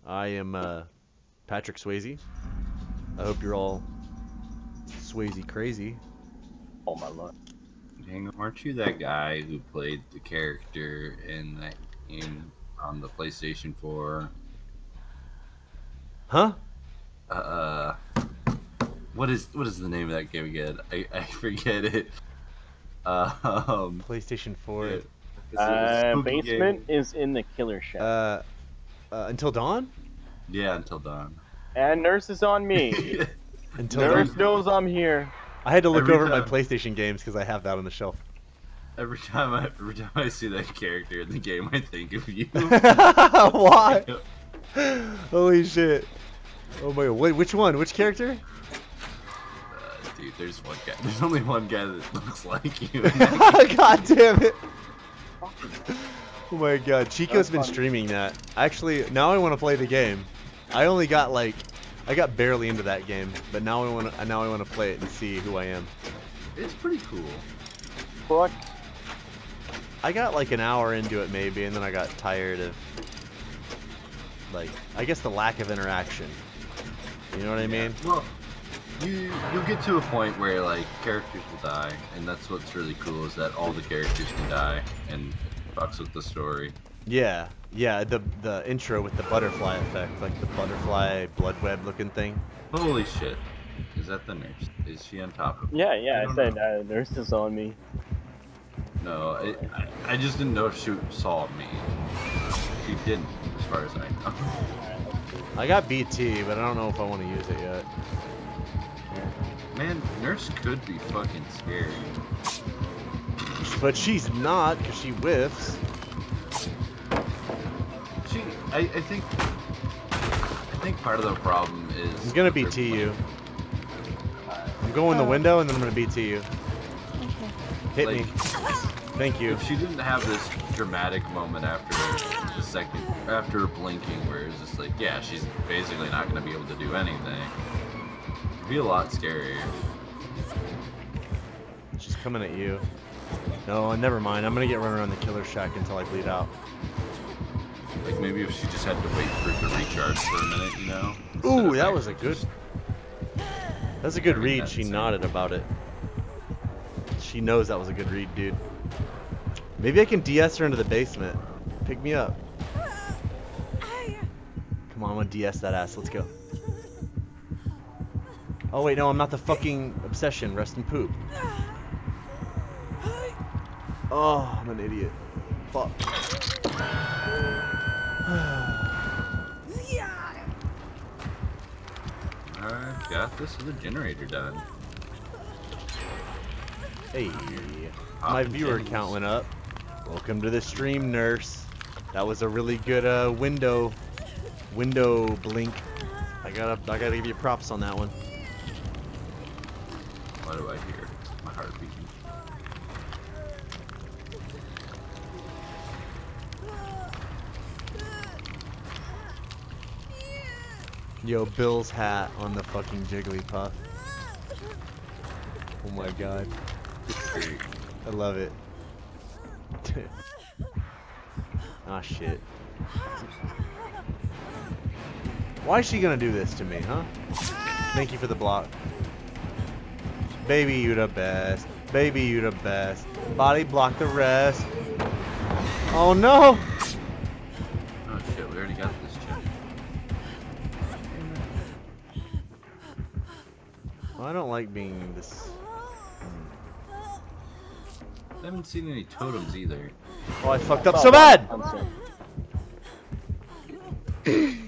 I am uh, Patrick Swayze. I hope you're all Swayze crazy. Oh my lord. dang, aren't you that guy who played the character in that game on the PlayStation 4? Huh? Uh, what is what is the name of that game again? I, I forget it. Uh, um, PlayStation 4. yeah. It's a Uh, basement game. is in the killer shack. Uh, uh, Until Dawn? Yeah, until dawn. and nurse is on me. Until nurse Dawn. knows I'm here. I had to look Every over my. PlayStation games because I have that on the shelf. Every time I every time I see that character in the game, I think of you. Why? Holy shit. Oh my god. Wait, which one? Which character? Uh, dude, there's one guy. There's only one guy that looks like you. god damn it. Oh my god. Chico's That's been funny. streaming that. Actually, now I want to play the game. I only got like I got barely into that game, but now I want to now I want to play it and see who I am. it's pretty cool. Fuck. I got like an hour into it maybe, and then I got tired of like I guess the lack of interaction. You know what I mean? Well, you you'll get to a point where like characters will die, and that's what's really cool is that all the characters can die and it fucks with the story. Yeah, yeah. The the intro with the butterfly effect, like the butterfly blood web looking thing. Holy shit! Is that the nurse? Is she on top of? me? Yeah, yeah. I, don't said know. uh, nurse is on me. No, it, I, I just didn't know if she saw me. She didn't, as far as I know. I got BT, but I don't know if I want to use it yet. Man, nurse could be fucking scary. But she's not, because she whiffs. She, I, I think, I think part of the problem is. I'm gonna with her BT you. blood. I'm going the oh. window and then I'm gonna BT you. Hit like, me. Thank you. If she didn't have this dramatic moment after the second, after blinking, where it's just like, yeah, she's basically not gonna be able to do anything. It'd be a lot scarier. She's coming at you. No, never mind. I'm gonna get run around the killer shack until I bleed out. Like maybe if she just had to wait for it to recharge for a minute, you know? Ooh, that was a good. That's a good read. She nodded about it. She knows that was a good read, dude. Maybe I can DS her into the basement. Pick me up. Come on, I'm gonna DS that ass. Let's go. Oh wait, no, I'm not the fucking obsession. Rest in poop. Oh, I'm an idiot. Fuck. Alright, got this with the generator done. Hey, my viewer count went up. Welcome to the stream, nurse. That was a really good uh, window, window blink. I gotta, I gotta give you props on that one. What do I hear? My heart beating. Yo, Bill's hat on the fucking Jigglypuff. Oh my god, I love it. ah shit. Why is she gonna do this to me, huh? Thank you for the block. Baby, you the best. Baby, you the best. Body block the rest. Oh no! Like being this. Hmm. I haven't seen any totems either. Oh, I fucked up so bad! I'm sorry. Thank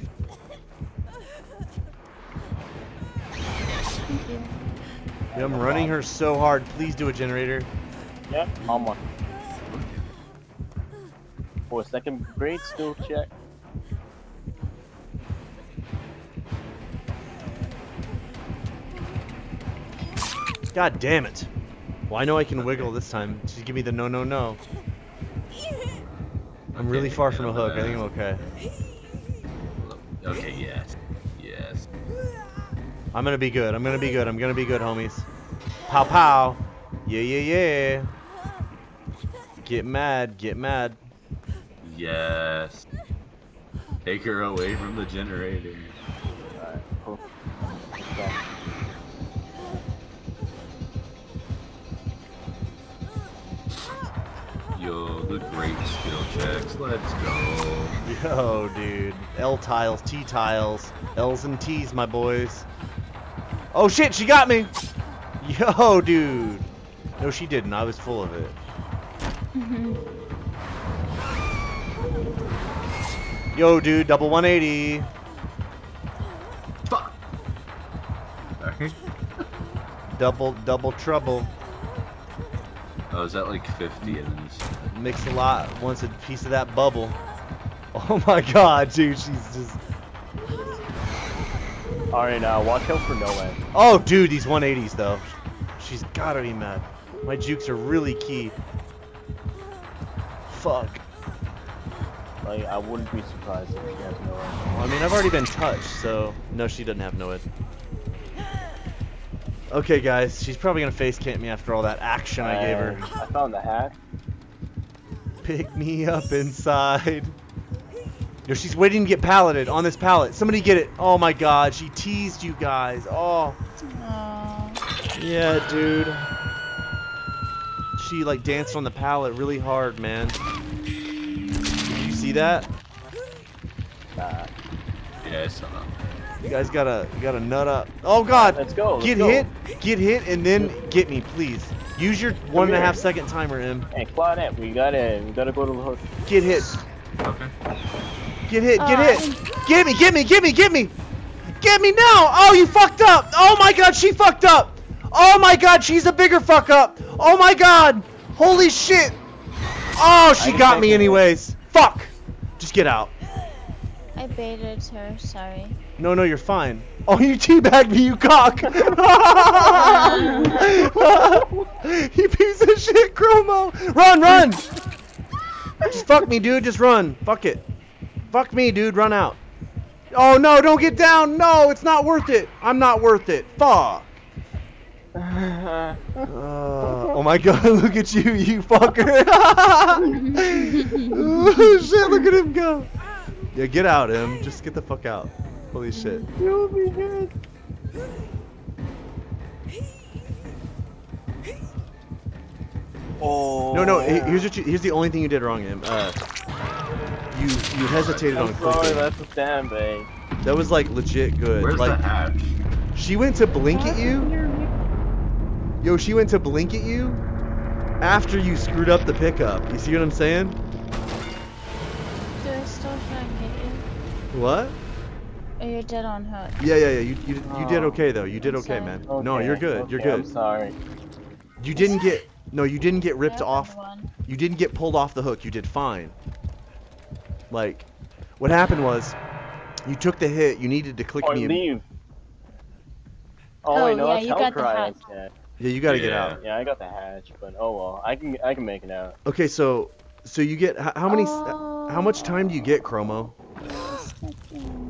you. Yeah, I'm running her so hard. Please do a generator. Yep, I'm on one. For a second grade skill check. God damn it. Well, I know I can wiggle this time. Just give me the no, no, no. I'm really far from a I'm hook. I think I'm okay. Okay, yes. Yes. I'm gonna be good. I'm gonna be good. I'm gonna be good, homies. Pow pow. Yeah, yeah, yeah. Get mad. Get mad. Yes. Take her away from the generator. Yo, the great skill checks. Let's go. Yo, dude. L tiles, T tiles, L's and T's, my boys. Oh shit, she got me. Yo, dude. No, she didn't. I was full of it. Mm-hmm. Yo, dude, double 180. Fuck. Alright. Double, double trouble. Oh, is that like 50 and then just... Mix a lot. Wants a piece of that bubble. Oh my god, dude, she's just. Alright, now uh, watch out for NOED. Oh, dude, these 180s though. She's gotta be mad. My jukes are really key. Fuck. Like, I wouldn't be surprised if she has NOED. Well, I mean, I've already been touched, so no, she doesn't have NOED. Okay, guys, she's probably gonna face camp me after all that action I gave her. I found the hack. Pick me up inside. Yo, she's waiting to get palleted on this pallet. Somebody get it. Oh my god, she teased you guys. Oh, Aw. yeah, dude. She like danced on the pallet really hard, man. Did you see that? Nah. Yeah, I saw that. You guys gotta gotta nut up. Oh god! Let's go. Let's Get go. hit, get hit, and then get me, please. Use your one and a half second timer, M. Hey, Claudette, we gotta, we gotta go to the hook. Get hit, Okay. get hit, get Aw. hit. Get me, get me, get me, get me. Get me now! Oh, you fucked up! Oh my god, she fucked up! Oh my god, she's a bigger fuck up! Oh my god! Holy shit! Oh, she I got me anyways. Fuck! Just get out. I baited her, sorry. No, no, you're fine. Oh, you teabagged me, you cock! you piece of shit, no! Run, run! Just fuck me, dude. Just run. Fuck it. Fuck me, dude. Run out. Oh no! Don't get down. No, it's not worth it. I'm not worth it. Fuck. Uh, oh my god, look at you, you fucker. oh, shit, look at him go. Yeah, get out, him. Just get the fuck out. Holy shit. You'll be good. Oh. No, no, he- here's what you, here's the only thing you did wrong, him. Uh, you you hesitated I'm on sorry, clicking. that's a sandbag. That was like legit good. Where's like the hatch? she went to blink at you. Yo, she went to blink at you after you screwed up the pickup. You see what I'm saying? Do I still try and get you? What? Oh, you're dead on hook. Yeah, yeah, yeah. You you, you did Oh. okay though. You did I'm okay, man. No, you're good. You're okay, I'm good. sorry. You didn't get no, you didn't get ripped off. one. You didn't get pulled off the hook. You did fine. Like, what happened was, you took the hit. You needed to click oh, Or me. leave. Oh, Oh, wait, no, yeah, that's you got the hatch. Yeah, you got to get out. Yeah, I got the hatch, but oh well, I can I can make it out. Okay, so so you get h- how many? s- How much time do you get, Chromo? Oh,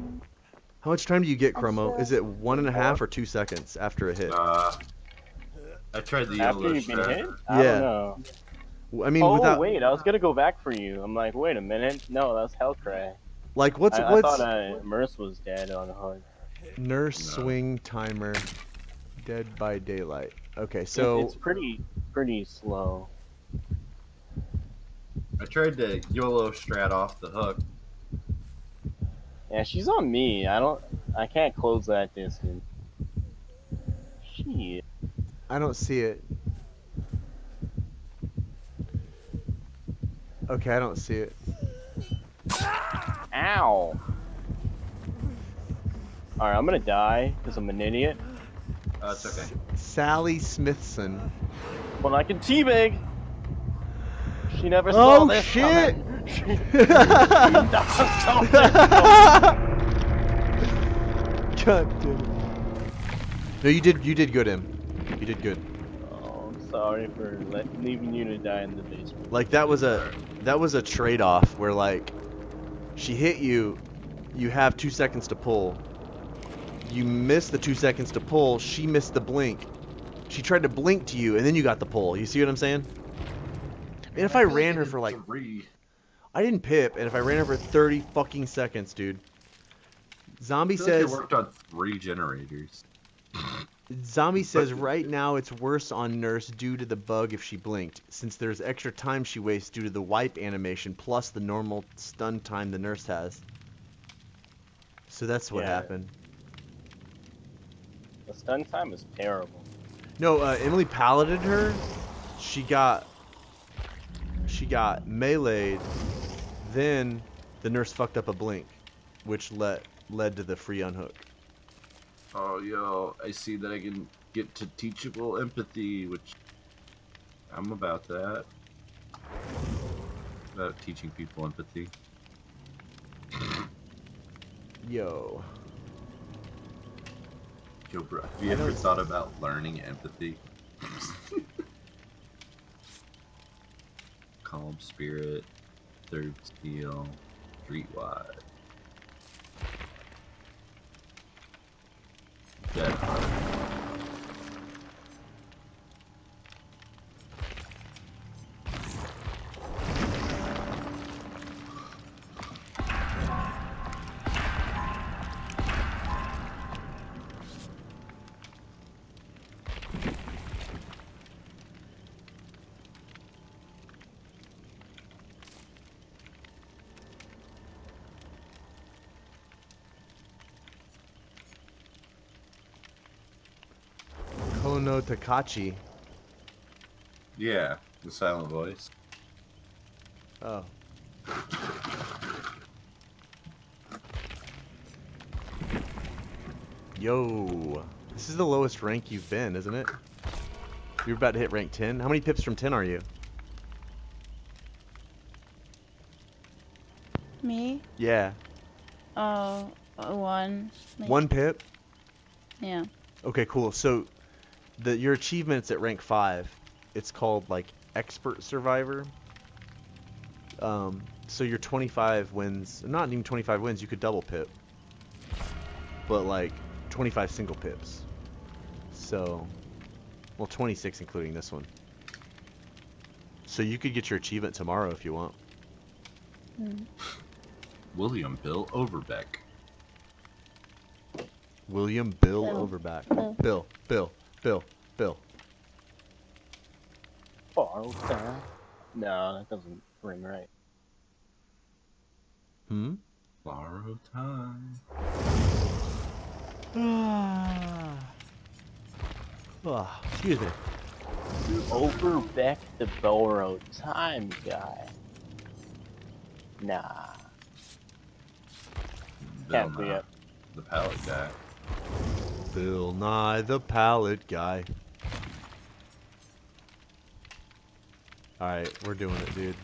Second. How much time do you get, That's Chromo? Is it one and a half or two seconds after a hit? Uh, I tried the After you've been strat. hit? I Yeah. don't know. I mean, oh without wait, I was gonna go back for you. I'm like, wait a minute. No, that's Hellcry. like what's I, I what's thought uh, Merce was dead on the hook. nurse No. swing timer, dead by daylight. Okay, It- so it's pretty pretty slow. I tried to YOLO strat off the hook. Yeah, she's on me. I don't. I can't close that distance. Shit. I don't see it. Okay, I don't see it. Ow. Alright, I'm gonna die because I'm an idiot. Uh, it's okay. Sally Smithson. Well, I can teabag. She never saw Oh this shit! coming. God damn it. No, you did. You did good, him. You did good. oh, I'm sorry for leaving you to die in the basement. Like that was a that was a trade-off where like she hit you, you have two seconds to pull. You miss the two seconds to pull. She missed the blink. She tried to blink to you, and then you got the pull. You see what I'm saying? And if I feel like ran her for like, three. I didn't pip, and if I ran her for 30 fucking seconds, dude. Zombie I feel like says worked on three generators. Zombie says right now it's worse on Nurse due to the bug if she blinked, since there's extra time she wastes due to the wipe animation plus the normal stun time the nurse has. So that's what Yeah. happened. The stun time is terrible. No, uh, Emily palleted her. She got she got meleeed. Then the nurse fucked up a blink, which led led to the free unhook. Oh, yo, I see that I can get to teachable empathy, which I'm about that. About teaching people empathy. Yo. Yo, bro, have you ever thought about learning empathy? Calm Spirit, Third Seal, Streetwise. Dead Hard. Koe no Katachi. Yeah, the silent voice. Oh. Yo. This is the lowest rank you've been, isn't it? You're about to hit rank 10. How many pips from 10 are you? Me? Yeah. Oh, uh, one. Like, One pip? Yeah. Okay, cool. So the your achievements at rank 5, it's called like expert survivor. Um, so your 25 wins, not even 25 wins, you could double pip. But like 25 single pips. So, well, 26 including this one. So you could get your achievement tomorrow if you want. Hmm. William Bill Overbeck. William Bill Bill. Overback. Bill. Bill, Bill, Bill, Bill. Borrow time. No, that doesn't ring right. Hmm? Borrow time. Ah, excuse me. You Overbeck the borrow time guy. Nah. Bill Can't be Nye, it. The pallet guy. Bill Nye the pallet guy. Alright, we're doing it, dude.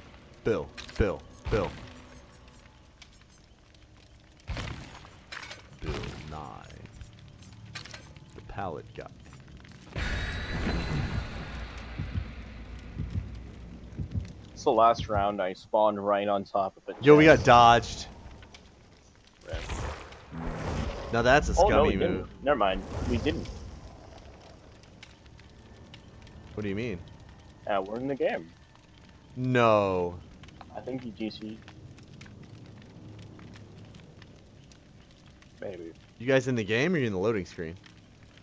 Bill, Bill, Bill. Bill Nye. The pallet guy. It's the last round. I spawned right on top of it. Yo, we got dodged. Now that's a Oh no, scummy didn't. move. Never mind. We didn't. What do you mean? Uh, we're in the game. No. I think you GC. Maybe. You guys in the game or you in the loading screen?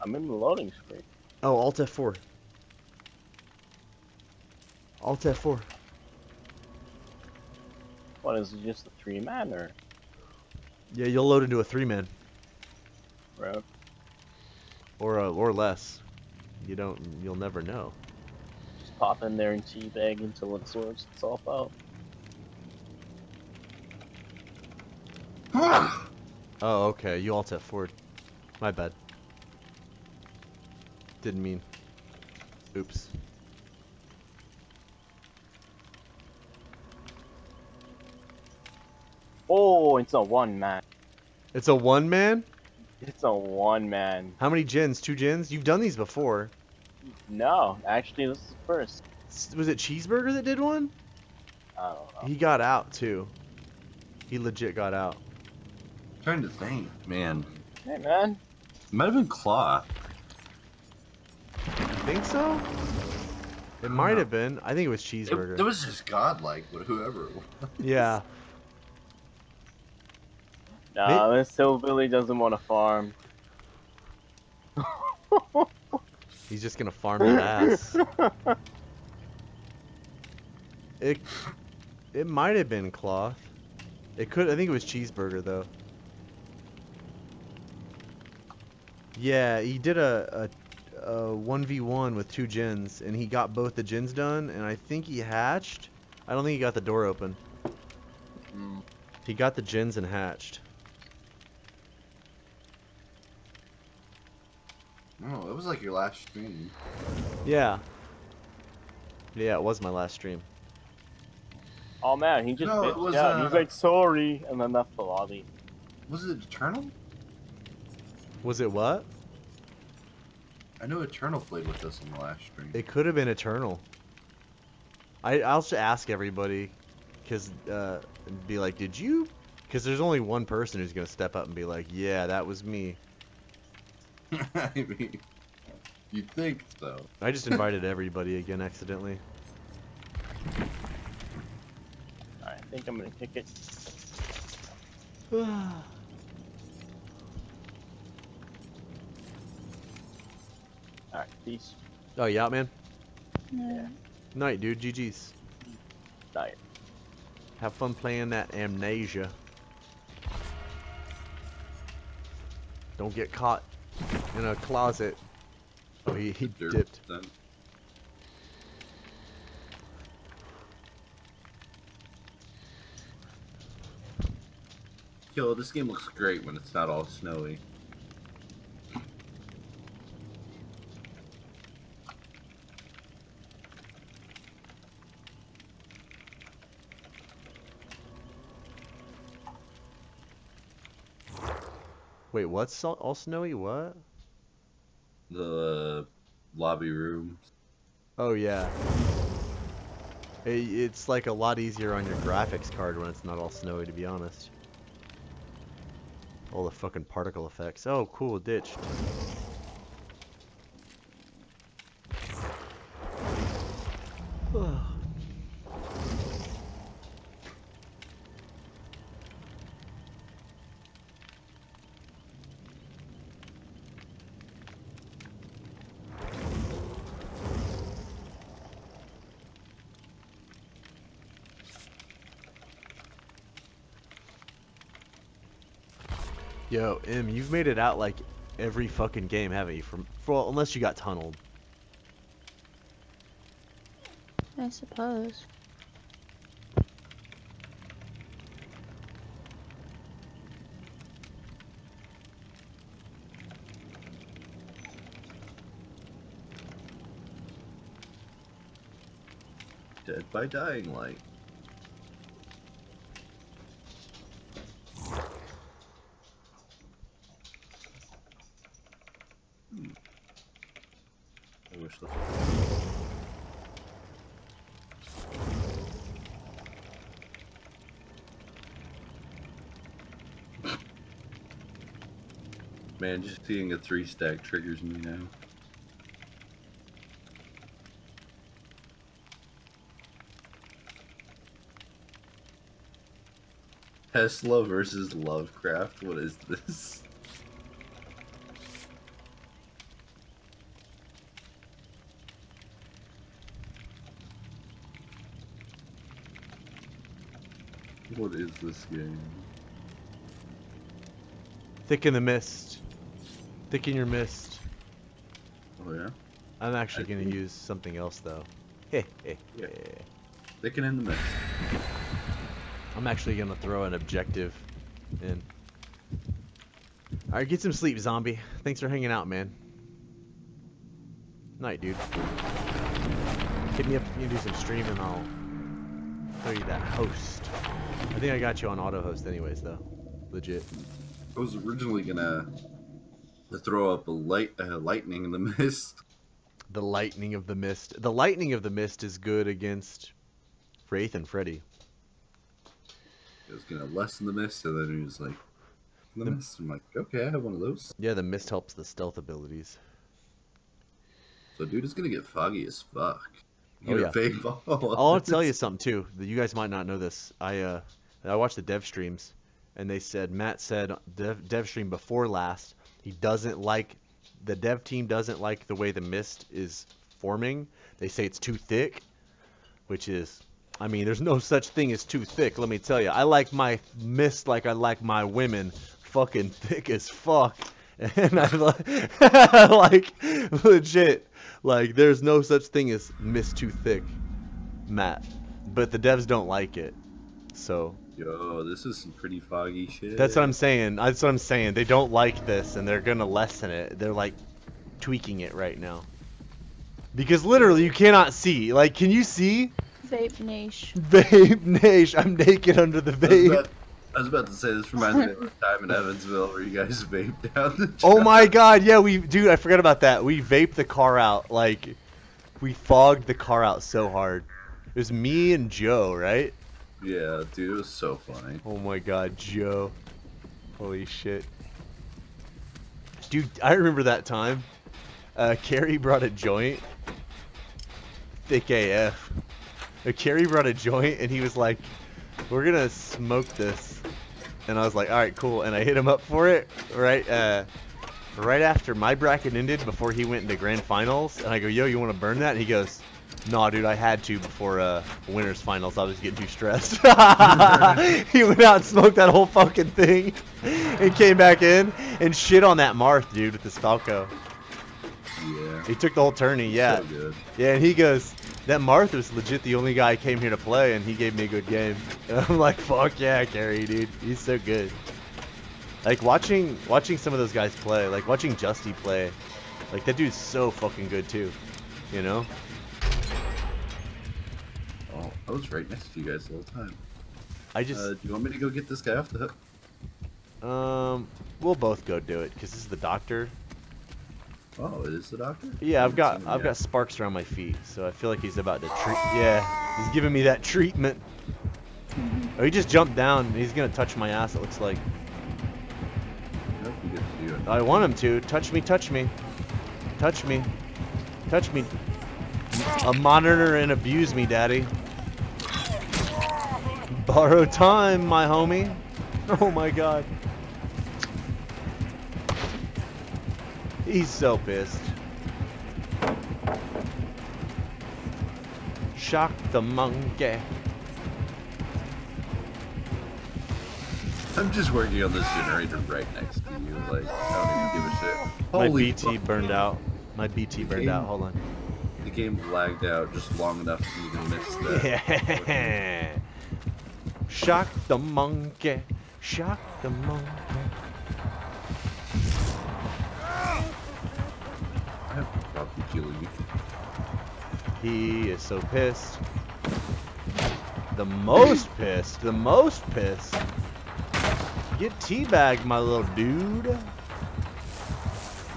I'm in the loading screen. Oh, Alt F4. Alt F4. What is it? Just a three man or? Yeah, you'll load into a three man Bro. or uh, or less. You don't. You'll never know. Just pop in there and teabag until it sorts itself out. Oh, okay. You Alt F4. My bad. Didn't mean. Oops. Oh, it's a one man. It's a one man. It's a one man. How many gens? Two gens? You've done these before. No, actually, this is the first. Was it Cheeseburger that did one? I don't know. He got out too. He legit got out. trying to think. Man. Hey man, It might have been Claw. Think so? It might have been. I think it was It, Cheeseburger. it was just godlike, but whoever. it was. Yeah. nah, this hillbilly doesn't want to farm. He's just gonna farm his ass. It it might have been cloth. It could. I think it was cheeseburger though. Yeah, he did a a a one v one with two gens, and he got both the gens done, and I think he hatched. I don't think he got the door open. Mm. He got the gens and hatched. Oh, it was like your last stream. Yeah. Yeah, it was my last stream. Oh man, he just No, it bitched was, out. uh, He's like sorry, and then left the lobby. Was it Eternal? Was it what? I know Eternal played with us in the last stream. It could have been Eternal. I I'll just ask everybody, cause uh, be like, did you? Cause there's only one person who's gonna step up and be like, yeah, that was me. I mean, you'd think so. I just invited everybody again accidentally. I think I'm gonna kick it. Alright, peace. oh yeah, man. Yeah. Night, dude. GG's. Night. Have fun playing that amnesia. Don't get caught in a closet. Oh, he, he dipped. then. Yo, this game looks great when it's not all snowy. Wait, what's all, all snowy? What? The uh, lobby room. Oh yeah. I- It's like a lot easier on your graphics card when it's not all snowy, to be honest. All the fucking particle effects. Oh, cool, ditched. Yo, M, you've made it out like every fucking game, haven't you? From well, unless you got tunneled. I suppose. Dead by Dying Light. Hmm. I wish this Man, just seeing a three stack triggers me now. Tesla versus Lovecraft. What is this? What is this game? Thick in the mist. Thicken your mist. Oh yeah, I'm actually I gonna think- use something else though. Hey, hey, Yeah. hey. thicken in the mist. I'm actually gonna throw an objective in. Alright, get some sleep, zombie. Thanks for hanging out, man. Night, dude. Hit me up if you do some streaming, I'll throw you that host. I think I got you on auto host anyways though. Legit. I was originally gonna to throw up a light, uh, lightning in the mist. The lightning of the mist. The lightning of the mist is good against Wraith and Freddy. It was gonna lessen the mist, and then he was like, "The The- mist." I'm like, "Okay, I have one of those." Yeah, the mist helps the stealth abilities. So, dude is gonna get foggy as fuck. Oh, yeah. I'll tell you something too. that You guys might not know this. I uh, I watched the dev streams, and they said Matt said dev, dev stream before last he doesn't like the dev team doesn't like the way the mist is forming. They say it's too thick, which is, I mean, there's no such thing as too thick. Let me tell you, I like my mist like I like my women, fucking thick as fuck. And I like, like legit, like there's no such thing as mist too thick. Matt. But the devs don't like it. So Yo, this is some pretty foggy shit. that's what I'm saying. That's what I'm saying. They don't like this and they're gonna lessen it. They're like tweaking it right now. Because literally you cannot see. Like can you see? Vape Niche. Vape Nash, I'm naked under the I was, vape. about, I was about to say this reminds me of the time in Evansville where you guys vaped down the. Oh my god, yeah, we dude, I forgot about that. We vaped the car out like we fogged the car out so hard. It was me and Joe, right? Yeah, dude, it was so funny. Oh my god, Joe. Holy shit. Dude, I remember that time. Uh, Carrie brought a joint. Thick AF. Uh, Carrie brought a joint and he was like, we're gonna smoke this. And I was like, alright, cool. And I hit him up for it, right, uh, right after my bracket ended before he went into grand finals. And I go, yo, you wanna burn that? And he goes, Nah, dude, I had to before uh, winners finals. I was getting too stressed. he went out and smoked that whole fucking thing, and came back in and shit on that Marth, dude, with his Falco. Yeah. He took the whole tourney, yeah, So good. yeah. And he goes, that Marth was legit the only guy I came here to play, and he gave me a good game. And I'm like, fuck yeah, Carrie, dude, he's so good. Like watching, watching some of those guys play, like watching Justy play, like that dude's so fucking good too, you know. I was right next to you guys the whole time. I just. Uh, do you want me to go get this guy off the hook? Um, we'll both go do it because this is the doctor. Oh, it is the doctor? Yeah, I've got I've yet. got sparks around my feet, so I feel like he's about to treat. Yeah, he's giving me that treatment. Oh, he just jumped down. He's gonna touch my ass. It looks like. I hope he gets to do it. I want him to. Touch me, touch me. Touch me. Touch me. A monitor and abuse me, daddy. Borrow time, my homie. Oh my god. He's so pissed. Shock the monkey. I'm just working on this generator right next to you. Like, I don't even give a shit. My Holy BT burned out. My BT burned out. Hold on. The game lagged out just long enough to even miss that. Yeah. Shock the monkey. Shock the monkey. I have no problem killing you. He is so pissed. The most pissed. The most pissed. Get teabagged, my little dude.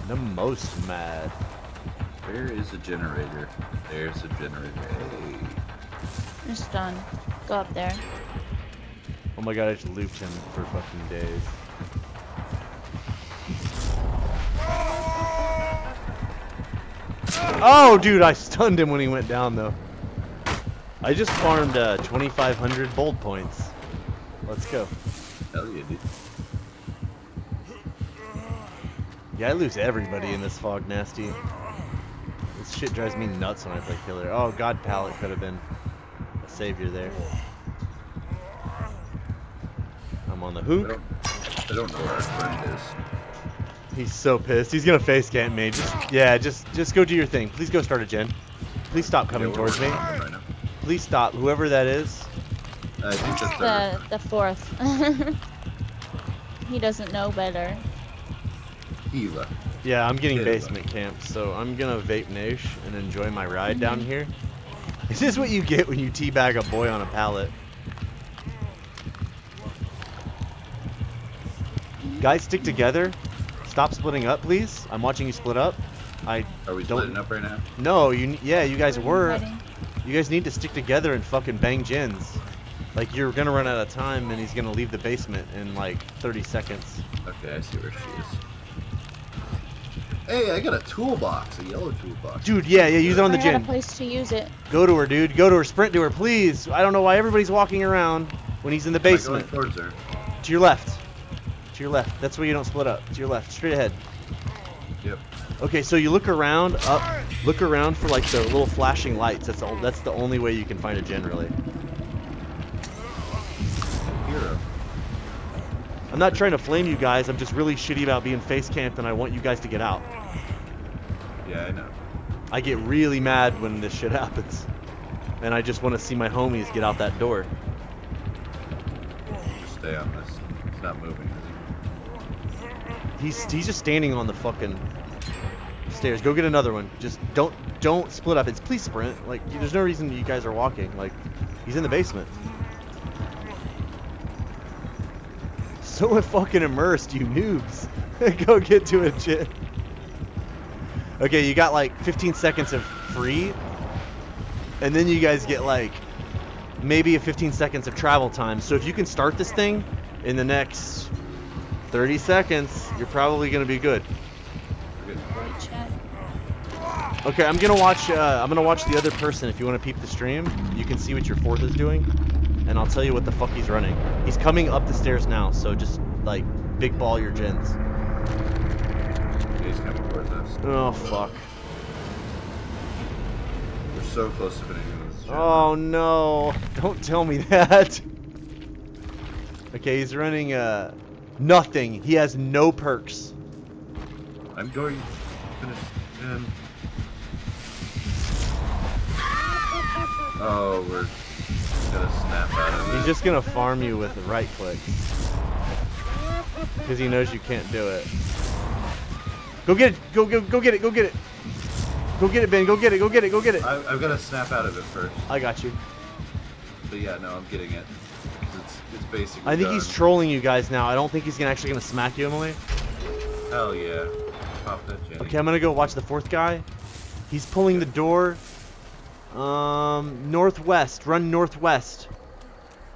The most mad. Where is the generator? There's the generator. Hey. It's done. Go up there. Oh my god, I just looped him for fucking days. Oh, dude, I stunned him when he went down, though. I just farmed uh, 2,500 bold points. Let's go. Hell yeah, dude. Yeah, I lose everybody in this fog nasty. This shit drives me nuts when I play killer. Oh, God Pallet could have been a savior there. I'm on the I don't, I don't know where our friend is. He's so pissed. He's gonna face camp me. Just yeah, just just go do your thing. Please go start a gen. Please stop coming Yeah, towards me. working on it Right. Please stop. Whoever that is. I think that's our The the fourth. he doesn't know better. Eva. Yeah, I'm getting Yeah. basement camp, so I'm gonna vape Nash and enjoy my ride down mm-hmm. here. Is This what you get when you teabag a boy on a pallet. Guys, stick together. Stop splitting up, please. I'm watching you split up. I Are we Don't- splitting up right now? no, you. Yeah, you guys were. Ready? You guys need to stick together and fucking bang gens. Like you're gonna run out of time, and he's gonna leave the basement in like 30 seconds. Okay, I see where she is. Hey, I got a toolbox, a yellow toolbox. Dude, yeah, yeah, use it on the I got a place to use it. Go to her, dude. Go to her. Sprint to her, please. I don't know why everybody's walking around when he's in the Am I going basement. towards her. To your left. To your left. That's where you don't split up. To your left. Straight ahead. Yep. Okay, so you look around, up, look around for like the little flashing lights. That's all. That's the only way you can find it generally. Hero. I'm not trying to flame you guys. I'm just really shitty about being face camped, and I want you guys to get out. Yeah, I know. I get really mad when this shit happens, and I just want to see my homies get out that door. Stay on this. It's not moving, He's he's just standing on the fucking stairs. Go get another one. Just don't don't split up. It's please sprint. Like there's no reason you guys are walking. Like he's in the basement. So fucking immersed, you noobs. Go get to it, shit. Okay, you got like 15 seconds of free, and then you guys get like maybe a 15 seconds of travel time. So if you can start this thing in the next 30 seconds, you're probably gonna be good. it? Good. Wait, chat. Okay, I'm gonna watch. Uh, I'm gonna watch the other person. If you want to peep the stream, you can see what your fourth is doing, and I'll tell you what the fuck he's running. He's coming up the stairs now, so just like big ball your gens. He's coming towards us. Oh fuck. We're so close to finishing this. gen. Oh no! Don't tell me that. Okay, he's running uh nothing. He has no perks. I'm going to finish him. Oh, we're gonna snap out of it. He's just gonna farm you with the right click. Because he knows you can't do it. Go get it! Go go go get it! Go get it! Go get it, Ben! Go get it! Go get it! Go get it! I, I've got to snap out of it first. I got you. But yeah, no, I'm getting it. It's, basically I think he's trolling you guys now. I don't think he's gonna actually gonna smack you, Emily. Hell yeah. pop that, Jenny. Okay, I'm gonna go watch the fourth guy. He's pulling the door. Um, northwest. Run northwest.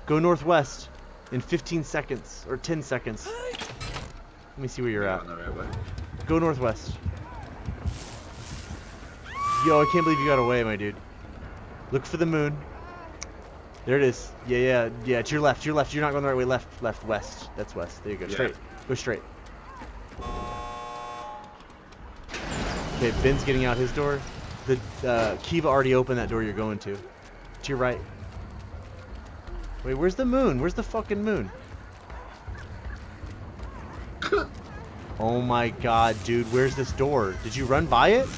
Go northwest in 15 seconds or 10 seconds. Let me see where you're at. right. Go northwest. Yo, I can't believe you got away, my dude. Look for the moon. There it is. Yeah, yeah, yeah. It's your left. Your left. You're not going the right way. Left, left, west. That's west. There you go. Yeah. Straight. Go straight. Okay, Ben's getting out his door. The uh, Kiva already opened that door you're going to. To your right. Wait, where's the moon? Where's the fucking moon? oh my god, dude. Where's this door? Did you run by it?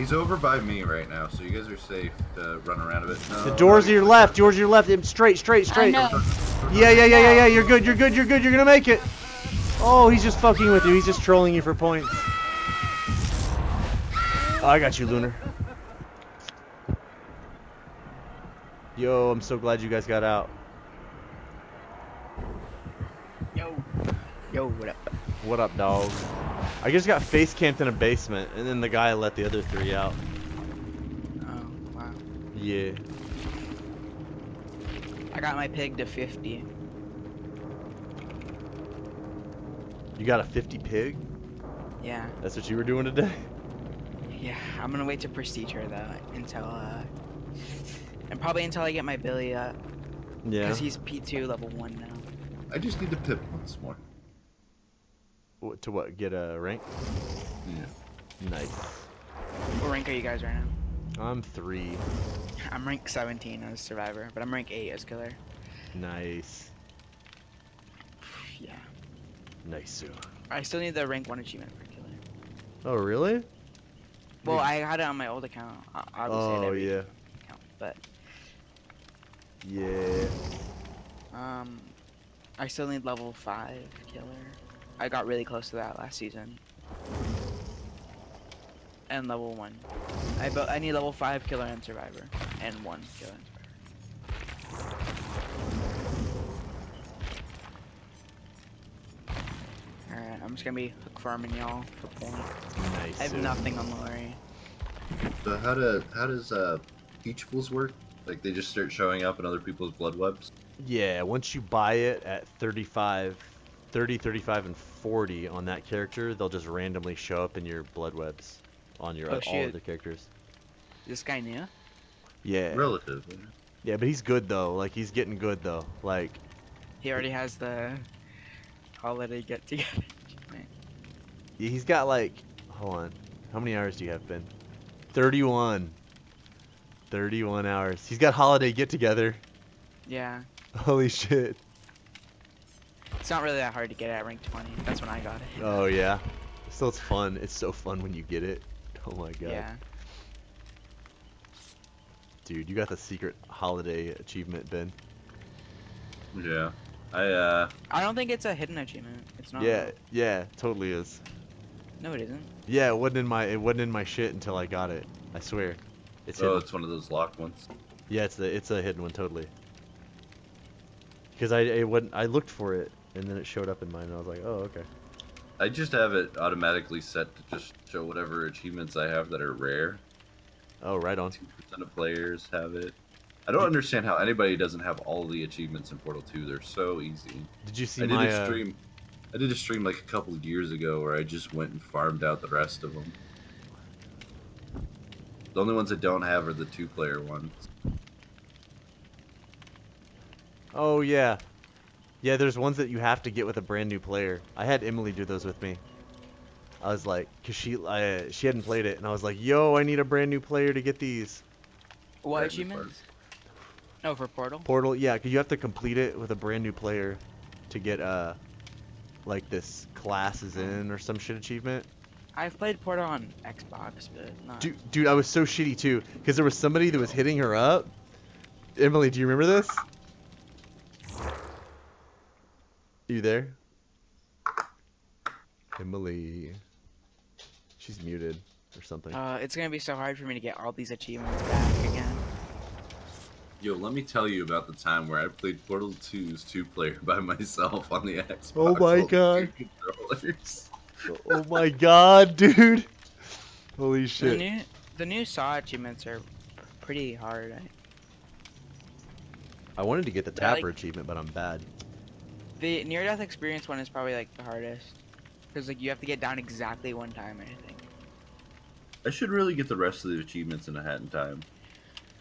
He's over by me right now, so you guys are safe to run around a bit. No, The door's no, to your left. Door's to your left. Em- Straight, straight, I straight. know. Yeah, yeah, yeah, yeah, yeah. You're good. You're good. You're good. You're gonna make it. Oh, he's just fucking with you. He's just trolling you for points. Oh, I got you, Lunar. Yo, I'm so glad you guys got out. Yo. Yo, what up? What up, dog? I just got face camped in a basement, and then the guy let the other three out. Oh, wow. Yeah. I got my pig to 50. You got a 50 pig? Yeah. That's what you were doing today? Yeah, I'm gonna wait to prestige her though until uh and probably until I get my Billy up Yeah. because he's P2 level one now. I just need to pip once more. What, to what? Get a rank? Yeah. Nice. What rank are you guys right now? I'm three. I'm rank 17 as survivor, but I'm rank 8 as killer. Nice. Yeah. Nice. I still need the rank 1 achievement for killer. Oh, really? Well, I had it on my old account. I- Obviously, I Oh, never yeah. account, but Yeah. um, I still need level 5 killer. I got really close to that last season. And level 1. I bu- I need level 5 killer and survivor. And 1 killer and survivor. Alright, I'm just gonna be hook farming y'all for points. Nice. I have nothing on Laurie. So how do how does uh Teachables work? Like they just start showing up in other people's blood webs? Yeah, once you buy it at 35, 30, 35, and 40 on that character, they'll just randomly show up in your blood webs on your Oh, all shit. other characters. This guy new? Yeah. Relative. Yeah, but he's good though. Like he's getting good though. Like He already has the holiday get together. yeah, he's got like hold on. How many hours do you have, Ben? 31. 31 hours. He's got holiday get together. Yeah. Holy shit. It's not really that hard to get at rank 20. That's when I got it. Oh yeah. Still it's fun. It's so fun when you get it. Oh my god. Yeah. Dude, you got the secret holiday achievement, Ben. Yeah. I uh I don't think it's a hidden achievement. It's not. Yeah, yeah, totally is. No, it isn't. Yeah, it wasn't in my it wasn't in my shit until I got it. I swear. It's oh, hidden. it's one of those locked ones. Yeah, it's the it's a hidden one totally. Because I it wasn't I looked for it and then it showed up in mine and I was like, oh okay. I just have it automatically set to just show whatever achievements I have that are rare. Oh, right on. Two percent of players have it. I don't understand how anybody doesn't have all the achievements in Portal 2. They're so easy. Did you see I did my a uh, stream. I did a stream like a couple of years ago where I just went and farmed out the rest of them. The only ones I don't have are the two-player ones. Oh yeah. Yeah, there's ones that you have to get with a brand new player. I had Emily do those with me. I was like, cause she I, she hadn't played it, and I was like, yo, I need a brand new player to get these. What Right, achievements? Oh, for Portal? Portal, yeah, cause you have to complete it with a brand new player to get uh like this class is in or some shit achievement. I've played Portal on Xbox, but not. Dude, dude, I was so shitty too, cause there was somebody that was hitting her up. Emily, do you remember this? You there? Emily. She's muted or something. Uh, it's gonna be so hard for me to get all these achievements back again. Yo, let me tell you about the time where I played Portal 2's two-player by myself on the Xbox. Oh my God. oh my god, dude. Holy shit. The shit. new the new Saw achievements are pretty hard. I- I wanted to get the I like- Tapper achievement, but I'm bad. The near death experience one is probably like the hardest. Because like you have to get down exactly one time, I think. I should really get the rest of the achievements in a hat in time.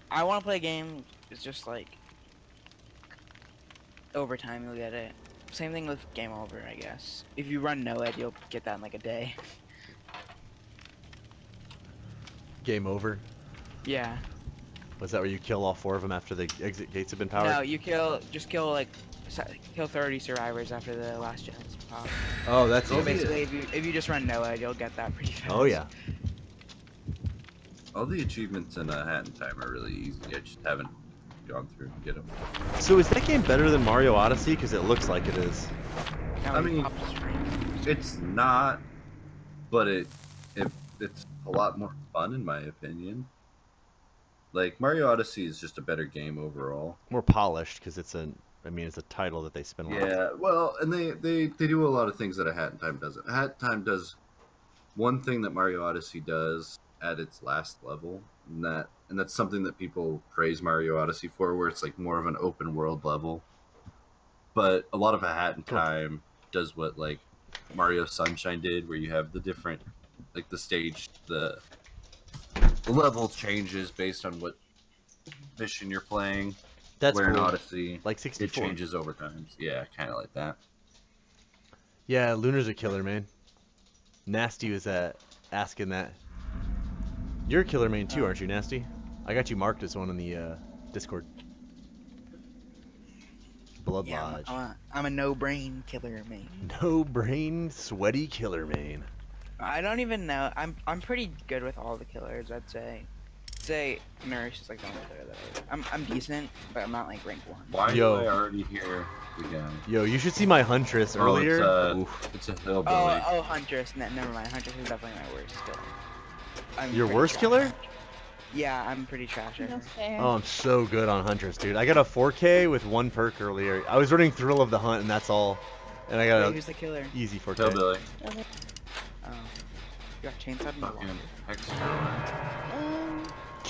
I want to play a game. It's just like over time you'll get it. Same thing with game over, I guess. If you run NOED, you'll get that in like a day. Game over. Yeah. Was that where you kill all four of them after the exit gates have been powered? No, you kill just kill like s- kill 30 survivors after the last gens pop. Oh, that's So easy. basically, if you if you just run NOED, you'll get that pretty fast. Oh yeah. All the achievements in a hat in time are really easy. I just haven't gone through and get them. So is that game better than Mario Odyssey? Because it looks like it is. Now I mean- pop the screen. It's not, but it, it it's a lot more fun in my opinion. Like Mario Odyssey is just a better game overall. More polished because it's a. I mean, it's a title that they spend a lot. of- Yeah, well, and they, they they do a lot of things that a Hat in Time doesn't. A Hat in Time does one thing that Mario Odyssey does at its last level, and that and that's something that people praise Mario Odyssey for, where it's like more of an open world level. But a lot of a Hat in. Time does what like Mario Sunshine did, where you have the different like the stage the the level changes based on what mission you're playing. That's where in cool. Odyssey Like it changes over time. Yeah, kind of like that. Yeah, Lunar's a killer, man. Nasty was uh, asking that. You're a killer main too, aren't you, Nasty? I got you marked as one in the uh, Discord. Blood Yeah, I'm, Lodge. I'm a, I'm a no brain killer, man. No brain, sweaty killer main. I don't even know. I'm I'm pretty good with all the killers. I'd say. Say Nurse is like the only killer that I, I'm I'm decent, but I'm not like rank one. Why Yo. do I already hear the guy? Yo, you should see my Huntress Oh, earlier. it's, uh, Oof. It's a hillbilly. Oh oh Huntress. Ne- never mind. Huntress is definitely my worst killer. I'm Your worst trash. killer? Yeah, I'm pretty trash. at No Oh, I'm so good on Huntress, dude. I got a 4K with one perk earlier. I was running Thrill of the Hunt, and that's all. And I got Wait, a who's the killer? easy 4K. hillbilly. Oh, you got chainsawed in the Fucking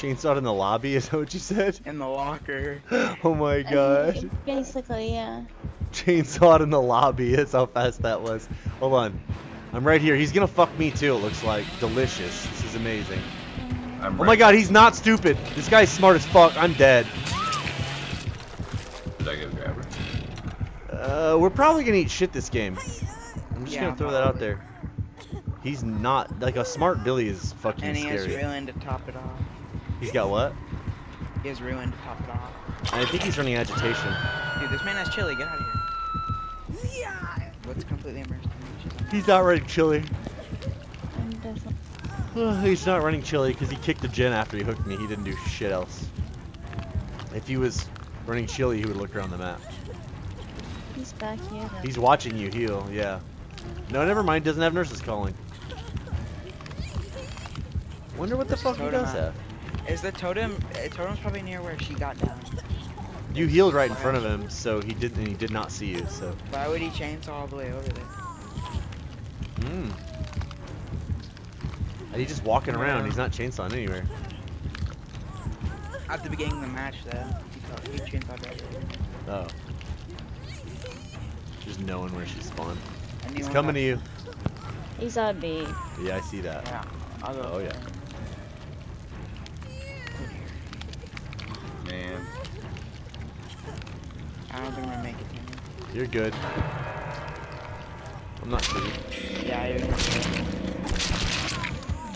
locker. Hexer. Chainsawed in the lobby, is that what you said? In the locker. Oh my god. basically, yeah. Chainsawed in the lobby. That's how fast that was. Hold on. I'm right here. He's gonna fuck me too, it looks like. Delicious. This is amazing. I'm Oh my god, he's not stupid. This guy's smart as fuck. I'm dead. Did I go grab her? Uh, we're probably gonna eat shit this game. I'm just Yeah, gonna throw that out there. He's not like a smart Billy is fucking And he has scary. ruin to top it off. He's got what? He has ruined. to top it off. I think he's running agitation. Dude, this man has chili. Get out of here. What's completely immersed in me? He's not running chili. He's not running chili because he kicked the gen after he hooked me. He didn't do shit else. If he was running chili, he would look around the map. He's back here. Though. He's watching you heal, yeah. No, never mind. Doesn't have Nurse's Calling. Wonder what the Where's fuck he does at? That. Is the totem? Uh, totem's probably near where she got down. You healed right in front of him, so he did. And he did not see you. So. Why would he chainsaw all the way over there? Hmm. And he's just walking around. He's not chainsawing anywhere. At the beginning of the match, though, he, he chainsawed right. Oh. Just knowing where she spawned. And He's coming to you. He's on B. Yeah, I see that. Yeah, I'll go. Oh yeah. Man. I don't think I'm gonna make it. You're good. I'm not sure. Yeah, you're gonna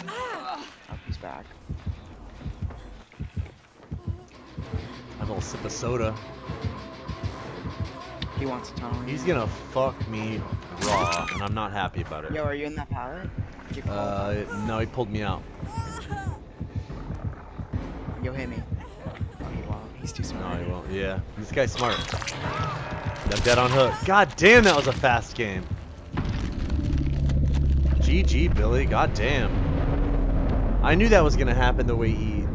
Oh, he's back. I have a little sip of soda. He wants to tunnel. He's gonna fuck me raw, and I'm not happy about it. Yo, are you in that pallet? Did you call Uh, no, he pulled me out. Yo, hit me. He's too No, smart. he won't. Yeah, this guy's smart. I'm dead on hook. God damn, that was a fast game. GG, Billy. God damn. I knew that was gonna happen the way he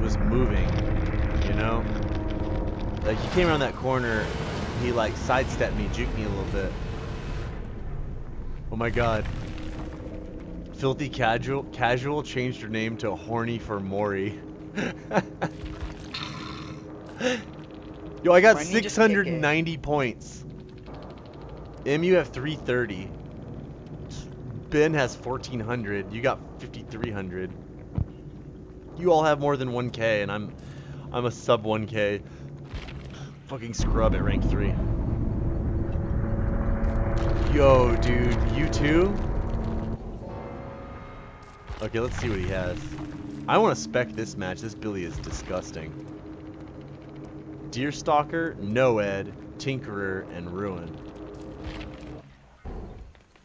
was moving. You know, like he came around that corner, he like sidestepped me, juked me a little bit. Oh my god. Filthy Casual Casual changed her name to Horny for Mori. Yo, I got Why don't you just kick it? 690 points. M, you have 330. Ben has 1400. You got 5300. You all have more than 1k, and I'm I'm a sub 1k. Fucking scrub at rank 3. Yo, dude, you too? Okay, let's see what he has. I want to spec this match. This Billy is disgusting. Deerstalker, NOED, Tinkerer, and Ruin.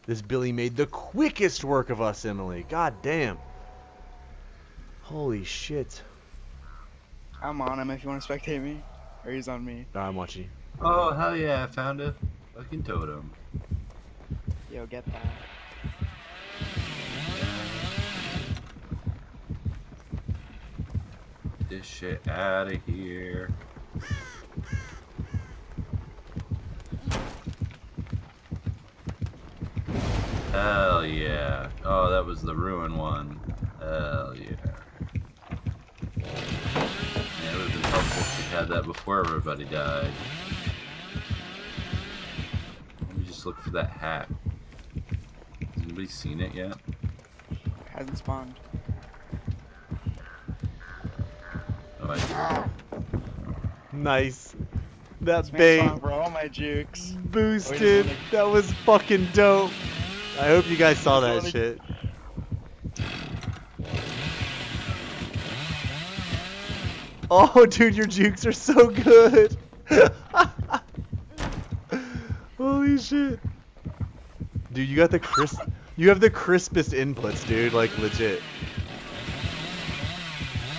This Billy made the quickest work of us, Emily. God damn. Holy shit. I'm on him if you want to spectate me. Or he's on me. Ah, I'm watching. you. Oh hell yeah! I found a fucking totem. Yo, get that. This shit out of here. Hell yeah! Oh, that was the ruin one. Hell yeah! Yeah, it would have been helpful if we had that before everybody died. Let me just look for that hat. Has anybody seen it yet? It Hasn't spawned. Oh, I Nice. That This bait for all my jukes. boosted. That was fucking dope. I hope you guys saw that wanna- shit. Oh, dude, your jukes are so good. Holy shit. Dude, you got the crisp. You have the crispest inputs, dude. Like legit.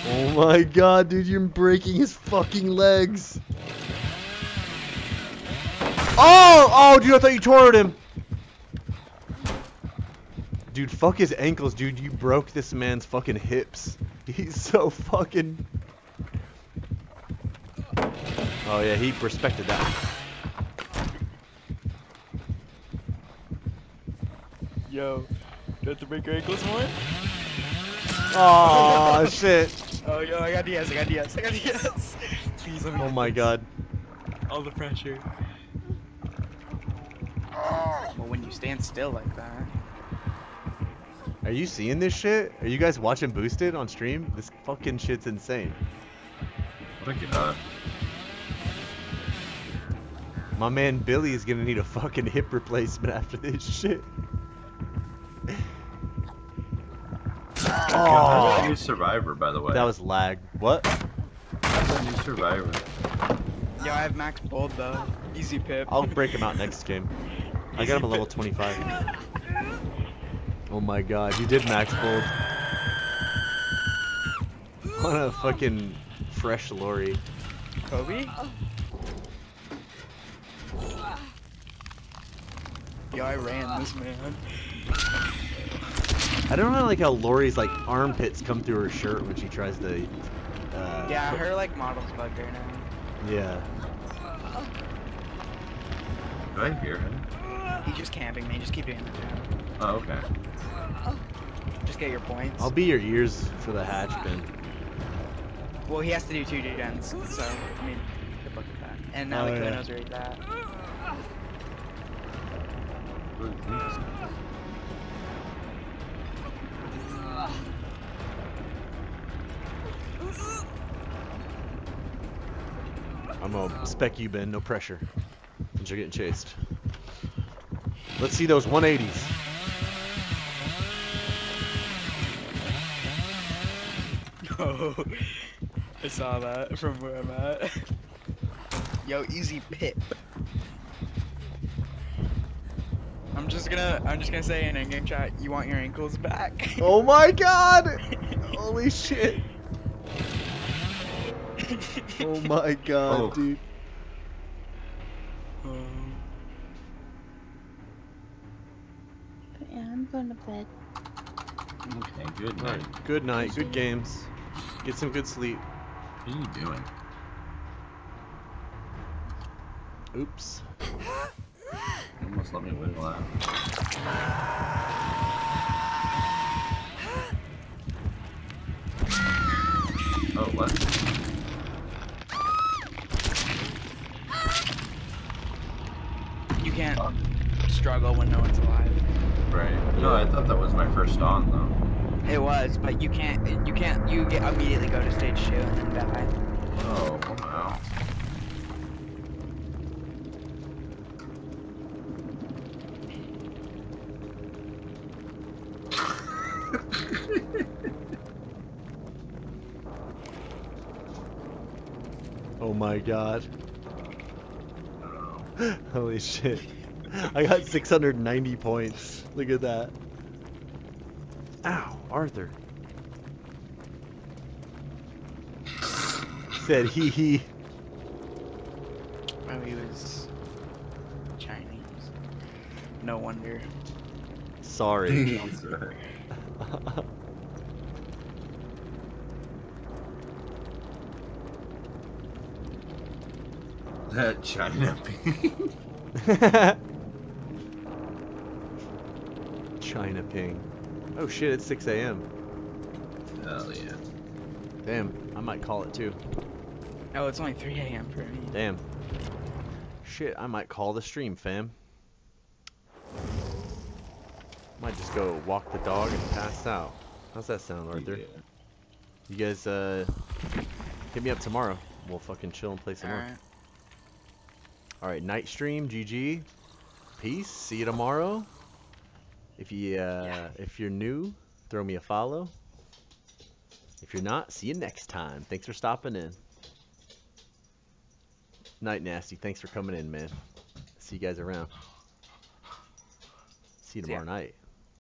Oh my god, dude, you're breaking his fucking legs. Oh, oh, dude, I thought you tore him. Dude, fuck his ankles, dude. You broke this man's fucking hips. He's so fucking. Oh yeah, he respected that. Yo, do you have to break your ankles more? Oh shit. Oh, yo, I got DS, I got DS, I got DS. Please let me. Oh my god. All the pressure. Well, when you stand still like that. Are you seeing this shit? Are you guys watching Boosted on stream? This fucking shit's insane. Look at that. My man Billy is gonna need a fucking hip replacement after this shit. How's Oh, that new survivor, by the way? that was lag. What? How's that new survivor? Yo, I have max bold though. Easy pip. I'll break him out next game. I got him a level 25. Oh my god, you did max bold. On a fucking fresh Laurie. Kobe? Yo, I ran this man. I don't know like how Laurie's like armpits come through her shirt when she tries to. Uh, Yeah, her like model's bugged right now. Yeah. Do I hear him? He's just camping me. Just keep doing that. Jam. Oh, okay. Just get your points. I'll be your ears for the hatch bin. Well, he has to do two gens, so I mean, good luck with that. And now Oh, the killer yeah. knows where he's at. I'm gonna spec you, Ben. No pressure. Since you're getting chased. Let's see those 180s. Oh, I saw that from where I'm at. Yo, easy pip. I'm just gonna, I'm just gonna say in in-game chat, you want your ankles back? Oh my god! Holy shit! Oh my god, Oh. dude. Um, yeah, I'm going to bed. Okay, good night. Alright, good night, good games. Get some good sleep. What are you doing? Oops. almost let me win last. Oh, what? You can't struggle when no one's alive. Right. No, I thought that was my first on though. It was, but you can't. You can't. You get immediately go to stage two and then die. Oh, wow. Oh my god. Holy shit. I got 690 points. Look at that. Ow, Arthur. Said he he. Oh, he was Chinese. No wonder. Sorry. That's right. That China ping. China ping. Oh shit, it's 6 a.m. Hell yeah. Damn, I might call it too. Oh, it's only 3 a.m. for me. Damn. Shit, I might call the stream, fam. Might just go walk the dog and pass out. How's that sound, Arthur? Yeah. You guys, uh, hit me up tomorrow. We'll fucking chill and play some more. Alright. Alright, night stream, GG. Peace. See you tomorrow. If you, uh, Yeah. if you're new, throw me a follow. If you're not, see you next time. Thanks for stopping in. Night Nasty, thanks for coming in, man. See you guys around. See you tomorrow night.